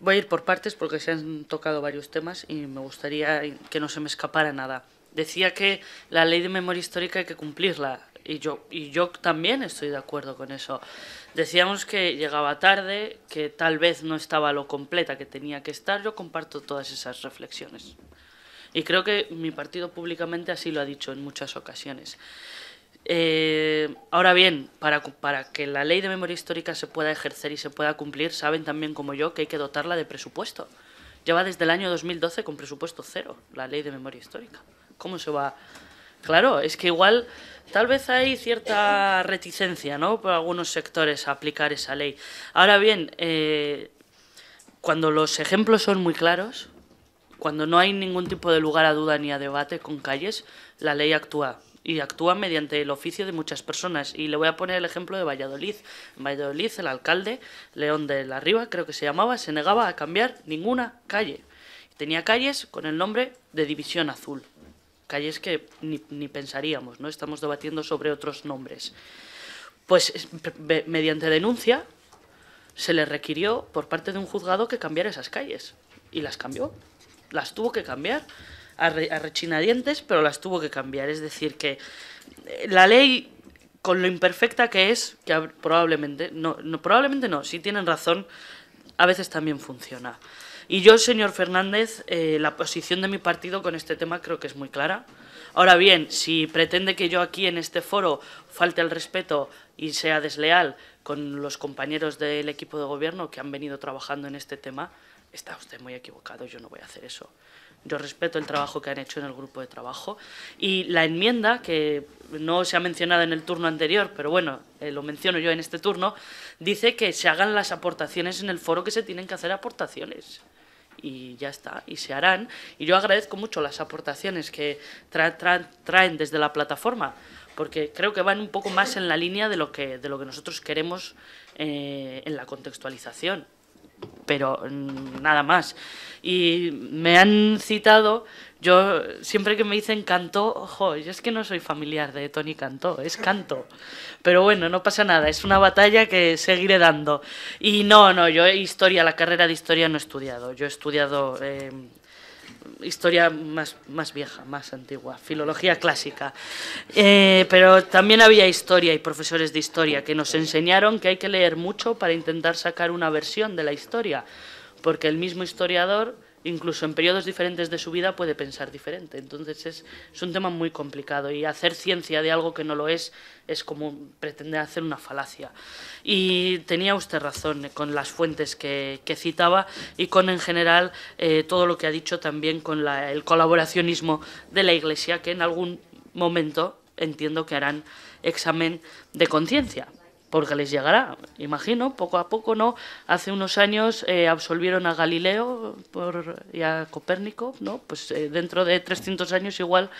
voy a ir por partes porque se han tocado varios temas y me gustaría que no se me escapara nada. Decía que la ley de memoria histórica hay que cumplirla y yo, y yo también estoy de acuerdo con eso. Decíamos que llegaba tarde, que tal vez no estaba lo completa que tenía que estar. Yo comparto todas esas reflexiones. Y creo que mi partido públicamente así lo ha dicho en muchas ocasiones. Eh, ahora bien, para, para que la ley de memoria histórica se pueda ejercer y se pueda cumplir, saben también como yo que hay que dotarla de presupuesto. Lleva desde el año 2012 con presupuesto cero la ley de memoria histórica. ¿Cómo se va? Claro, es que igual tal vez hay cierta reticencia ¿no? por algunos sectores a aplicar esa ley. Ahora bien, eh, cuando los ejemplos son muy claros, cuando no hay ningún tipo de lugar a duda ni a debate con calles, la ley actúa y actúa mediante el oficio de muchas personas. Y le voy a poner el ejemplo de Valladolid. En Valladolid, el alcalde, León de la Riva, creo que se llamaba, se negaba a cambiar ninguna calle. Tenía calles con el nombre de División Azul. Calles que ni, ni pensaríamos, ¿no? Estamos debatiendo sobre otros nombres. Pues mediante denuncia se le requirió por parte de un juzgado que cambiara esas calles. Y las cambió. Las tuvo que cambiar a, rechinadientes, pero las tuvo que cambiar. Es decir, que eh, la ley, con lo imperfecta que es, que probablemente, no, no probablemente no, si tienen razón, a veces también funciona. Y yo, señor Fernández, eh, la posición de mi partido con este tema creo que es muy clara. Ahora bien, si pretende que yo aquí en este foro falte el respeto y sea desleal con los compañeros del equipo de gobierno que han venido trabajando en este tema, está usted muy equivocado, yo no voy a hacer eso. Yo respeto el trabajo que han hecho en el grupo de trabajo. Y la enmienda, que no se ha mencionado en el turno anterior, pero bueno, eh, lo menciono yo en este turno, dice que se hagan las aportaciones en el foro que se tienen que hacer aportaciones. Y ya está, y se harán. Y yo agradezco mucho las aportaciones que traen desde la plataforma, porque creo que van un poco más en la línea de lo que, de lo que nosotros queremos eh, en la contextualización pero mm, nada más. Y me han citado, yo siempre que me dicen canto, ojo, yo es que no soy familiar de Tony Cantó, es canto. Pero bueno, no pasa nada, es una batalla que seguiré dando. Y no, no, yo historia, la carrera de historia no he estudiado, yo he estudiado eh, historia más, más vieja, más antigua, filología clásica. Eh, pero también había historia y profesores de historia que nos enseñaron que hay que leer mucho para intentar sacar una versión de la historia, porque el mismo historiador incluso en periodos diferentes de su vida puede pensar diferente. Entonces es, un tema muy complicado y hacer ciencia de algo que no lo es es como pretender hacer una falacia. Y tenía usted razón con las fuentes que, que citaba y con en general eh, todo lo que ha dicho también con la, el colaboracionismo de la Iglesia, que en algún momento entiendo que harán examen de conciencia porque les llegará, imagino, poco a poco, ¿no? Hace unos años eh, absolvieron a Galileo por, y a Copérnico, ¿no? Pues eh, dentro de 300 años igual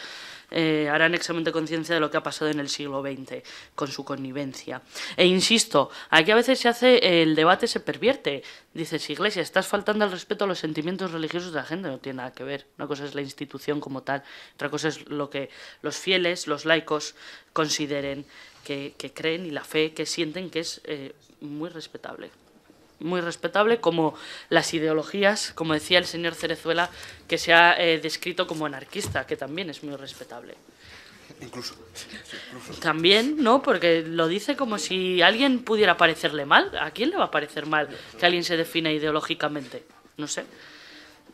eh, harán examen de conciencia de lo que ha pasado en el siglo XX con su connivencia. E insisto, aquí a veces se hace, el debate se pervierte. Dices, Iglesia, estás faltando al respeto a los sentimientos religiosos de la gente, no tiene nada que ver. Una cosa es la institución como tal, otra cosa es lo que los fieles, los laicos, consideren que, creen y la fe que sienten que es eh, muy respetable. Muy respetable como las ideologías, como decía el señor Cerezuela, que se ha eh, descrito como anarquista, que también es muy respetable. Incluso, (laughs) También, ¿no? Porque lo dice como si alguien pudiera parecerle mal. ¿A quién le va a parecer mal que alguien se defina ideológicamente? No sé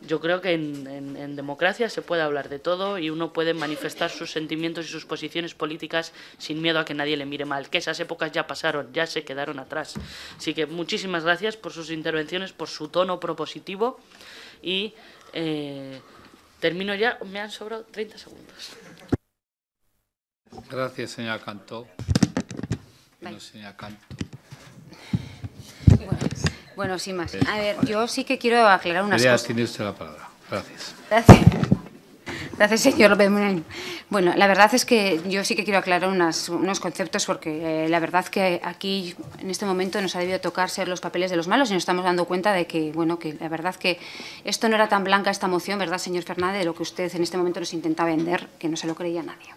yo creo que en, democracia se puede hablar de todo y uno puede manifestar sus sentimientos y sus posiciones políticas sin miedo a que nadie le mire mal, que esas épocas ya pasaron, ya se quedaron atrás. Así que muchísimas gracias por sus intervenciones, por su tono propositivo y eh, termino ya, me han sobrado 30 segundos. Gracias, señora Cantó. señora Canto. Bueno, sin más. A ver, yo sí que quiero aclarar unas cosas. tiene usted la palabra. Gracias. Gracias. Gracias, señor López Munain. Bueno, la verdad es que yo sí que quiero aclarar unos conceptos porque eh, la verdad que aquí en este momento nos ha debido tocar ser los papeles de los malos y nos estamos dando cuenta de que, bueno, que la verdad que esto no era tan blanca esta moción, ¿verdad, señor Fernández? De lo que usted en este momento nos intenta vender, que no se lo creía nadie.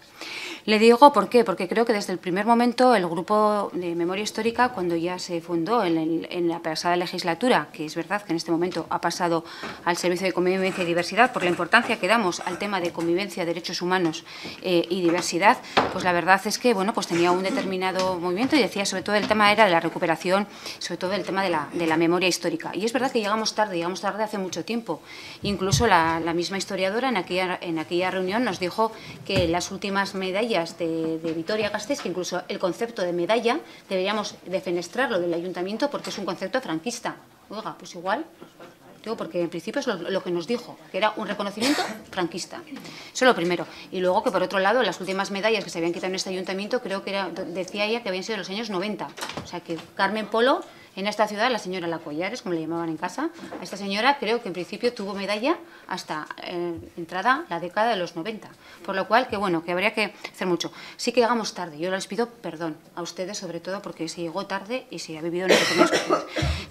Le digo por qué, porque creo que desde el primer momento el Grupo de Memoria Histórica, cuando ya se fundó en, la pasada legislatura, que es verdad que en este momento ha pasado al Servicio de Convivencia y Diversidad, por la importancia que damos al tema de convivencia, derechos humanos eh, y diversidad, pues la verdad es que bueno, pues tenía un determinado movimiento y decía sobre todo el tema era de la recuperación, sobre todo el tema de la, memoria histórica. Y es verdad que llegamos tarde, llegamos tarde hace mucho tiempo. Incluso la, la misma historiadora en aquella, en aquella reunión nos dijo que las últimas medallas de, de Vitoria-Gasteiz, que incluso el concepto de medalla deberíamos defenestrarlo del ayuntamiento porque es un concepto franquista. Oiga, pues igual Digo, porque en principio es lo, lo, que nos dijo, que era un reconocimiento franquista. Eso es lo primero. Y luego que, por otro lado, las últimas medallas que se habían quitado en este ayuntamiento, creo que era, decía ella que habían sido de los años 90. O sea, que Carmen Polo en esta ciudad, la señora La Collares, como le llamaban en casa, a esta señora creo que en principio tuvo medalla hasta eh, entrada la década de los 90. Por lo cual, que bueno, que habría que hacer mucho. Sí que llegamos tarde. Yo les pido perdón a ustedes, sobre todo porque se llegó tarde y se ha vivido lo que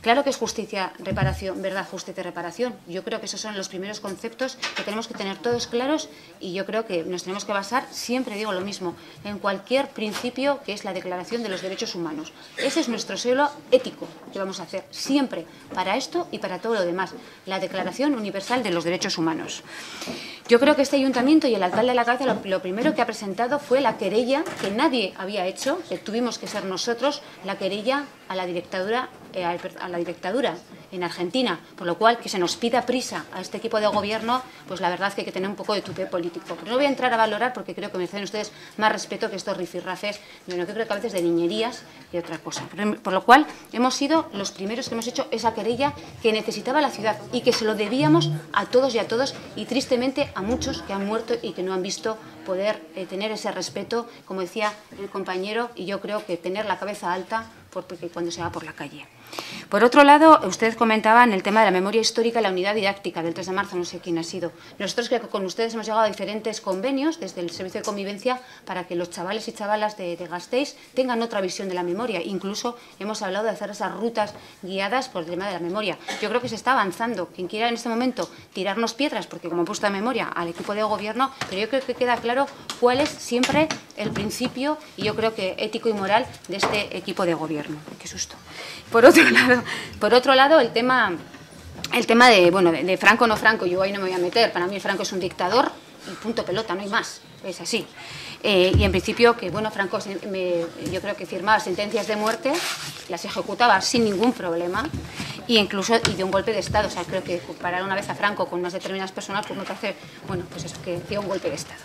Claro que es justicia, reparación, verdad, justicia, reparación. Yo creo que esos son los primeros conceptos que tenemos que tener todos claros y yo creo que nos tenemos que basar, siempre digo lo mismo, en cualquier principio que es la Declaración de los Derechos Humanos. Ese es nuestro suelo ético que vamos a hacer siempre para esto y para todo lo demás, la Declaración Universal de los Derechos Humanos. Yo creo que este ayuntamiento y el alcalde de la cabeza lo, lo, primero que ha presentado fue la querella que nadie había hecho, que tuvimos que ser nosotros, la querella a la dictadura, eh, a la dictadura en Argentina, por lo cual que se nos pida prisa a este equipo de gobierno, pues la verdad es que hay que tener un poco de tupe político. No voy a entrar a valorar porque creo que merecen ustedes más respeto que estos rifirrafes, bueno, que creo que a veces de niñerías y otra cosa. Pero, por lo cual hemos sido los primeros que hemos hecho esa querella que necesitaba la ciudad y que se lo debíamos a todos y a todos y tristemente a muchos que han muerto y que no han visto poder eh, tener ese respeto, como decía el compañero, y yo creo que tener la cabeza alta porque cuando se va por la calle. Por otro lado, ustedes comentaban el tema de la memoria histórica la unidad didáctica del 3 de marzo, no sé quién ha sido. Nosotros creo que con ustedes hemos llegado a diferentes convenios desde el Servicio de Convivencia para que los chavales y chavalas de, de Gasteiz tengan otra visión de la memoria. Incluso hemos hablado de hacer esas rutas guiadas por el tema de la memoria. Yo creo que se está avanzando. Quien quiera en este momento tirarnos piedras, porque como he puesto de memoria al equipo de gobierno, pero yo creo que queda claro cuál es siempre el principio y yo creo que ético y moral de este equipo de gobierno. Qué susto. Por otro (laughs) lado, por otro lado el tema, el tema de, bueno, de, de Franco no Franco, yo ahí no me voy a meter. Para mí Franco es un dictador y punto pelota, no hay más. Es así. Eh, y en principio que bueno Franco yo creo que firmaba sentencias de muerte las ejecutaba sin ningún problema e incluso y dio un golpe de estado o sea creo que comparar una vez a Franco con unas determinadas personas pues me parece bueno pues eso que dio un golpe de estado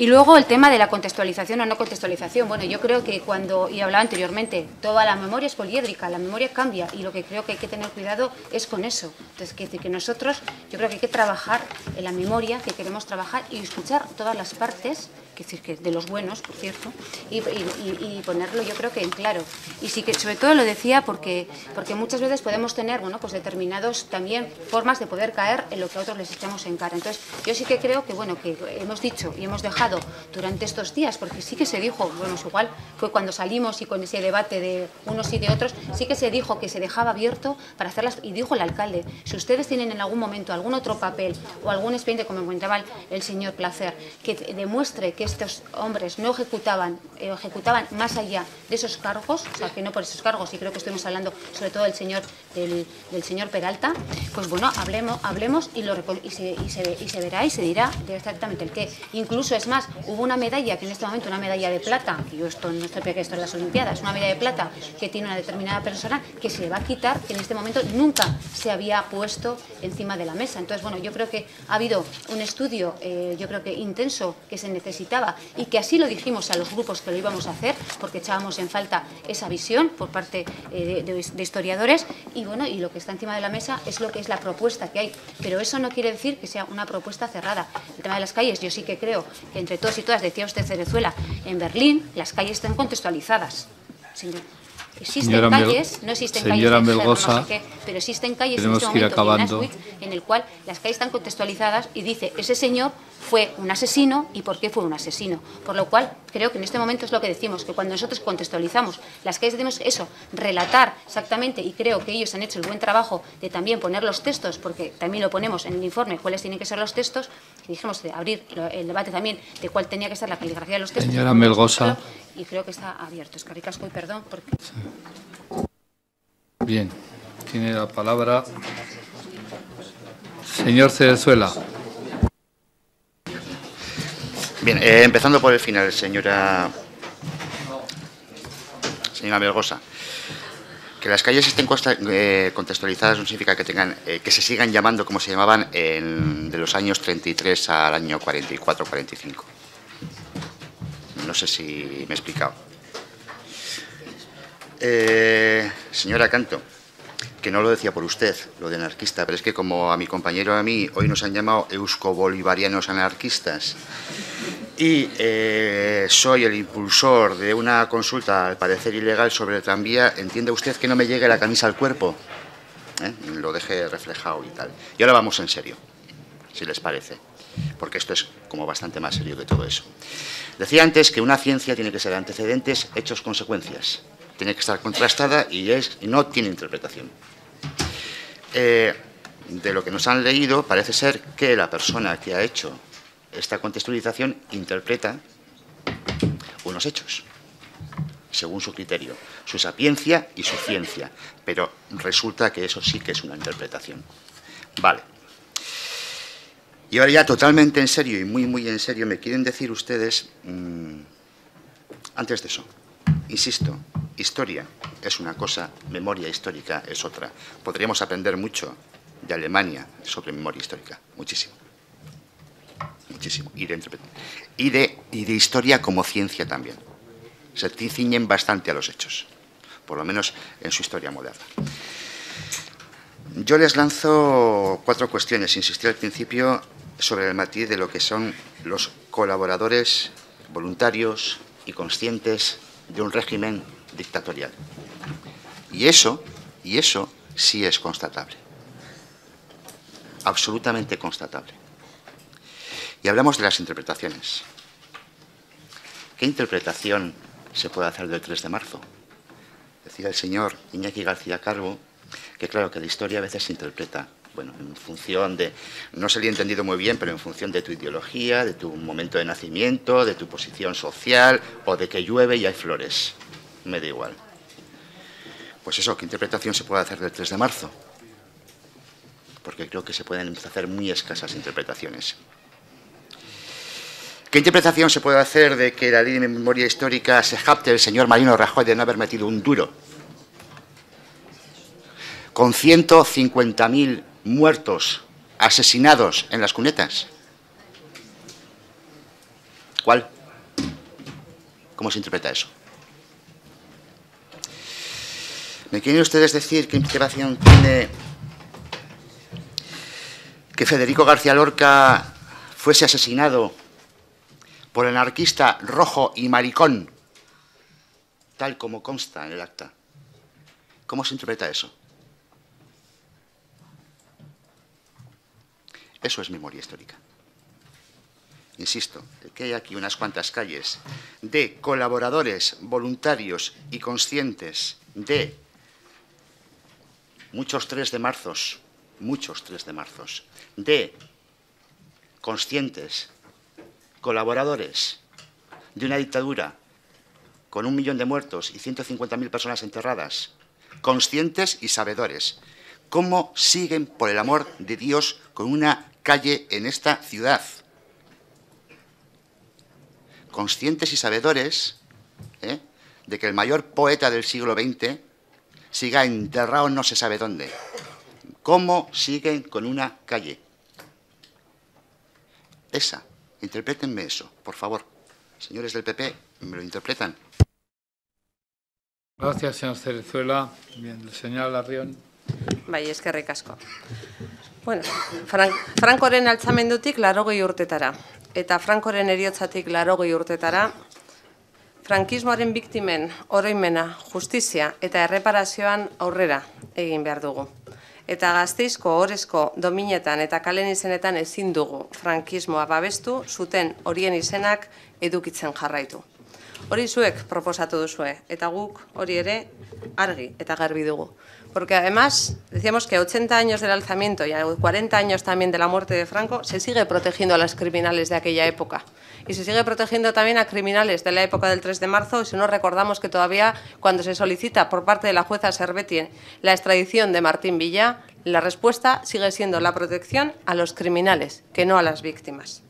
y luego el tema de la contextualización o no contextualización. Bueno, yo creo que cuando, y hablaba anteriormente, toda la memoria es poliédrica, la memoria cambia y lo que creo que hay que tener cuidado es con eso. Entonces, que, que nosotros, yo creo que hay que trabajar en la memoria, que queremos trabajar y escuchar todas las partes que decir que de los buenos, por cierto, y, y, y, ponerlo yo creo que en claro. Y sí que sobre todo lo decía porque, porque muchas veces podemos tener bueno, pues determinados también formas de poder caer en lo que a otros les echamos en cara. Entonces yo sí que creo que bueno que hemos dicho y hemos dejado durante estos días, porque sí que se dijo, bueno, es igual fue cuando salimos y con ese debate de unos y de otros, sí que se dijo que se dejaba abierto para hacerlas, y dijo el alcalde, si ustedes tienen en algún momento algún otro papel o algún expediente, como comentaba el señor Placer, que demuestre que estos hombres no ejecutaban, eh, ejecutaban más allá de esos cargos, o sea, que no por esos cargos, y creo que estuvimos hablando sobre todo del señor, del, del señor Peralta, pues bueno, hablemos, hablemos y, lo, y, se, y, se, y se verá y se dirá exactamente el qué. Incluso, es más, hubo una medalla, que en este momento una medalla de plata, que yo esto no estoy que esto en las Olimpiadas, una medalla de plata que tiene una determinada persona, que se le va a quitar, que en este momento nunca se había puesto encima de la mesa. Entonces, bueno, yo creo que ha habido un estudio, eh, yo creo que intenso, que se necesitaba y que así lo dijimos a los grupos que lo íbamos a hacer, porque echábamos en falta esa visión por parte eh, de, de, historiadores y bueno, y lo que está encima de la mesa es lo que es la propuesta que hay, pero eso no quiere decir que sea una propuesta cerrada. El tema de las calles, yo sí que creo que entre todos y todas, decía usted Cerezuela, en Berlín las calles están contextualizadas. Señor. Existen señora calles, no existen señora calles, no sé qué, pero existen calles en este momento acabando. en, Auschwitz, en el cual las calles están contextualizadas y dice, ese señor fue un asesino y por qué fue un asesino. Por lo cual, creo que en este momento es lo que decimos, que cuando nosotros contextualizamos las calles decimos eso, relatar exactamente, y creo que ellos han hecho el buen trabajo de también poner los textos, porque también lo ponemos en el informe, cuáles tienen que ser los textos, dijimos de abrir el debate también de cuál tenía que ser la caligrafía de los textos. Señora Melgosa. Y creo que está abierto. Es que ricasco y perdón. Porque... Bien, tiene la palabra señor Cerezuela. Bien, eh, empezando por el final, señora señora Melgosa. Que las calles estén eh, contextualizadas no significa que tengan eh, que se sigan llamando como se llamaban en, de los años 33 al año 44-45. No sé si me he explicado. Eh, señora Canto, que no lo decía por usted, lo de anarquista, pero es que como a mi compañero y a mí hoy nos han llamado eusko-bolivarianos anarquistas y eh, soy el impulsor de una consulta al parecer ilegal sobre el tranvía, ¿entiende usted que no me llegue la camisa al cuerpo? ¿Eh? Lo deje reflejado y tal. Y ahora vamos en serio, si les parece, porque esto es como bastante más serio que todo eso. Decía antes que una ciencia tiene que ser antecedentes, hechos, consecuencias. Tiene que estar contrastada y, es, y no tiene interpretación. Eh, de lo que nos han leído, parece ser que la persona que ha hecho esta contextualización interpreta unos hechos, según su criterio, su sapiencia y su ciencia, pero resulta que eso sí que es una interpretación. Vale. Y ahora ya totalmente en serio y muy, muy en serio, me quieren decir ustedes, mmm, antes de eso, insisto, historia es una cosa, memoria histórica es otra. Podríamos aprender mucho de Alemania sobre memoria histórica, muchísimo muchísimo. Y de, de, de historia como ciencia también. Se ciñen bastante a los hechos, por lo menos en su historia moderna. Yo les lanzo cuatro cuestiones. Insistí al principio sobre el matiz de lo que son los colaboradores voluntarios y conscientes de un régimen dictatorial. Y eso, y eso sí es constatable. Absolutamente constatable. Y hablamos de las interpretaciones. ¿Qué interpretación se puede hacer del 3 de marzo? Decía el señor Iñaki García Carbo que claro que la historia a veces se interpreta, bueno, en función de, no se le ha entendido muy bien, pero en función de tu ideología, de tu momento de nacimiento, de tu posición social o de que llueve y hay flores. Me da igual. Pues eso, ¿qué interpretación se puede hacer del 3 de marzo? Porque creo que se pueden hacer muy escasas interpretaciones. ¿Qué interpretación se puede hacer de que la ley de memoria histórica se japte el señor Marino Rajoy de no haber metido un duro? Con 150.000 muertos, asesinados en las cunetas. ¿Cuál? ¿Cómo se interpreta eso? ¿Me quieren ustedes decir qué interpretación tiene que Federico García Lorca fuese asesinado por anarquista rojo y maricón, tal como consta en el acta. ¿Cómo se interpreta eso? Eso es memoria histórica. Insisto, que hay aquí unas cuantas calles de colaboradores voluntarios y conscientes de muchos 3 de marzos, muchos 3 de marzos, de conscientes colaboradores de una dictadura con un millón de muertos y 150.000 personas enterradas, conscientes y sabedores, ¿cómo siguen, por el amor de Dios, con una calle en esta ciudad? Conscientes y sabedores ¿eh? de que el mayor poeta del siglo XX siga enterrado no se sabe dónde. ¿Cómo siguen con una calle? Esa Interprétenme eso, por favor. Señores del PP, ¿me lo interpretan? Gracias, señor Cerezuela. Bien, el señor Larrión. Bai, eskerrik asko. Bueno, Fran Frankoren altzamendutik larogei urtetara. Eta Frankoren eriotzatik larogei urtetara, frankismoaren biktimen oroimena, justizia eta erreparazioan aurrera egin behar dugu eta gazteizko orezko dominetan eta kalen izenetan ezin dugu frankismoa babestu zuten horien izenak edukitzen jarraitu. Hori zuek proposatu duzue, eta guk hori ere argi eta garbi dugu. Porque además, decíamos que 80 años del alzamiento y 40 años también de la muerte de Franco, se sigue protegiendo a los criminales de aquella época. Y se sigue protegiendo también a criminales de la época del 3 de marzo, si no recordamos que todavía cuando se solicita por parte de la jueza Serveti la extradición de Martín Villa, la respuesta sigue siendo la protección a los criminales, que no a las víctimas.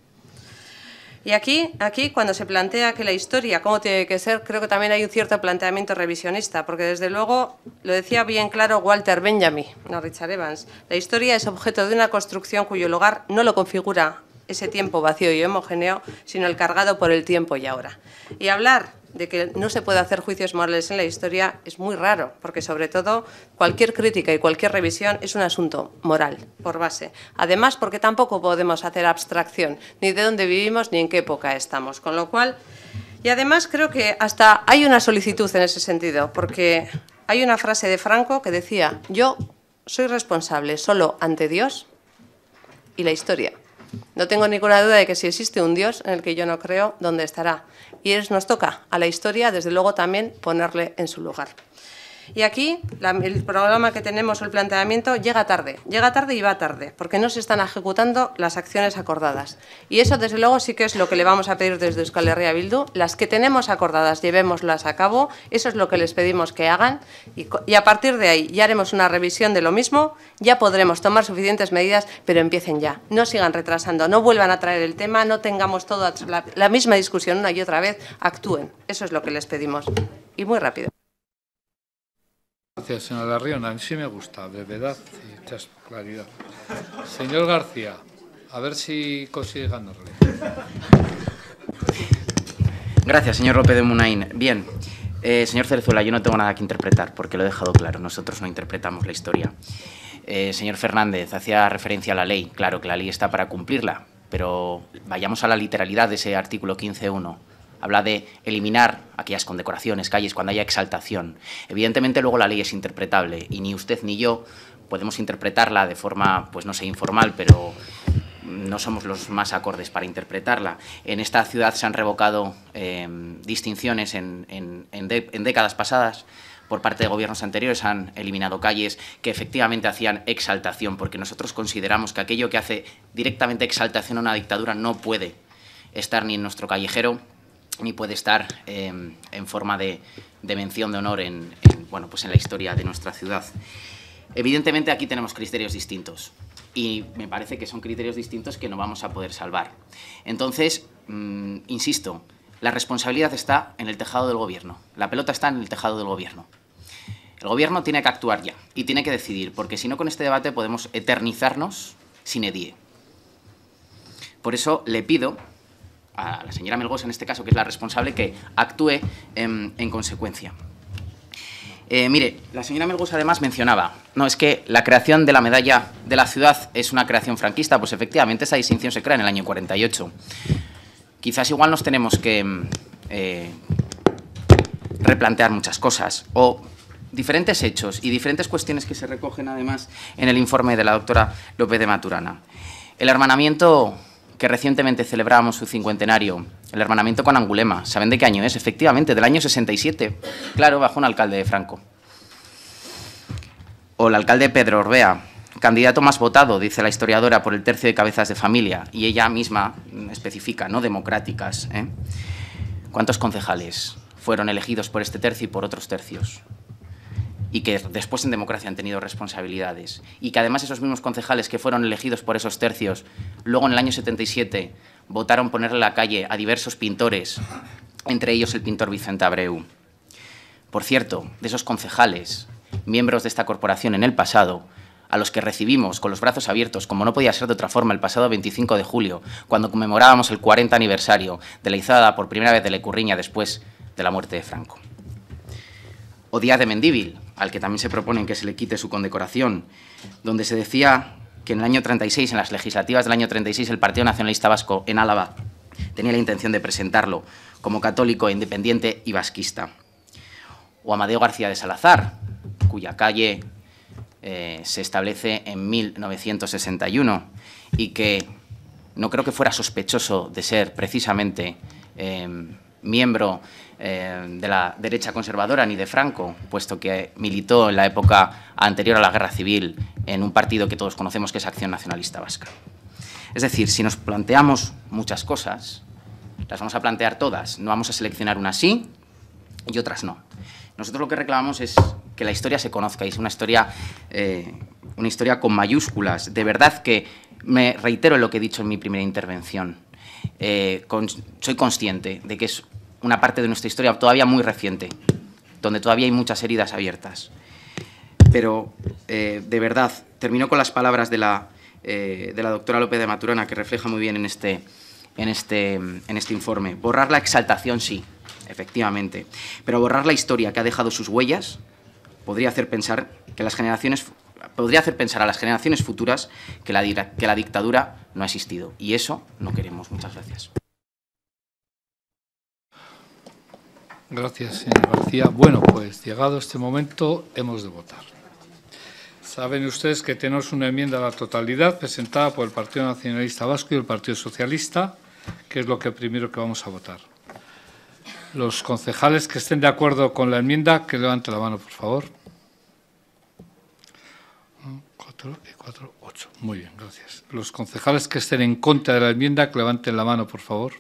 Y aquí, aquí, cuando se plantea que la historia, cómo tiene que ser, creo que también hay un cierto planteamiento revisionista, porque desde luego, lo decía bien claro Walter Benjamin, no Richard Evans, la historia es objeto de una construcción cuyo lugar no lo configura ese tiempo vacío y homogéneo, sino el cargado por el tiempo y ahora. Y hablar de que no se puede hacer juicios morales en la historia es muy raro, porque sobre todo cualquier crítica y cualquier revisión es un asunto moral, por base. Además, porque tampoco podemos hacer abstracción ni de dónde vivimos ni en qué época estamos. Con lo cual, y además creo que hasta hay una solicitud en ese sentido, porque hay una frase de Franco que decía, yo soy responsable solo ante Dios y la historia. No tengo ninguna duda de que si existe un Dios en el que yo no creo, ¿dónde estará? Y es, nos toca a la historia, desde luego, también ponerle en su lugar. Y aquí el programa que tenemos el planteamiento llega tarde, llega tarde y va tarde, porque no se están ejecutando las acciones acordadas. Y eso, desde luego, sí que es lo que le vamos a pedir desde Euskal Herria Bildu. Las que tenemos acordadas, llevémoslas a cabo, eso es lo que les pedimos que hagan, y, a partir de ahí ya haremos una revisión de lo mismo, ya podremos tomar suficientes medidas, pero empiecen ya, no sigan retrasando, no vuelvan a traer el tema, no tengamos toda la misma discusión una y otra vez, actúen. Eso es lo que les pedimos. Y muy rápido. Gracias, señora Larrión. A mí sí me gusta, de verdad, y claridad. Señor García, a ver si consigue ganarle. Gracias, señor López de Munain. Bien, eh, señor Cerezuela, yo no tengo nada que interpretar, porque lo he dejado claro. Nosotros no interpretamos la historia. Eh, señor Fernández, hacía referencia a la ley. Claro que la ley está para cumplirla, pero vayamos a la literalidad de ese artículo 15.1 habla de eliminar aquellas condecoraciones, calles, cuando haya exaltación. Evidentemente luego la ley es interpretable y ni usted ni yo podemos interpretarla de forma, pues no sé, informal, pero no somos los más acordes para interpretarla. En esta ciudad se han revocado eh, distinciones en, en, en, en décadas pasadas por parte de gobiernos anteriores han eliminado calles que efectivamente hacían exaltación, porque nosotros consideramos que aquello que hace directamente exaltación a una dictadura no puede estar ni en nuestro callejero ni puede estar eh, en forma de, de, mención de honor en, en, bueno, pues en la historia de nuestra ciudad. Evidentemente aquí tenemos criterios distintos y me parece que son criterios distintos que no vamos a poder salvar. Entonces, mmm, insisto, la responsabilidad está en el tejado del gobierno, la pelota está en el tejado del gobierno. El gobierno tiene que actuar ya y tiene que decidir, porque si no con este debate podemos eternizarnos sin edie. Por eso le pido a la señora Melgosa, en este caso, que es la responsable, que actúe en, en consecuencia. Eh, mire, la señora Melgosa además mencionaba, no, es que la creación de la medalla de la ciudad es una creación franquista, pues efectivamente esa distinción se crea en el año 48. Quizás igual nos tenemos que eh, replantear muchas cosas, o diferentes hechos y diferentes cuestiones que se recogen además en el informe de la doctora López de Maturana. El hermanamiento que recientemente celebramos su cincuentenario, el hermanamiento con Angulema. ¿Saben de qué año es? Efectivamente, del año 67. Claro, bajo un alcalde de Franco. O el alcalde Pedro Orbea, candidato más votado, dice la historiadora, por el tercio de cabezas de familia, y ella misma especifica, no democráticas. ¿eh? ¿Cuántos concejales fueron elegidos por este tercio y por otros tercios? Y que después en democracia han tenido responsabilidades y que además esos mismos concejales que fueron elegidos por esos tercios, luego en el año 77 votaron ponerle la calle a diversos pintores, entre ellos el pintor Vicente Abreu. Por cierto, de esos concejales, miembros de esta corporación en el pasado, a los que recibimos con los brazos abiertos, como no podía ser de otra forma, el pasado 25 de julio, cuando conmemorábamos el 40 aniversario de la izada por primera vez de Lecurriña después de la muerte de Franco. O Día de Mendíbil, al que también se proponen que se le quite su condecoración, donde se decía que en el año 36, en las legislativas del año 36, el Partido Nacionalista Vasco en Álava tenía la intención de presentarlo como católico, independiente y vasquista. O Amadeo García de Salazar, cuya calle eh, se establece en 1961 y que no creo que fuera sospechoso de ser precisamente eh, miembro eh, de la derecha conservadora ni de Franco, puesto que militó en la época anterior a la Guerra Civil en un partido que todos conocemos que es Acción Nacionalista Vasca. Es decir, si nos planteamos muchas cosas, las vamos a plantear todas, no vamos a seleccionar unas sí y otras no. Nosotros lo que reclamamos es que la historia se conozca y es una historia, eh, una historia con mayúsculas. De verdad que me reitero en lo que he dicho en mi primera intervención. Eh, soy consciente de que es una parte de nuestra historia todavía muy reciente, donde todavía hay muchas heridas abiertas. Pero, eh, de verdad, termino con las palabras de la eh, de la doctora López de Maturana que refleja muy bien en este, en, este, en este informe. Borrar la exaltación, sí, efectivamente, pero borrar la historia que ha dejado sus huellas podría hacer pensar que las generaciones podría hacer pensar a las generaciones futuras que la, que la dictadura no ha existido. Y eso no queremos. Muchas gracias. Gracias, señor García. Bueno, pues llegado este momento, hemos de votar. Saben ustedes que tenemos una enmienda a la totalidad presentada por el Partido Nacionalista Vasco y el Partido Socialista, que es lo que primero que vamos a votar. Los concejales que estén de acuerdo con la enmienda, que levanten la mano, por favor. Cuatro y cuatro, ocho. Muy bien, gracias. Los concejales que estén en contra de la enmienda, que levanten la mano, por favor.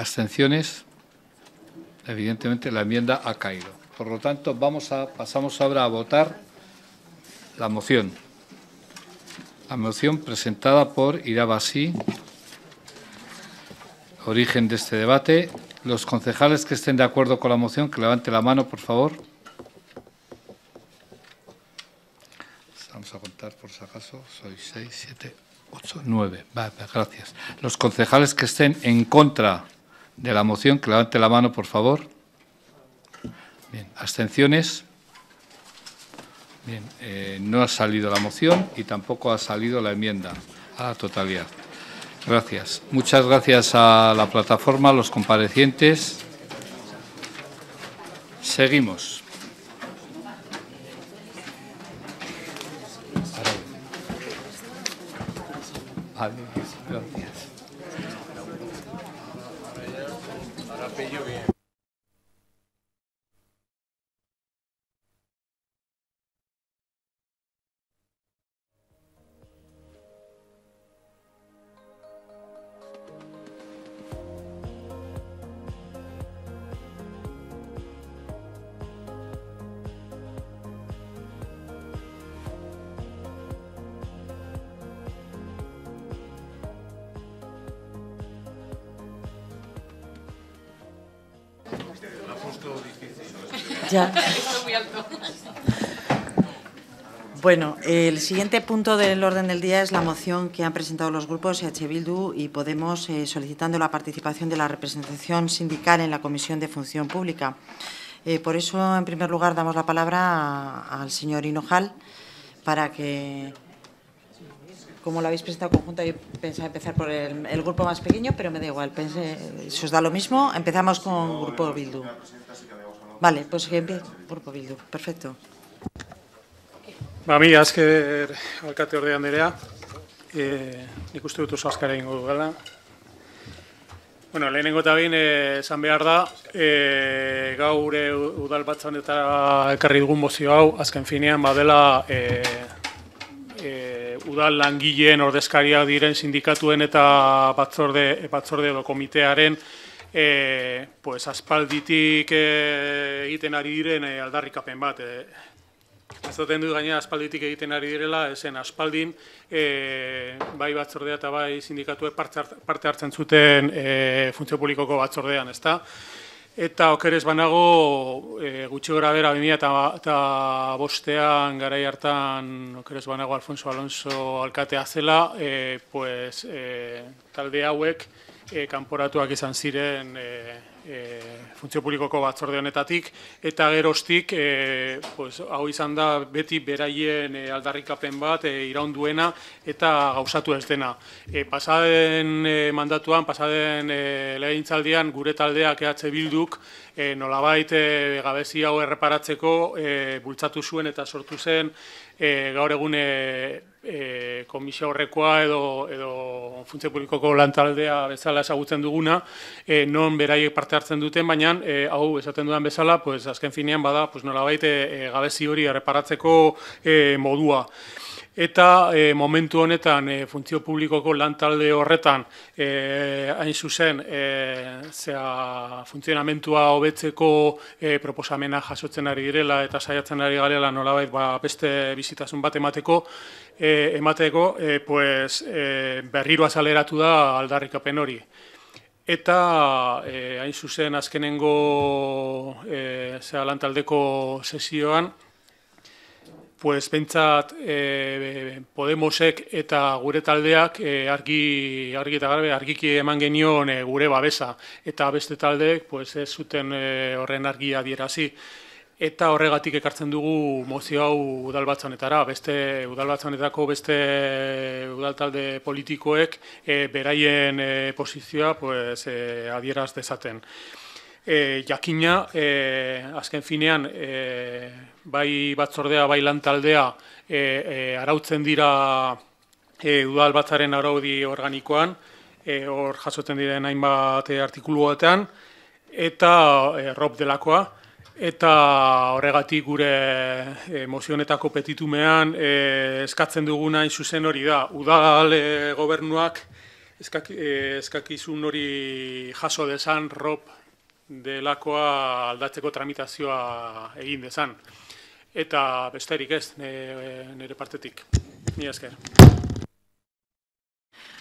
Abstenciones. Evidentemente la enmienda ha caído. Por lo tanto, vamos a, pasamos ahora a votar la moción. La moción presentada por Irabasí. Origen de este debate. Los concejales que estén de acuerdo con la moción, que levanten la mano, por favor. Vamos a contar por si acaso. Soy seis, siete, ocho, nueve. Vale, gracias. Los concejales que estén en contra de la moción, que levante la mano, por favor. Bien, abstenciones. Bien, eh, no ha salido la moción y tampoco ha salido la enmienda a la totalidad. Gracias. Muchas gracias a la plataforma, a los comparecientes. Seguimos. Ya. (laughs) Bueno, el siguiente punto del orden del día es la moción que han presentado los grupos EH Bildu y Podemos eh, solicitando la participación de la representación sindical en la Comisión de Función Pública. Eh, por eso, en primer lugar, damos la palabra al señor Hinojal para que, como lo habéis presentado conjunto, yo pensaba empezar por el, el grupo más pequeño, pero me da igual, pensé, si os da lo mismo, empezamos con Grupo Bildu. Vale, pues empie- Grupo Bildu, perfecto. Ba, mi azker alkate orde Andrea, e, nik uste dut oso azkara ingo dugala. Bueno, lehenengo eta behin eh, esan behar da, e, gaur e, udal batzanetara ekarri dugun mozio hau, azken finean badela e, e, udal langileen ordezkariak diren sindikatuen eta batzorde, batzorde edo komitearen e, pues, aspalditik e, egiten ari diren e, aldarrikapen bat. E, Ezaten dut gaina aspalditik egiten ari direla, esen aspaldin, e, bai batzordea eta bai sindikatuek parte hart- parte hartzen zuten e, funtzio publikoko batzordean, ezta? Eta okerez banago, e, gutxi gora bera, 2000 eta, eta bostean garai hartan, okerez banago Alfonso Alonso alkatea zela, e, pues, e, talde hauek e, kanporatuak izan ziren e, e, funtzio publikoko batzorde honetatik, eta geroztik, e, pues, hau izan da beti beraien e, aldarrikapen bat e, iraunduena eta gauzatu ez dena. E, pasaden e, mandatuan, pasaden e, legintzaldian, gure taldeak EH Bilduk e, nolabait e, gabezi hau erreparatzeko e, bultzatu zuen eta sortu zen e, gaur egun e, e, komisio horrekoa edo, edo funtzio publikoko lantaldea bezala ezagutzen duguna, e, non beraiek parte hartzen duten, baina e, hau esaten dudan bezala, pues, azken finean bada pues, nolabait e, gabezi hori erreparatzeko e, modua. Eta e, momentu honetan e, funtzio publikoko lantalde horretan e, hain zuzen e, zea, funtzionamentua hobetzeko e, proposamena jasotzen ari direla eta saiatzen ari garela nolabait ba, beste bizitasun bat emateko e, emateko e, pues, e, berriro azaleratu da aldarrikapen hori. Eta e, hain zuzen azkenengo e, zea lantaldeko sesioan pues pentsat e, Podemosek eta gure taldeak e, argi, argi eta garbe argiki eman genion e, gure babesa. Eta beste taldeek pues, ez zuten e, horren argia dierazi eta horregatik ekartzen dugu mozio hau udalbatzanetara, beste udalbatzanetako beste udaltalde politikoek e, beraien e, posizioa pues, e, adieraz dezaten. E, jakina, e, azken finean, e, bai batzordea, bai lantaldea e, e, arautzen dira e, udalbatzaren araudi organikoan, e, hor jasoten diren hainbat artikulu batean, eta e, rob delakoa, Eta horregatik gure emozionetako petitumean e, eskatzen duguna zuzen hori da. Udal e, gobernuak eskak, e, eskakizun hori jaso desan rob delakoa aldatzeko tramitazioa egin dezan. Eta besterik ez, nire partetik. Ni esker.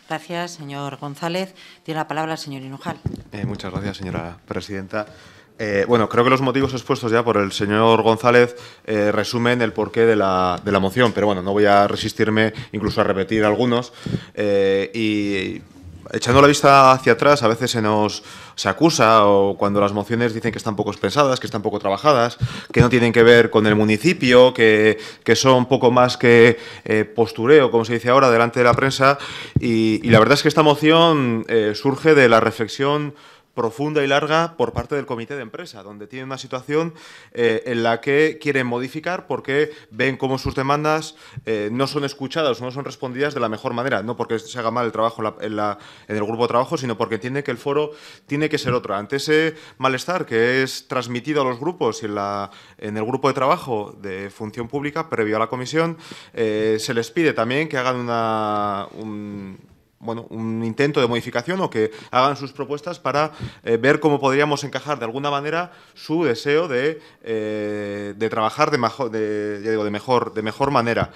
Gracias, señor González. Tiene la palabra el señor Hinojal. Eh, muchas gracias, señora presidenta. Eh, bueno, creo que los motivos expuestos ya por el señor González eh, resumen el porqué de la, de la, moción, pero bueno, no voy a resistirme incluso a repetir algunos. Eh, y echando la vista hacia atrás, a veces se nos se acusa o cuando las mociones dicen que están poco pensadas, que están poco trabajadas, que no tienen que ver con el municipio, que, que son poco más que eh, postureo, como se dice ahora, delante de la prensa. Y, la verdad es que esta moción eh, surge de la reflexión profunda y larga por parte del comité de empresa, donde tienen una situación eh, en la que quieren modificar porque ven cómo sus demandas eh, no son escuchadas, no son respondidas de la mejor manera, no porque se haga mal el trabajo en, el grupo de trabajo, sino porque entienden que el foro tiene que ser otro. Ante ese malestar que es transmitido a los grupos y en el grupo de trabajo de función pública, previo a la comisión, eh, se les pide también que hagan una, un, bueno, un intento de modificación o que hagan sus propuestas para eh, ver cómo podríamos encajar de alguna manera su deseo de, eh, de trabajar de, de, mejor, de mejor manera.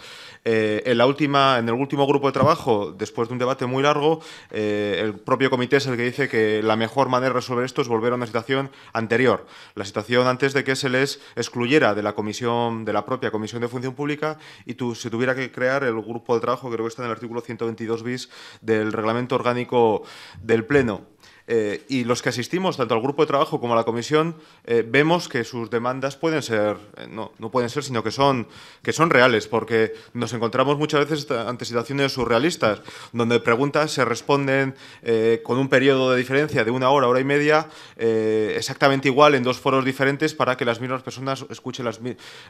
Eh, en, la última, en el último grupo de trabajo, después de un debate muy largo, eh, el propio comité es el que dice que la mejor manera de resolver esto es volver a una situación anterior, la situación antes de que se les excluyera de la comisión, de la propia Comisión de Función Pública y se tuviera que crear el grupo de trabajo, creo que está en el artículo 122 bis del reglamento orgánico del Pleno. Eh, y los que asistimos, tanto al grupo de trabajo como a la comisión, eh, vemos que sus demandas pueden ser, eh, no, no pueden ser, sino que son, que son reales, porque nos encontramos muchas veces ante situaciones surrealistas, donde preguntas se responden con un periodo de diferencia de una hora, hora y media, exactamente igual en dos foros diferentes para que las mismas personas escuchen las,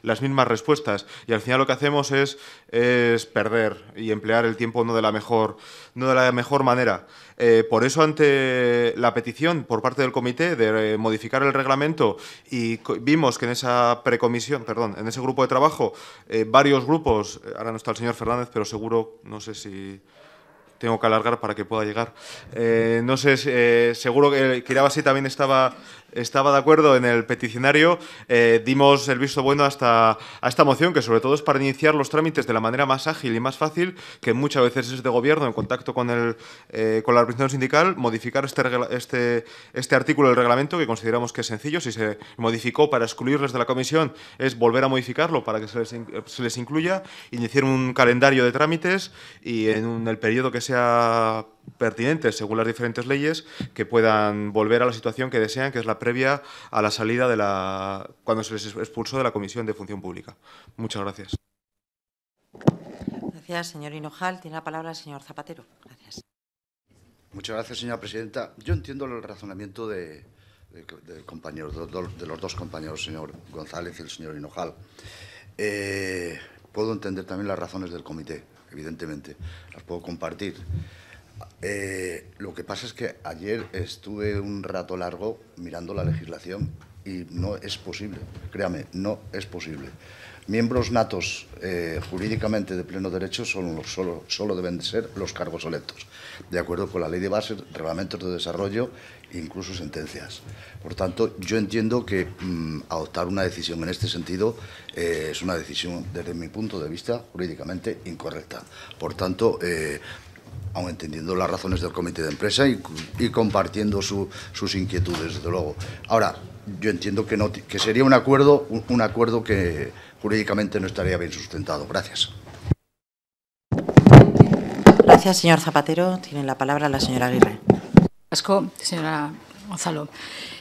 las mismas respuestas. Y al final lo que hacemos es, es perder y emplear el tiempo no de la mejor, no de la mejor manera. Eh, por eso, ante la petición por parte del comité de modificar el reglamento y vimos que en esa precomisión, perdón, en ese grupo de trabajo, eh, varios grupos, ahora no está el señor Fernández, pero seguro, no sé si tengo que alargar para que pueda llegar. Eh, no sé, eh, seguro que Kirabasi también estaba, estaba de acuerdo en el peticionario. Eh, dimos el visto bueno hasta, a esta moción, que sobre todo es para iniciar los trámites de la manera más ágil y más fácil, que muchas veces es de gobierno en contacto con, el, eh, con la representación sindical, modificar este, este, este artículo del reglamento, que consideramos que es sencillo. Si se modificó para excluirles de la comisión, es volver a modificarlo para que se les, se les incluya, iniciar un calendario de trámites y en un, el periodo que sea pertinentes según las diferentes leyes que puedan volver a la situación que desean, que es la previa a la salida de la cuando se les expulsó de la Comisión de Función Pública. Muchas gracias. Gracias, señor Hinojal. Tiene la palabra el señor Zapatero. Gracias. Muchas gracias, señora presidenta. Yo entiendo el razonamiento de, de, de compañeros, de, de, los dos compañeros, el señor González y el señor Hinojal. Eh, puedo entender también las razones del comité evidentemente, las puedo compartir. Eh, lo que pasa es que ayer estuve un rato largo mirando la legislación y no es posible, créame, no es posible. Miembros natos eh, jurídicamente de pleno derecho solo, deben de ser los cargos electos, de acuerdo con la ley de base, reglamentos de desarrollo e incluso sentencias. Por tanto, yo entiendo que mmm, adoptar una decisión en este sentido eh, es una decisión, desde mi punto de vista, jurídicamente incorrecta. Por tanto, eh, aun entendiendo las razones del comité de empresa y, y compartiendo su, sus inquietudes, desde luego. Ahora, yo entiendo que, no, que sería un acuerdo, un, un acuerdo que jurídicamente no estaría bien sustentado. Gracias. Gracias, señor Zapatero. Tiene la palabra la señora Aguirre. Asco, señora Gonzalo.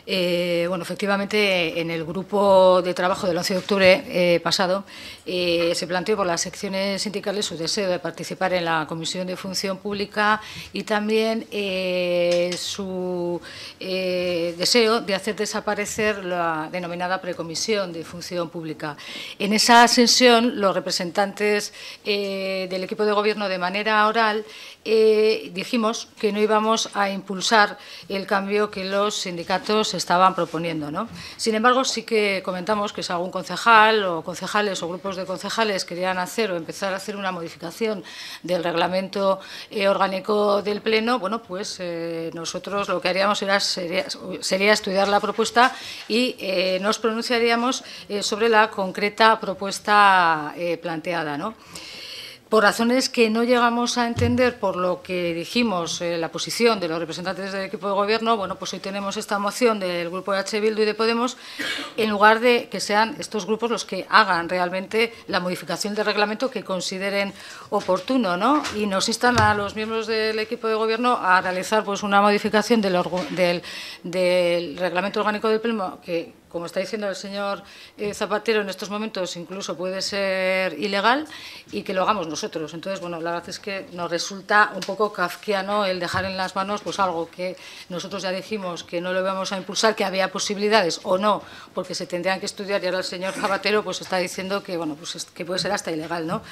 Eh, bueno, efectivamente, en el grupo de trabajo del 11 de octubre eh, pasado eh, se planteó por las secciones sindicales su deseo de participar en la Comisión de Función Pública y también su deseo de hacer desaparecer la denominada Precomisión de Función Pública. En esa sesión, los representantes del equipo de gobierno de manera oral dijimos que no íbamos a impulsar el cambio que los sindicatos estaban proponiendo. ¿no? Sin embargo, sí que comentamos que si algún concejal o concejales o grupos de concejales querían hacer o empezar a hacer una modificación del reglamento eh, orgánico del Pleno, bueno, pues eh, nosotros lo que haríamos era, sería, sería estudiar la propuesta y eh, nos pronunciaríamos sobre la concreta propuesta planteada. ¿no? Por razones que no llegamos a entender por lo que dijimos eh, la posición de los representantes del equipo de gobierno, bueno, pues hoy tenemos esta moción del grupo de H. Bildu y de Podemos, en lugar de que sean estos grupos los que hagan realmente la modificación del reglamento que consideren oportuno, ¿no? Y nos instan a los miembros del equipo de gobierno a realizar pues una modificación del, del, reglamento orgánico del Pleno que como está diciendo el señor eh, Zapatero, en estos momentos incluso puede ser ilegal y que lo hagamos nosotros. Entonces, bueno, la verdad es que nos resulta un poco kafkiano el dejar en las manos pues algo que nosotros ya dijimos que no lo íbamos a impulsar, que había posibilidades o no, porque se tendrían que estudiar y ahora el señor Zapatero pues está diciendo que, bueno, pues que puede ser hasta ilegal, ¿no?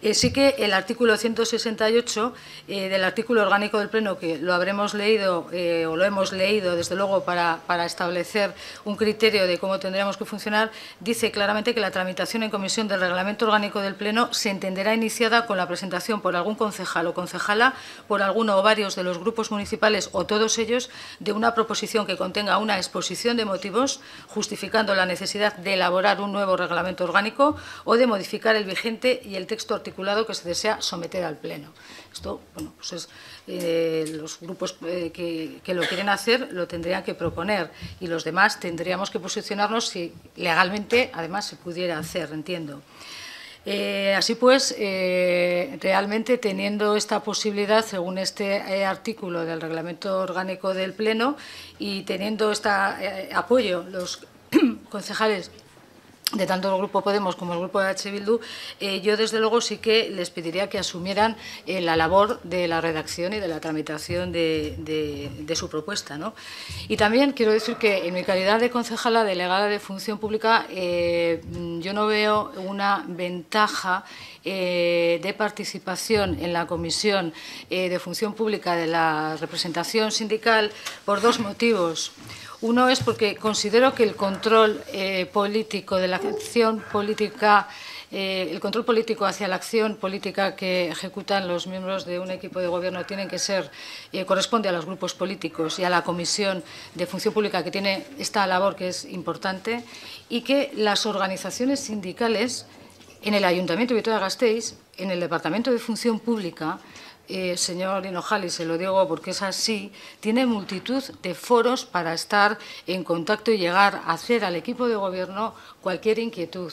Eh, sí que el artículo 168 eh, del artículo orgánico del Pleno, que lo habremos leído o lo hemos leído, desde luego, para, para establecer un criterio de cómo tendríamos que funcionar, dice claramente que la tramitación en comisión del reglamento orgánico del Pleno se entenderá iniciada con la presentación por algún concejal o concejala, por alguno o varios de los grupos municipales o todos ellos, de una proposición que contenga una exposición de motivos justificando la necesidad de elaborar un nuevo reglamento orgánico o de modificar el vigente y el texto articulado que se desea someter al Pleno. Esto, bueno, pues es eh, los grupos eh, que, lo quieren hacer lo tendrían que proponer y los demás tendríamos que posicionarnos si legalmente además se pudiera hacer, entiendo. Eh, así pues, realmente teniendo esta posibilidad, según este artículo del reglamento orgánico del Pleno, y teniendo este apoyo, los (clears throat) concejales de tanto el Grupo Podemos como el Grupo de H. Bildu, eh, yo desde luego sí que les pediría que asumieran eh, la labor de la redacción y de la tramitación de, su propuesta. ¿no? Y también quiero decir que en mi calidad de concejala delegada de Función Pública, eh, yo no veo una ventaja de participación en la Comisión de Función Pública de la representación sindical por dos motivos. Uno es porque considero que el control eh, político de la acción política, eh, el control político hacia la acción política que ejecutan los miembros de un equipo de gobierno tienen que ser, eh, corresponde a los grupos políticos y a la Comisión de Función Pública que tiene esta labor que es importante y que las organizaciones sindicales en el Ayuntamiento de Vitoria-Gasteiz, en el Departamento de Función Pública, eh, señor Hinojal, y se lo digo porque es así, tiene multitud de foros para estar en contacto y llegar a hacer al equipo de gobierno cualquier inquietud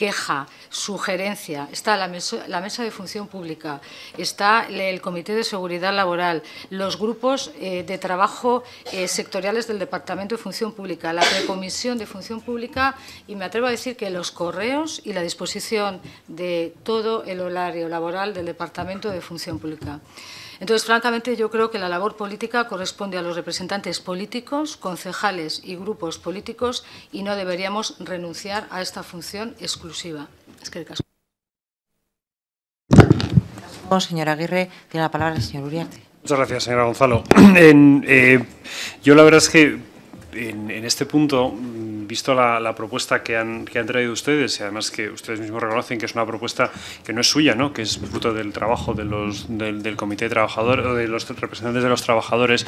queja, sugerencia, está la mesa, de función pública, está el Comité de Seguridad Laboral, los grupos eh, de trabajo eh, sectoriales del Departamento de Función Pública, la Precomisión de Función Pública y me atrevo a decir que los correos y la disposición de todo el horario laboral del Departamento de Función Pública. Entonces, francamente, yo creo que la labor política corresponde a los representantes políticos, concejales y grupos políticos y no deberíamos renunciar a esta función exclusiva. Es que el caso. Señora Aguirre, tiene la palabra el señor Uriarte. Muchas gracias, señora Gonzalo. (clears throat) Eh, yo la verdad es que en, este punto, visto la, propuesta que han, que han, traído ustedes, y además que ustedes mismos reconocen que es una propuesta que no es suya, ¿no? que es fruto del trabajo de los, del, Comité de Trabajadores o de los representantes de los trabajadores,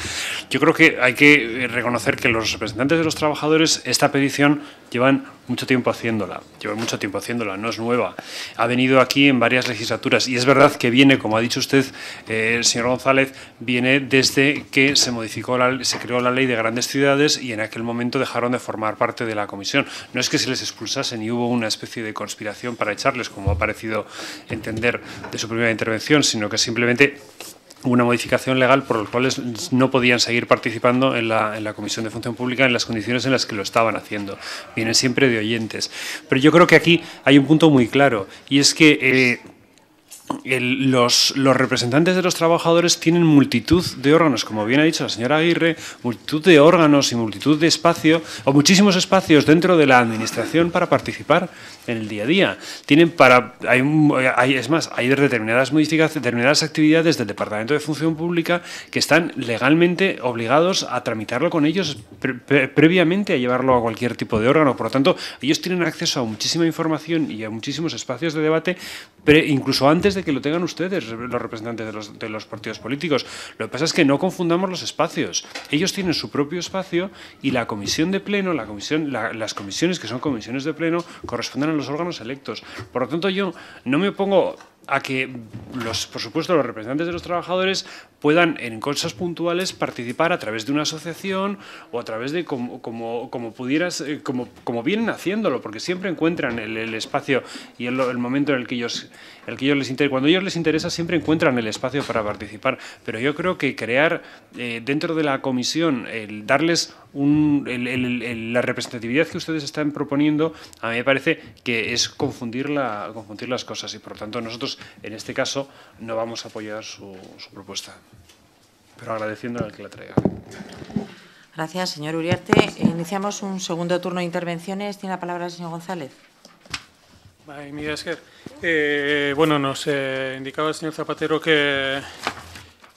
yo creo que hay que reconocer que los representantes de los trabajadores esta petición llevan mucho tiempo haciéndola, lleva mucho tiempo haciéndola, no es nueva. Ha venido aquí en varias legislaturas y es verdad que viene, como ha dicho usted, eh, el señor González, viene desde que se modificó, la, se creó la ley de grandes ciudades y en aquel momento dejaron de formar parte de la comisión. No es que se les expulsasen y hubo una especie de conspiración para echarles, como ha parecido entender de su primera intervención, sino que simplemente una modificación legal por la cual no podían seguir participando en la, en la, Comisión de Función Pública en las condiciones en las que lo estaban haciendo. Vienen siempre de oyentes. Pero yo creo que aquí hay un punto muy claro y es que eh, el, los, los, representantes de los trabajadores tienen multitud de órganos, como bien ha dicho la señora Aguirre, multitud de órganos y multitud de espacio, o muchísimos espacios dentro de la Administración para participar en el día a día. Tienen para, hay, hay, es más, hay determinadas modificaciones, determinadas actividades del Departamento de Función Pública que están legalmente obligados a tramitarlo con ellos pre, pre, previamente a llevarlo a cualquier tipo de órgano. Por lo tanto, ellos tienen acceso a muchísima información y a muchísimos espacios de debate, pre, incluso antes de que lo tengan ustedes, los representantes de los, de los partidos políticos. Lo que pasa es que no confundamos los espacios. Ellos tienen su propio espacio y la comisión de pleno, la comisión, la, las comisiones que son comisiones de pleno, corresponden a los órganos electos. Por lo tanto, yo no me opongo a que, los, por supuesto, los representantes de los trabajadores puedan en cosas puntuales participar a través de una asociación o a través de como, como, como pudieras, eh, como, como vienen haciéndolo, porque siempre encuentran el, el espacio y el, el, momento en el que ellos, el que ellos les interesa. Cuando a ellos les interesa, siempre encuentran el espacio para participar. Pero yo creo que crear eh, dentro de la comisión, el darles un, la representatividad que ustedes están proponiendo, a mí me parece que es confundir, la, confundir las cosas y por lo tanto nosotros en este caso no vamos a apoyar su, su propuesta pero agradeciendo al que la traiga. Gracias, señor Uriarte. Iniciamos un segundo turno de intervenciones. Tiene la palabra el señor González. Ay, mira, es que, eh, bueno, nos eh, indicaba el señor Zapatero que,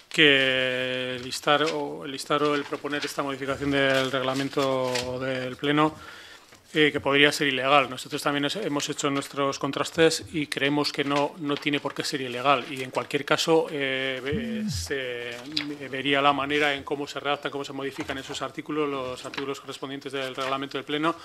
que listar o el proponer esta modificación del reglamento del Pleno eh, que podría ser ilegal. Nosotros también hemos hecho nuestros contrastes y creemos que no, no tiene por qué ser ilegal. Y en cualquier caso, eh, se vería la manera en cómo se redactan, cómo se modifican esos artículos, los artículos correspondientes del reglamento del Pleno.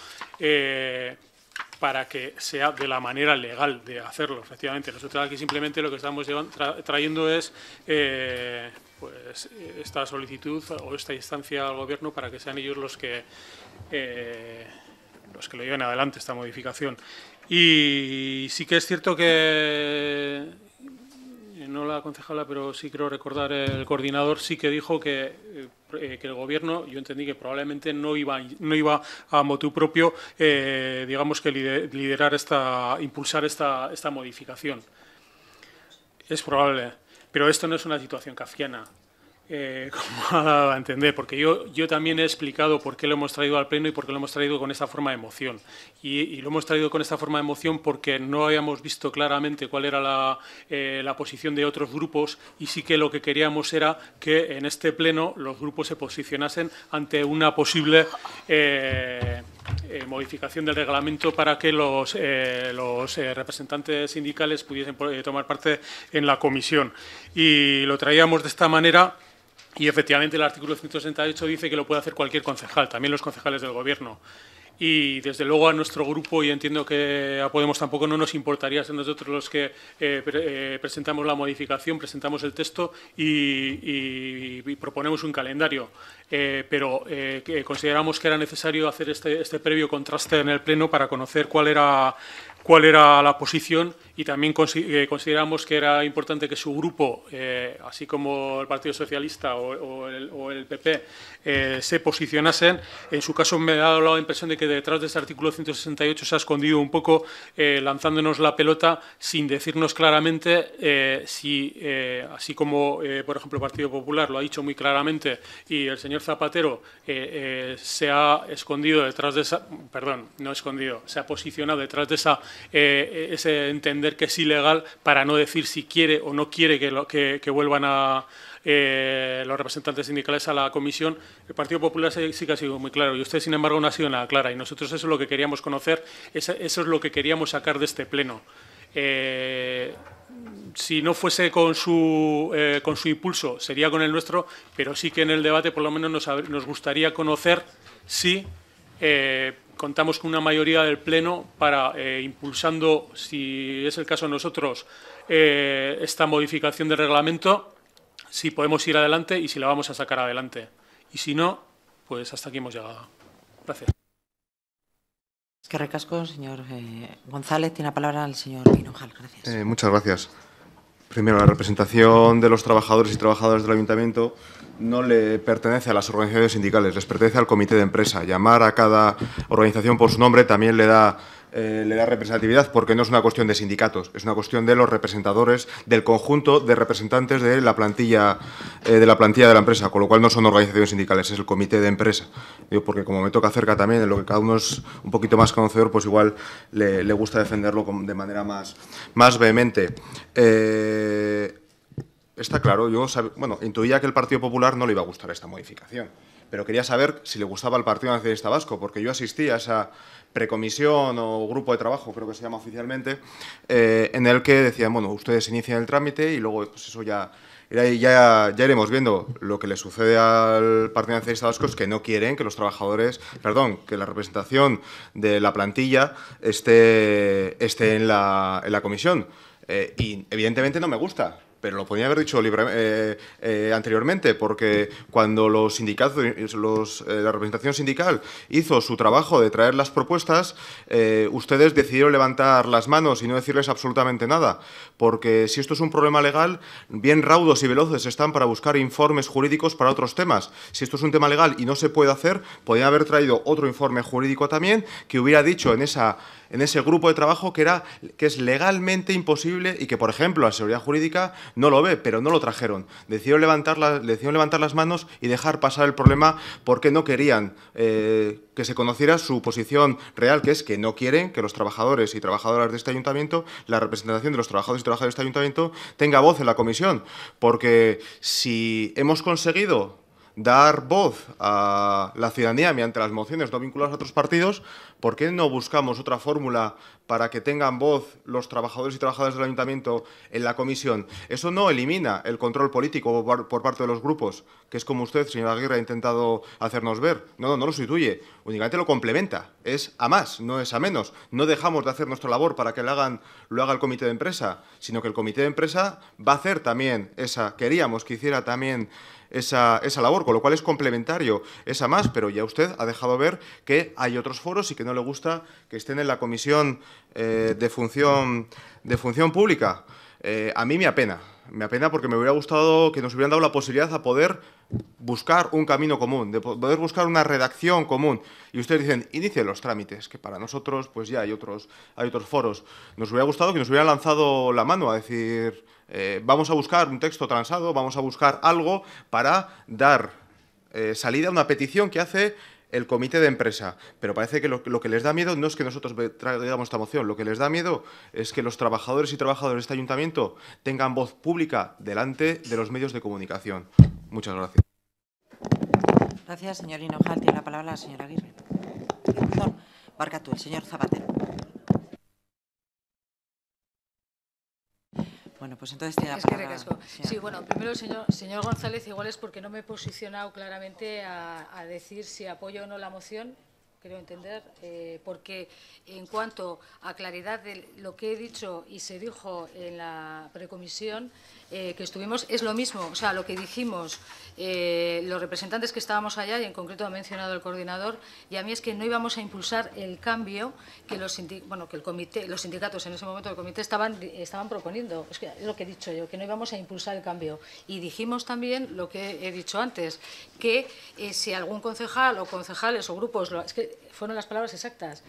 Eh, para que sea de la manera legal de hacerlo, efectivamente. Nosotros aquí simplemente lo que estamos tra trayendo es eh, pues, esta solicitud o esta instancia al Gobierno para que sean ellos los que eh, los que lo lleven adelante esta modificación. Y sí que es cierto que, no la concejala, pero sí creo recordar, el coordinador sí que dijo que, eh, que el Gobierno, yo entendí que probablemente no iba, no iba a motu propio, eh, digamos que liderar esta, impulsar esta, esta modificación. Es probable, pero esto no es una situación kafkiana eh, (laughs) como ha dado a entender, porque yo, yo también he explicado por qué lo hemos traído al Pleno y por qué lo hemos traído con esta forma de moción. Y, lo hemos traído con esta forma de moción porque no habíamos visto claramente cuál era la, eh, la, posición de otros grupos y sí que lo que queríamos era que en este Pleno los grupos se posicionasen ante una posible eh, modificación del reglamento para que los, los representantes sindicales pudiesen tomar parte en la comisión. Y lo traíamos de esta manera y efectivamente el artículo 168 dice que lo puede hacer cualquier concejal, también los concejales del Gobierno. Y desde luego a nuestro grupo, y entiendo que a Podemos tampoco no nos importaría ser nosotros los que eh, eh, presentamos la modificación, presentamos el texto y, proponemos un calendario. Eh, pero consideramos que era necesario hacer este, este previo contraste en el Pleno para conocer cuál era cuál era la posición y también eh, consideramos que era importante que su grupo, eh, así como el Partido Socialista o, o, el, o el, PP, eh, se posicionasen. En su caso me ha dado la impresión de que detrás de este artículo 168 se ha escondido un poco eh, lanzándonos la pelota sin decirnos claramente eh, si, así como, por ejemplo, el Partido Popular lo ha dicho muy claramente y el señor Zapatero se ha escondido detrás de esa, perdón, no escondido, se ha posicionado detrás de esa, ese entender que es ilegal para no decir si quiere o no quiere que, vuelvan a eh, los representantes sindicales a la comisión. El Partido Popular sí que ha sido muy claro y usted, sin embargo, no ha sido nada clara. Y nosotros eso es lo que queríamos conocer, eso, eso es lo que queríamos sacar de este pleno. Eh, si no fuese con su, eh, con su impulso, sería con el nuestro, pero sí que en el debate por lo menos nos, nos gustaría conocer si eh, contamos con una mayoría del Pleno para, eh, impulsando, si es el caso de nosotros, eh, esta modificación del reglamento, si podemos ir adelante y si la vamos a sacar adelante. Y si no, pues hasta aquí hemos llegado. Gracias. Es que recasco, señor eh, González. Tiene la palabra el señor. Gracias. Eh, muchas gracias. Primero, la representación de los trabajadores y trabajadoras del ayuntamiento no le pertenece a las organizaciones sindicales, les pertenece al comité de empresa. Llamar a cada organización por su nombre también le da, eh, le da representatividad porque no es una cuestión de sindicatos, es una cuestión de los representadores del conjunto de representantes de la plantilla, eh, de, la plantilla de la empresa, con lo cual no son organizaciones sindicales, es el comité de empresa. Digo, porque como me toca cerca también, en lo que cada uno es un poquito más conocedor, pues igual le, gusta defenderlo de manera más, más vehemente. Eh, Está claro, yo bueno, intuía que el Partido Popular no le iba a gustar esta modificación, pero quería saber si le gustaba al Partido Nacionalista Vasco, porque yo asistí a esa precomisión o grupo de trabajo, creo que se llama oficialmente, eh, en el que decían, bueno, ustedes inician el trámite y luego pues eso ya, ya, ya, iremos viendo. Lo que le sucede al Partido Nacionalista Vasco es que no quieren que los trabajadores, perdón, que la representación de la plantilla esté, esté en, la, en la comisión. Eh, y evidentemente no me gusta, pero lo podía haber dicho libre- eh, eh, anteriormente, porque cuando los sindicatos, eh, la representación sindical hizo su trabajo de traer las propuestas, ustedes decidieron levantar las manos y no decirles absolutamente nada, porque si esto es un problema legal, bien raudos y veloces están para buscar informes jurídicos para otros temas. Si esto es un tema legal y no se puede hacer, podrían haber traído otro informe jurídico también que hubiera dicho en esa en ese grupo de trabajo que era que es legalmente imposible y que, por ejemplo, la seguridad jurídica no lo ve, pero no lo trajeron. Decidieron levantar, levantar las manos y dejar pasar el problema porque no querían eh, que se conociera su posición real, que es que no quieren que los trabajadores y trabajadoras de este ayuntamiento, la representación de los trabajadores y trabajadoras de este ayuntamiento, tenga voz en la comisión. Porque si hemos conseguido dar voz a la ciudadanía mediante las mociones no vinculadas a otros partidos, ¿por qué no buscamos otra fórmula para que tengan voz los trabajadores y trabajadoras del ayuntamiento en la comisión? Eso no elimina el control político por parte de los grupos, que es como usted, señor Aguirre, ha intentado hacernos ver. No, no, no lo sustituye, únicamente lo complementa. Es a más, no es a menos. No dejamos de hacer nuestra labor para que lo, hagan, lo haga el comité de empresa, sino que el comité de empresa va a hacer también esa, queríamos que hiciera también esa, esa labor, con lo cual es complementario, es a más, pero ya usted ha dejado ver que hay otros foros y que no le gusta que estén en la comisión eh, de, función, de función pública. Eh, a mí me apena, me apena porque me hubiera gustado que nos hubieran dado la posibilidad a poder buscar un camino común, de po- poder buscar una redacción común. Y ustedes dicen, inicie los trámites, que para nosotros pues ya hay otros, hay otros foros. Nos hubiera gustado que nos hubieran lanzado la mano a decir, eh, vamos a buscar un texto transado, vamos a buscar algo para dar eh, salida a una petición que hace el comité de empresa. Pero parece que lo, que les da miedo no es que nosotros traigamos esta moción, lo que les da miedo es que los trabajadores y trabajadoras de este ayuntamiento tengan voz pública delante de los medios de comunicación. Muchas gracias. Gracias, señor Hinojal. Tiene la palabra la señora Aguirre. Perdón, Barcatú, el señor Zapatero. Bueno, pues entonces tiene la Es que palabra. señora Sí, bueno, primero, señor, señor González, igual es porque no me he posicionado claramente a, a decir si apoyo o no la moción, creo entender, eh, porque en cuanto a claridad de lo que he dicho y se dijo en la precomisión eh, que estuvimos, es lo mismo, o sea, lo que dijimos eh, los representantes que estábamos allá, y en concreto ha mencionado el coordinador, y a mí es que no íbamos a impulsar el cambio que los, bueno, que el comité, los sindicatos en ese momento del comité estaban, estaban proponiendo. Es, que es lo que he dicho yo, que no íbamos a impulsar el cambio. Y dijimos también lo que he dicho antes, que eh, si algún concejal o concejales o grupos, lo- es que fueron las palabras exactas,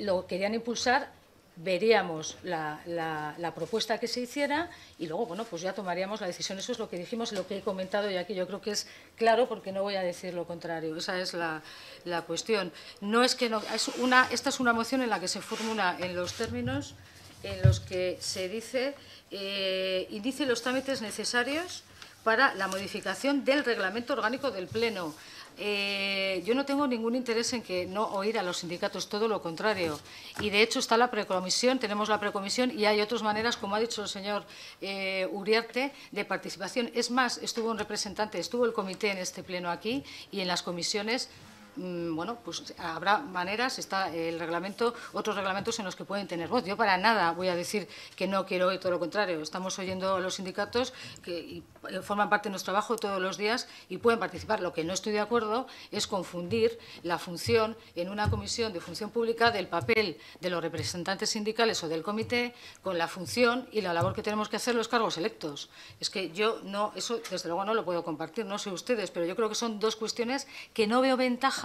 lo querían impulsar, veríamos la, la- la propuesta que se hiciera y luego, bueno, pues ya tomaríamos la decisión. Eso es lo que dijimos, lo que he comentado y aquí yo creo que es claro porque no voy a decir lo contrario. Esa es la, la cuestión. No es que no, es una, esta es una moción en la que se formula en los términos en los que se dice eh, inicie los trámites necesarios para la modificación del reglamento orgánico del Pleno. Eh, yo no tengo ningún interés en que no oír a los sindicatos, todo lo contrario. Y de hecho está la precomisión, tenemos la precomisión y hay otras maneras, como ha dicho el señor eh, Uriarte, de participación. Es más, estuvo un representante, estuvo el comité en este pleno aquí y en las comisiones bueno, pues habrá maneras, está el reglamento, otros reglamentos en los que pueden tener voz. Yo para nada voy a decir que no quiero oír todo lo contrario. Estamos oyendo a los sindicatos que eh, forman parte de nuestro trabajo todos los días y pueden participar. Lo que no estoy de acuerdo es confundir la función en una comisión de función pública del papel de los representantes sindicales o del comité con la función y la labor que tenemos que hacer los cargos electos. Es que yo no, eso desde luego no lo puedo compartir, no sé ustedes, pero yo creo que son dos cuestiones que no veo ventaja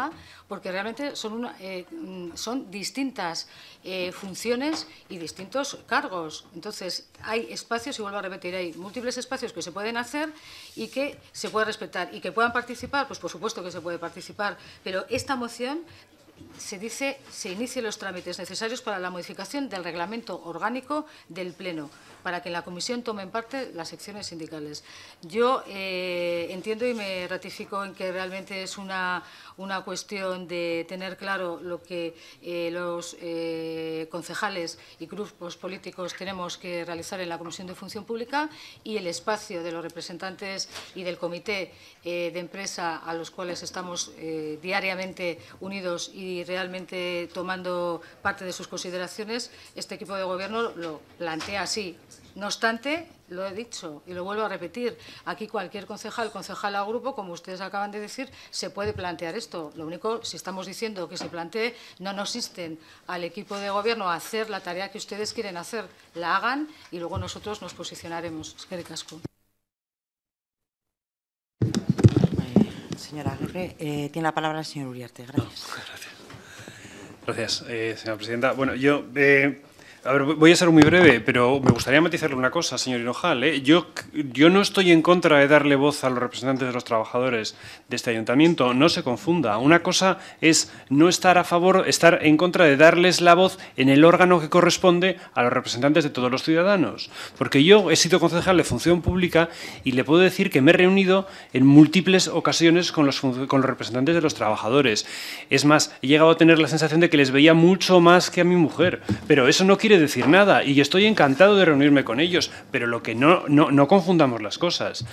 porque realmente son, eh, son distintas eh, funciones y distintos cargos. Entonces, hay espacios, y vuelvo a repetir, hay múltiples espacios que se pueden hacer y que se puede respetar. Y que puedan participar, pues por supuesto que se puede participar, pero esta moción se dice se inicien los trámites necesarios para la modificación del reglamento orgánico del Pleno para que en la comisión tomen parte las secciones sindicales. Yo eh, entiendo y me ratifico en que realmente es una, una cuestión de tener claro lo que eh, los eh, concejales y grupos políticos tenemos que realizar en la Comisión de Función Pública y el espacio de los representantes y del comité de empresa a los cuales estamos diariamente unidos y realmente tomando parte de sus consideraciones, este equipo de gobierno lo plantea así. No obstante, lo he dicho y lo vuelvo a repetir, aquí cualquier concejal, concejal o grupo, como ustedes acaban de decir, se puede plantear esto. Lo único, si estamos diciendo que se plantee, no nos insten al equipo de gobierno a hacer la tarea que ustedes quieren hacer, la hagan y luego nosotros nos posicionaremos. Es que casco. Señora Aguirre, eh, tiene la palabra el señor Uriarte. Gracias. Gracias. Gracias, eh, señora presidenta. Bueno, yo eh, a ver, voy a ser muy breve, pero me gustaría matizarle una cosa, señor Hinojal. ¿eh? Yo, yo no estoy en contra de darle voz a los representantes de los trabajadores de este ayuntamiento. No se confunda. Una cosa es no estar a favor, estar en contra de darles la voz en el órgano que corresponde a los representantes de todos los ciudadanos. Porque yo he sido concejal de función pública y le puedo decir que me he reunido en múltiples ocasiones con los, con los representantes de los trabajadores. Es más, he llegado a tener la sensación de que les veía mucho más que a mi mujer. Pero eso no quiere decir nada y estoy encantado de reunirme con ellos, pero lo que no, no, no confundamos las cosas.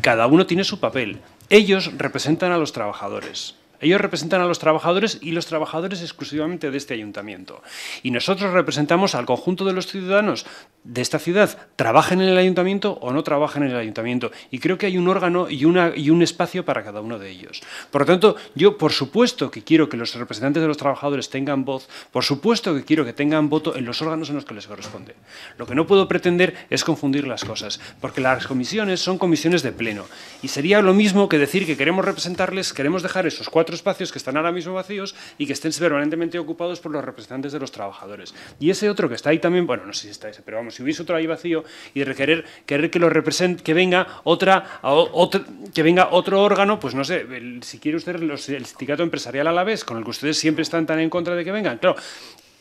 Cada uno tiene su papel. Ellos representan a los trabajadores. Ellos representan a los trabajadores y los trabajadores exclusivamente de este ayuntamiento. Y nosotros representamos al conjunto de los ciudadanos de esta ciudad, trabajen en el ayuntamiento o no trabajen en el ayuntamiento. Y creo que hay un órgano y, una, y un espacio para cada uno de ellos. Por lo tanto, yo por supuesto que quiero que los representantes de los trabajadores tengan voz, por supuesto que quiero que tengan voto en los órganos en los que les corresponde. Lo que no puedo pretender es confundir las cosas, porque las comisiones son comisiones de pleno. Y sería lo mismo que decir que queremos representarles, queremos dejar esos cuatro espacios que están ahora mismo vacíos y que estén permanentemente ocupados por los representantes de los trabajadores. Y ese otro que está ahí también, bueno, no sé si está ese, pero vamos, si hubiese otro ahí vacío y requerer querer que lo represente, que venga otra, otra, que venga otro órgano, pues no sé, si quiere usted los, el sindicato empresarial a la vez, con el que ustedes siempre están tan en contra de que vengan, claro,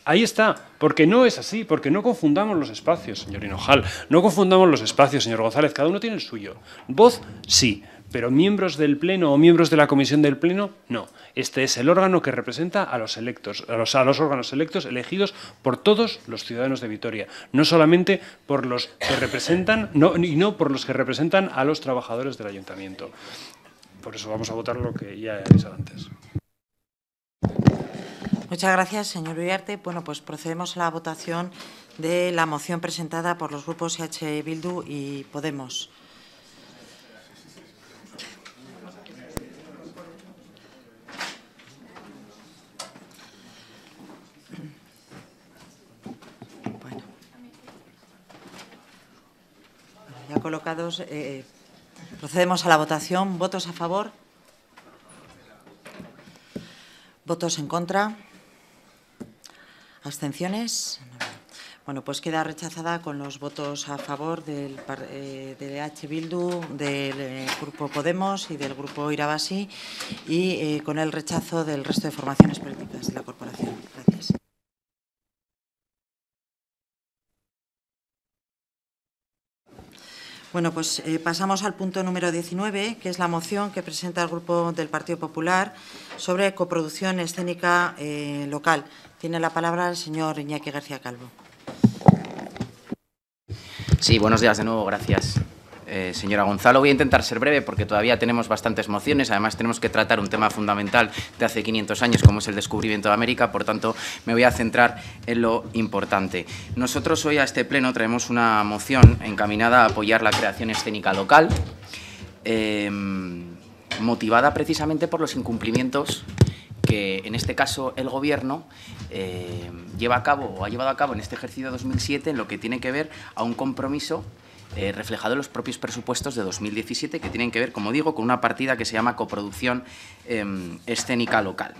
Ahí está, porque no es así, porque no confundamos los espacios, señor Hinojal, no confundamos los espacios, señor González, cada uno tiene el suyo. Voz, sí, pero miembros del Pleno o miembros de la Comisión del Pleno, no. Este es el órgano que representa a los electos, a los, órganos electos elegidos por todos los ciudadanos de Vitoria, no solamente por los que representan, no, y no por los que representan a los trabajadores del Ayuntamiento. Por eso vamos a votar lo que ya he avisado antes. Muchas gracias, señor Uriarte. Bueno, pues procedemos a la votación de la moción presentada por los grupos EH Bildu y Podemos. Ya colocados, eh, procedemos a la votación. ¿Votos a favor? ¿Votos en contra? ¿Abstenciones? Bueno, pues queda rechazada con los votos a favor del, eh, de H. Bildu, del eh, Grupo Podemos y del Grupo Irabasi y eh, con el rechazo del resto de formaciones políticas de la corporación. Bueno, pues eh, pasamos al punto número 19, que es la moción que presenta el Grupo del Partido Popular sobre coproducción escénica eh, local. Tiene la palabra el señor Iñaki García Calvo. Sí, buenos días de nuevo, gracias. Eh, señora Gonzalo. Voy a intentar ser breve porque todavía tenemos bastantes mociones. Además, tenemos que tratar un tema fundamental de hace 500 años, como es el descubrimiento de América. Por tanto, me voy a centrar en lo importante. Nosotros hoy a este pleno traemos una moción encaminada a apoyar la creación escénica local, eh, motivada precisamente por los incumplimientos que en este caso el Gobierno eh, lleva a cabo o ha llevado a cabo en este ejercicio 2007 en lo que tiene que ver a un compromiso eh, reflejado en los propios presupuestos de 2017 que tienen que ver, como digo, con una partida que se llama coproducción em, escénica local.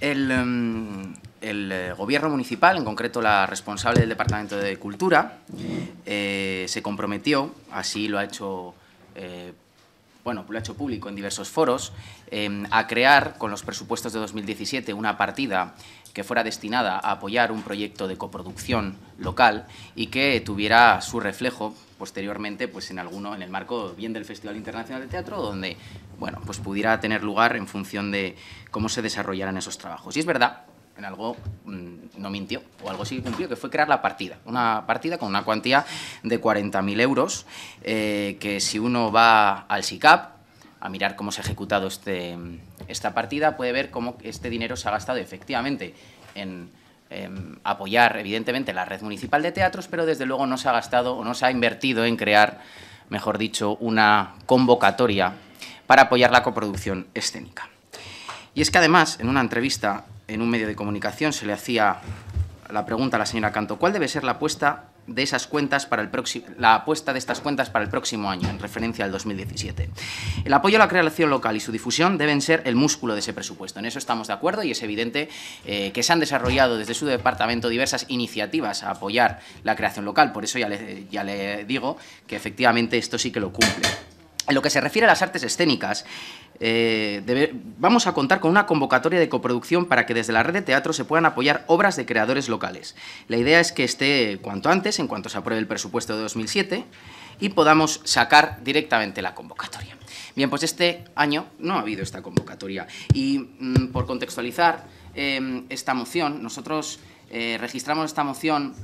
El, em, eh, Gobierno municipal, en concreto la responsable del Departamento de Cultura, se comprometió, así lo ha hecho bueno, lo ha hecho público en diversos foros, em, a crear con los presupuestos de 2017 una partida que fuera destinada a apoyar un proyecto de coproducción local y que tuviera su reflejo posteriormente pues en alguno en el marco bien del Festival Internacional de Teatro donde bueno pues pudiera tener lugar en función de cómo se desarrollaran esos trabajos y es verdad en algo mm, no mintió, o algo sí cumplió, que fue crear la partida. Una partida con una cuantía de 40.000 euros, eh, que si uno va al SICAP a mirar cómo se ha ejecutado este, esta partida, puede ver cómo este dinero se ha gastado efectivamente en, apoyar, evidentemente, la red municipal de teatros, pero desde luego no se ha gastado o no se ha invertido en crear, mejor dicho, una convocatoria para apoyar la coproducción escénica. Y es que además, en una entrevista en un medio de comunicación se le hacía la pregunta a la señora Canto, ¿cuál debe ser la apuesta de esas cuentas para el próximo, la apuesta de estas cuentas para el próximo año, en referencia al 2017. El apoyo a la creación local y su difusión deben ser el músculo de ese presupuesto. En eso estamos de acuerdo y es evidente eh, que se han desarrollado desde su departamento diversas iniciativas a apoyar la creación local. Por eso ya le, ya le digo que efectivamente esto sí que lo cumple. En lo que se refiere a las artes escénicas, eh, vamos a contar con una convocatoria de coproducción para que desde la red de teatro se puedan apoyar obras de creadores locales. La idea es que esté cuanto antes, en cuanto se apruebe el presupuesto de 2007, y podamos sacar directamente la convocatoria. Bien, pues este año no ha habido esta convocatoria. Y mm, por contextualizar eh, esta moción, nosotros eh, registramos esta moción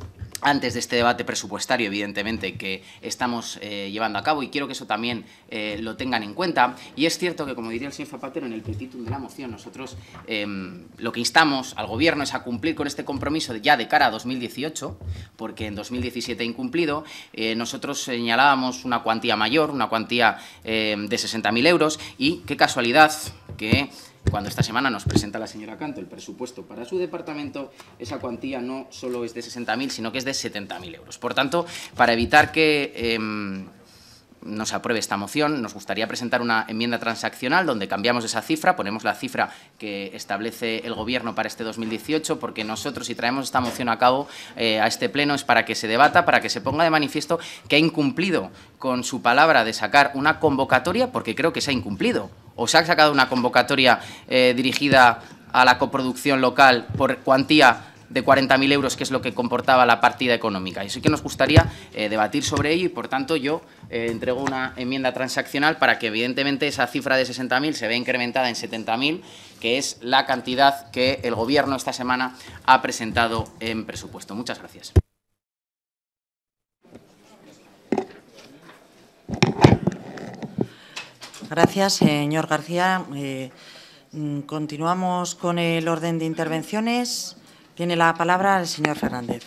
antes de este debate presupuestario, evidentemente, que estamos eh, llevando a cabo y quiero que eso también eh, lo tengan en cuenta. Y es cierto que, como diría el señor Zapatero en el título de la moción, nosotros em, lo que instamos al Gobierno es a cumplir con este compromiso ya de cara a 2018, porque en 2017 ha incumplido. Eh, nosotros señalábamos una cuantía mayor, una cuantía em, de 60.000 euros y qué casualidad que cuando esta semana nos presenta la señora Canto el presupuesto para su departamento, esa cuantía no solo es de 60.000, sino que es de 70.000 euros. Por tanto, para evitar que... Em, no se apruebe esta moción, nos gustaría presentar una enmienda transaccional donde cambiamos esa cifra, ponemos la cifra que establece el Gobierno para este 2018, porque nosotros, si traemos esta moción a cabo eh, a este Pleno, es para que se debata, para que se ponga de manifiesto que ha incumplido con su palabra de sacar una convocatoria, porque creo que se ha incumplido, o se ha sacado una convocatoria eh, dirigida a la coproducción local por cuantía de 40.000 euros, que es lo que comportaba la partida económica. Y sí que nos gustaría eh, debatir sobre ello y, por tanto, yo eh, entrego una enmienda transaccional para que, evidentemente, esa cifra de 60.000 se vea incrementada en 70.000, que es la cantidad que el Gobierno esta semana ha presentado en presupuesto. Muchas gracias. Gracias, señor García. Eh, mm, continuamos con el orden de intervenciones. Tiene la palabra el señor Fernández.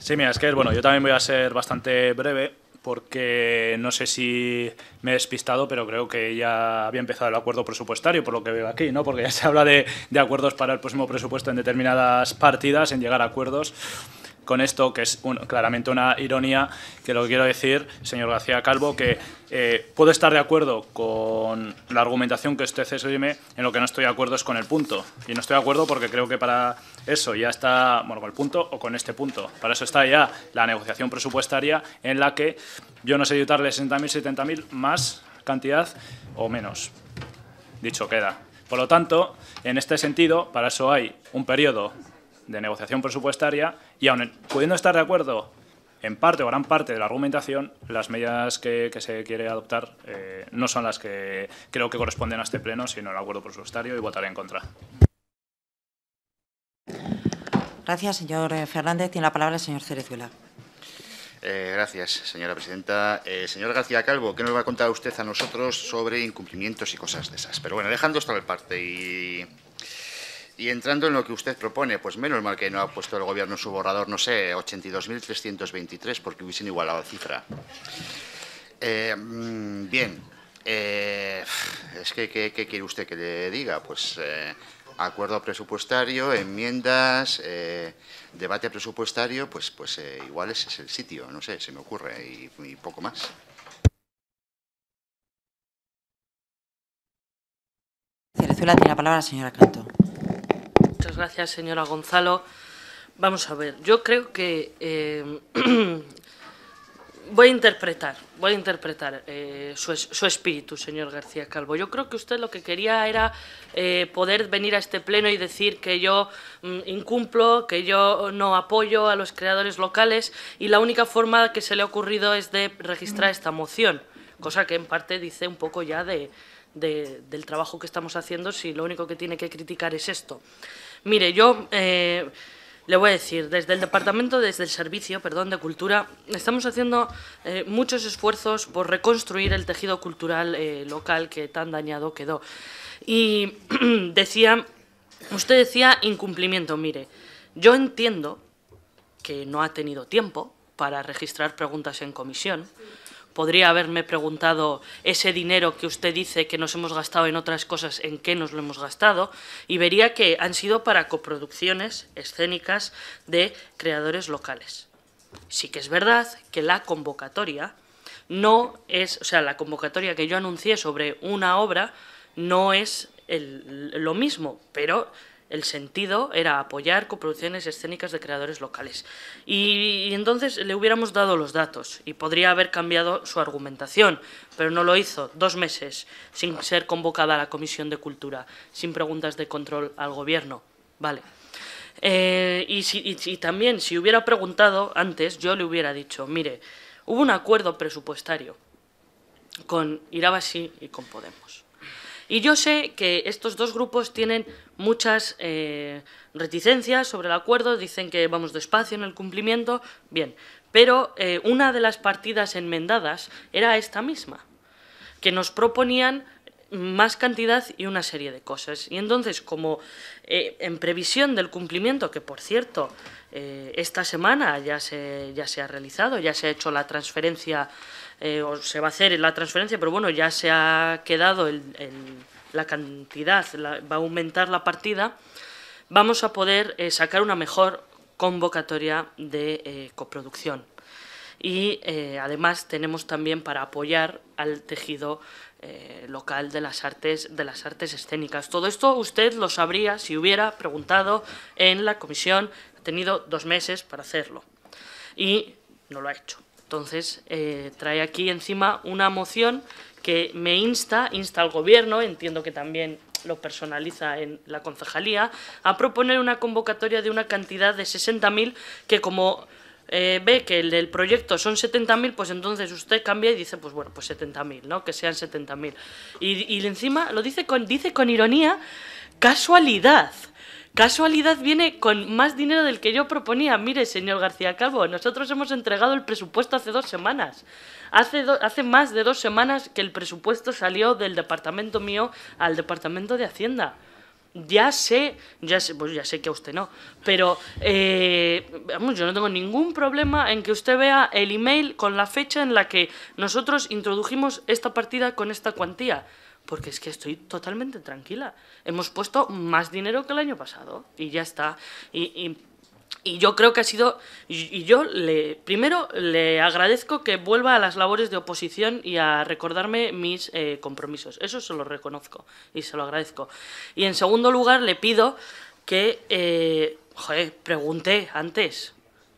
Sí, mira, es que bueno, yo también voy a ser bastante breve porque no sé si me he despistado, pero creo que ya había empezado el acuerdo presupuestario, por lo que veo aquí, ¿no? Porque ya se habla de, de acuerdos para el próximo presupuesto en determinadas partidas, en llegar a acuerdos con esto, que es claramente una ironía, que lo que quiero decir, señor García Calvo, que eh, puedo estar de acuerdo con la argumentación que usted esgrime, en lo que no estoy de acuerdo es con el punto. Y no estoy de acuerdo porque creo que para eso ya está, bueno, con el punto o con este punto. Para eso está ya la negociación presupuestaria en la que yo no sé dotarle 60.000, 70.000 más cantidad o menos. Dicho queda. Por lo tanto, en este sentido, para eso hay un periodo de negociación presupuestaria y aun pudiendo estar de acuerdo en parte o gran parte de la argumentación, las medidas que, se quiere adoptar eh, no son las que creo que corresponden a este pleno, sino el acuerdo presupuestario y votaré en contra. Gracias, señor Fernández. Tiene la palabra el señor Cerezuela. Eh, gracias, señora presidenta. Eh, señor García Calvo, ¿qué nos va a contar usted a nosotros sobre incumplimientos y cosas de esas? Pero bueno, dejando esto al parte y, y entrando en lo que usted propone, pues menos mal que no ha puesto el Gobierno su borrador, no sé, 82.323, porque hubiesen igualado la cifra. Eh, mm, bien, eh, es que, ¿qué, quiere usted que le diga? Pues eh, acuerdo presupuestario, enmiendas, eh, debate presupuestario, pues, pues igual ese es el sitio, no sé, se me ocurre, y, poco más. Cerezuela tiene la palabra la señora Canto. Gracias, señora Gonzalo. Vamos a ver, yo creo que eh, (clears throat) voy a interpretar, voy a interpretar eh, su, es- su espíritu, señor García Calvo. Yo creo que usted lo que quería era eh, poder venir a este pleno y decir que yo mm, incumplo, que yo no apoyo a los creadores locales y la única forma que se le ha ocurrido es de registrar esta moción, cosa que en parte dice un poco ya de- del trabajo que estamos haciendo si lo único que tiene que criticar es esto. Mire, yo eh, le voy a decir, desde el departamento, desde el servicio, perdón, de cultura, estamos haciendo eh, muchos esfuerzos por reconstruir el tejido cultural eh, local que tan dañado quedó. Y (clears throat) decía, usted decía incumplimiento. Mire, yo entiendo que no ha tenido tiempo para registrar preguntas en comisión. Podría haberme preguntado ese dinero que usted dice que nos hemos gastado en otras cosas, en qué nos lo hemos gastado, y vería que han sido para coproducciones escénicas de creadores locales. Sí que es verdad que la convocatoria no es, o sea, la convocatoria que yo anuncié sobre una obra no es el- lo mismo, pero el sentido era apoyar coproducciones escénicas de creadores locales. Y, entonces le hubiéramos dado los datos y podría haber cambiado su argumentación, pero no lo hizo. Dos meses sin ser convocada a la Comisión de Cultura, sin preguntas de control al Gobierno. Vale. Eh, y- y también, si hubiera preguntado antes, yo le hubiera dicho, mire, hubo un acuerdo presupuestario con Irabasi y con Podemos. Y yo sé que estos dos grupos tienen muchas eh, reticencias sobre el acuerdo, dicen que vamos despacio en el cumplimiento, bien, pero eh, una de las partidas enmendadas era esta misma, que nos proponían más cantidad y una serie de cosas. Y entonces, como eh, en previsión del cumplimiento, que por cierto, esta semana ya se, ya se ha realizado, ya se ha hecho la transferencia, eh, o se va a hacer la transferencia, pero bueno, ya se ha quedado el- la cantidad, va a aumentar la partida, vamos a poder eh, sacar una mejor convocatoria de eh, coproducción. Y además tenemos también para apoyar al tejido local de las artes de las artes escénicas. Todo esto usted lo sabría si hubiera preguntado en la comisión. Ha tenido dos meses para hacerlo y no lo ha hecho. Entonces eh, trae aquí encima una moción que me insta, insta al gobierno, entiendo que también lo personaliza en la concejalía, a proponer una convocatoria de una cantidad de 60.000 que como eh, ve que el del proyecto son 70.000, pues entonces usted cambia y dice, pues bueno, pues 70.000, ¿no? Que sean 70.000. Y, y encima lo dice con, dice con ironía, casualidad. Casualidad viene con más dinero del que yo proponía. Mire, señor García Calvo, nosotros hemos entregado el presupuesto hace dos semanas. Hace, más de dos semanas que el presupuesto salió del departamento mío al departamento de Hacienda. Ya sé, ya sé, pues ya sé que a usted no, pero eh, yo no tengo ningún problema en que usted vea el email con la fecha en la que nosotros introdujimos esta partida con esta cuantía, porque es que estoy totalmente tranquila. Hemos puesto más dinero que el año pasado y ya está. Y, y- yo creo que ha sido, y yo le, primero le agradezco que vuelva a las labores de oposición y a recordarme mis eh, compromisos. Eso se lo reconozco y se lo agradezco. Y en segundo lugar le pido que, eh, joder, pregunté antes,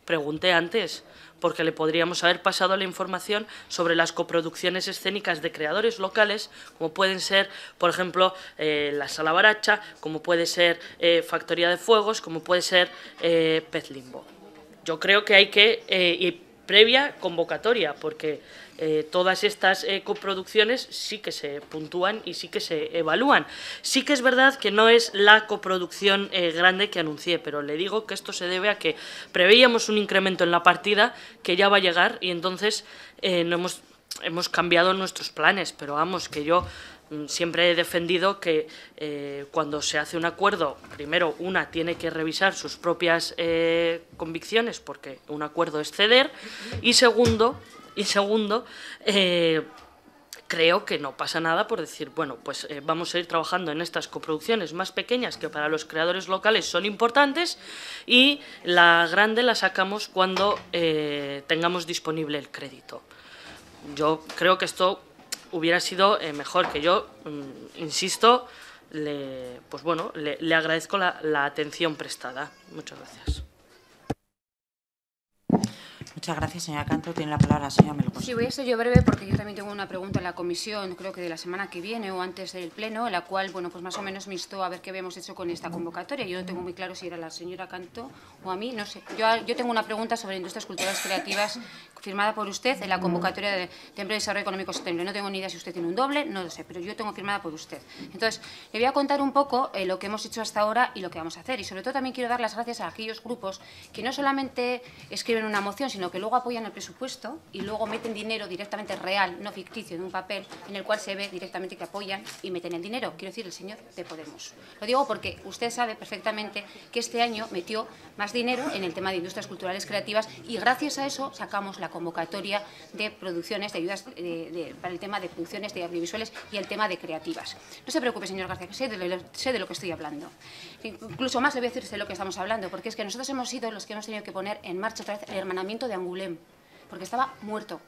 pregunté antes, porque le podríamos haber pasado la información sobre las coproducciones escénicas de creadores locales, como pueden ser, por ejemplo, eh, La Sala Baracha, como puede ser eh, Factoría de Fuegos, como puede ser eh, Pez Limbo. Yo creo que hay que, y previa convocatoria, porque eh, todas estas eh, coproducciones sí que se puntúan y sí que se evalúan. Sí que es verdad que no es la coproducción eh, grande que anuncié, pero le digo que esto se debe a que preveíamos un incremento en la partida que ya va a llegar y entonces hemos, hemos cambiado nuestros planes, pero vamos, que yo mm, siempre he defendido que cuando se hace un acuerdo, primero una tiene que revisar sus propias convicciones, porque un acuerdo es ceder, y segundo, y segundo, eh, creo que no pasa nada por decir, bueno, pues eh, vamos a ir trabajando en estas coproducciones más pequeñas que para los creadores locales son importantes y la grande la sacamos cuando eh, tengamos disponible el crédito. Yo creo que esto hubiera sido mejor que yo, mm, insisto, le, pues bueno, le, agradezco la, la atención prestada. Muchas gracias. Muchas gracias, señora Canto. Tiene la palabra la señora Melgosa. Sí, voy a ser yo breve porque yo también tengo una pregunta en la comisión, creo que de la semana que viene o antes del pleno, en la cual, bueno, pues más o menos me instó a ver qué habíamos hecho con esta convocatoria. Yo no tengo muy claro si era la señora Canto o a mí, no sé. Yo, yo tengo una pregunta sobre industrias culturales creativas firmada por usted en la convocatoria de, de Empleo y Desarrollo Económico Sostenible. No tengo ni idea si usted tiene un doble, no lo sé, pero yo tengo firmada por usted. Entonces, le voy a contar un poco eh, lo que hemos hecho hasta ahora y lo que vamos a hacer. Y sobre todo también quiero dar las gracias a aquellos grupos que no solamente escriben una moción, sino que luego apoyan el presupuesto y luego meten dinero directamente real, no ficticio, en un papel en el cual se ve directamente que apoyan y meten el dinero. Quiero decir, el señor de Podemos. Lo digo porque usted sabe perfectamente que este año metió más dinero en el tema de industrias culturales creativas y gracias a eso sacamos la convocatoria de producciones, de ayudas para el tema de producciones de audiovisuales y el tema de creativas. No se preocupe, señor García, que sé de, lo, sé de lo que estoy hablando. Incluso más le voy a decir de lo que estamos hablando, porque es que nosotros hemos sido los que hemos tenido que poner en marcha otra vez el hermanamiento de Angulem, porque estaba muerto.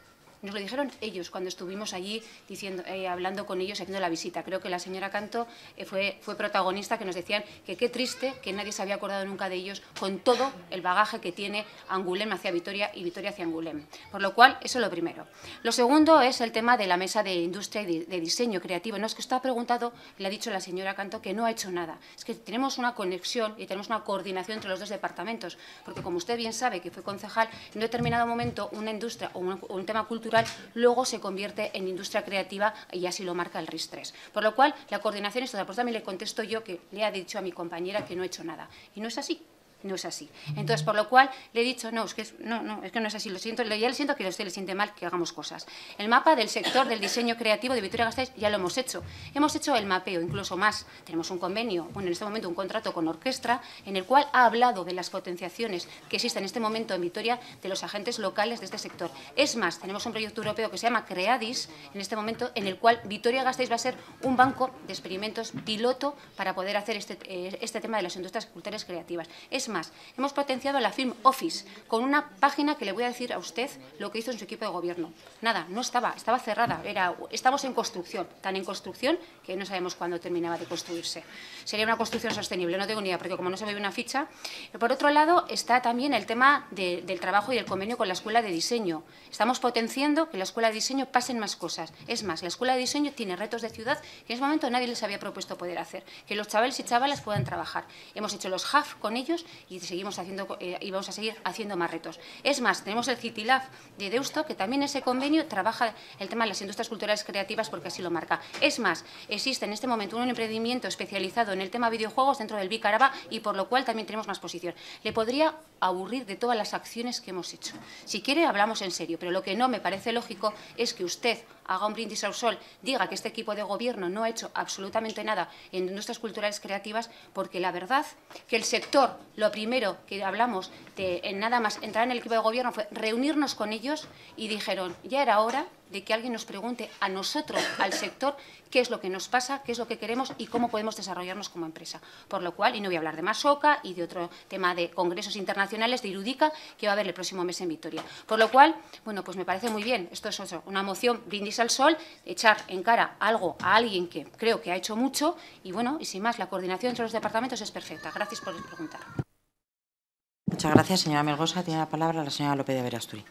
Nos lo dijeron ellos cuando estuvimos allí diciendo, eh, hablando con ellos, haciendo la visita. Creo que la señora Canto eh, fue, fue protagonista, que nos decían que qué triste que nadie se había acordado nunca de ellos con todo el bagaje que tiene Angulem hacia Vitoria y Vitoria hacia Angulem. Por lo cual, eso es lo primero. Lo segundo es el tema de la mesa de industria y de, diseño creativo. No es que usted ha preguntado, le ha dicho la señora Canto que no ha hecho nada. Es que tenemos una conexión y tenemos una coordinación entre los dos departamentos, porque como usted bien sabe que fue concejal, en determinado momento una industria o un, un tema cultural luego se convierte en industria creativa y así lo marca el RIS 3. Por lo cual, la coordinación es toda. Por también le contesto yo que le ha dicho a mi compañera que no he hecho nada. Y no es así no es así. Entonces, por lo cual, le he dicho, no, es que no, no, es que no es así, lo siento, ya le siento que a usted le siente mal que hagamos cosas. El mapa del sector del diseño creativo de Vitoria-Gasteiz ya lo hemos hecho. Hemos hecho el mapeo, incluso más. Tenemos un convenio, bueno, en este momento un contrato con Orquestra, en el cual ha hablado de las potenciaciones que existen en este momento en Vitoria de los agentes locales de este sector. Es más, tenemos un proyecto europeo que se llama CREADIS, en este momento, en el cual Vitoria-Gasteiz va a ser un banco de experimentos piloto para poder hacer este, eh, este tema de las industrias culturales creativas. Es más, hemos potenciado la Film Office con una página que le voy a decir a usted lo que hizo en su equipo de gobierno. Nada, no estaba, estaba cerrada. Era, estamos en construcción, tan en construcción que no sabemos cuándo terminaba de construirse. Sería una construcción sostenible, no tengo ni idea, porque como no se ve una ficha. Por otro lado, está también el tema del trabajo y el convenio con la Escuela de Diseño. Estamos potenciando que la Escuela de Diseño pasen más cosas. Es más, la Escuela de Diseño tiene retos de ciudad que en ese momento nadie les había propuesto poder hacer. Que los chavales y chavalas puedan trabajar. Hemos hecho los HAF con ellos y seguimos haciendo eh, y vamos a seguir haciendo más retos. Es más, tenemos el CityLab de Deusto, que también ese convenio trabaja el tema de las industrias culturales creativas porque así lo marca. Es más, existe en este momento un emprendimiento especializado en el tema videojuegos dentro del Bicaraba y por lo cual también tenemos más posición. Le podría aburrir de todas las acciones que hemos hecho. Si quiere, hablamos en serio, pero lo que no me parece lógico es que usted haga un brindis al sol, diga que este equipo de gobierno no ha hecho absolutamente nada en industrias culturales creativas, porque la verdad que el sector, lo primero que hablamos de en nada más entrar en el equipo de gobierno fue reunirnos con ellos y dijeron, ya era hora de que alguien nos pregunte a nosotros, al sector, qué es lo que nos pasa, qué es lo que queremos y cómo podemos desarrollarnos como empresa. Por lo cual, y no voy a hablar de Masoca y de otro tema de congresos internacionales de Irudica que va a haber el próximo mes en Vitoria. Por lo cual, bueno, pues me parece muy bien. Esto es una moción brindis al sol, echar en cara algo a alguien que creo que ha hecho mucho y bueno, y sin más, la coordinación entre los departamentos es perfecta. Gracias por preguntar. Muchas gracias, señora Melgosa. Tiene la palabra la señora López de Verasturi.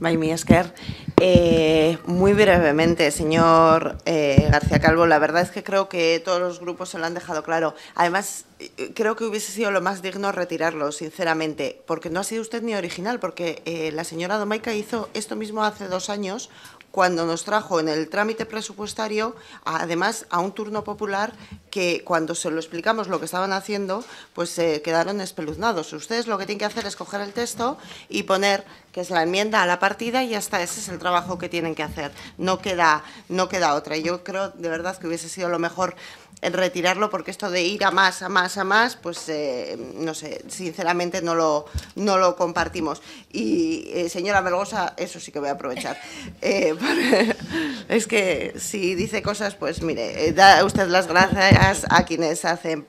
Maimi Esker. Eh, muy brevemente, señor eh, García Calvo, la verdad es que creo que todos los grupos se lo han dejado claro. Además, eh, creo que hubiese sido lo más digno retirarlo, sinceramente, porque no ha sido usted ni original, porque eh, la señora Domaica hizo esto mismo hace dos años cuando nos trajo en el trámite presupuestario, además, a un turno popular que cuando se lo explicamos lo que estaban haciendo, pues se quedaron espeluznados. Ustedes lo que tienen que hacer es coger el texto y poner que es la enmienda a la partida y ya está, ese es el trabajo que tienen que hacer. No queda, no queda otra. Yo creo de verdad que hubiese sido lo mejor el retirarlo porque esto de ir a más, a más, a más, pues eh, no sé, sinceramente no lo, no lo compartimos. Y eh, señora Melgosa, eso sí que voy a aprovechar. (laughs) Eh, (laughs) es que si dice cosas, pues mire, da usted las gracias a quienes hacen,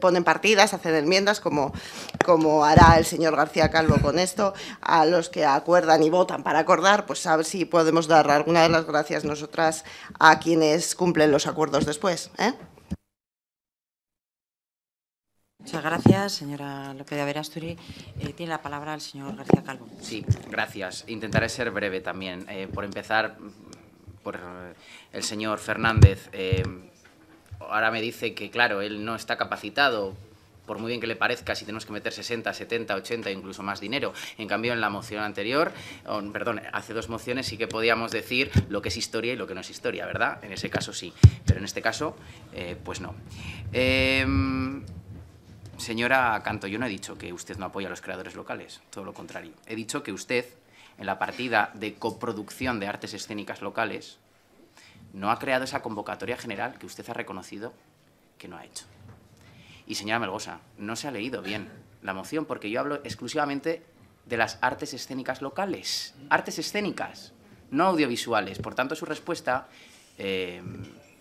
ponen partidas, hacen enmiendas, como, como hará el señor García Calvo con esto, a los que acuerdan y votan para acordar, pues a ver si podemos dar alguna de las gracias nosotras a quienes cumplen los acuerdos después. ¿Eh? Muchas gracias, señora López de Averasturi. Eh, tiene la palabra el señor García Calvo. Sí, gracias. Intentaré ser breve también. Eh, por empezar, por el señor Fernández. Eh, ahora me dice que, claro, él no está capacitado por muy bien que le parezca, si tenemos que meter 60, 70, 80, incluso más dinero. En cambio, en la moción anterior, perdón, hace dos mociones sí que podíamos decir lo que es historia y lo que no es historia, ¿verdad? En ese caso sí, pero en este caso, eh, pues no. Em, señora Canto, yo no he dicho que usted no apoya a los creadores locales, todo lo contrario. He dicho que usted, en la partida de coproducción de artes escénicas locales, no ha creado esa convocatoria general que usted ha reconocido que no ha hecho. Y señora Melgosa, no se ha leído bien la moción porque yo hablo exclusivamente de las artes escénicas locales. Artes escénicas, no audiovisuales. Por tanto, su respuesta, eh,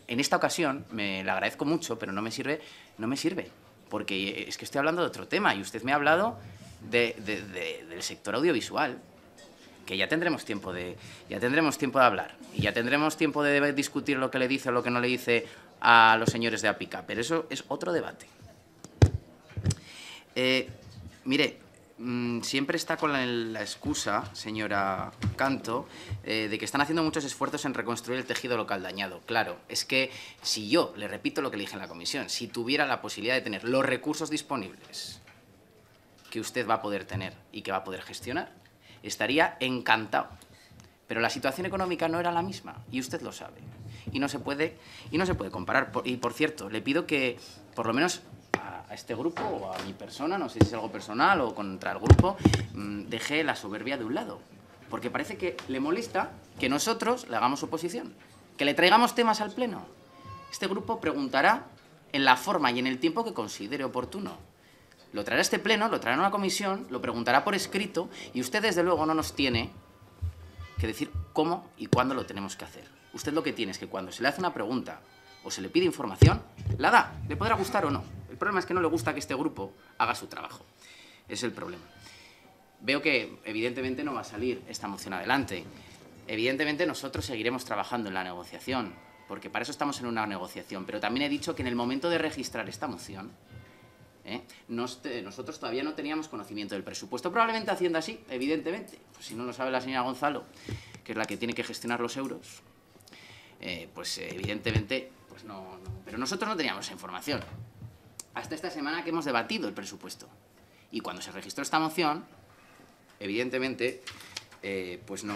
en esta ocasión, me la agradezco mucho, pero no me sirve, no me sirve. Porque es que estoy hablando de otro tema y usted me ha hablado del sector audiovisual que ya tendremos tiempo de ya tendremos tiempo de hablar y ya tendremos tiempo de discutir lo que le dice o lo que no le dice a los señores de APICA, pero eso es otro debate. Eh, mire, mm, siempre está con la, excusa, señora Canto, eh, de que están haciendo muchos esfuerzos en reconstruir el tejido local dañado. Claro, es que si yo, le repito lo que le dije en la comisión, si tuviera la posibilidad de tener los recursos disponibles que usted va a poder tener y que va a poder gestionar, estaría encantado. Pero la situación económica no era la misma y usted lo sabe. Y no se puede, y no se puede comparar. Y por cierto, le pido que por lo menos a, este grupo o a mi persona, no sé si es algo personal o contra el grupo, mm, deje la soberbia de un lado. Porque parece que le molesta que nosotros le hagamos oposición, que le traigamos temas al Pleno. Este grupo preguntará en la forma y en el tiempo que considere oportuno. Lo traerá este Pleno, lo traerá una comisión, lo preguntará por escrito y usted desde luego no nos tiene que decir cómo y cuándo lo tenemos que hacer. Usted lo que tiene es que cuando se le hace una pregunta o se le pide información, la da. Le podrá gustar o no. El problema es que no le gusta que este grupo haga su trabajo. Es el problema. Veo que evidentemente no va a salir esta moción adelante. Evidentemente nosotros seguiremos trabajando en la negociación, porque para eso estamos en una negociación. Pero también he dicho que en el momento de registrar esta moción, ¿eh? nosotros todavía no teníamos conocimiento del presupuesto. Probablemente Hacienda sí, evidentemente. Pues si no lo sabe la señora Gonzalo, que es la que tiene que gestionar los euros, eh, pues evidentemente pues no, Pero nosotros no teníamos información. Hasta esta semana que hemos debatido el presupuesto. Y cuando se registró esta moción, evidentemente, eh, pues no,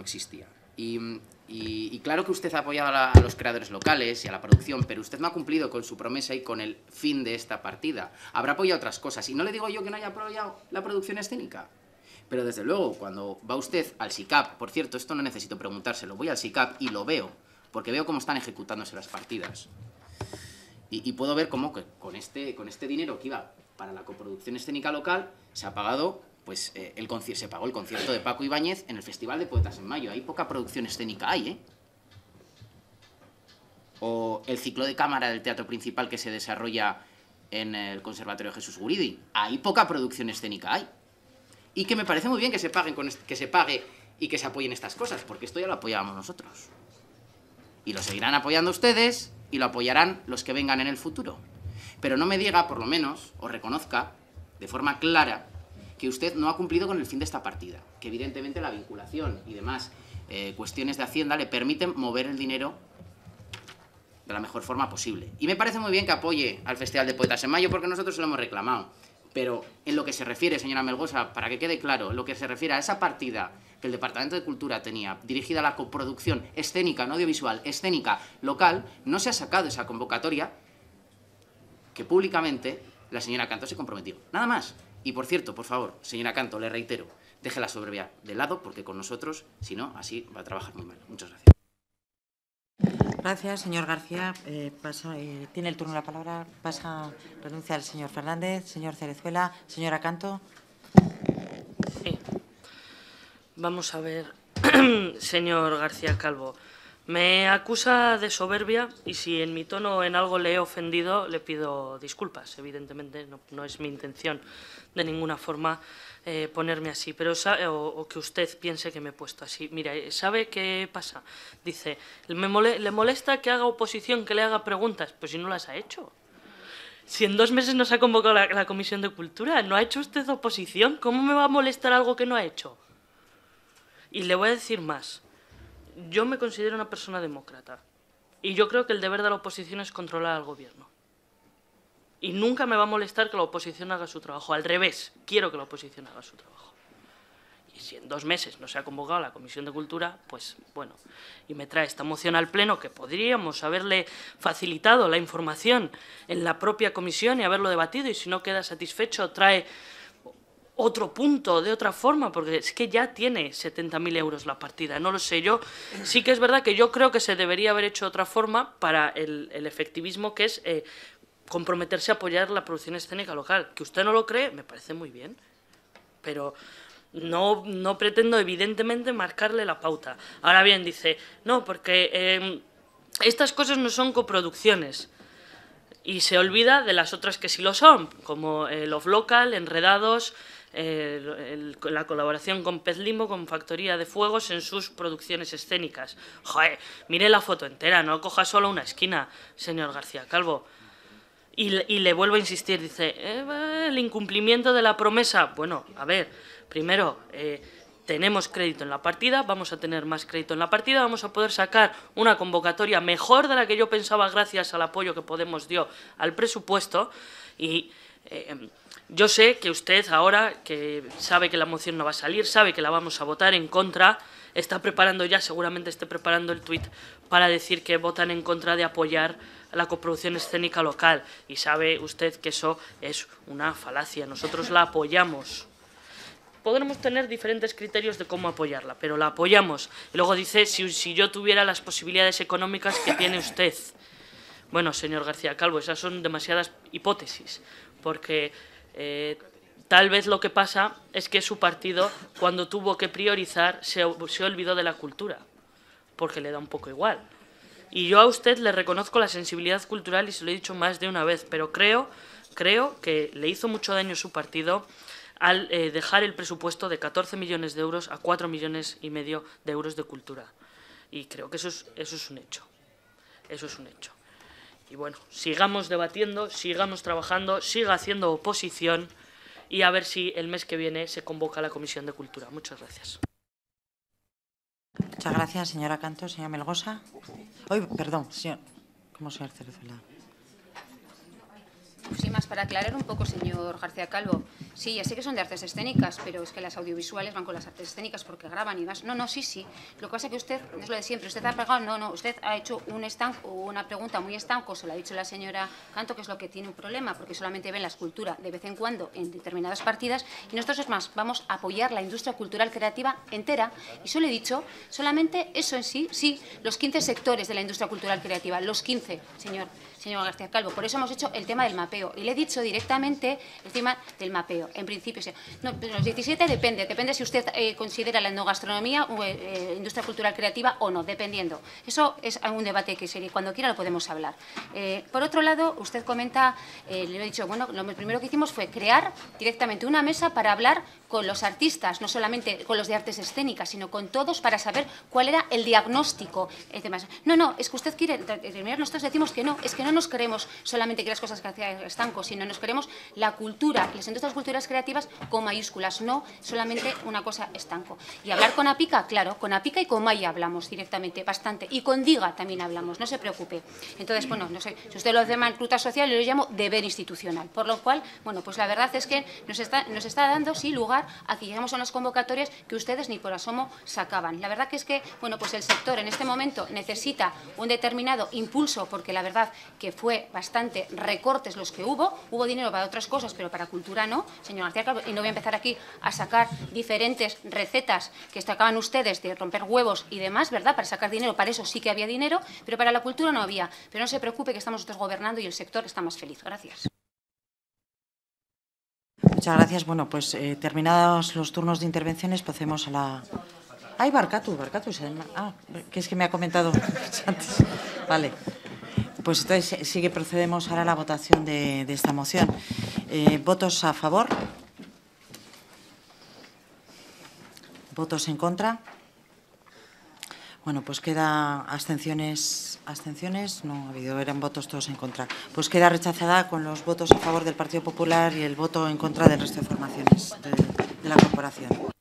existía. Y, claro que usted ha apoyado a, los creadores locales y a la producción, pero usted no ha cumplido con su promesa y con el fin de esta partida. Habrá apoyado otras cosas. Y no le digo yo que no haya apoyado la producción escénica. Pero desde luego, cuando va usted al SICAP, por cierto, esto no necesito preguntárselo, voy al SICAP y lo veo porque veo cómo están ejecutándose las partidas. Y, puedo ver cómo con este, con este dinero que iba para la coproducción escénica local se ha pagado pues eh, el se pagó el concierto de Paco Ibáñez en el Festival de Poetas en Mayo. Hay poca producción escénica hay, ¿eh? O el ciclo de cámara del teatro principal que se desarrolla en el Conservatorio Jesús Guridi. Hay poca producción escénica hay. Y que me parece muy bien que se, paguen con que se pague y que se apoyen estas cosas, porque esto ya lo apoyábamos nosotros. Y lo seguirán apoyando ustedes y lo apoyarán los que vengan en el futuro. Pero no me diga, por lo menos, o reconozca de forma clara que usted no ha cumplido con el fin de esta partida. Que evidentemente la vinculación y demás eh, cuestiones de Hacienda le permiten mover el dinero de la mejor forma posible. Y me parece muy bien que apoye al Festival de Poetas en Mayo porque nosotros se lo hemos reclamado. Pero en lo que se refiere, señora Melgosa, para que quede claro, en lo que se refiere a esa partida que el Departamento de Cultura tenía dirigida a la coproducción escénica, no audiovisual, escénica local, no se ha sacado esa convocatoria que públicamente la señora Canto se comprometió. Nada más. Y por cierto, por favor, señora Canto, le reitero, deje la soberbia de lado porque con nosotros, si no, así va a trabajar muy mal. Muchas gracias. Gracias, señor García. Eh, pasa, eh, tiene el turno la palabra. Pasa, renuncia el señor Fernández, señor Cerezuela, señora Canto. Sí. Vamos a ver, (clears throat) señor García Calvo. Me acusa de soberbia y si en mi tono en algo le he ofendido, le pido disculpas. Evidentemente no es mi intención de ninguna forma eh, ponerme así, pero o, que usted piense que me he puesto así. Mira, eh, ¿sabe qué pasa? Dice, ¿le molesta que haga oposición, que le haga preguntas? Pues si no las ha hecho. Si en dos meses no se ha convocado la Comisión de Cultura, ¿no ha hecho usted oposición? ¿Cómo me va a molestar algo que no ha hecho? Y le voy a decir más. Yo me considero una persona demócrata. Y yo creo que el deber de la oposición es controlar al gobierno. Y nunca me va a molestar que la oposición haga su trabajo. Al revés, quiero que la oposición haga su trabajo. Y si en dos meses no se ha convocado la Comisión de Cultura, pues bueno, y me trae esta moción al Pleno, que podríamos haberle facilitado la información en la propia comisión y haberlo debatido, y si no queda satisfecho, trae otro punto de otra forma, porque es que ya tiene 70.000 euros la partida, no lo sé yo. Sí que es verdad que yo creo que se debería haber hecho de otra forma para el, efectivismo, que es eh, comprometerse a apoyar la producción escénica local. Que usted no lo cree, me parece muy bien, pero no, no pretendo evidentemente marcarle la pauta. Ahora bien, dice, no, porque eh, estas cosas no son coproducciones. Y se olvida de las otras que sí lo son, como eh, Love Local, Enredados, eh, el, la colaboración con Pez Limbo, con Factoría de Fuegos en sus producciones escénicas. Joder, mire la foto entera, no coja solo una esquina, señor García Calvo. Y, y le vuelvo a insistir, dice, el incumplimiento de la promesa. Bueno, a ver, primero, eh, tenemos crédito en la partida, vamos a tener más crédito en la partida, vamos a poder sacar una convocatoria mejor de la que yo pensaba gracias al apoyo que Podemos dio al presupuesto y eh, yo sé que usted ahora, que sabe que la moción no va a salir, sabe que la vamos a votar en contra, está preparando ya, seguramente esté preparando el tuit para decir que votan en contra de apoyar la coproducción escénica local y sabe usted que eso es una falacia, nosotros la apoyamos podremos tener diferentes criterios de cómo apoyarla, pero la apoyamos. Y luego dice, si, yo tuviera las posibilidades económicas que tiene usted. Bueno, señor García Calvo, esas son demasiadas hipótesis, porque eh, tal vez lo que pasa es que su partido, cuando tuvo que priorizar, se olvidó de la cultura, porque le da un poco igual. Y yo a usted le reconozco la sensibilidad cultural y se lo he dicho más de una vez, pero creo, creo que le hizo mucho daño su partido al eh, dejar el presupuesto de 14 millones de euros a 4 millones y medio de euros de cultura. Y creo que eso es, eso es un hecho. Eso es un hecho. Y bueno, sigamos debatiendo, sigamos trabajando, siga haciendo oposición y a ver si el mes que viene se convoca la Comisión de Cultura. Muchas gracias. Muchas gracias, señora Canto. Señora Melgosa. Hoy, perdón, señor. ¿Cómo señor Cerezuela? Sí, más para aclarar un poco, señor García Calvo. Sí, ya sé que son de artes escénicas, pero es que las audiovisuales van con las artes escénicas porque graban y más. No, no, sí, sí. Lo que pasa es que usted, es lo de siempre, usted ha pegado, no, no, usted ha hecho un estanco, una pregunta muy estanco, se lo ha dicho la señora Canto, que es lo que tiene un problema, porque solamente ven la escultura de vez en cuando en determinadas partidas, y nosotros es más, vamos a apoyar la industria cultural creativa entera, y solo he dicho, solamente eso en sí, sí, los 15 sectores de la industria cultural creativa, los 15, señor señor García Calvo. Por eso hemos hecho el tema del mapeo. Y le he dicho directamente el tema del mapeo. En principio, no, los 17 depende. Depende si usted eh, considera la endogastronomía o eh, eh, industria cultural creativa o no, dependiendo. Eso es un debate que sería, cuando quiera lo podemos hablar. Por otro lado, usted comenta, le he dicho, bueno, lo primero que hicimos fue crear directamente una mesa para hablar con los artistas, no solamente con los de artes escénicas, sino con todos para saber cuál era el diagnóstico. No, no, es que usted quiere terminar, nosotros decimos que no, es que no nos queremos solamente que las cosas que hacía estanco, sino nos queremos la cultura, las industrias culturales creativas con mayúsculas, no solamente una cosa estanco. Y hablar con APICA, claro, con APICA y con Maya hablamos directamente, bastante, y con DIGA también hablamos, no se preocupe. Entonces, bueno, no sé, si usted lo llama recluta social, yo lo llamo deber institucional, por lo cual, bueno, pues la verdad es que nos está, nos está dando, sí, lugar a que lleguemos a unas convocatorias que ustedes ni por asomo sacaban. La verdad que es que, bueno, pues el sector en este momento necesita un determinado impulso, porque la verdad que fue bastante recortes los que hubo, hubo dinero para otras cosas, pero para cultura no, señor García, y no voy a empezar aquí a sacar diferentes recetas que sacaban ustedes de romper huevos y demás, ¿verdad? Para sacar dinero, para eso sí que había dinero, pero para la cultura no había. Pero no se preocupe que estamos nosotros gobernando y el sector está más feliz. Gracias. Muchas gracias. Bueno, pues eh, terminados los turnos de intervenciones, pasemos a la... Ay, Barcatu, Barcatu. Ah, que es que me ha comentado antes. Vale. Pues entonces sí que procedemos ahora a la votación de, de esta moción. Eh, ¿Votos a favor? ¿Votos en contra? Bueno, pues queda abstenciones, abstenciones, no ha habido, eran votos todos en contra. Pues queda rechazada con los votos a favor del Partido Popular y el voto en contra del resto de formaciones de, de la corporación.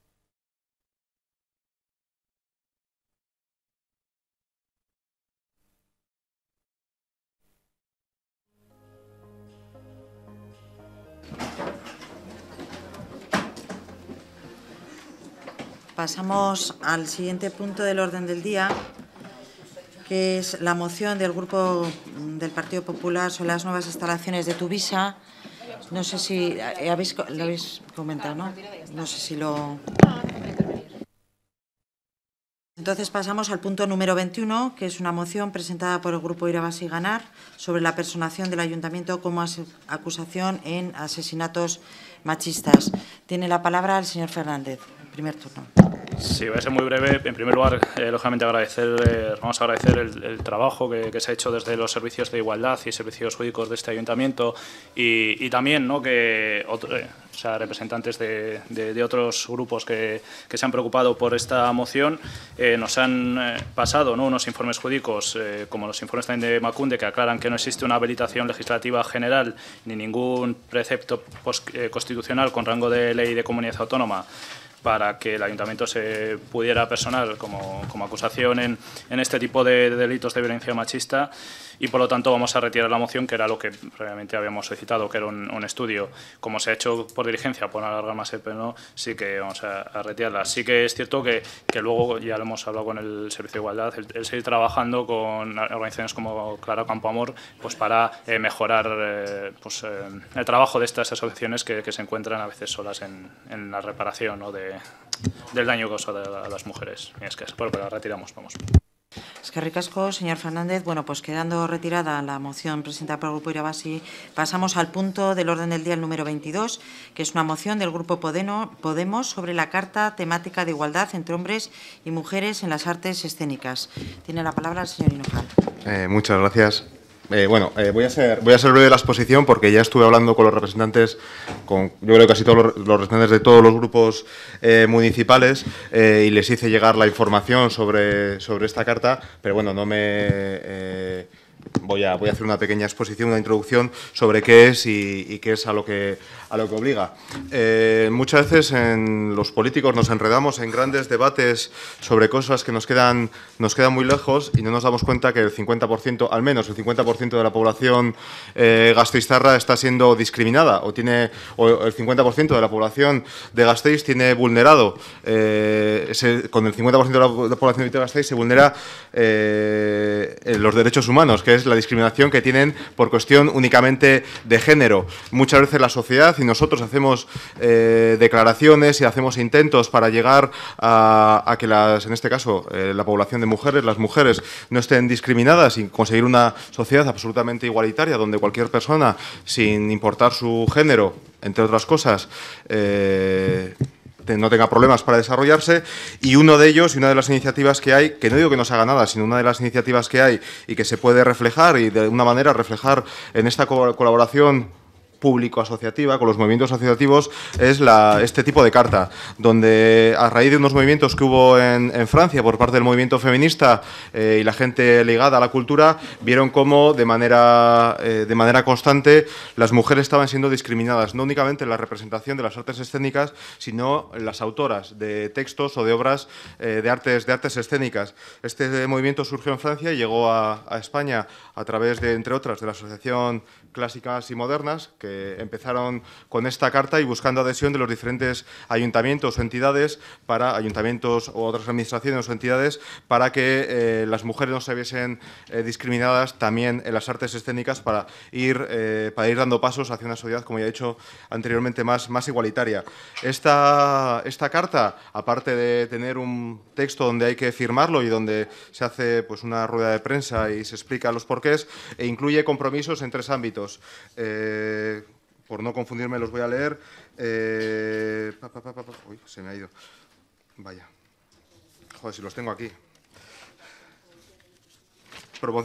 Pasamos al siguiente punto del orden del día, que es la moción del Grupo del Partido Popular sobre las nuevas instalaciones de Tuvisa. No sé si eh, habéis, lo habéis comentado, ¿no? No sé si lo... Entonces pasamos al punto número 21, que es una moción presentada por el Grupo Irabasi Ganar sobre la personación del Ayuntamiento como acusación en asesinatos machistas. Tiene la palabra el señor Fernández, primer turno. Sí, voy a ser muy breve. En primer lugar, eh, lógicamente agradecer, eh, vamos a agradecer el, el trabajo que, que, se ha hecho desde los servicios de igualdad y servicios jurídicos de este ayuntamiento y, y también ¿no? que otro, eh, o sea, representantes de, de, de otros grupos que, que, se han preocupado por esta moción eh, nos han pasado ¿no? unos informes jurídicos, como los informes también de Macunde, que aclaran que no existe una habilitación legislativa general ni ningún precepto post, constitucional con rango de ley de comunidad autónoma para que el ayuntamiento se pudiera personar como, como acusación en, en, este tipo de, de, delitos de violencia machista y por lo tanto vamos a retirar la moción que era lo que previamente habíamos solicitado, que era un, estudio. Como se ha hecho por diligencia, por alargar más el pleno, sí que vamos a, retirarla. Sí que es cierto que, que, luego, ya lo hemos hablado con el Servicio de Igualdad, el, el seguir trabajando con organizaciones como Clara Campo Amor pues para eh, mejorar eh, pues, eh, el trabajo de estas asociaciones que, que, se encuentran a veces solas en, en la reparación ¿no? de, del daño causado a las mujeres. Es que bueno, la retiramos, vamos. Es que ricasco, señor Fernández. Bueno, pues quedando retirada la moción presentada por el Grupo Irabasi, pasamos al punto del orden del día, el número 22, que es una moción del Grupo Podemos sobre la Carta Temática de Igualdad entre Hombres y Mujeres en las Artes Escénicas. Tiene la palabra el señor Hinojal. Eh, muchas gracias. Eh, bueno, eh, voy, a ser, voy a ser breve de la exposición porque ya estuve hablando con los representantes, con yo creo casi todos los, representantes de todos los grupos eh, municipales eh, y les hice llegar la información sobre, sobre esta carta, pero bueno, no me voy a, voy a hacer una pequeña exposición, una introducción sobre qué es y qué es a lo que, a lo que obliga. Eh, muchas veces en los políticos nos enredamos en grandes debates sobre cosas que nos quedan, nos quedan muy lejos y no nos damos cuenta que el 50%, al menos el 50% de la población eh, gasteiztarra está siendo discriminada o, tiene, o el 50% de la población de Gasteiz tiene vulnerado, eh, ese, con el 50% de la, población de Gasteiz se vulnera eh, los derechos humanos, que es la discriminación que tienen por cuestión únicamente de género. Muchas veces la sociedad y nosotros hacemos eh, declaraciones y hacemos intentos para llegar a, que, las, en este caso, eh, la población de mujeres, las mujeres, no estén discriminadas y conseguir una sociedad absolutamente igualitaria donde cualquier persona, sin importar su género, entre otras cosas, eh, no tenga problemas para desarrollarse. Y uno de ellos y una de las iniciativas que hay, que no digo que no se haga nada, sino una de las iniciativas que hay y que se puede reflejar y de una manera reflejar en esta colaboración público asociativa, con los movimientos asociativos, es este tipo de carta, donde a raíz de unos movimientos que hubo en, Francia por parte del movimiento feminista eh, y la gente ligada a la cultura, vieron cómo de manera, eh, de manera constante las mujeres estaban siendo discriminadas, no únicamente en la representación de las artes escénicas, sino las autoras de textos o de obras eh, de, artes, de artes escénicas. Este movimiento surgió en Francia y llegó a, a España a través de, entre otras, de la Asociación Clásicas y Modernas, que empezaron con esta carta y buscando adhesión de los diferentes ayuntamientos o entidades para ayuntamientos o otras administraciones o entidades para que eh, las mujeres no se viesen eh, discriminadas también en las artes escénicas para ir, eh, para ir dando pasos hacia una sociedad, como ya he dicho anteriormente, más, más igualitaria. Esta, esta carta, aparte de tener un texto donde hay que firmarlo y donde se hace pues, una rueda de prensa y se explica los porqués, e incluye compromisos en tres ámbitos. Eh, por no confundirme, los voy a leer. Eh, uy, se me ha ido. Vaya. Joder, si los tengo aquí.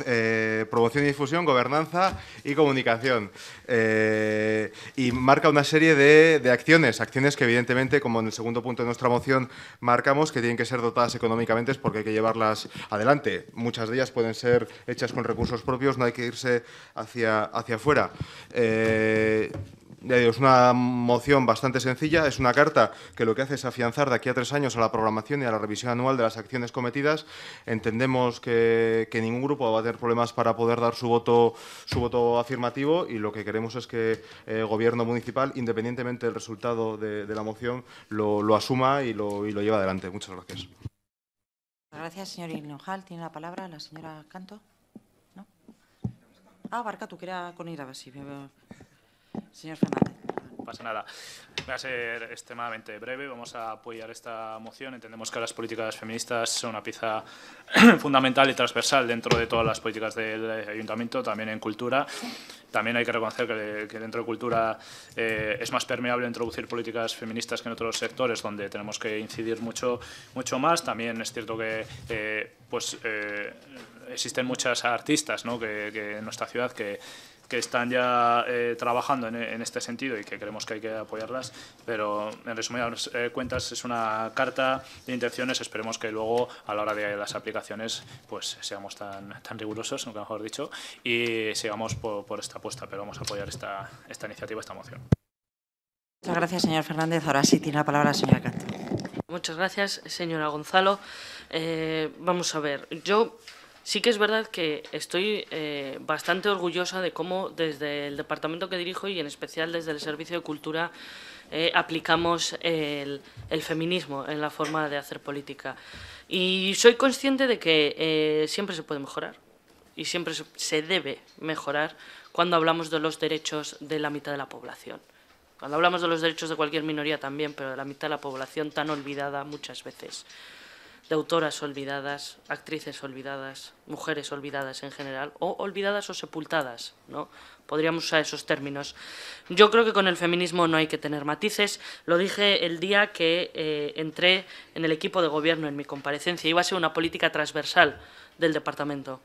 Eh, promoción y difusión, gobernanza y comunicación. Eh, y marca una serie de, de, acciones, acciones que evidentemente, como en el segundo punto de nuestra moción marcamos, que tienen que ser dotadas económicamente porque hay que llevarlas adelante. Muchas de ellas pueden ser hechas con recursos propios, no hay que irse hacia, hacia afuera. Eh, es una moción bastante sencilla, es una carta que lo que hace es afianzar de aquí a tres años a la programación y a la revisión anual de las acciones cometidas. Entendemos que, ningún grupo va a tener problemas para poder dar su voto, su voto afirmativo y lo que queremos es que el eh, Gobierno municipal, independientemente del resultado de, la moción, lo, asuma y lo, y lo lleve adelante. Muchas gracias. Gracias, señor Hinojal. Tiene la palabra la señora Canto. Ah, Barca, tú que era con Ira, sí. Señor Fernández. No pasa nada. Voy a ser extremadamente breve. Vamos a apoyar esta moción. Entendemos que las políticas feministas son una pieza (clears throat) fundamental y transversal dentro de todas las políticas del ayuntamiento, también en cultura. También hay que reconocer que, dentro de cultura eh, es más permeable introducir políticas feministas que en otros sectores donde tenemos que incidir mucho, mucho más. También es cierto que eh, pues, eh, existen muchas artistas ¿no? que en nuestra ciudad que que están ya eh, trabajando en, en, este sentido y que creemos que hay que apoyarlas, pero en resumidas eh, cuentas es una carta de intenciones, esperemos que luego a la hora de las aplicaciones pues seamos tan, tan rigurosos, nunca mejor dicho, y sigamos por, por esta apuesta, pero vamos a apoyar esta, esta iniciativa, esta moción. Muchas gracias, señor Fernández. Ahora sí tiene la palabra la señora Canto. Muchas gracias, señora Gonzalo. Eh, vamos a ver, yo Sí que es verdad que estoy eh, bastante orgullosa de cómo desde el departamento que dirijo y en especial desde el Servicio de Cultura eh, aplicamos el, feminismo en la forma de hacer política. Y soy consciente de que eh, siempre se puede mejorar y siempre se debe mejorar cuando hablamos de los derechos de la mitad de la población. Cuando hablamos de los derechos de cualquier minoría también, pero de la mitad de la población tan olvidada muchas veces de autoras olvidadas, actrices olvidadas, mujeres olvidadas en general, o olvidadas o sepultadas, ¿no? Podríamos usar esos términos. Yo creo que con el feminismo no hay que tener matices. Lo dije el día que eh, entré en el equipo de gobierno en mi comparecencia. Iba a ser una política transversal del departamento.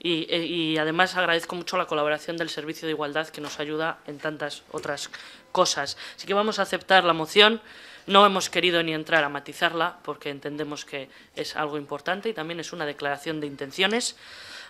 Y, eh, y, además agradezco mucho la colaboración del Servicio de Igualdad que nos ayuda en tantas otras cosas. Así que vamos a aceptar la moción. No hemos querido ni entrar a matizarla porque entendemos que es algo importante y también es una declaración de intenciones.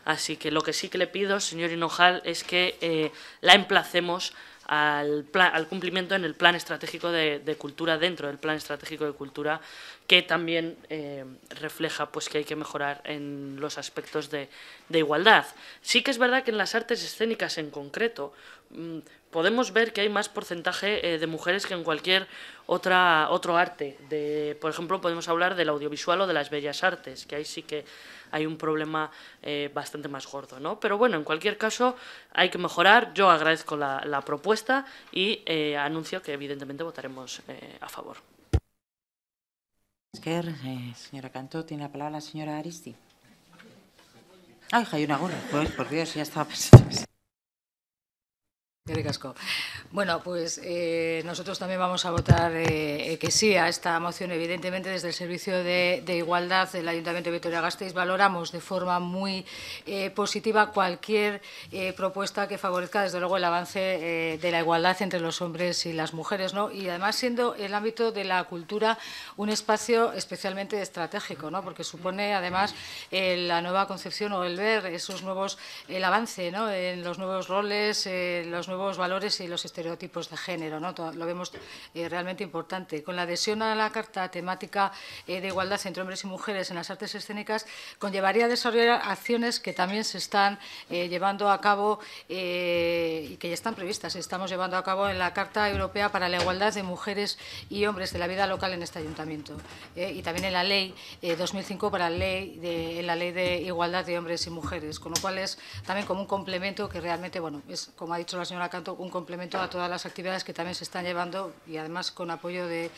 Así que lo que sí que le pido, señor Hinojal, es que eh, la emplacemos al, plan, al, cumplimiento en el plan estratégico de, cultura, dentro del plan estratégico de cultura, que también eh, refleja pues, que hay que mejorar en los aspectos de, de, igualdad. Sí que es verdad que en las artes escénicas en concreto mmm, podemos ver que hay más porcentaje eh, de mujeres que en cualquier otra, otro arte. De, por ejemplo, podemos hablar del audiovisual o de las bellas artes, que ahí sí que hay un problema eh, bastante más gordo. ¿no? Pero bueno, en cualquier caso hay que mejorar. Yo agradezco la, propuesta y eh, anuncio que evidentemente votaremos a favor. Señora Cantó, tiene la palabra la señora Aristi. Ay, hay una gorra, pues por Dios, ya estaba pensando. Bueno, pues eh, nosotros también vamos a votar eh, que sí a esta moción. Evidentemente, desde el Servicio de, Igualdad del Ayuntamiento de Vitoria-Gasteiz valoramos de forma muy eh, positiva cualquier propuesta que favorezca, desde luego, el avance de la igualdad entre los hombres y las mujeres. ¿no? Y además, siendo el ámbito de la cultura un espacio especialmente estratégico, ¿no? porque supone, además, la nueva concepción o el ver esos nuevos, el avance ¿no? en los nuevos roles, los nuevos valores y los estereotipos de género. ¿no? Lo vemos eh, realmente importante. Con la adhesión a la Carta temática eh, de igualdad entre hombres y mujeres en las artes escénicas, conllevaría desarrollar acciones que también se están eh, llevando a cabo y que ya están previstas. Estamos llevando a cabo en la Carta Europea para la Igualdad de Mujeres y Hombres de la Vida Local en este Ayuntamiento. y también en la Ley 2005 para la ley de, en la Ley de Igualdad de Hombres y Mujeres. Con lo cual es también como un complemento que realmente, bueno, es, como ha dicho la señora Un complemento a todas las actividades que también se están llevando y además con apoyo de,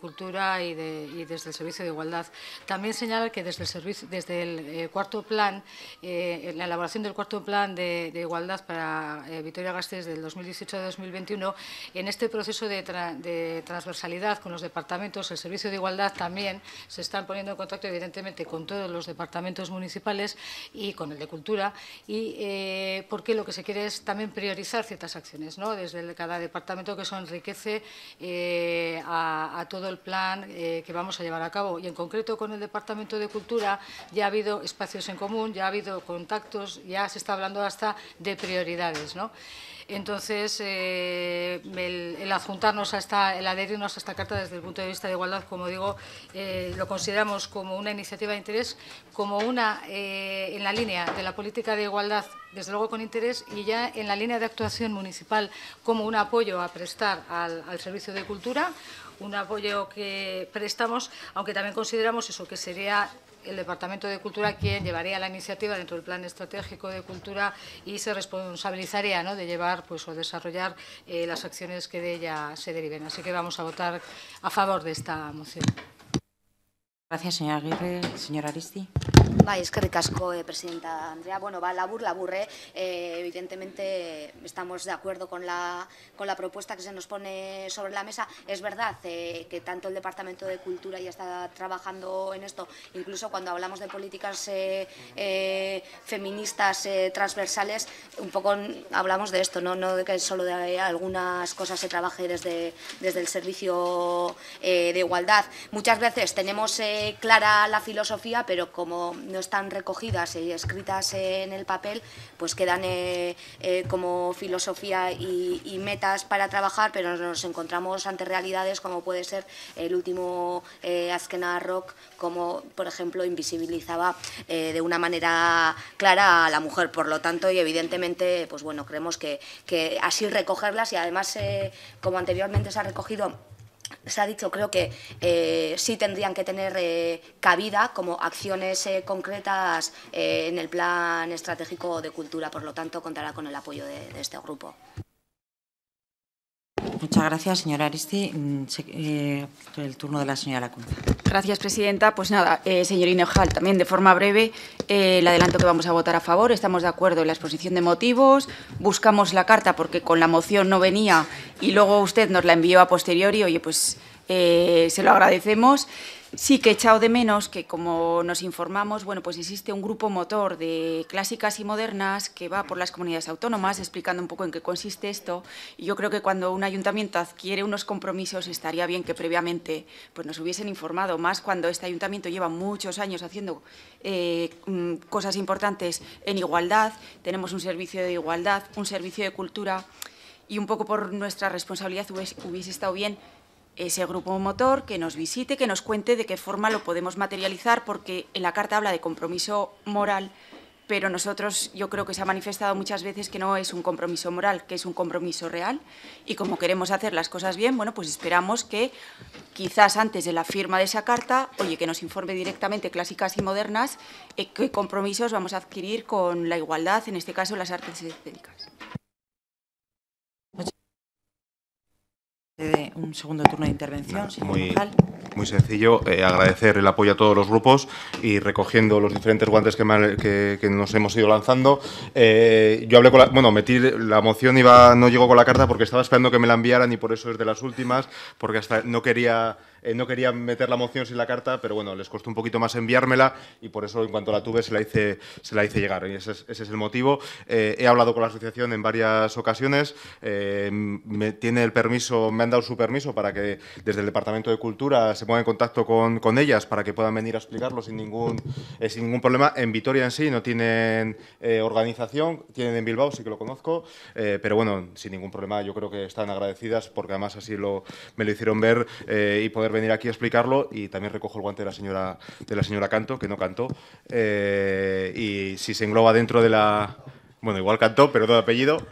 Cultura y, desde el Servicio de Igualdad. También señalar que desde el, servicio, desde el eh, cuarto plan, eh, en la elaboración del cuarto plan de, igualdad para eh, Vitoria-Gasteiz del 2018-2021, en este proceso de, transversalidad con los departamentos, el Servicio de Igualdad también se están poniendo en contacto evidentemente con todos los departamentos municipales y con el de Cultura y porque lo que se quiere es también priorizar ciertas acciones, ¿no? desde cada departamento que eso enriquece a, todo el plan eh, que vamos a llevar a cabo. Y en concreto con el Departamento de Cultura ya ha habido espacios en común, ya ha habido contactos, ya se está hablando hasta de prioridades. ¿no? Entonces, eh, el, adjuntarnos a esta, el adherirnos a esta carta desde el punto de vista de igualdad, como digo, eh, lo consideramos como una iniciativa de interés, como una en la línea de la política de igualdad, desde luego con interés, y ya en la línea de actuación municipal como un apoyo a prestar al servicio de cultura, un apoyo que prestamos, aunque también consideramos eso, que sería el Departamento de Cultura quien llevaría la iniciativa dentro del Plan Estratégico de Cultura y se responsabilizaría ¿no? de llevar pues, o desarrollar eh, las acciones que de ella se deriven. Así que vamos a votar a favor de esta moción. Gracias, señora Aguirre. Señora Aristi. Bai, eskerrik asko, eh, presidenta Andrea. Bueno, va, labur, laburre. Eh, evidentemente estamos de acuerdo con la, con la propuesta que se nos pone sobre la mesa. Es verdad eh, que tanto el Departamento de Cultura ya está trabajando en esto, incluso cuando hablamos de políticas eh, eh, feministas eh, transversales, un poco hablamos de esto, ¿no? no de que solo de algunas cosas se trabaje desde, desde el servicio de igualdad. Muchas veces tenemos clara la filosofía, pero como no están recogidas y escritas en el papel, pues quedan eh, eh, como filosofía y, metas para trabajar, pero nos encontramos ante realidades como puede ser el último eh, Azkena Rock, como por ejemplo invisibilizaba de una manera clara a la mujer. Por lo tanto, y evidentemente, pues bueno, creemos que, que así recogerlas y además, como anteriormente se ha recogido se ha dicho, creo que eh, sí tendrían que tener eh, cabida como acciones eh, concretas en el plan estratégico de cultura. Por lo tanto, contará con el apoyo de este grupo. Muchas gracias, señora Aristi. Mm, eh, el turno de la señora Lacunza. Gracias, presidenta. Pues nada, eh, señor Inojal, también de forma breve, eh, le adelanto que vamos a votar a favor. Estamos de acuerdo en la exposición de motivos. Buscamos la carta porque con la moción no venía y luego usted nos la envió a posteriori. Oye, pues eh, se lo agradecemos. Sí que he echado de menos que, como nos informamos, bueno, pues existe un grupo motor de clásicas y modernas que va por las comunidades autónomas explicando un poco en qué consiste esto. Y yo creo que cuando un ayuntamiento adquiere unos compromisos estaría bien que previamente pues, nos hubiesen informado, más cuando este ayuntamiento lleva muchos años haciendo eh, mm, cosas importantes en igualdad. Tenemos un servicio de igualdad, un servicio de cultura y un poco por nuestra responsabilidad hubiese, hubiese estado bien ese grupo motor que nos visite, que nos cuente de qué forma lo podemos materializar, porque en la carta habla de compromiso moral, pero nosotros yo creo que se ha manifestado muchas veces que no es un compromiso moral, que es un compromiso real, y como queremos hacer las cosas bien, bueno, pues esperamos que quizás antes de la firma de esa carta, oye, que nos informe directamente clásicas y modernas eh, qué compromisos vamos a adquirir con la igualdad, en este caso las artes escénicas. Un segundo turno de intervención, señor Muy, sencillo, eh, agradecer el apoyo a todos los grupos y recogiendo los diferentes guantes que, me han- que- que nos hemos ido lanzando. eh, yo hablé con la, bueno, metí la moción, iba, no llegó con la carta porque estaba esperando que me la enviaran y por eso es de las últimas, porque hasta no quería, eh, no quería meter la moción sin la carta, pero bueno, les costó un poquito más enviármela y por eso en cuanto la tuve se la hice, se la hice llegar y ese es, ese es el motivo. Eh, he hablado con la asociación en varias ocasiones, eh, me tiene el permiso, me han dado su permiso para que desde el Departamento de Cultura se ponga en contacto con, con ellas para que puedan venir a explicarlo sin ningún, sin ningún problema. En Vitoria en sí no tienen organización, tienen en Bilbao, sí que lo conozco, pero bueno, sin ningún problema yo creo que están agradecidas porque además así lo, me lo hicieron ver y poder venir aquí a explicarlo y también recojo el guante de la señora, de la señora Canto, que no cantó, eh, y si se engloba dentro de la... Bueno, igual cantó, pero todo apellido.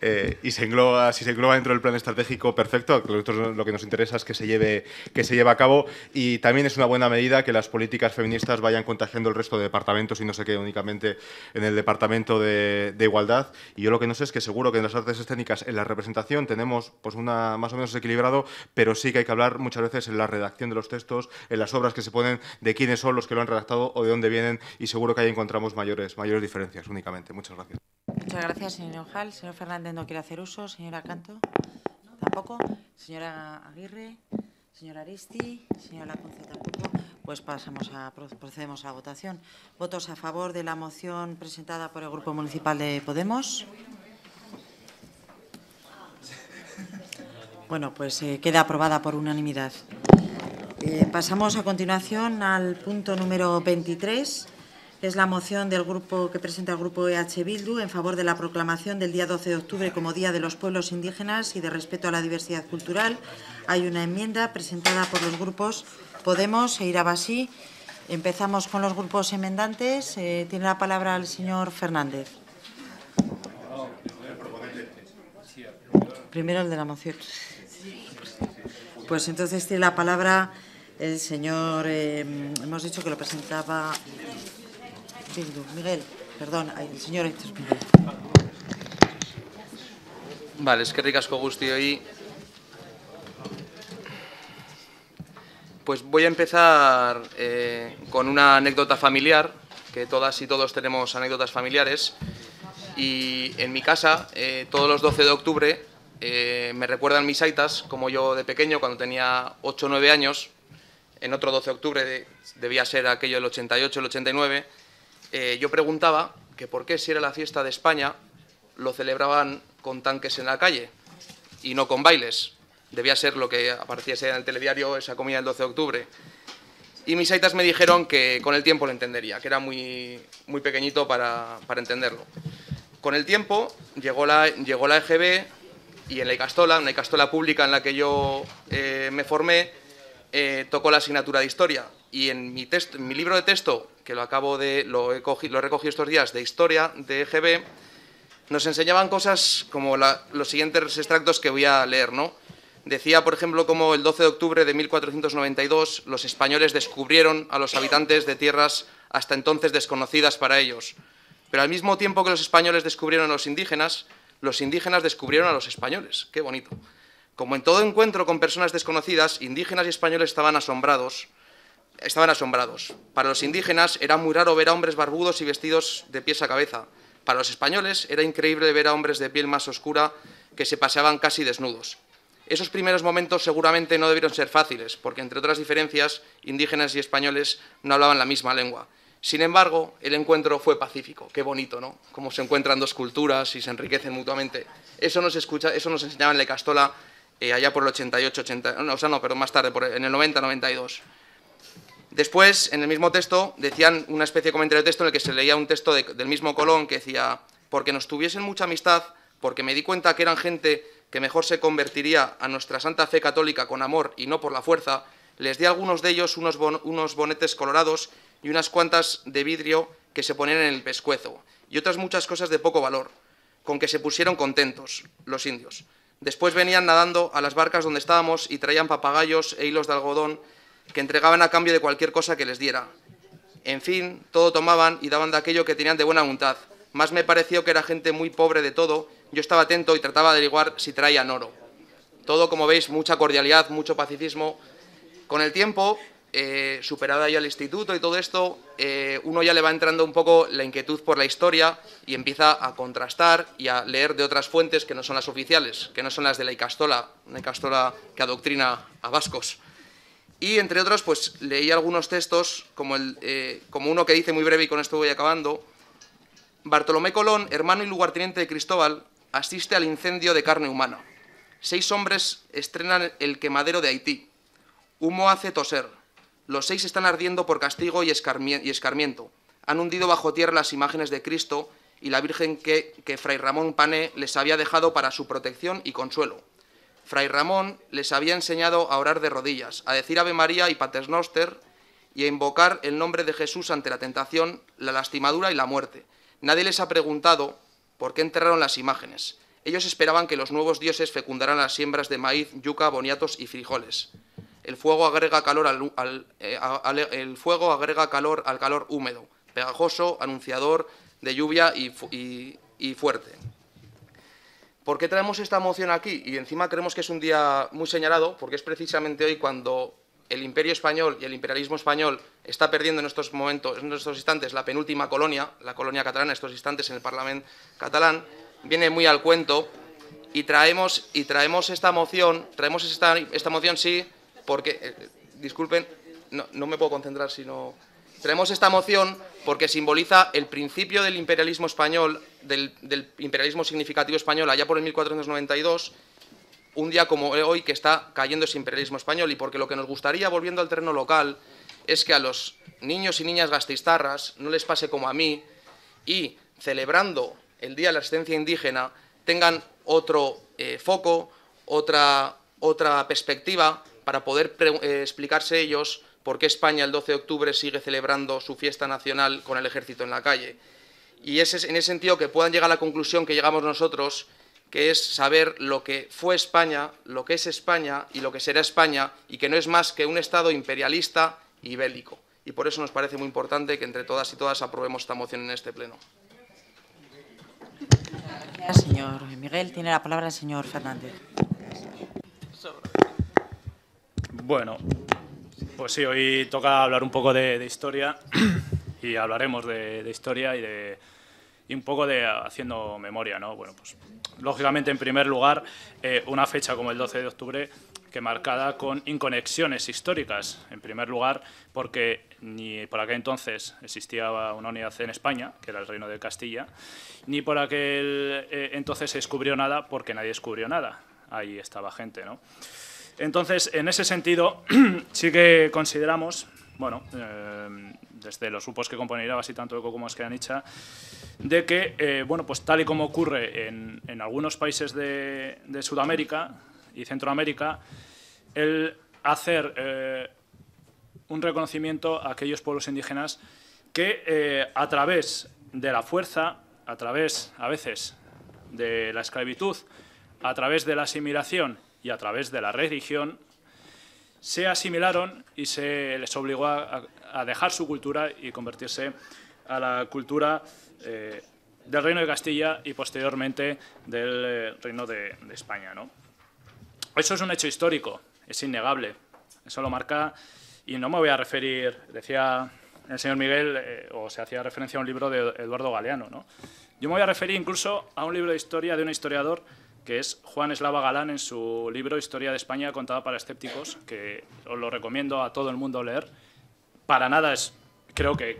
Eh, y se engloba, si se engloba dentro del plan estratégico, perfecto. Lo que nos interesa es que se, lleve, que se lleve a cabo y también es una buena medida que las políticas feministas vayan contagiando el resto de departamentos y no se quede únicamente en el departamento de, igualdad. Y yo lo que no sé es que seguro que en las artes escénicas, en la representación, tenemos pues una más o menos equilibrado, pero sí que hay que hablar muchas veces en la redacción de los textos, en las obras que se ponen, de quiénes son los que lo han redactado o de dónde vienen y seguro que ahí encontramos mayores, mayores diferencias únicamente. Muchas gracias. Muchas gracias, señor Ojal. Señor Fernández no quiere hacer uso. Señora Canto, tampoco. Señora Aguirre, señora Aristi, señora Lacunce tampoco. Pues pasamos a, procedemos a la votación. ¿Votos a favor de la moción presentada por el Grupo Municipal de Podemos? Bueno, pues eh, queda aprobada por unanimidad. Eh, pasamos a continuación al punto número 23, es la moción del grupo que presenta el grupo EH Bildu en favor de la proclamación del día 12 de octubre como Día de los Pueblos Indígenas y de respeto a la diversidad cultural. Hay una enmienda presentada por los grupos Podemos e Irabasí. Empezamos con los grupos enmendantes. Eh, tiene la palabra el señor Fernández. Primero el de la moción. Pues entonces tiene la palabra el señor, eh, hemos dicho que lo presentaba Miguel, perdón, el señor Héctor Miguel. Vale, eskerrik asko guztioi. Pues voy a empezar eh, con una anécdota familiar, que todas y todos tenemos anécdotas familiares. Y en mi casa, eh, todos los 12 de octubre, eh, me recuerdan mis aitas, como yo de pequeño, cuando tenía 8 o 9 años, en otro 12 de octubre, de- debía ser aquello el 88, el 89, eh, yo preguntaba que por qué si era la fiesta de España lo celebraban con tanques en la calle y no con bailes. Debía ser lo que apareciese en el telediario esa comida del 12 de octubre. Y mis aitas me dijeron que con el tiempo lo entendería, que era muy, muy pequeñito para, para entenderlo. Con el tiempo llegó la, llegó la EGB y en la Icastola, una Icastola pública en la que yo eh, me formé, eh, tocó la asignatura de historia. Y en mi, libro de texto, que lo acabo de, lo he, cogi- lo he recogido estos días, de historia de EGB, nos enseñaban cosas como los siguientes extractos que voy a leer, ¿no? Decía, por ejemplo, como el 12 de octubre de 1492 los españoles descubrieron a los habitantes de tierras hasta entonces desconocidas para ellos. Pero al mismo tiempo que los españoles descubrieron a los indígenas, los indígenas descubrieron a los españoles. Qué bonito. Como en todo encuentro con personas desconocidas, indígenas y españoles estaban asombrados. Estaban asombrados. Para los indígenas era muy raro ver a hombres barbudos y vestidos de pies a cabeza. Para los españoles era increíble ver a hombres de piel más oscura que se paseaban casi desnudos. Esos primeros momentos seguramente no debieron ser fáciles, porque entre otras diferencias, indígenas y españoles no hablaban la misma lengua. Sin embargo, el encuentro fue pacífico. Qué bonito, ¿no? Cómo se encuentran dos culturas y se enriquecen mutuamente. Eso nos, escucha, eso nos enseñaba en la Castola eh, allá por el 88, 80, no, o sea, no, perdón, más tarde, por en el 90, 92. Después, en el mismo texto, decían una especie de comentario de texto en el que se leía un texto de- del mismo Colón que decía, porque nos tuviesen mucha amistad, porque me di cuenta que eran gente que mejor se convertiría a nuestra santa fe católica con amor y no por la fuerza, les di a algunos de ellos unos, unos bonetes colorados y unas cuantas de vidrio que se ponían en el pescuezo, y otras muchas cosas de poco valor, con que se pusieron contentos los indios. Después venían nadando a las barcas donde estábamos y traían papagayos e hilos de algodón que entregaban a cambio de cualquier cosa que les diera. En fin, todo tomaban y daban de aquello que tenían de buena voluntad. Más me pareció que era gente muy pobre de todo. Yo estaba atento y trataba de averiguar si traían oro. todo, como veis, mucha cordialidad, mucho pacifismo. Con el tiempo, eh, superada ya el instituto y todo esto, eh, uno ya le va entrando un poco la inquietud por la historia y empieza a contrastar y a leer de otras fuentes que no son las oficiales, que no son las de la Icastola, una Icastola que adoctrina a vascos. Y, entre otros, pues leí algunos textos, como, el, eh, como uno que dice muy breve, y con esto voy acabando, Bartolomé Colón, hermano y lugarteniente de Cristóbal, asiste al incendio de carne humana. Seis hombres estrenan el quemadero de Haití. Humo hace toser. Los seis están ardiendo por castigo y, escarmiento. Han hundido bajo tierra las imágenes de Cristo y la Virgen que, Fray Ramón Pané les había dejado para su protección y consuelo. Fray Ramón les había enseñado a orar de rodillas, a decir Ave María y Paternoster y a invocar el nombre de Jesús ante la tentación, la lastimadura y la muerte. Nadie les ha preguntado por qué enterraron las imágenes. Ellos esperaban que los nuevos dioses fecundaran las siembras de maíz, yuca, boniatos y frijoles. El fuego agrega calor al, eh, el fuego agrega calor al calor húmedo, pegajoso, anunciador de lluvia y fuerte. ¿Por qué traemos esta moción aquí? Y encima creemos que es un día muy señalado, porque es precisamente hoy cuando el imperio español y el imperialismo español está perdiendo en estos momentos, en estos instantes, la penúltima colonia, la colonia catalana, en estos instantes en el Parlamento catalán, viene muy al cuento y traemos, y traemos esta moción, traemos esta, esta moción sí, porque, eh, disculpen, no, no me puedo concentrar si no... Traemos esta moción porque simboliza el principio del imperialismo español, del, imperialismo significativo español allá por el 1492, un día como hoy que está cayendo ese imperialismo español. Y porque lo que nos gustaría, volviendo al terreno local, es que a los niños y niñas gastistarras no les pase como a mí y celebrando el Día de la Asistencia Indígena tengan otro eh, foco, otra, otra perspectiva para poder eh, explicarse ellos por qué España el 12 de octubre sigue celebrando su fiesta nacional con el ejército en la calle. Y es en ese sentido que puedan llegar a la conclusión que llegamos nosotros, que es saber lo que fue España, lo que es España y lo que será España, y que no es más que un Estado imperialista y bélico. Y por eso nos parece muy importante que entre todas y todas aprobemos esta moción en este Pleno. Gracias, señor Miguel. Tiene la palabra el señor Fernández. Bueno, pues sí, hoy toca hablar un poco de, historia (clears throat) y hablaremos de, historia y de un poco de haciendo memoria, ¿no? Bueno, pues lógicamente en primer lugar eh, una fecha como el 12 de octubre que marcada con inconexiones históricas. En primer lugar, porque ni por aquel entonces existía una unidad en España, que era el Reino de Castilla, ni por aquel eh, entonces se descubrió nada, porque nadie descubrió nada. Ahí estaba gente, ¿no? Entonces, en ese sentido, (clears throat) sí que consideramos, bueno, eh, desde los grupos que componen Irabas y tanto Eco como Esqueranicha, de que, eh, bueno, pues tal y como ocurre en, algunos países de, Sudamérica y Centroamérica, el hacer eh, un reconocimiento a aquellos pueblos indígenas que a través de la fuerza, a través, a veces, de la esclavitud, a través de la asimilación y a través de la religión se asimilaron y se les obligó a, dejar su cultura y convertirse a la cultura eh, del Reino de Castilla y posteriormente del eh, Reino de, España. ¿no? Eso es un hecho histórico, es innegable, eso lo marca y no me voy a referir, decía el señor Miguel, eh, o se hacía referencia a un libro de Eduardo Galeano. ¿no? Yo me voy a referir incluso a un libro de historia de un historiador que es Juan Eslava Galán en su libro Historia de España contada para escépticos, que os lo recomiendo a todo el mundo leer. Para nada es, creo que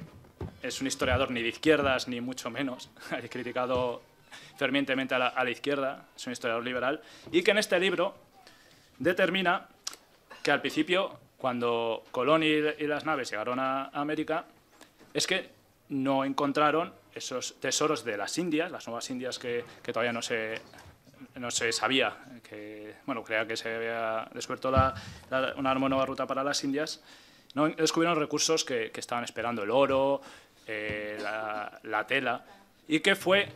es un historiador ni de izquierdas ni mucho menos, (laughs) ha criticado fervientemente a la, izquierda, es un historiador liberal, y que en este libro determina que al principio, cuando Colón y, las naves llegaron a América, es que no encontraron esos tesoros de las Indias, las nuevas Indias que, que todavía no se no se sabía que, bueno, creía que se había descubierto una nueva ruta para las Indias, no descubrieron recursos que, estaban esperando, el oro, eh, la, tela, y que fue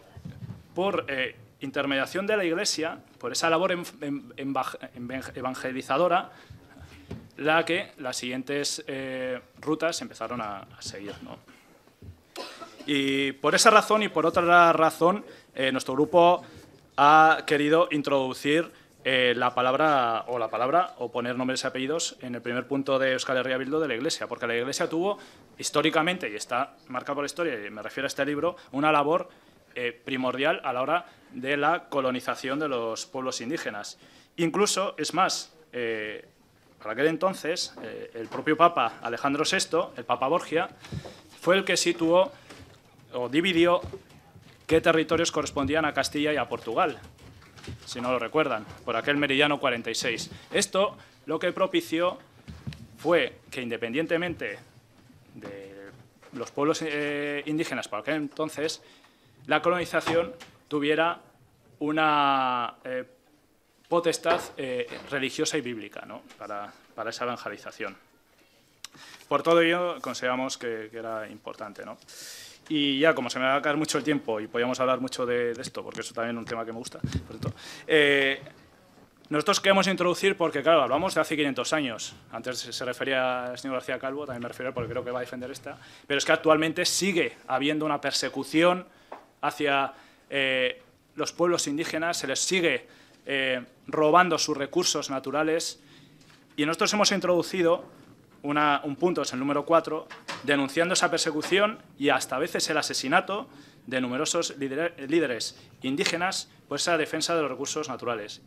por eh, intermediación de la Iglesia, por esa labor evangelizadora, la que las siguientes eh, rutas empezaron a, seguir. Y por esa razón y por otra razón, nuestro grupo ha querido introducir eh, la palabra o la palabra o poner nombres y apellidos en el primer punto de Euskal Herria Bildu de la Iglesia, porque la Iglesia tuvo históricamente, y está marcado por la historia, y me refiero a este libro, una labor eh, primordial a la hora de la colonización de los pueblos indígenas. Incluso, es más, eh, para aquel entonces, el propio Papa Alejandro VI, el Papa Borgia, fue el que situó o dividió qué territorios correspondían a Castilla y a Portugal si no lo recuerdan, por aquel meridiano 46. Esto lo que propició fue que independientemente de los pueblos eh, indígenas por aquel entonces, la colonización tuviera una eh, potestad eh, religiosa y bíblica ¿no? para, esa evangelización. Por todo ello, consideramos que, que era importante. ¿no? Y ya, como se me va a caer mucho el tiempo y podíamos hablar mucho de, esto, porque eso también es un tema que me gusta, eh, nosotros queremos introducir, porque claro, hablamos de hace 500 años, antes se refería al señor García Calvo, también me refiero porque creo que va a defender esta, pero es que actualmente sigue habiendo una persecución hacia eh, los pueblos indígenas, se les sigue eh, robando sus recursos naturales. Y nosotros hemos introducido un punto, es el número 4, denunciando esa persecución y hasta a veces el asesinato de numerosos líderes indígenas por esa defensa de los recursos naturales.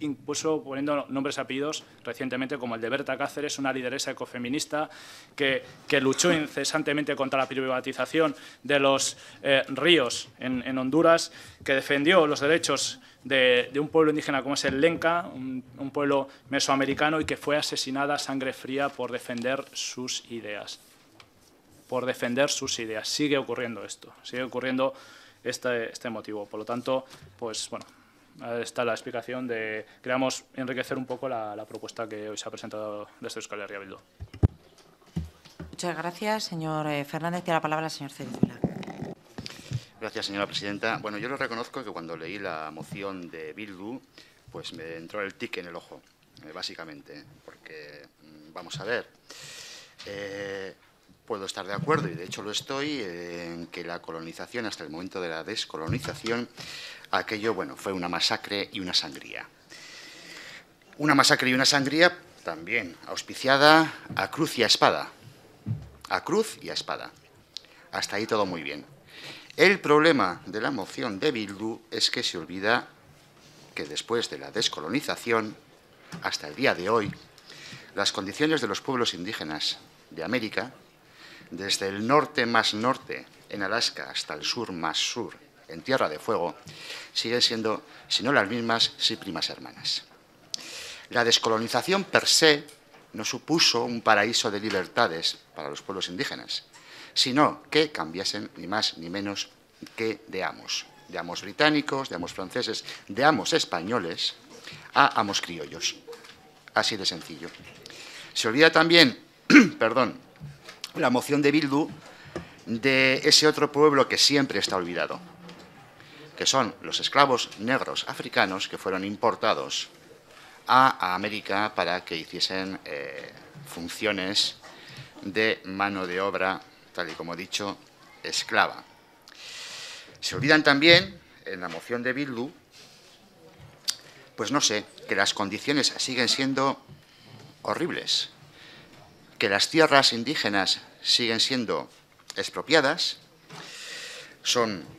Incluso poniendo nombres apellidos recientemente como el de Berta Cáceres, una lideresa ecofeminista que, que luchó incesantemente contra la privatización de los eh, ríos en, en Honduras, que defendió los derechos de, un pueblo indígena como es el Lenca, un, pueblo mesoamericano y que fue asesinada a sangre fría por defender sus ideas. Por defender sus ideas. Sigue ocurriendo esto, sigue ocurriendo este, este motivo. Por lo tanto, pues bueno, está la explicación de queremos enriquecer un poco la, propuesta que hoy se ha presentado desde Euskal Herria Bildu. Muchas gracias, señor eh, Fernández. Tiene la palabra el señor Cedilla. Gracias, señora presidenta. Bueno, yo lo reconozco que cuando leí la moción de Bildu, pues me entró el tic en el ojo, eh, básicamente, porque, mm, vamos a ver, eh, puedo estar de acuerdo, y de hecho lo estoy, en que la colonización, hasta el momento de la descolonización, aquello, bueno, fue una masacre y una sangría. Una masacre y una sangría también auspiciada a cruz y a espada. A cruz y a espada. Hasta ahí todo muy bien. El problema de la moción de Bildu es que se olvida que después de la descolonización, hasta el día de hoy, las condiciones de los pueblos indígenas de América, desde el norte más norte, en Alaska, hasta el sur más sur, en Tierra de Fuego, siguen siendo, si no las mismas, sí primas hermanas. La descolonización per se no supuso un paraíso de libertades para los pueblos indígenas, sino que cambiasen ni más ni menos que de amos, de amos británicos, de amos franceses, de amos españoles a amos criollos. Así de sencillo. Se olvida también, (clears throat) perdón, la moción de Bildu de ese otro pueblo que siempre está olvidado, que son los esclavos negros africanos que fueron importados a, América para que hiciesen eh, funciones de mano de obra tal y como he dicho, esclava. Se olvidan también, en la moción de Bildu, pues no sé, que las condiciones siguen siendo horribles, que las tierras indígenas siguen siendo expropiadas, son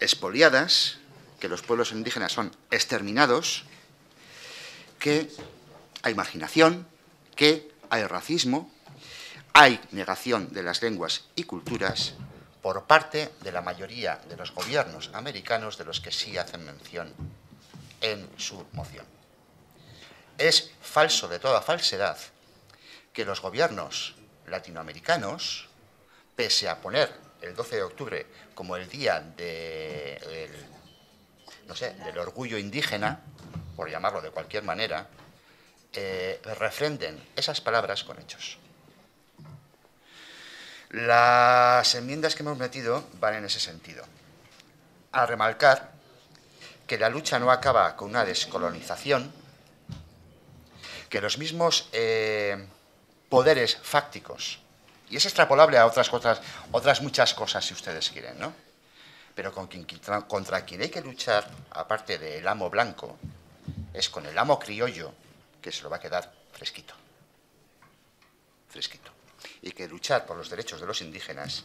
expoliadas, que los pueblos indígenas son exterminados, que hay marginación, que hay racismo, hay negación de las lenguas y culturas por parte de la mayoría de los gobiernos americanos de los que sí hacen mención en su moción. Es falso de toda falsedad que los gobiernos latinoamericanos, pese a poner el 12 de octubre como el día de no sé, del orgullo indígena, por llamarlo de cualquier manera, eh, refrenden esas palabras con hechos. Las enmiendas que hemos metido van en ese sentido. A remarcar que la lucha no acaba con una descolonización, que los mismos eh, poderes fácticos, y es extrapolable a otras, cosas, otras muchas cosas si ustedes quieren, ¿no? Pero contra quien hay que luchar, aparte del amo blanco, es con el amo criollo que se lo va a quedar fresquito. Fresquito. Y que luchar por los derechos de los indígenas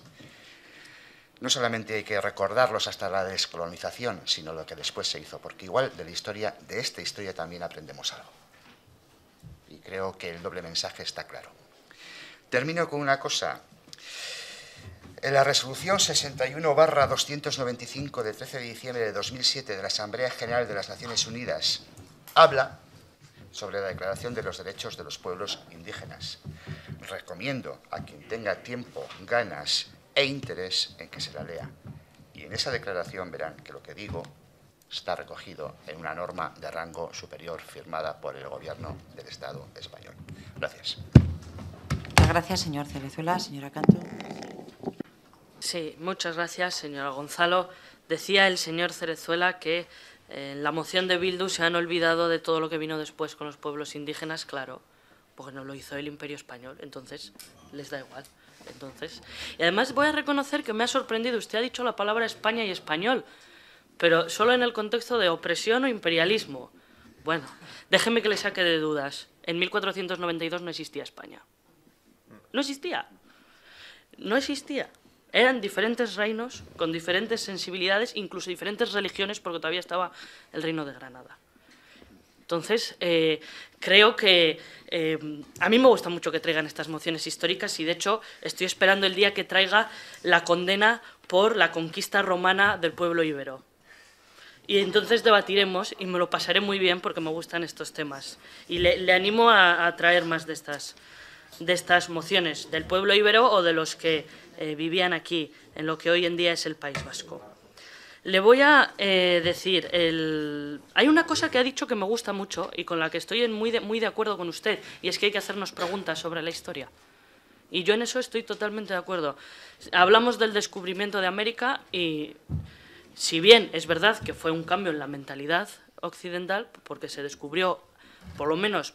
no solamente hay que recordarlos hasta la descolonización, sino lo que después se hizo, porque igual de la historia, de esta historia también aprendemos algo. Y creo que el doble mensaje está claro. Termino con una cosa. En la resolución 61-295 de 13 de diciembre de 2007 de la Asamblea General de las Naciones Unidas habla sobre la Declaración de los Derechos de los Pueblos Indígenas. Recomiendo a quien tenga tiempo, ganas e interés en que se la lea. Y en esa declaración verán que lo que digo está recogido en una norma de rango superior firmada por el Gobierno del Estado español. Gracias. Muchas gracias, señor Cerezuela. Señora Canto. Sí, muchas gracias, señora Gonzalo. Decía el señor Cerezuela que en la moción de Bildu se han olvidado de todo lo que vino después con los pueblos indígenas, claro, porque no lo hizo el Imperio Español, entonces les da igual. Entonces, y además voy a reconocer que me ha sorprendido, usted ha dicho la palabra España y español, pero solo en el contexto de opresión o imperialismo. Bueno, déjeme que le saque de dudas. En 1492 no existía España. No existía. No existía. Eran diferentes reinos con diferentes sensibilidades, incluso diferentes religiones, porque todavía estaba el reino de Granada. Entonces, eh, creo que eh, a mí me gusta mucho que traigan estas mociones históricas y, de hecho, estoy esperando el día que traiga la condena por la conquista romana del pueblo ibero. Y entonces debatiremos y me lo pasaré muy bien porque me gustan estos temas. Y le, animo a, traer más de estas, de estas mociones, del pueblo ibero o de los que eh, vivían aquí, en lo que hoy en día es el País Vasco. Le voy a eh, decir, hay una cosa que ha dicho que me gusta mucho y con la que estoy muy de, muy de acuerdo con usted, y es que hay que hacernos preguntas sobre la historia. Y yo en eso estoy totalmente de acuerdo. Hablamos del descubrimiento de América y si bien es verdad que fue un cambio en la mentalidad occidental, porque se descubrió, por lo menos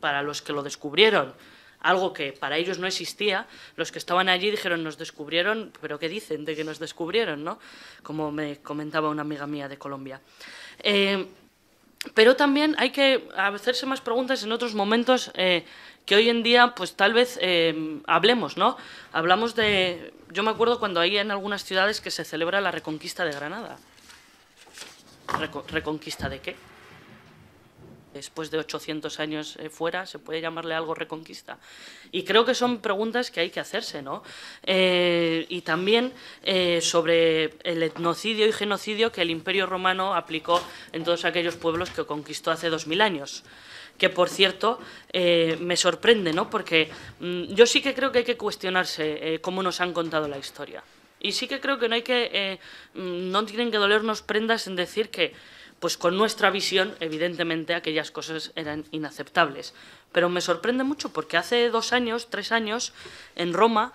para los que lo descubrieron, algo que para ellos no existía, los que estaban allí dijeron, nos descubrieron, pero ¿qué dicen de que nos descubrieron? ¿no? Como me comentaba una amiga mía de Colombia. Eh, pero también hay que hacerse más preguntas en otros momentos eh, que hoy en día, pues tal vez eh, hablemos, ¿no? Hablamos de... Yo me acuerdo cuando hay en algunas ciudades que se celebra la reconquista de Granada. ¿Reconquista de qué? Después de 800 años eh, fuera, ¿se puede llamarle algo reconquista? Y creo que son preguntas que hay que hacerse, ¿no? Eh, y también eh, sobre el etnocidio y genocidio que el Imperio Romano aplicó en todos aquellos pueblos que conquistó hace 2000 años que por cierto me sorprende, ¿no? Porque mm, yo sí que creo que hay que cuestionarse cómo nos han contado la historia. Y sí que creo que no hay que, mm, no tienen que dolernos prendas en decir que pues con nuestra visión, evidentemente, aquellas cosas eran inaceptables. Pero me sorprende mucho porque hace dos años, tres años, en Roma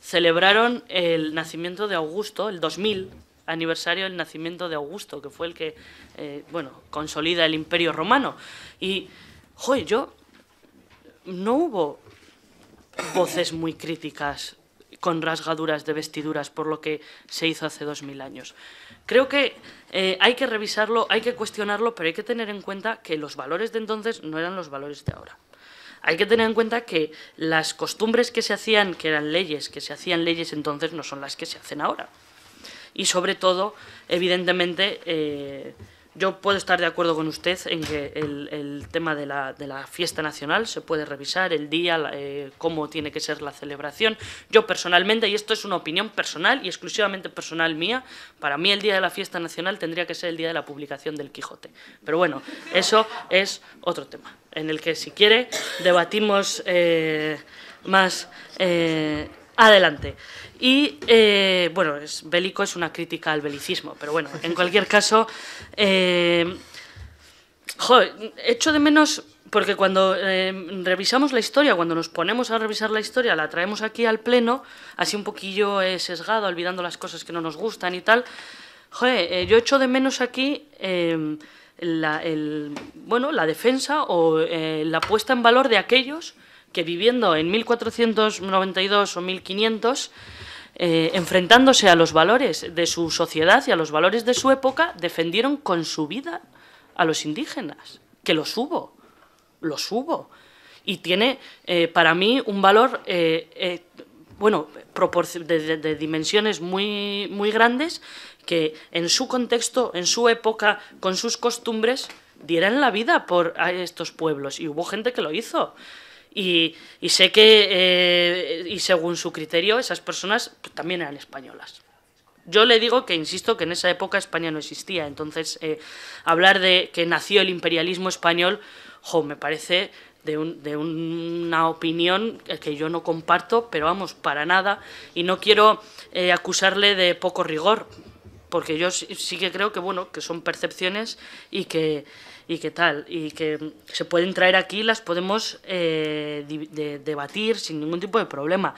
celebraron el nacimiento de Augusto, el 2000 aniversario del nacimiento de Augusto, que fue el que, eh, bueno, consolida el imperio romano. Y, joder, yo, no hubo voces muy críticas con rasgaduras de vestiduras por lo que se hizo hace dos mil años. Creo que eh, hay que revisarlo, hay que cuestionarlo, pero hay que tener en cuenta que los valores de entonces no eran los valores de ahora. Hay que tener en cuenta que las costumbres que se hacían, que eran leyes, que se hacían leyes entonces, no son las que se hacen ahora. Y sobre todo, evidentemente, eh, yo puedo estar de acuerdo con usted en que el, tema de la, de la, fiesta nacional se puede revisar, el día, eh, cómo tiene que ser la celebración. Yo personalmente, y esto es una opinión personal y exclusivamente personal mía, para mí el día de la fiesta nacional tendría que ser el día de la publicación del Quijote. Pero bueno, eso es otro tema, en el que si quiere debatimos eh, más eh, adelante. Y, eh, bueno, es, bélico es una crítica al belicismo, pero bueno, en cualquier caso, eh, echo de menos, porque cuando eh, revisamos la historia, cuando nos ponemos a revisar la historia, la traemos aquí al pleno, así un poquillo sesgado, olvidando las cosas que no nos gustan y tal, joder, yo echo de menos aquí... Bueno, la defensa o la puesta en valor de aquellos que viviendo en 1492 o 1500 eh, enfrentándose a los valores de su sociedad y a los valores de su época, defendieron con su vida a los indígenas. que los hubo, los hubo. Y tiene eh, para mí un valor, eh, bueno, de, de, dimensiones muy, muy grandes que en su contexto, en su época, con sus costumbres, dieran la vida por estos pueblos. Y hubo gente que lo hizo. Y, sé que, y según su criterio, esas personas también eran españolas. Yo le digo que insisto que en esa época España no existía, entonces eh, hablar de que nació el imperialismo español, jo, me parece de, una opinión que yo no comparto, pero vamos, para nada, y no quiero eh, acusarle de poco rigor, porque yo sí, que creo que bueno, que son percepciones y que y que tal, y que se pueden traer aquí, las podemos eh, debatir sin ningún tipo de problema.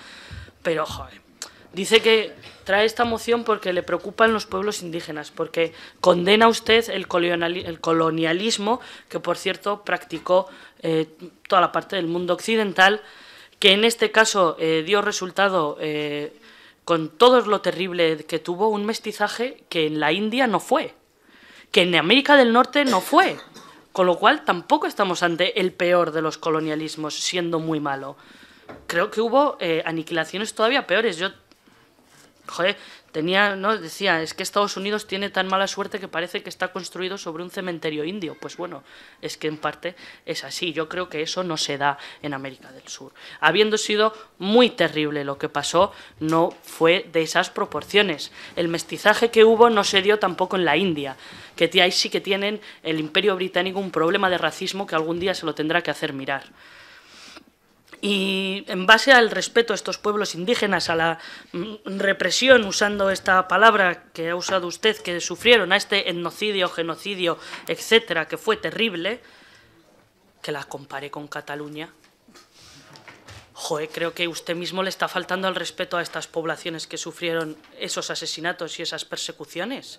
Pero, joder, Dice que trae esta moción porque le preocupan los pueblos indígenas, porque condena usted el colonialismo que, por cierto, practicó eh, toda la parte del mundo occidental, que en este caso eh, dio resultado con todo lo terrible que tuvo un mestizaje que en la India no fue, que en América del Norte no fue, con lo cual tampoco estamos ante el peor de los colonialismos, siendo muy malo. Creo que hubo aniquilaciones todavía peores. Yo joder, tenía, ¿no? Decía, es que Estados Unidos tiene tan mala suerte que parece que está construido sobre un cementerio indio. Pues bueno, es que en parte es así. Yo creo que eso no se da en América del Sur. Habiendo sido muy terrible lo que pasó, no fue de esas proporciones. El mestizaje que hubo no se dio tampoco en la India, que ahí sí que tienen el imperio británico un problema de racismo que algún día se lo tendrá que hacer mirar. Y en base al respeto a estos pueblos indígenas, a la mm, represión, usando esta palabra que ha usado usted, que sufrieron a este etnocidio, genocidio, etcétera, que fue terrible, que la compare con Cataluña. Joder, creo que usted mismo le está faltando al respeto a estas poblaciones que sufrieron esos asesinatos y esas persecuciones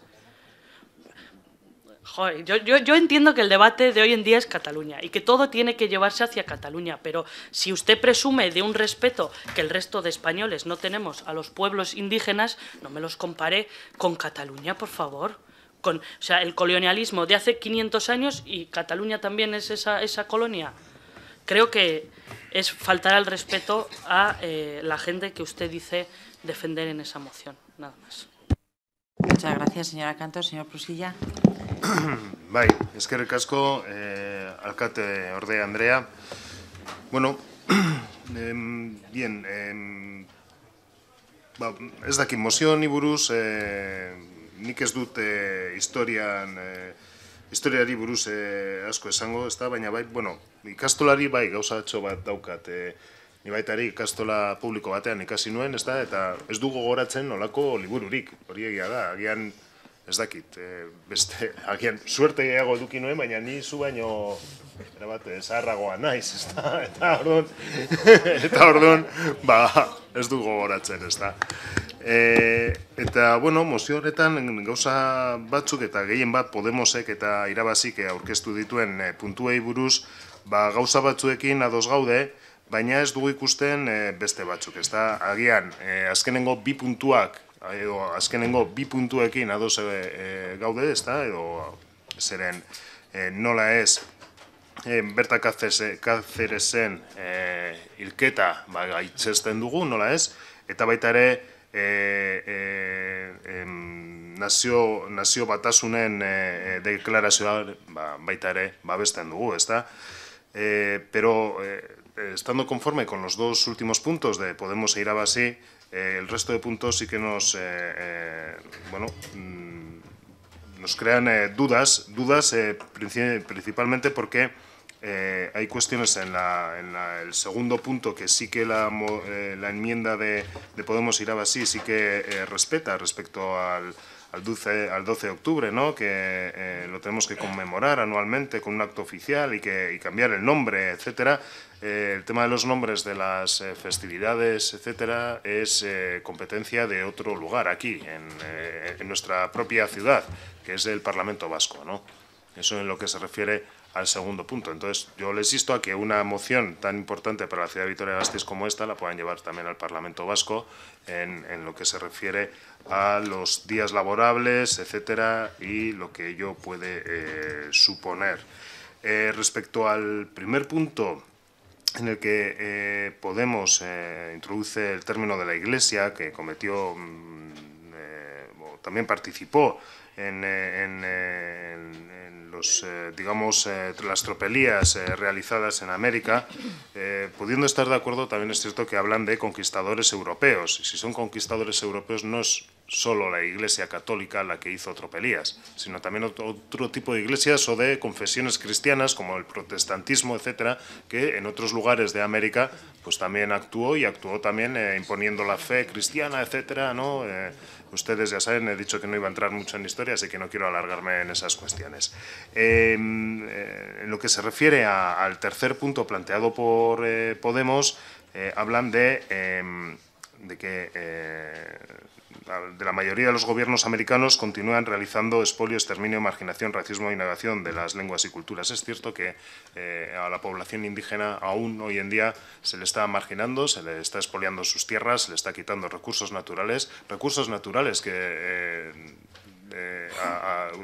yo, entiendo que el debate de hoy en día es Cataluña y que todo tiene que llevarse hacia Cataluña, pero si usted presume de un respeto que el resto de españoles no tenemos a los pueblos indígenas, no me los compare con Cataluña, por favor. Con, o sea, el colonialismo de hace 500 años y Cataluña también es esa, esa colonia. Creo que es faltar al respeto a eh, la gente que usted dice defender en esa moción. Nada más. Muchas gracias, señora Canto. Señor Prusilla. (coughs) Bai, eskerrik asko, eh, alkate orde Andrea. Bueno, (coughs) em, bien, em, ba, ez dakit mozioni buruz, eh, nik ez dut eh, historian, eh, historiari buruz eh, asko esango, ez da, baina bai, bueno, ikastolari bai gauza bat daukat, eh, ni baitari ikastola publiko batean ikasi nuen, ez da, eta ez du gogoratzen nolako libururik, hori egia da, agian, ez dakit, e, beste, (laughs) agian, suerte gehiago eduki nuen, baina ni zu baino, era bat, zaharragoa naiz, ez da, (laughs) eta orduan, (laughs) eta orduan, ba, ez du gogoratzen, ez da. E, eta, bueno, mozio horretan gauza batzuk eta gehien bat Podemosek eta irabazik aurkeztu dituen puntuei buruz, ba, gauza batzuekin ados gaude, baina ez dugu ikusten e, beste batzuk, ez da, agian, e, azkenengo bi puntuak edo azkenengo bi puntuekin ados e, gaude, ezta, edo zeren e, nola ez e, berta kazerezen e, ilketa ba, gaitzesten dugu, nola ez, eta baita ere e, e, nazio, nazio batasunen e, deklarazioa ba, baita ere babesten dugu, ezta, e, pero e, estando conforme con los dos últimos puntos de Podemos e Irabasi, Eh, el resto de puntos sí que nos, eh, eh, bueno, mm, nos crean dudas, dudas principalmente porque hay cuestiones en, el segundo punto que sí que la, enmienda de, Podemos ir así sí que respeta respecto al, 12, al 12 de octubre, ¿no? que lo tenemos que conmemorar anualmente con un acto oficial y, que, y cambiar el nombre, etcétera. Eh, el tema de los nombres de las eh, festividades, etcétera, es eh, competencia de otro lugar, aquí, en, nuestra propia ciudad, que es el Parlamento Vasco. ¿no? Eso en lo que se refiere al segundo punto. Entonces, yo les insto a que una moción tan importante para la ciudad de Vitoria-Gasteiz como esta la puedan llevar también al Parlamento Vasco en, en, lo que se refiere a los días laborables, etcétera, y lo que ello puede suponer. Respecto al primer punto en el que eh, Podemos eh, introduce el término de la Iglesia, que cometió, mm, eh, o también participó en, eh, eh, en- en los, eh, digamos, las tropelías realizadas en América, pudiendo estar de acuerdo, también es cierto que hablan de conquistadores europeos. Y si son conquistadores europeos, no es solo la Iglesia católica la que hizo tropelías, sino también otro tipo de iglesias o de confesiones cristianas, como el protestantismo, etcétera, que en otros lugares de América pues también actuó y actuó también eh, imponiendo la fe cristiana, etcétera, ¿no? Eh, ustedes ya saben, he dicho que no iba a entrar mucho en historia, así que no quiero alargarme en esas cuestiones. Eh, eh, en lo que se refiere al tercer punto planteado por eh, Podemos, eh, hablan de, eh, de que de la mayoría de los gobiernos americanos continúan realizando expolio, exterminio, marginación, racismo y negación de las lenguas y culturas. Es cierto que eh, a la población indígena aún hoy en día se le está marginando, se le está expoliando sus tierras, se le está quitando recursos naturales, recursos naturales que eh, eh,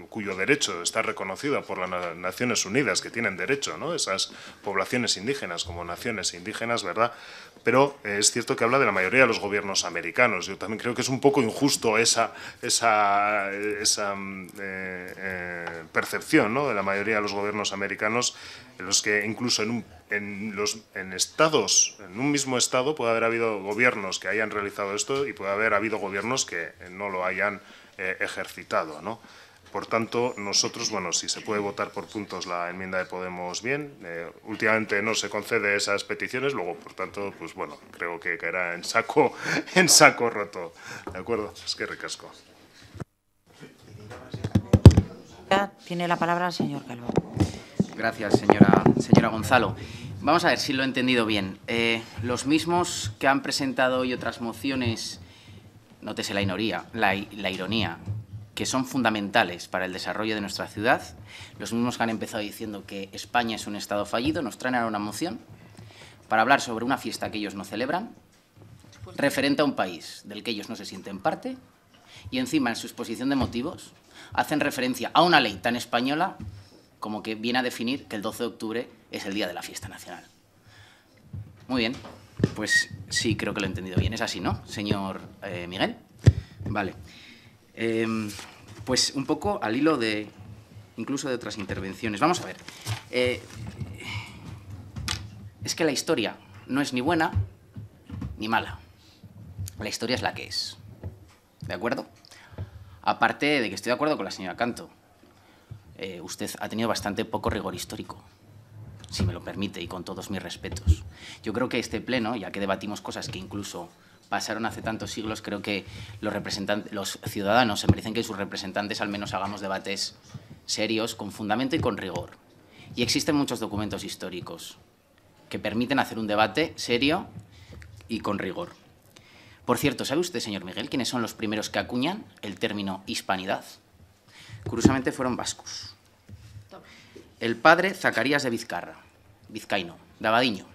cuyo derecho está reconocido por las Na- Naciones Unidas, que tienen derecho, ¿no? esas poblaciones indígenas como naciones indígenas, ¿verdad? Pero eh, es cierto que habla de la mayoría de los gobiernos americanos. Yo también creo que es un poco injusto esa, esa, esa mm, eh, eh, percepción ¿no? de la mayoría de los gobiernos americanos, en los que incluso en, un- los, en estados, en un mismo estado, puede haber habido gobiernos que hayan realizado esto y puede haber habido gobiernos que no lo hayan ejercitado, ¿no? Por tanto, nosotros, bueno, si se puede votar por puntos la enmienda de Podemos, bien. Eh, últimamente no se concede esas peticiones, luego, por tanto, pues bueno, creo que caerá en saco, (laughs) en saco roto. ¿De acuerdo? Es que recasco. Tiene la palabra el señor Calvo. Gracias, señora, señora Gonzalo. Vamos a ver si lo he entendido bien. Eh, los mismos que han presentado hoy otras mociones, nótese la ironía, la, la ironía, que son fundamentales para el desarrollo de nuestra ciudad, los mismos que han empezado diciendo que España es un Estado fallido, nos traen ahora una moción para hablar sobre una fiesta que ellos no celebran, referente a un país del que ellos no se sienten parte, y encima en su exposición de motivos hacen referencia a una ley tan española como que viene a definir que el 12 de octubre es el día de la fiesta nacional. Muy bien, pues sí, creo que lo he entendido bien. Es así, ¿no, señor eh, Miguel? Vale. Em, pues un poco al hilo de incluso de otras intervenciones. Vamos a ver. Eh, es que la historia no es ni buena ni mala. La historia es la que es. ¿De acuerdo? Aparte de que estoy de acuerdo con la señora Canto. Eh, usted ha tenido bastante poco rigor histórico, si me lo permite, y con todos mis respetos. Yo creo que este pleno, ya que debatimos cosas que incluso pasaron hace tantos siglos, creo que los, representantes, los ciudadanos se merecen que sus representantes al menos hagamos debates serios, con fundamento y con rigor. Y existen muchos documentos históricos que permiten hacer un debate serio y con rigor. Por cierto, ¿sabe usted, señor Miguel, quiénes son los primeros que acuñan el término hispanidad? Curiosamente fueron vascos. El padre Zacarías de Vizcarra, vizcaíno, de Abadiño.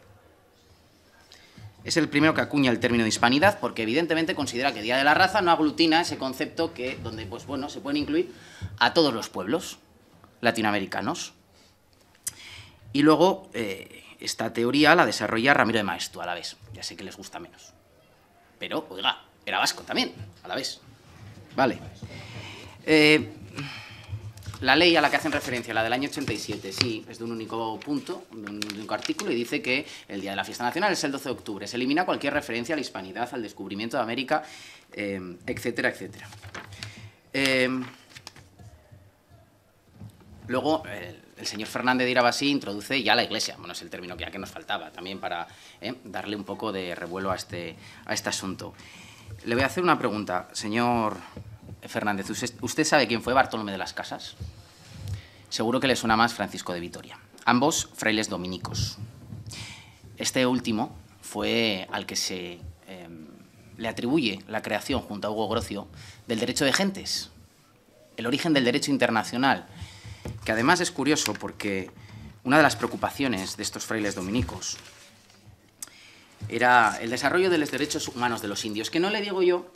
Es el primero que acuña el término de hispanidad porque evidentemente considera que Día de la Raza no aglutina ese concepto que, donde pues, bueno, se pueden incluir a todos los pueblos latinoamericanos. Y luego eh, esta teoría la desarrolla Ramiro de Maeztu a la vez. Ya sé que les gusta menos. Pero, oiga, era vasco también, a la vez. Vale. Eh, la ley a la que hacen referencia, la del año 87, sí, es de un único punto, de un único artículo, y dice que el Día de la Fiesta Nacional es el 12 de octubre. Se elimina cualquier referencia a la hispanidad, al descubrimiento de América, eh, etcétera, etcétera. Eh, luego, el, el señor Fernández de Irabasí introduce ya la Iglesia. Bueno, es el término que ya que nos faltaba, también para eh, darle un poco de revuelo a este, a este asunto. Le voy a hacer una pregunta, señor Fernández. ¿Usted, sabe quién fue Bartolomé de las Casas? Seguro que le suena más Francisco de Vitoria. Ambos frailes dominicos. Este último fue al que se eh, le atribuye la creación, junto a Hugo Grocio, del derecho de gentes, el origen del derecho internacional, que además es curioso porque una de las preocupaciones de estos frailes dominicos era el desarrollo de los derechos humanos de los indios, que no le digo yo,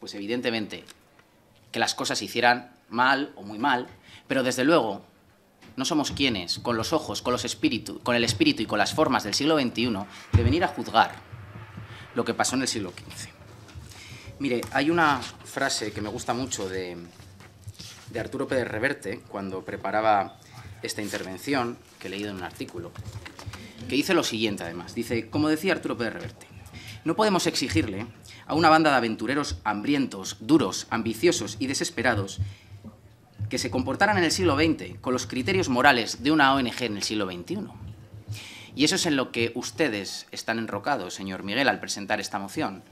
pues evidentemente, que las cosas se hicieran mal o muy mal, pero desde luego no somos quienes, con los ojos, con, los espíritu, con el espíritu y con las formas del siglo XXI, de venir a juzgar lo que pasó en el siglo XV. Mire, hay una frase que me gusta mucho de, de Arturo Pérez Reverte, cuando preparaba esta intervención, que he leído en un artículo, que dice lo siguiente además. Dice, como decía Arturo Pérez Reverte, no podemos exigirle a una banda de aventureros hambrientos, duros, ambiciosos y desesperados que se comportaran en el siglo XX con los criterios morales de una ONG en el siglo XXI. Y eso es en lo que ustedes están enrocados, señor Miguel, al presentar esta moción,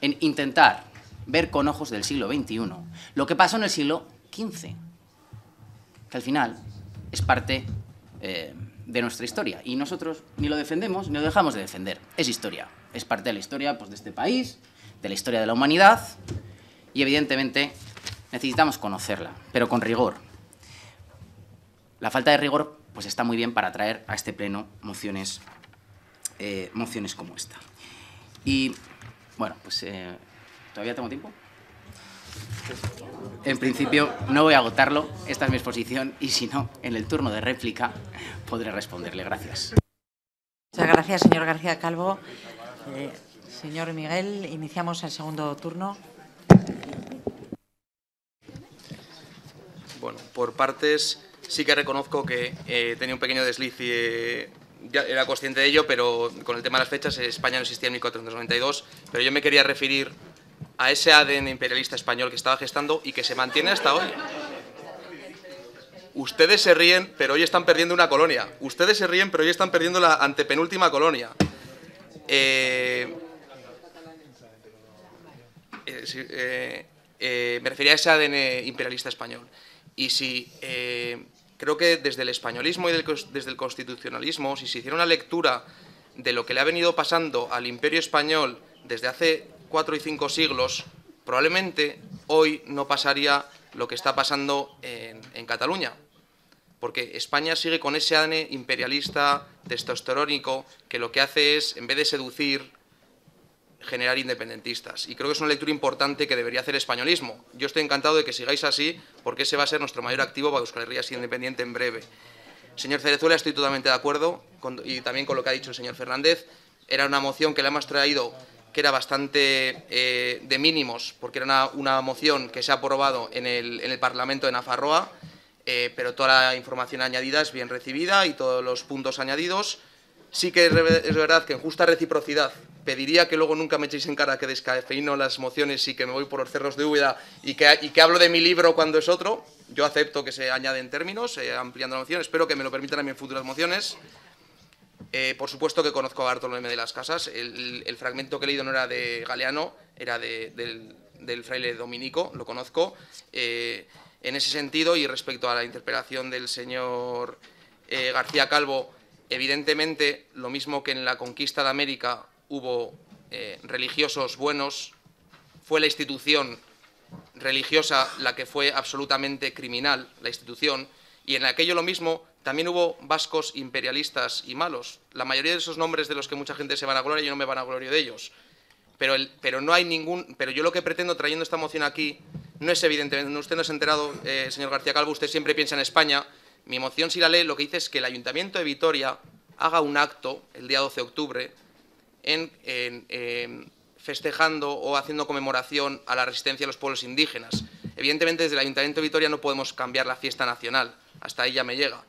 en intentar ver con ojos del siglo XXI lo que pasó en el siglo XV, que al final es parte eh, de nuestra historia. Y nosotros ni lo defendemos ni lo dejamos de defender. Es historia. Es parte de la historia pues, de este país, de la historia de la humanidad y evidentemente necesitamos conocerla, pero con rigor. La falta de rigor pues, está muy bien para traer a este pleno mociones, eh, mociones como esta. Y bueno, pues eh, todavía tengo tiempo. En principio, no voy a agotarlo, esta es mi exposición, y si no, en el turno de réplica podré responderle. Gracias. Muchas gracias, señor García Calvo. Eh, señor Miguel, iniciamos el segundo turno. Bueno, por partes, sí que reconozco que eh, tenía un pequeño desliz y ya era consciente de ello, pero con el tema de las fechas, España no existía en 1492, pero yo me quería referir a ese ADN imperialista español que estaba gestando y que se mantiene hasta hoy. Ustedes se ríen, pero hoy están perdiendo una colonia. Ustedes se ríen, pero hoy están perdiendo la antepenúltima colonia. Eh, eh, eh, me refería a ese ADN imperialista español. Y si creo que desde el españolismo y desde el constitucionalismo, si se hiciera una lectura de lo que le ha venido pasando al imperio español desde hace cuatro y cinco siglos, probablemente hoy no pasaría lo que está pasando en, Cataluña. Porque España sigue con ese ADN imperialista, testosterónico, que lo que hace es, en vez de seducir, generar independentistas. Y creo que es una lectura importante que debería hacer el españolismo. Yo estoy encantado de que sigáis así, porque ese va a ser nuestro mayor activo para Euskal Herria independiente en breve. Señor Cerezuela, estoy totalmente de acuerdo, y también con lo que ha dicho el señor Fernández. Era una moción que le hemos traído que era bastante eh, de mínimos, porque era una, moción que se ha aprobado en el, Parlamento de Nafarroa, eh, pero toda la información añadida es bien recibida y todos los puntos añadidos. Sí que es, verdad que en justa reciprocidad pediría que luego nunca me echéis en cara que descafeíno las mociones y que me voy por los cerros de Úbeda y que, y que hablo de mi libro cuando es otro. Yo acepto que se añaden términos, eh, ampliando la moción. Espero que me lo permitan en mis futuras mociones. Eh, por supuesto que conozco a Bartolomé de las Casas. El, fragmento que he leído no era de Galeano, era del, fraile dominico, lo conozco. Eh, en ese sentido, y respecto a la interpelación del señor eh, García Calvo, evidentemente, lo mismo que en la conquista de América hubo religiosos buenos, fue la institución religiosa la que fue absolutamente criminal, la institución, y en aquello lo mismo también hubo vascos imperialistas y malos. La mayoría de esos nombres de los que mucha gente se van a gloria, yo no me van a gloria de ellos. Pero, pero no hay ningún. Pero yo lo que pretendo trayendo esta moción aquí no es evidentemente. Usted no se ha enterado, eh, señor García Calvo, usted siempre piensa en España. Mi moción, si la lee, lo que dice es que el Ayuntamiento de Vitoria haga un acto el día 12 de octubre en, festejando o haciendo conmemoración a la resistencia de los pueblos indígenas. Evidentemente, desde el Ayuntamiento de Vitoria no podemos cambiar la fiesta nacional. Hasta ahí ya me llega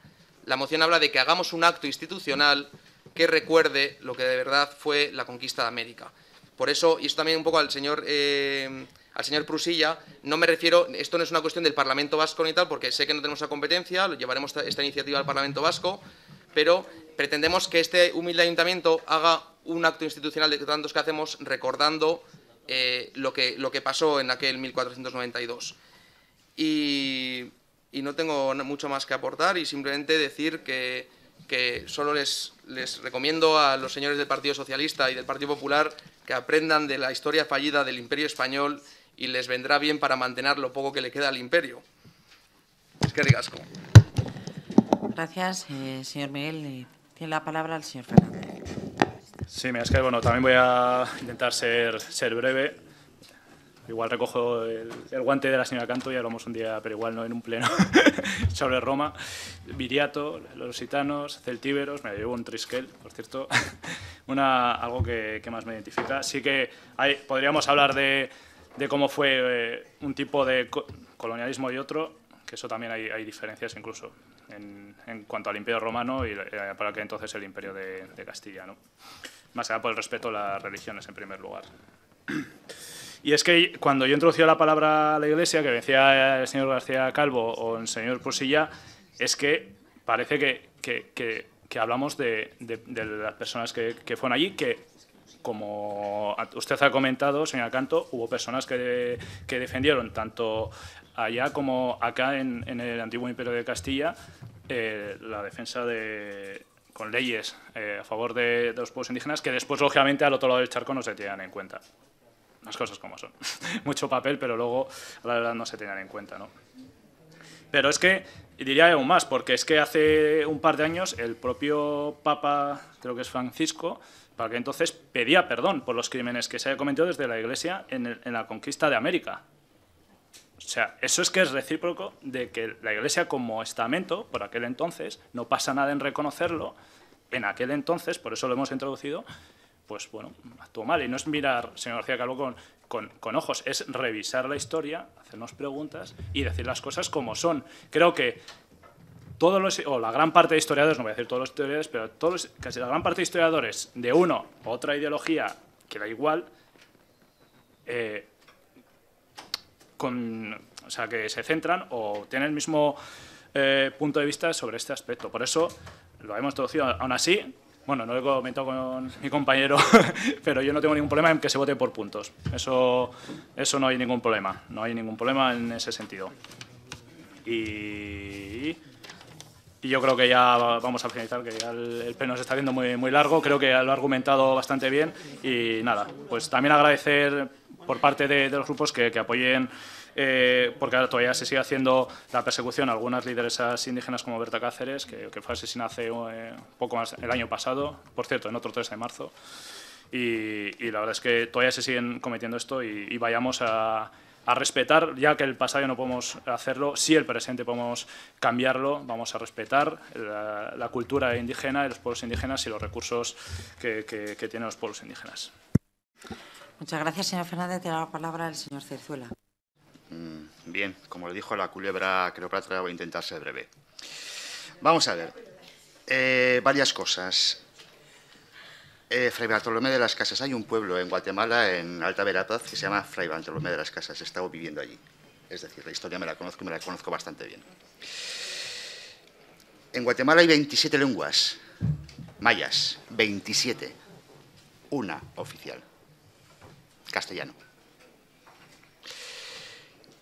la moción habla de que hagamos un acto institucional que recuerde lo que de verdad fue la conquista de América. Por eso, y esto también un poco al señor, eh, al señor Prusilla, no me refiero, esto no es una cuestión del Parlamento Vasco ni tal, porque sé que no tenemos esa competencia, lo llevaremos esta, iniciativa al Parlamento Vasco, pero pretendemos que este humilde ayuntamiento haga un acto institucional de tantos que hacemos recordando eh, lo, que, lo que pasó en aquel 1492. Y y no tengo mucho más que aportar y simplemente decir que, que solo les, les recomiendo a los señores del Partido Socialista y del Partido Popular que aprendan de la historia fallida del Imperio Español y les vendrá bien para mantener lo poco que le queda al Imperio. Es que ricasco. Gracias, eh, señor Miguel. Tiene la palabra el señor Fernández. Sí, me es que bueno, también voy a intentar ser, ser breve. igual recojo el, guante de la señora Canto y hablamos un día, pero igual no en un pleno, (laughs) sobre Roma. Viriato, los gitanos, celtíberos, me llevo un triskel, por cierto, (laughs) una, algo que, más me identifica. Sí que hay, podríamos hablar de, de cómo fue eh, un tipo de colonialismo y otro, que eso también hay, hay diferencias incluso en, cuanto al Imperio Romano y eh, para que entonces el Imperio de, Castilla. ¿no? Más allá por el respeto a las religiones, en primer lugar. Y es que cuando yo introducía la palabra la Iglesia, que decía el señor García Calvo o el señor Posilla, es que parece que, que, hablamos de, de, las personas que, que fueron allí, que como usted ha comentado, señor Canto, hubo personas que, que defendieron tanto allá como acá en, el antiguo Imperio de Castilla eh, la defensa de, con leyes eh, a favor de, los pueblos indígenas que después, lógicamente, al otro lado del charco no se tienen en cuenta las cosas como son. (laughs) Mucho papel, pero luego a la verdad no se tenían en cuenta, ¿no? Pero es que, diría aún más, porque es que hace un par de años el propio Papa, creo que es Francisco, para que entonces pedía perdón por los crímenes que se había cometido desde la Iglesia en la conquista de América. O sea, eso es que es recíproco de que la Iglesia como estamento, por aquel entonces, no pasa nada en reconocerlo, en aquel entonces, por eso lo hemos introducido, pues bueno, actuó mal. Y no es mirar, señor García Calvo, con, con, con, ojos, es revisar la historia, hacernos preguntas y decir las cosas como son. Creo que todos los, o la gran parte de historiadores, no voy a decir todos los historiadores, pero todos, casi la gran parte de historiadores de uno u otra ideología que da igual, eh, con, o sea, que se centran o tienen el mismo eh, punto de vista sobre este aspecto. Por eso lo hemos introducido. Aún así, bueno, no lo he comentado con mi compañero, (laughs) pero yo no tengo ningún problema en que se vote por puntos. Eso, eso no hay ningún problema, no hay ningún problema en ese sentido. Y, y yo creo que ya vamos a finalizar, que ya el, el pleno se está viendo muy, muy largo, creo que lo ha argumentado bastante bien y nada, pues también agradecer por parte de, de los grupos que, que apoyen eh, porque todavía se sigue haciendo la persecución a algunas lideresas indígenas como Berta Cáceres, que, que fue asesinada hace eh, poco más el año pasado, por cierto, en otro 3 de marzo. Y, y la verdad es que todavía se siguen cometiendo esto y, y vayamos a, a respetar, ya que el pasado no podemos hacerlo, si el presente podemos cambiarlo, vamos a respetar la, la cultura indígena y los pueblos indígenas y los recursos que, que, que tienen los pueblos indígenas. Muchas gracias, señor Fernández. Tiene la palabra el señor Cerzuela. Mm, bien, como le dijo la culebra Cleopatra, voy a intentar ser breve. Vamos a ver. Eh, varias cosas. Eh, Fray Bartolomé de las Casas. Hay un pueblo en Guatemala, en Alta Verapaz, que se llama Fray Bartolomé de las Casas. He estado viviendo allí. Es decir, la historia me la conozco y me la conozco bastante bien. En Guatemala hay 27 lenguas mayas. 27. Una oficial. Castellano.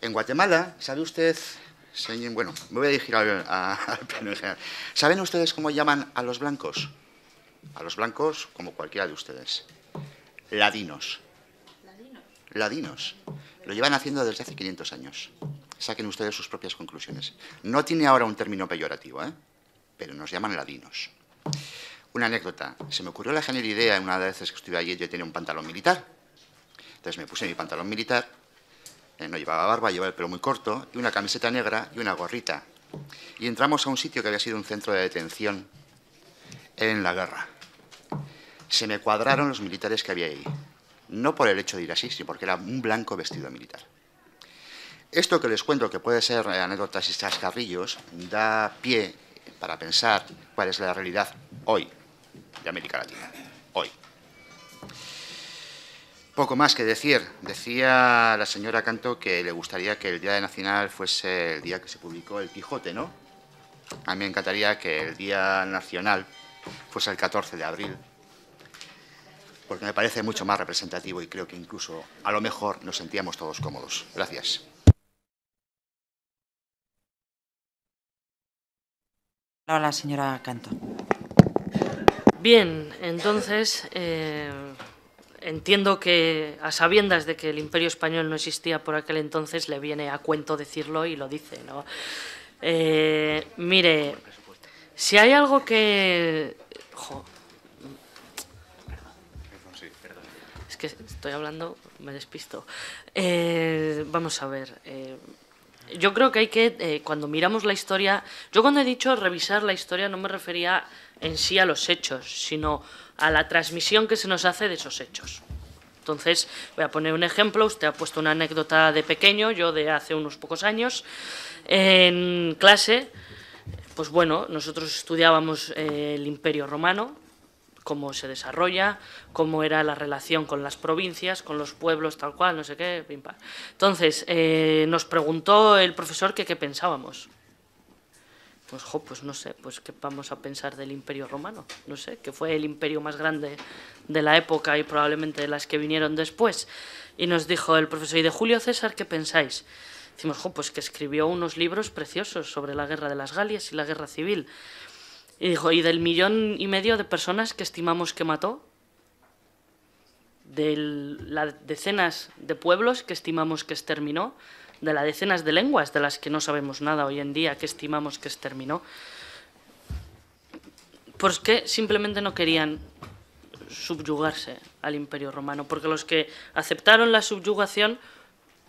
En Guatemala, ¿sabe usted, bueno, me voy a dirigir al, a, al en general. ¿Saben ustedes cómo llaman a los blancos? A los blancos, como cualquiera de ustedes. Ladinos. ¿Ladinos? Ladinos. Lo llevan haciendo desde hace 500 años. Saquen ustedes sus propias conclusiones. No tiene ahora un término peyorativo, ¿eh? pero nos llaman ladinos. Una anécdota. Se me ocurrió la genial idea en una de las veces que estuve allí, yo tenía un pantalón militar. Entonces me puse mi pantalón militar eh, no llevaba barba, llevaba el pelo muy corto, y una camiseta negra y una gorrita. Y entramos a un sitio que había sido un centro de detención en la guerra. Se me cuadraron los militares que había ahí. No por el hecho de ir así, sino porque era un blanco vestido militar. Esto que les cuento, que puede ser anécdotas y chascarrillos, da pie para pensar cuál es la realidad hoy de América Latina. Hoy. Poco más que decir. Decía la señora Canto que le gustaría que el Día Nacional fuese el día que se publicó el Quijote, ¿no? A mí me encantaría que el Día Nacional fuese el 14 de abril, porque me parece mucho más representativo y creo que incluso a lo mejor nos sentíamos todos cómodos. Gracias. Hola, señora Canto. Bien, entonces... Eh entiendo que a sabiendas de que el imperio español no existía por aquel entonces le viene a cuento decirlo y lo dice, ¿no? Eh, mire, si hay algo que... Jo, que estoy hablando, me despisto. Eh, vamos a ver. eh, yo creo que hay que, eh, cuando miramos la historia, yo cuando he dicho revisar la historia no me refería en sí a los hechos, sino a la transmisión que se nos hace de esos hechos. Entonces, voy a poner un ejemplo. Usted ha puesto una anécdota de pequeño, yo de hace unos pocos años. En clase, pues bueno, nosotros estudiábamos eh, el Imperio Romano, cómo se desarrolla, cómo era la relación con las provincias, con los pueblos, tal cual, no sé qué, pim, pam. Entonces, eh, nos preguntó el profesor que qué pensábamos. Pues, jo, pues no sé, pues qué vamos a pensar del Imperio Romano, no sé, que fue el imperio más grande de la época y probablemente de las que vinieron después. Y nos dijo el profesor, ¿y de Julio César qué pensáis? Decimos, jo, pues que escribió unos libros preciosos sobre la guerra de las Galias y la guerra civil. Y dijo, ¿y del millón y medio de personas que estimamos que mató? De las decenas de pueblos que estimamos que exterminó, de las decenas de lenguas de las que no sabemos nada hoy en día que estimamos que exterminó. Pues que simplemente no querían subyugarse al Imperio Romano, porque los que aceptaron la subyugación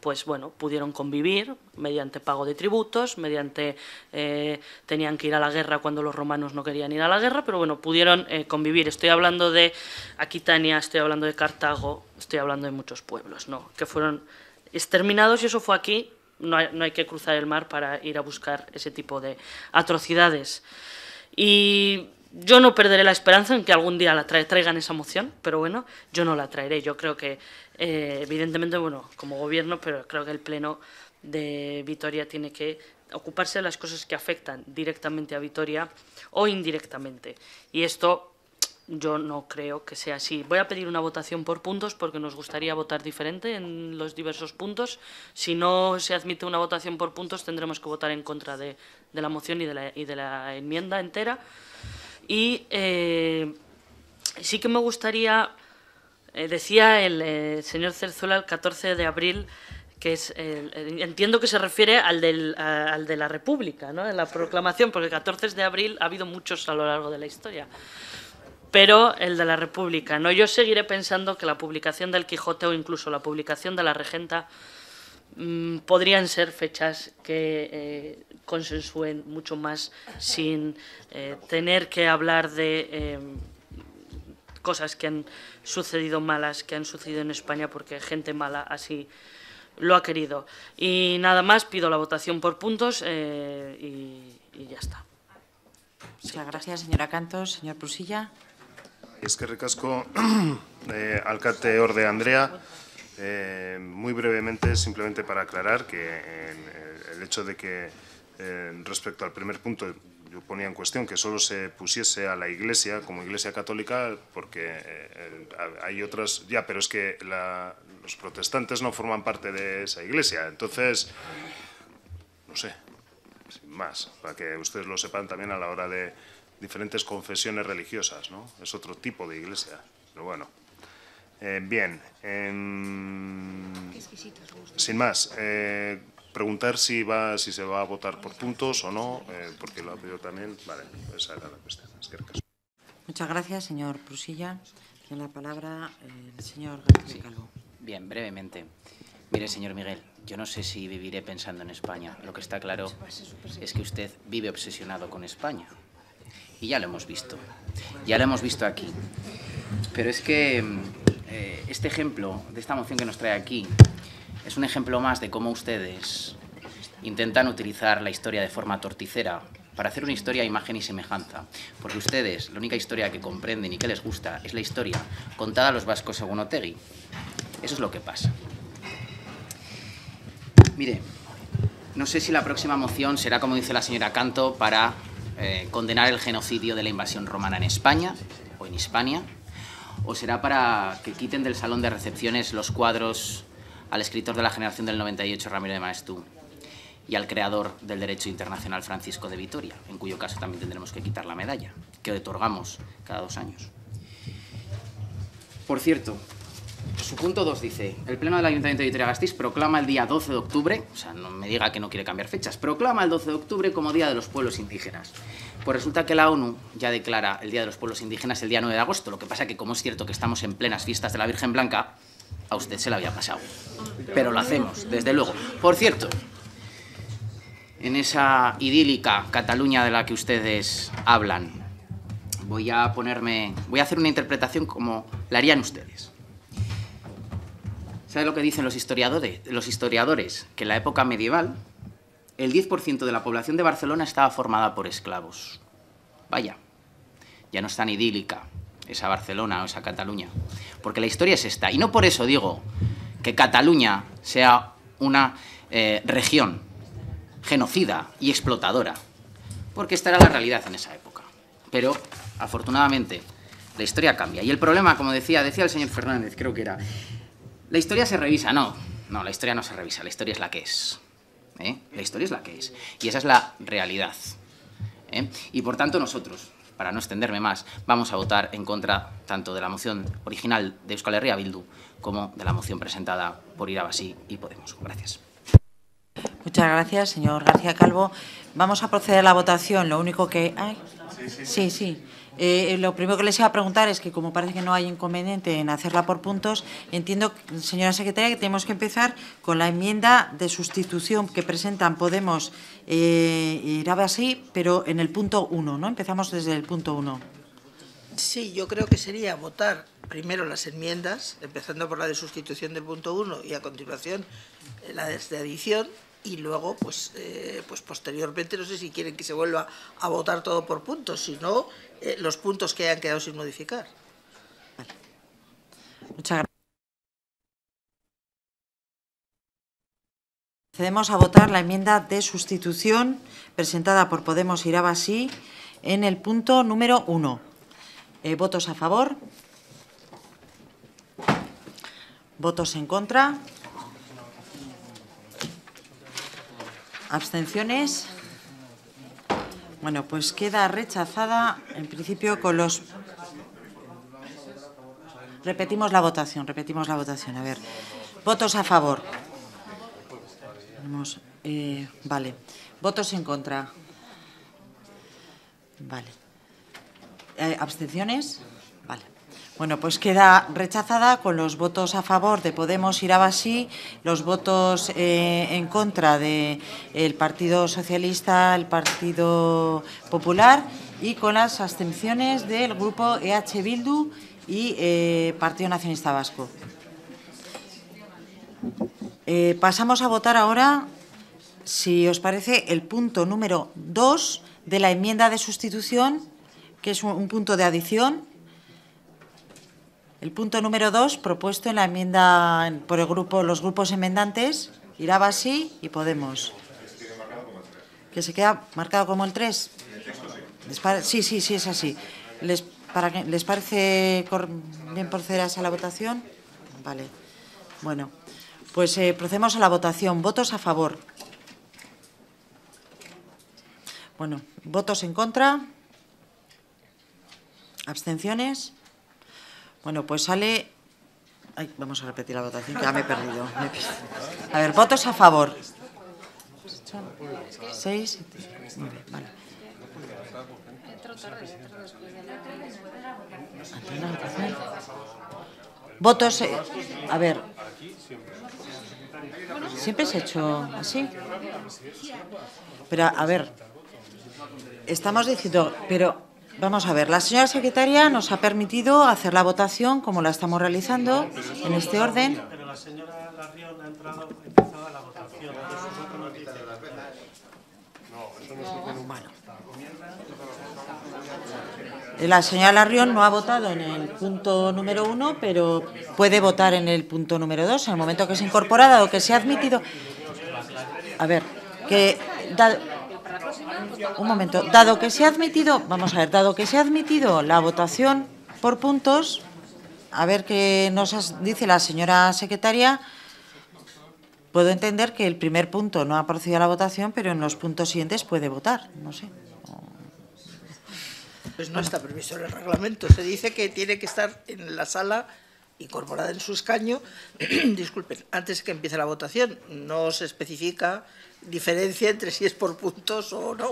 pues bueno, pudieron convivir mediante pago de tributos, mediante eh, tenían que ir a la guerra cuando los romanos no querían ir a la guerra, pero bueno, pudieron eh, convivir. Estoy hablando de Aquitania, estoy hablando de Cartago, estoy hablando de muchos pueblos, ¿no? Que fueron exterminados y eso fue aquí. No hay, no hay que cruzar el mar para ir a buscar ese tipo de atrocidades. Y yo no perderé la esperanza en que algún día la tra- traigan esa moción, pero bueno, yo no la traeré. Yo creo que, eh, evidentemente, bueno, como gobierno, pero creo que el Pleno de Vitoria tiene que ocuparse de las cosas que afectan directamente a Vitoria o indirectamente. Y esto yo no creo que sea así. Voy a pedir una votación por puntos porque nos gustaría votar diferente en los diversos puntos. Si no se admite una votación por puntos, tendremos que votar en contra de, de la moción y de la, y de la enmienda entera. Y eh, sí que me gustaría, eh, decía el eh, señor Cerzuela el 14 de abril, que es, entiendo que se refiere al, del, a- al de la República, ¿no? en la proclamación, porque el 14 de abril ha habido muchos a lo largo de la historia. Pero el de la República, ¿no? Yo seguiré pensando que la publicación del Quijote o incluso la publicación de la Regenta mm, podrían ser fechas que eh, consensúen mucho más sin eh, tener que hablar de eh, cosas que han sucedido malas, que han sucedido en España porque gente mala así lo ha querido. Y nada más, pido la votación por puntos eh, y, y ya está. Muchas gracias, señora Cantos. Señor Prusilla. Eskerrik asko, (clears throat) eh, alcate Orde Andrea. Eh, muy brevemente, simplemente para aclarar que en, eh, el hecho de que eh, respecto al primer punto yo ponía en cuestión que solo se pusiese a la Iglesia como Iglesia católica porque eh, el- hay otras ya, pero es que la- los protestantes no forman parte de esa Iglesia, entonces no sé, sin más, para que ustedes lo sepan también a la hora de diferentes confesiones religiosas, ¿no? Es otro tipo de iglesia, pero bueno. Eh, bien, sin más, eh, preguntar si va, si se va a votar por puntos o no, eh, porque lo ha pedido también. Vale, pues esa era la cuestión. Muchas gracias, señor Prusilla. Tiene la palabra eh, el señor García Calvo. Bien, brevemente. Mire, señor Miguel, yo no sé si viviré pensando en España. Lo que está claro es que usted vive obsesionado con España. Y ya lo hemos visto. Ya lo hemos visto aquí. Pero es que mm, eh, este ejemplo de esta moción que nos trae aquí es un ejemplo más de cómo ustedes intentan utilizar la historia de forma torticera para hacer una historia a imagen y semejanza. Porque ustedes, la única historia que comprenden y que les gusta es la historia contada a los vascos según Otegui. Eso es lo que pasa. Mire, no sé si la próxima moción será, como dice la señora Canto, para eh, condenar el genocidio de la invasión romana en España o en Hispania, o será para que quiten del salón de recepciones los cuadros al escritor de la generación del 98, Ramiro de Maestú, y al creador del derecho internacional, Francisco de Vitoria, en cuyo caso también tendremos que quitar la medalla, que otorgamos cada dos años. Por cierto, su punto 2 dice, el Pleno del Ayuntamiento de Vitoria-Gasteiz proclama el día 12 de octubre, o sea, no me diga que no quiere cambiar fechas, proclama el 12 de octubre como Día de los Pueblos Indígenas. Pues resulta que la ONU ya declara el Día de los Pueblos Indígenas el día 9 de agosto. Lo que pasa que, como es cierto que estamos en plenas fiestas de la Virgen Blanca, a usted se la había pasado. Pero lo hacemos, desde luego. Por cierto, en esa idílica Cataluña de la que ustedes hablan, voy a ponerme. voy a hacer una interpretación como la harían ustedes. ¿Sabe lo que dicen los historiadores? Los historiadores que en la época medieval el 10% de la población de Barcelona estaba formada por esclavos. Vaya, ya no es tan idílica esa Barcelona o esa Cataluña, porque la historia es esta. Y no por eso digo que Cataluña sea una eh, región genocida y explotadora, porque esta era la realidad en esa época. Pero, afortunadamente, la historia cambia. Y el problema, como decía, decía el señor Fernández, creo que era, la historia se revisa. No, no, la historia no se revisa, la historia es la que es. ¿Eh? La historia es la que es. Y esa es la realidad. ¿eh? Y por tanto nosotros, para no extenderme más, vamos a votar en contra tanto de la moción original de Euskal Herria Bildu como de la moción presentada por Irabasí y Podemos. Gracias. Muchas gracias, señor García Calvo. Vamos a proceder a la votación. Lo único que... Ay, sí, sí. Eh, lo primero que les iba a preguntar es que, como parece que no hay inconveniente en hacerla por puntos, entiendo, señora secretaria, que tenemos que empezar con la enmienda de sustitución que presentan Podemos eh, y así, pero en el punto 1, ¿no? Empezamos desde el punto 1. Sí, yo creo que sería votar primero las enmiendas, empezando por la de sustitución del punto 1 y a continuación eh, la de adición, y luego, pues, eh, pues posteriormente, no sé si quieren que se vuelva a votar todo por puntos, si no, eh, los puntos que hayan quedado sin modificar. Muchas gracias. Procedemos a votar la enmienda de sustitución presentada por Podemos Irabasí en el punto número 1. Eh, ¿Votos a favor? ¿Votos en contra? ¿Abstenciones? Bueno, pues queda rechazada en principio con los... Repetimos la votación, repetimos la votación. A ver, votos a favor. Eh, vale. Votos en contra. Vale. Eh, ¿Abstenciones? Bueno, pues queda rechazada con los votos a favor de Podemos Irabasí, los votos eh, en contra del Partido Socialista, el Partido Popular y con las abstenciones del Grupo EH Bildu y eh, Partido Nacionalista Vasco. Eh, pasamos a votar ahora, si os parece, el punto número 2 de la enmienda de sustitución, que es un punto de adición el punto número dos, propuesto en la enmienda por el grupo, los grupos enmendantes, Irabasi y Podemos. ¿Que se queda marcado como el 3? Sí, sí, sí, es así. ¿Les, para ¿Les parece bien proceder a la votación? Vale. Bueno, pues eh, procedemos a la votación. ¿Votos a favor? Bueno, ¿votos en contra? ¿Abstenciones? Bueno, pues sale... Ay, vamos a repetir la votación, que ya me he perdido. A ver, votos a favor. Seis, nueve, vale. Votos, eh, a ver. Siempre se ha hecho así. Pero, a ver, estamos diciendo, pero Vamos a ver, la señora secretaria nos ha permitido hacer la votación como la estamos realizando en este orden. Pero la señora Larrión ha entrado, empezado la votación. La señora Larrión no ha votado en el punto número uno, pero puede votar en el punto número dos. En el momento que se incorpora, dado que se ha admitido. A ver, que. Un momento. Dado que se ha admitido, vamos a ver, dado que se ha admitido la votación por puntos, a ver qué nos dice la señora secretaria. Puedo entender que el primer punto no ha procedido a la votación, pero en los puntos siguientes puede votar. No sé. Pues no está previsto en el reglamento. Se dice que tiene que estar en la sala incorporada en su escaño, (clears throat) disculpen, antes que empiece la votación. No se especifica diferencia entre si es por puntos o no.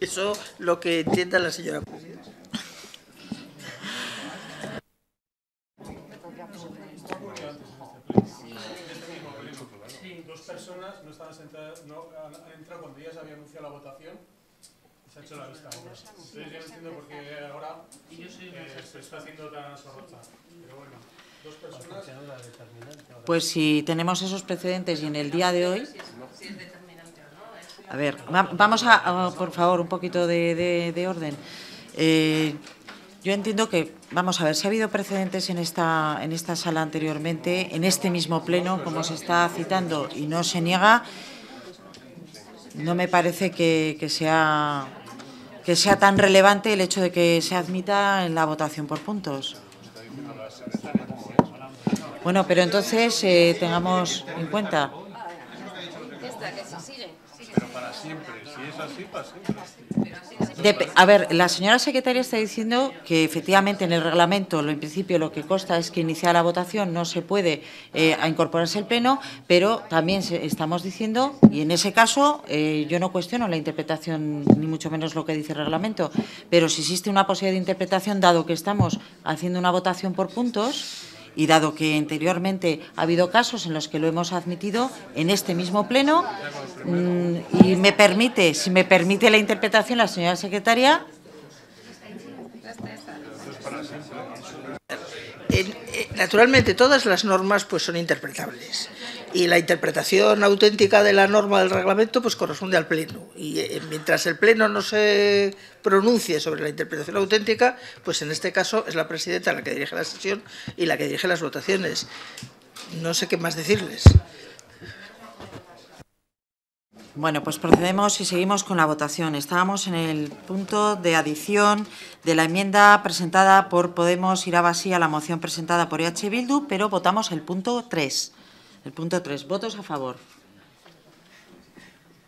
Eso lo que entienda la señora presidenta. Dos personas no estaban sentadas, no han han entrado cuando ya se había anunciado la votación y se ha hecho la vista ahora. Entonces yo no entiendo por qué ahora eh, se está haciendo tan sorrocha. Pero bueno, dos personas... Pues si tenemos esos precedentes y en el día de hoy... A ver, va- vamos a, por favor, un poquito de orden. Eh, yo entiendo que, vamos a ver, si ha habido precedentes en esta, en esta sala anteriormente, en este mismo pleno, como se está citando, y no se niega, no me parece que, que sea, que sea tan relevante el hecho de que se admita en la votación por puntos. Bueno, pero entonces eh, tengamos en cuenta. Pero para a ver, la señora secretaria está diciendo que efectivamente en el reglamento, en principio lo que consta es que iniciar la votación no se puede eh, a incorporarse el pleno, pero también estamos diciendo, y en ese caso eh, yo no cuestiono la interpretación, ni mucho menos lo que dice el reglamento, pero si existe una posibilidad de interpretación, dado que estamos haciendo una votación por puntos, y dado que anteriormente ha habido casos en los que lo hemos admitido en este mismo pleno, mm, y me permite, si me permite la interpretación, la señora secretaria, En- eh, naturalmente, todas las normas pues, son interpretables. Y la interpretación auténtica de la norma del reglamento pues, corresponde al Pleno. Y eh, mientras el Pleno no se pronuncie sobre la interpretación auténtica, pues en este caso es la presidenta la que dirige la sesión y la que dirige las votaciones. No sé qué más decirles. Bueno, pues procedemos y seguimos con la votación. Estábamos en el punto de adición de la enmienda presentada por Podemos Irabasí a la moción presentada por EH Bildu, pero votamos el punto 3. El punto 3. ¿Votos a favor?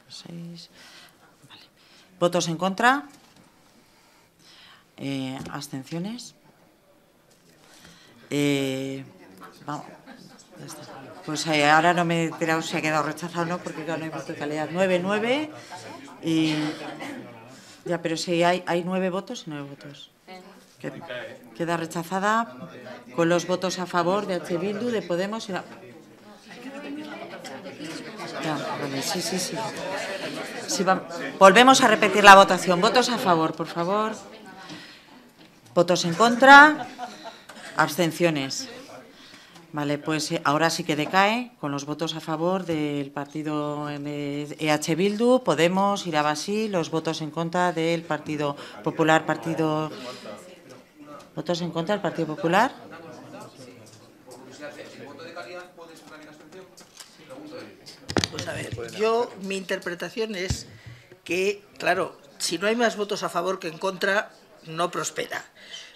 Seis. Vale. ¿Votos en contra? Eh, ¿Abstenciones? Eh, vamos. ya está. Pues eh, ahora no me he enterado si ha quedado rechazado o no, porque claro, no hay voto de calidad. 9, 9 y... Ya, pero si hay, hay nueve votos y nueve votos. Que- Queda rechazada con los votos a favor de H. Bildu, de Podemos y la... Sí, sí, sí. Volvemos a repetir la votación. Votos a favor, por favor. Votos en contra. Abstenciones. Vale, pues eh, ahora sí que decae con los votos a favor del partido eh, EH Bildu, Podemos, Irabasí, los votos en contra del Partido Popular, Partido... ¿Votos en contra del Partido Popular? Pues a ver, yo mi interpretación es que, claro, si no hay más votos a favor que en contra, no prospera.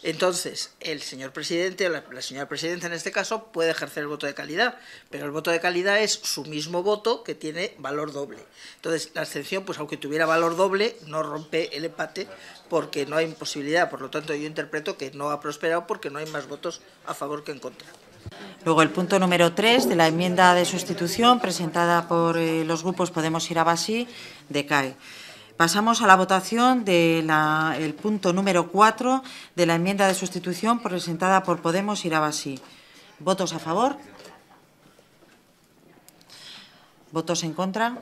Entonces, el señor presidente, o la, la señora presidenta en este caso, puede ejercer el voto de calidad, pero el voto de calidad es su mismo voto que tiene valor doble. Entonces, la abstención, pues aunque tuviera valor doble, no rompe el empate porque no hay posibilidad. Por lo tanto, yo interpreto que no ha prosperado porque no hay más votos a favor que en contra. Luego, el punto número 3 de la enmienda de sustitución presentada por eh, los grupos Podemos Irabasí decae. Pasamos a la votación del punto número 4 de la enmienda de sustitución presentada por Podemos Irabasí. ¿Votos a favor? ¿Votos en contra?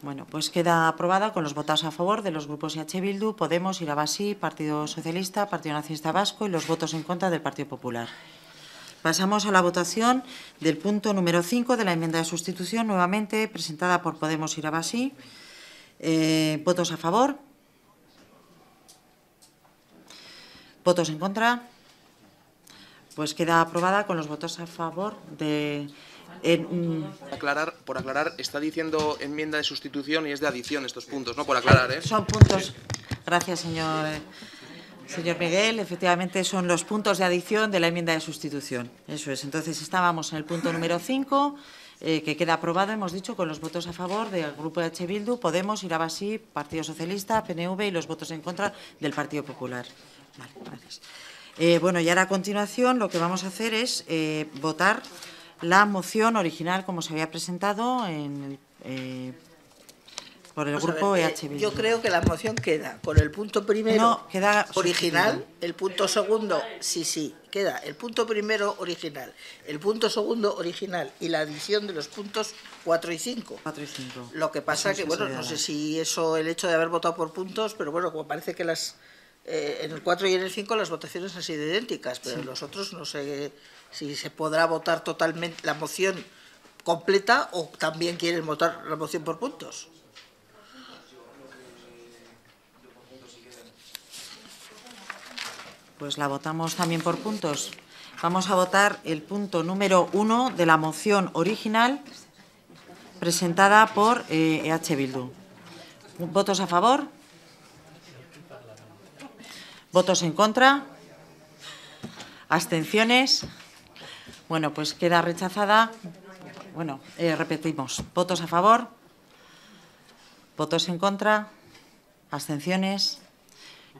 Bueno, pues queda aprobada con los votos a favor de los grupos EH Bildu, Podemos, Irabasí, Partido Socialista, Partido Nacionalista Vasco y los votos en contra del Partido Popular. Pasamos a la votación del punto número 5 de la enmienda de sustitución, nuevamente presentada por Podemos Irabasí. Eh, ¿Votos a favor? ¿Votos en contra? Pues queda aprobada con los votos a favor de... Aclarar, por aclarar, está diciendo enmienda de sustitución y es de adición estos puntos, ¿no? Por aclarar, ¿eh? Son puntos. Gracias, señor, señor Miguel. Efectivamente, son los puntos de adición de la enmienda de sustitución. Eso es. Entonces, estábamos en el punto número 5, eh, que queda aprobado, hemos dicho, con los votos a favor del Grupo H. Bildu, Podemos, Irabasí, Partido Socialista, PNV y los votos en contra del Partido Popular. Vale, gracias. Eh, bueno, y ahora a continuación lo que vamos a hacer es eh, votar la moción original como se había presentado en el, eh, por el Vamos grupo ver, eh, EH Bildu. Yo creo que la moción queda con el punto primero No, queda original, sustituido. el punto segundo, sí, sí, queda el punto primero original, el punto segundo original y la adición de los puntos 4 y 5. 4 y 5. Lo que pasa Eso que, bueno, no sé si eso, el hecho de haber votado por puntos, pero bueno, como parece que las eh, en el 4 y en el 5 las votaciones han sido idénticas, pero Sí. en los otros no sé si se podrá votar totalmente la moción completa o también quieren votar la moción por puntos. Pues la votamos también por puntos. Vamos a votar el punto número uno de la moción original presentada por eh, EH Bildu. ¿Votos a favor? ¿Votos en contra? ¿Abstenciones? Bueno, pues queda rechazada. Bueno, eh, repetimos. ¿Votos a favor? ¿Votos en contra? ¿Abstenciones?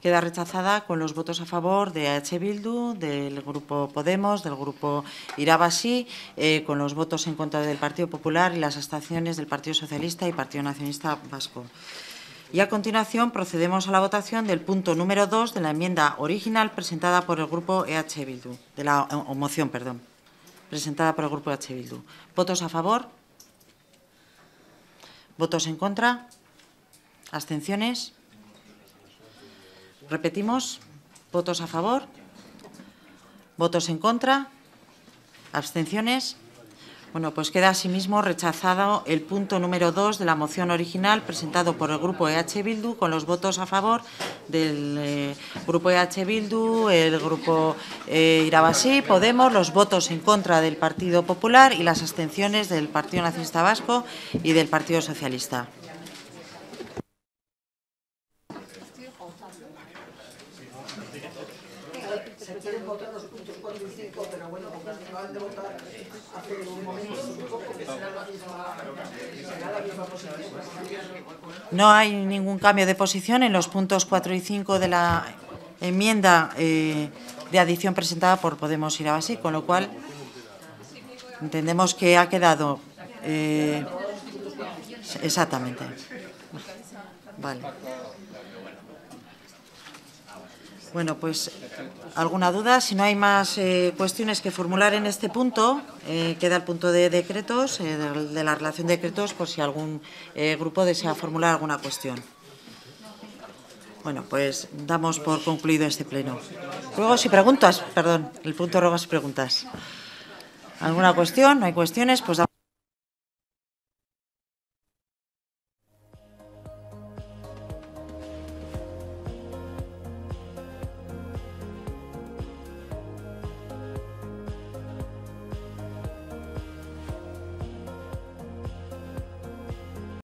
Queda rechazada con los votos a favor de EH Bildu, del Grupo Podemos, del Grupo Irabasi, eh, con los votos en contra del Partido Popular y las abstenciones del Partido Socialista y Partido Nacionalista Vasco. Y a continuación procedemos a la votación del punto número 2 de la enmienda original presentada por el Grupo EH Bildu, de la moción, perdón, presentada por el Grupo EH Bildu. ¿Votos a favor? ¿Votos en contra? ¿Abstenciones? Repetimos. ¿Votos a favor? ¿Votos en contra? ¿Abstenciones? Bueno, pues queda asimismo rechazado el punto número 2 de la moción original presentado por el Grupo EH Bildu con los votos a favor del eh, Grupo EH Bildu, el Grupo eh, Irabasí, Podemos, los votos en contra del Partido Popular y las abstenciones del Partido Nacionalista Vasco y del Partido Socialista. Se quieren votar los puntos 4 y 5, pero bueno, como acaban de votar hace un momento, supongo que será la misma, será la misma posición. No hay ningún cambio de posición en los puntos 4 y 5 de la enmienda eh, de adición presentada por Podemos Irabasí, con lo cual entendemos que ha quedado eh, exactamente. Vale. Bueno, pues alguna duda. Si no hay más eh, cuestiones que formular en este punto, eh, queda el punto de decretos, eh, de, la relación de decretos, por si algún eh, grupo desea formular alguna cuestión. Bueno, pues damos por concluido este pleno. Ruegos y preguntas, perdón, el punto ruegos y preguntas. ¿Alguna cuestión? ¿No hay cuestiones? Pues damos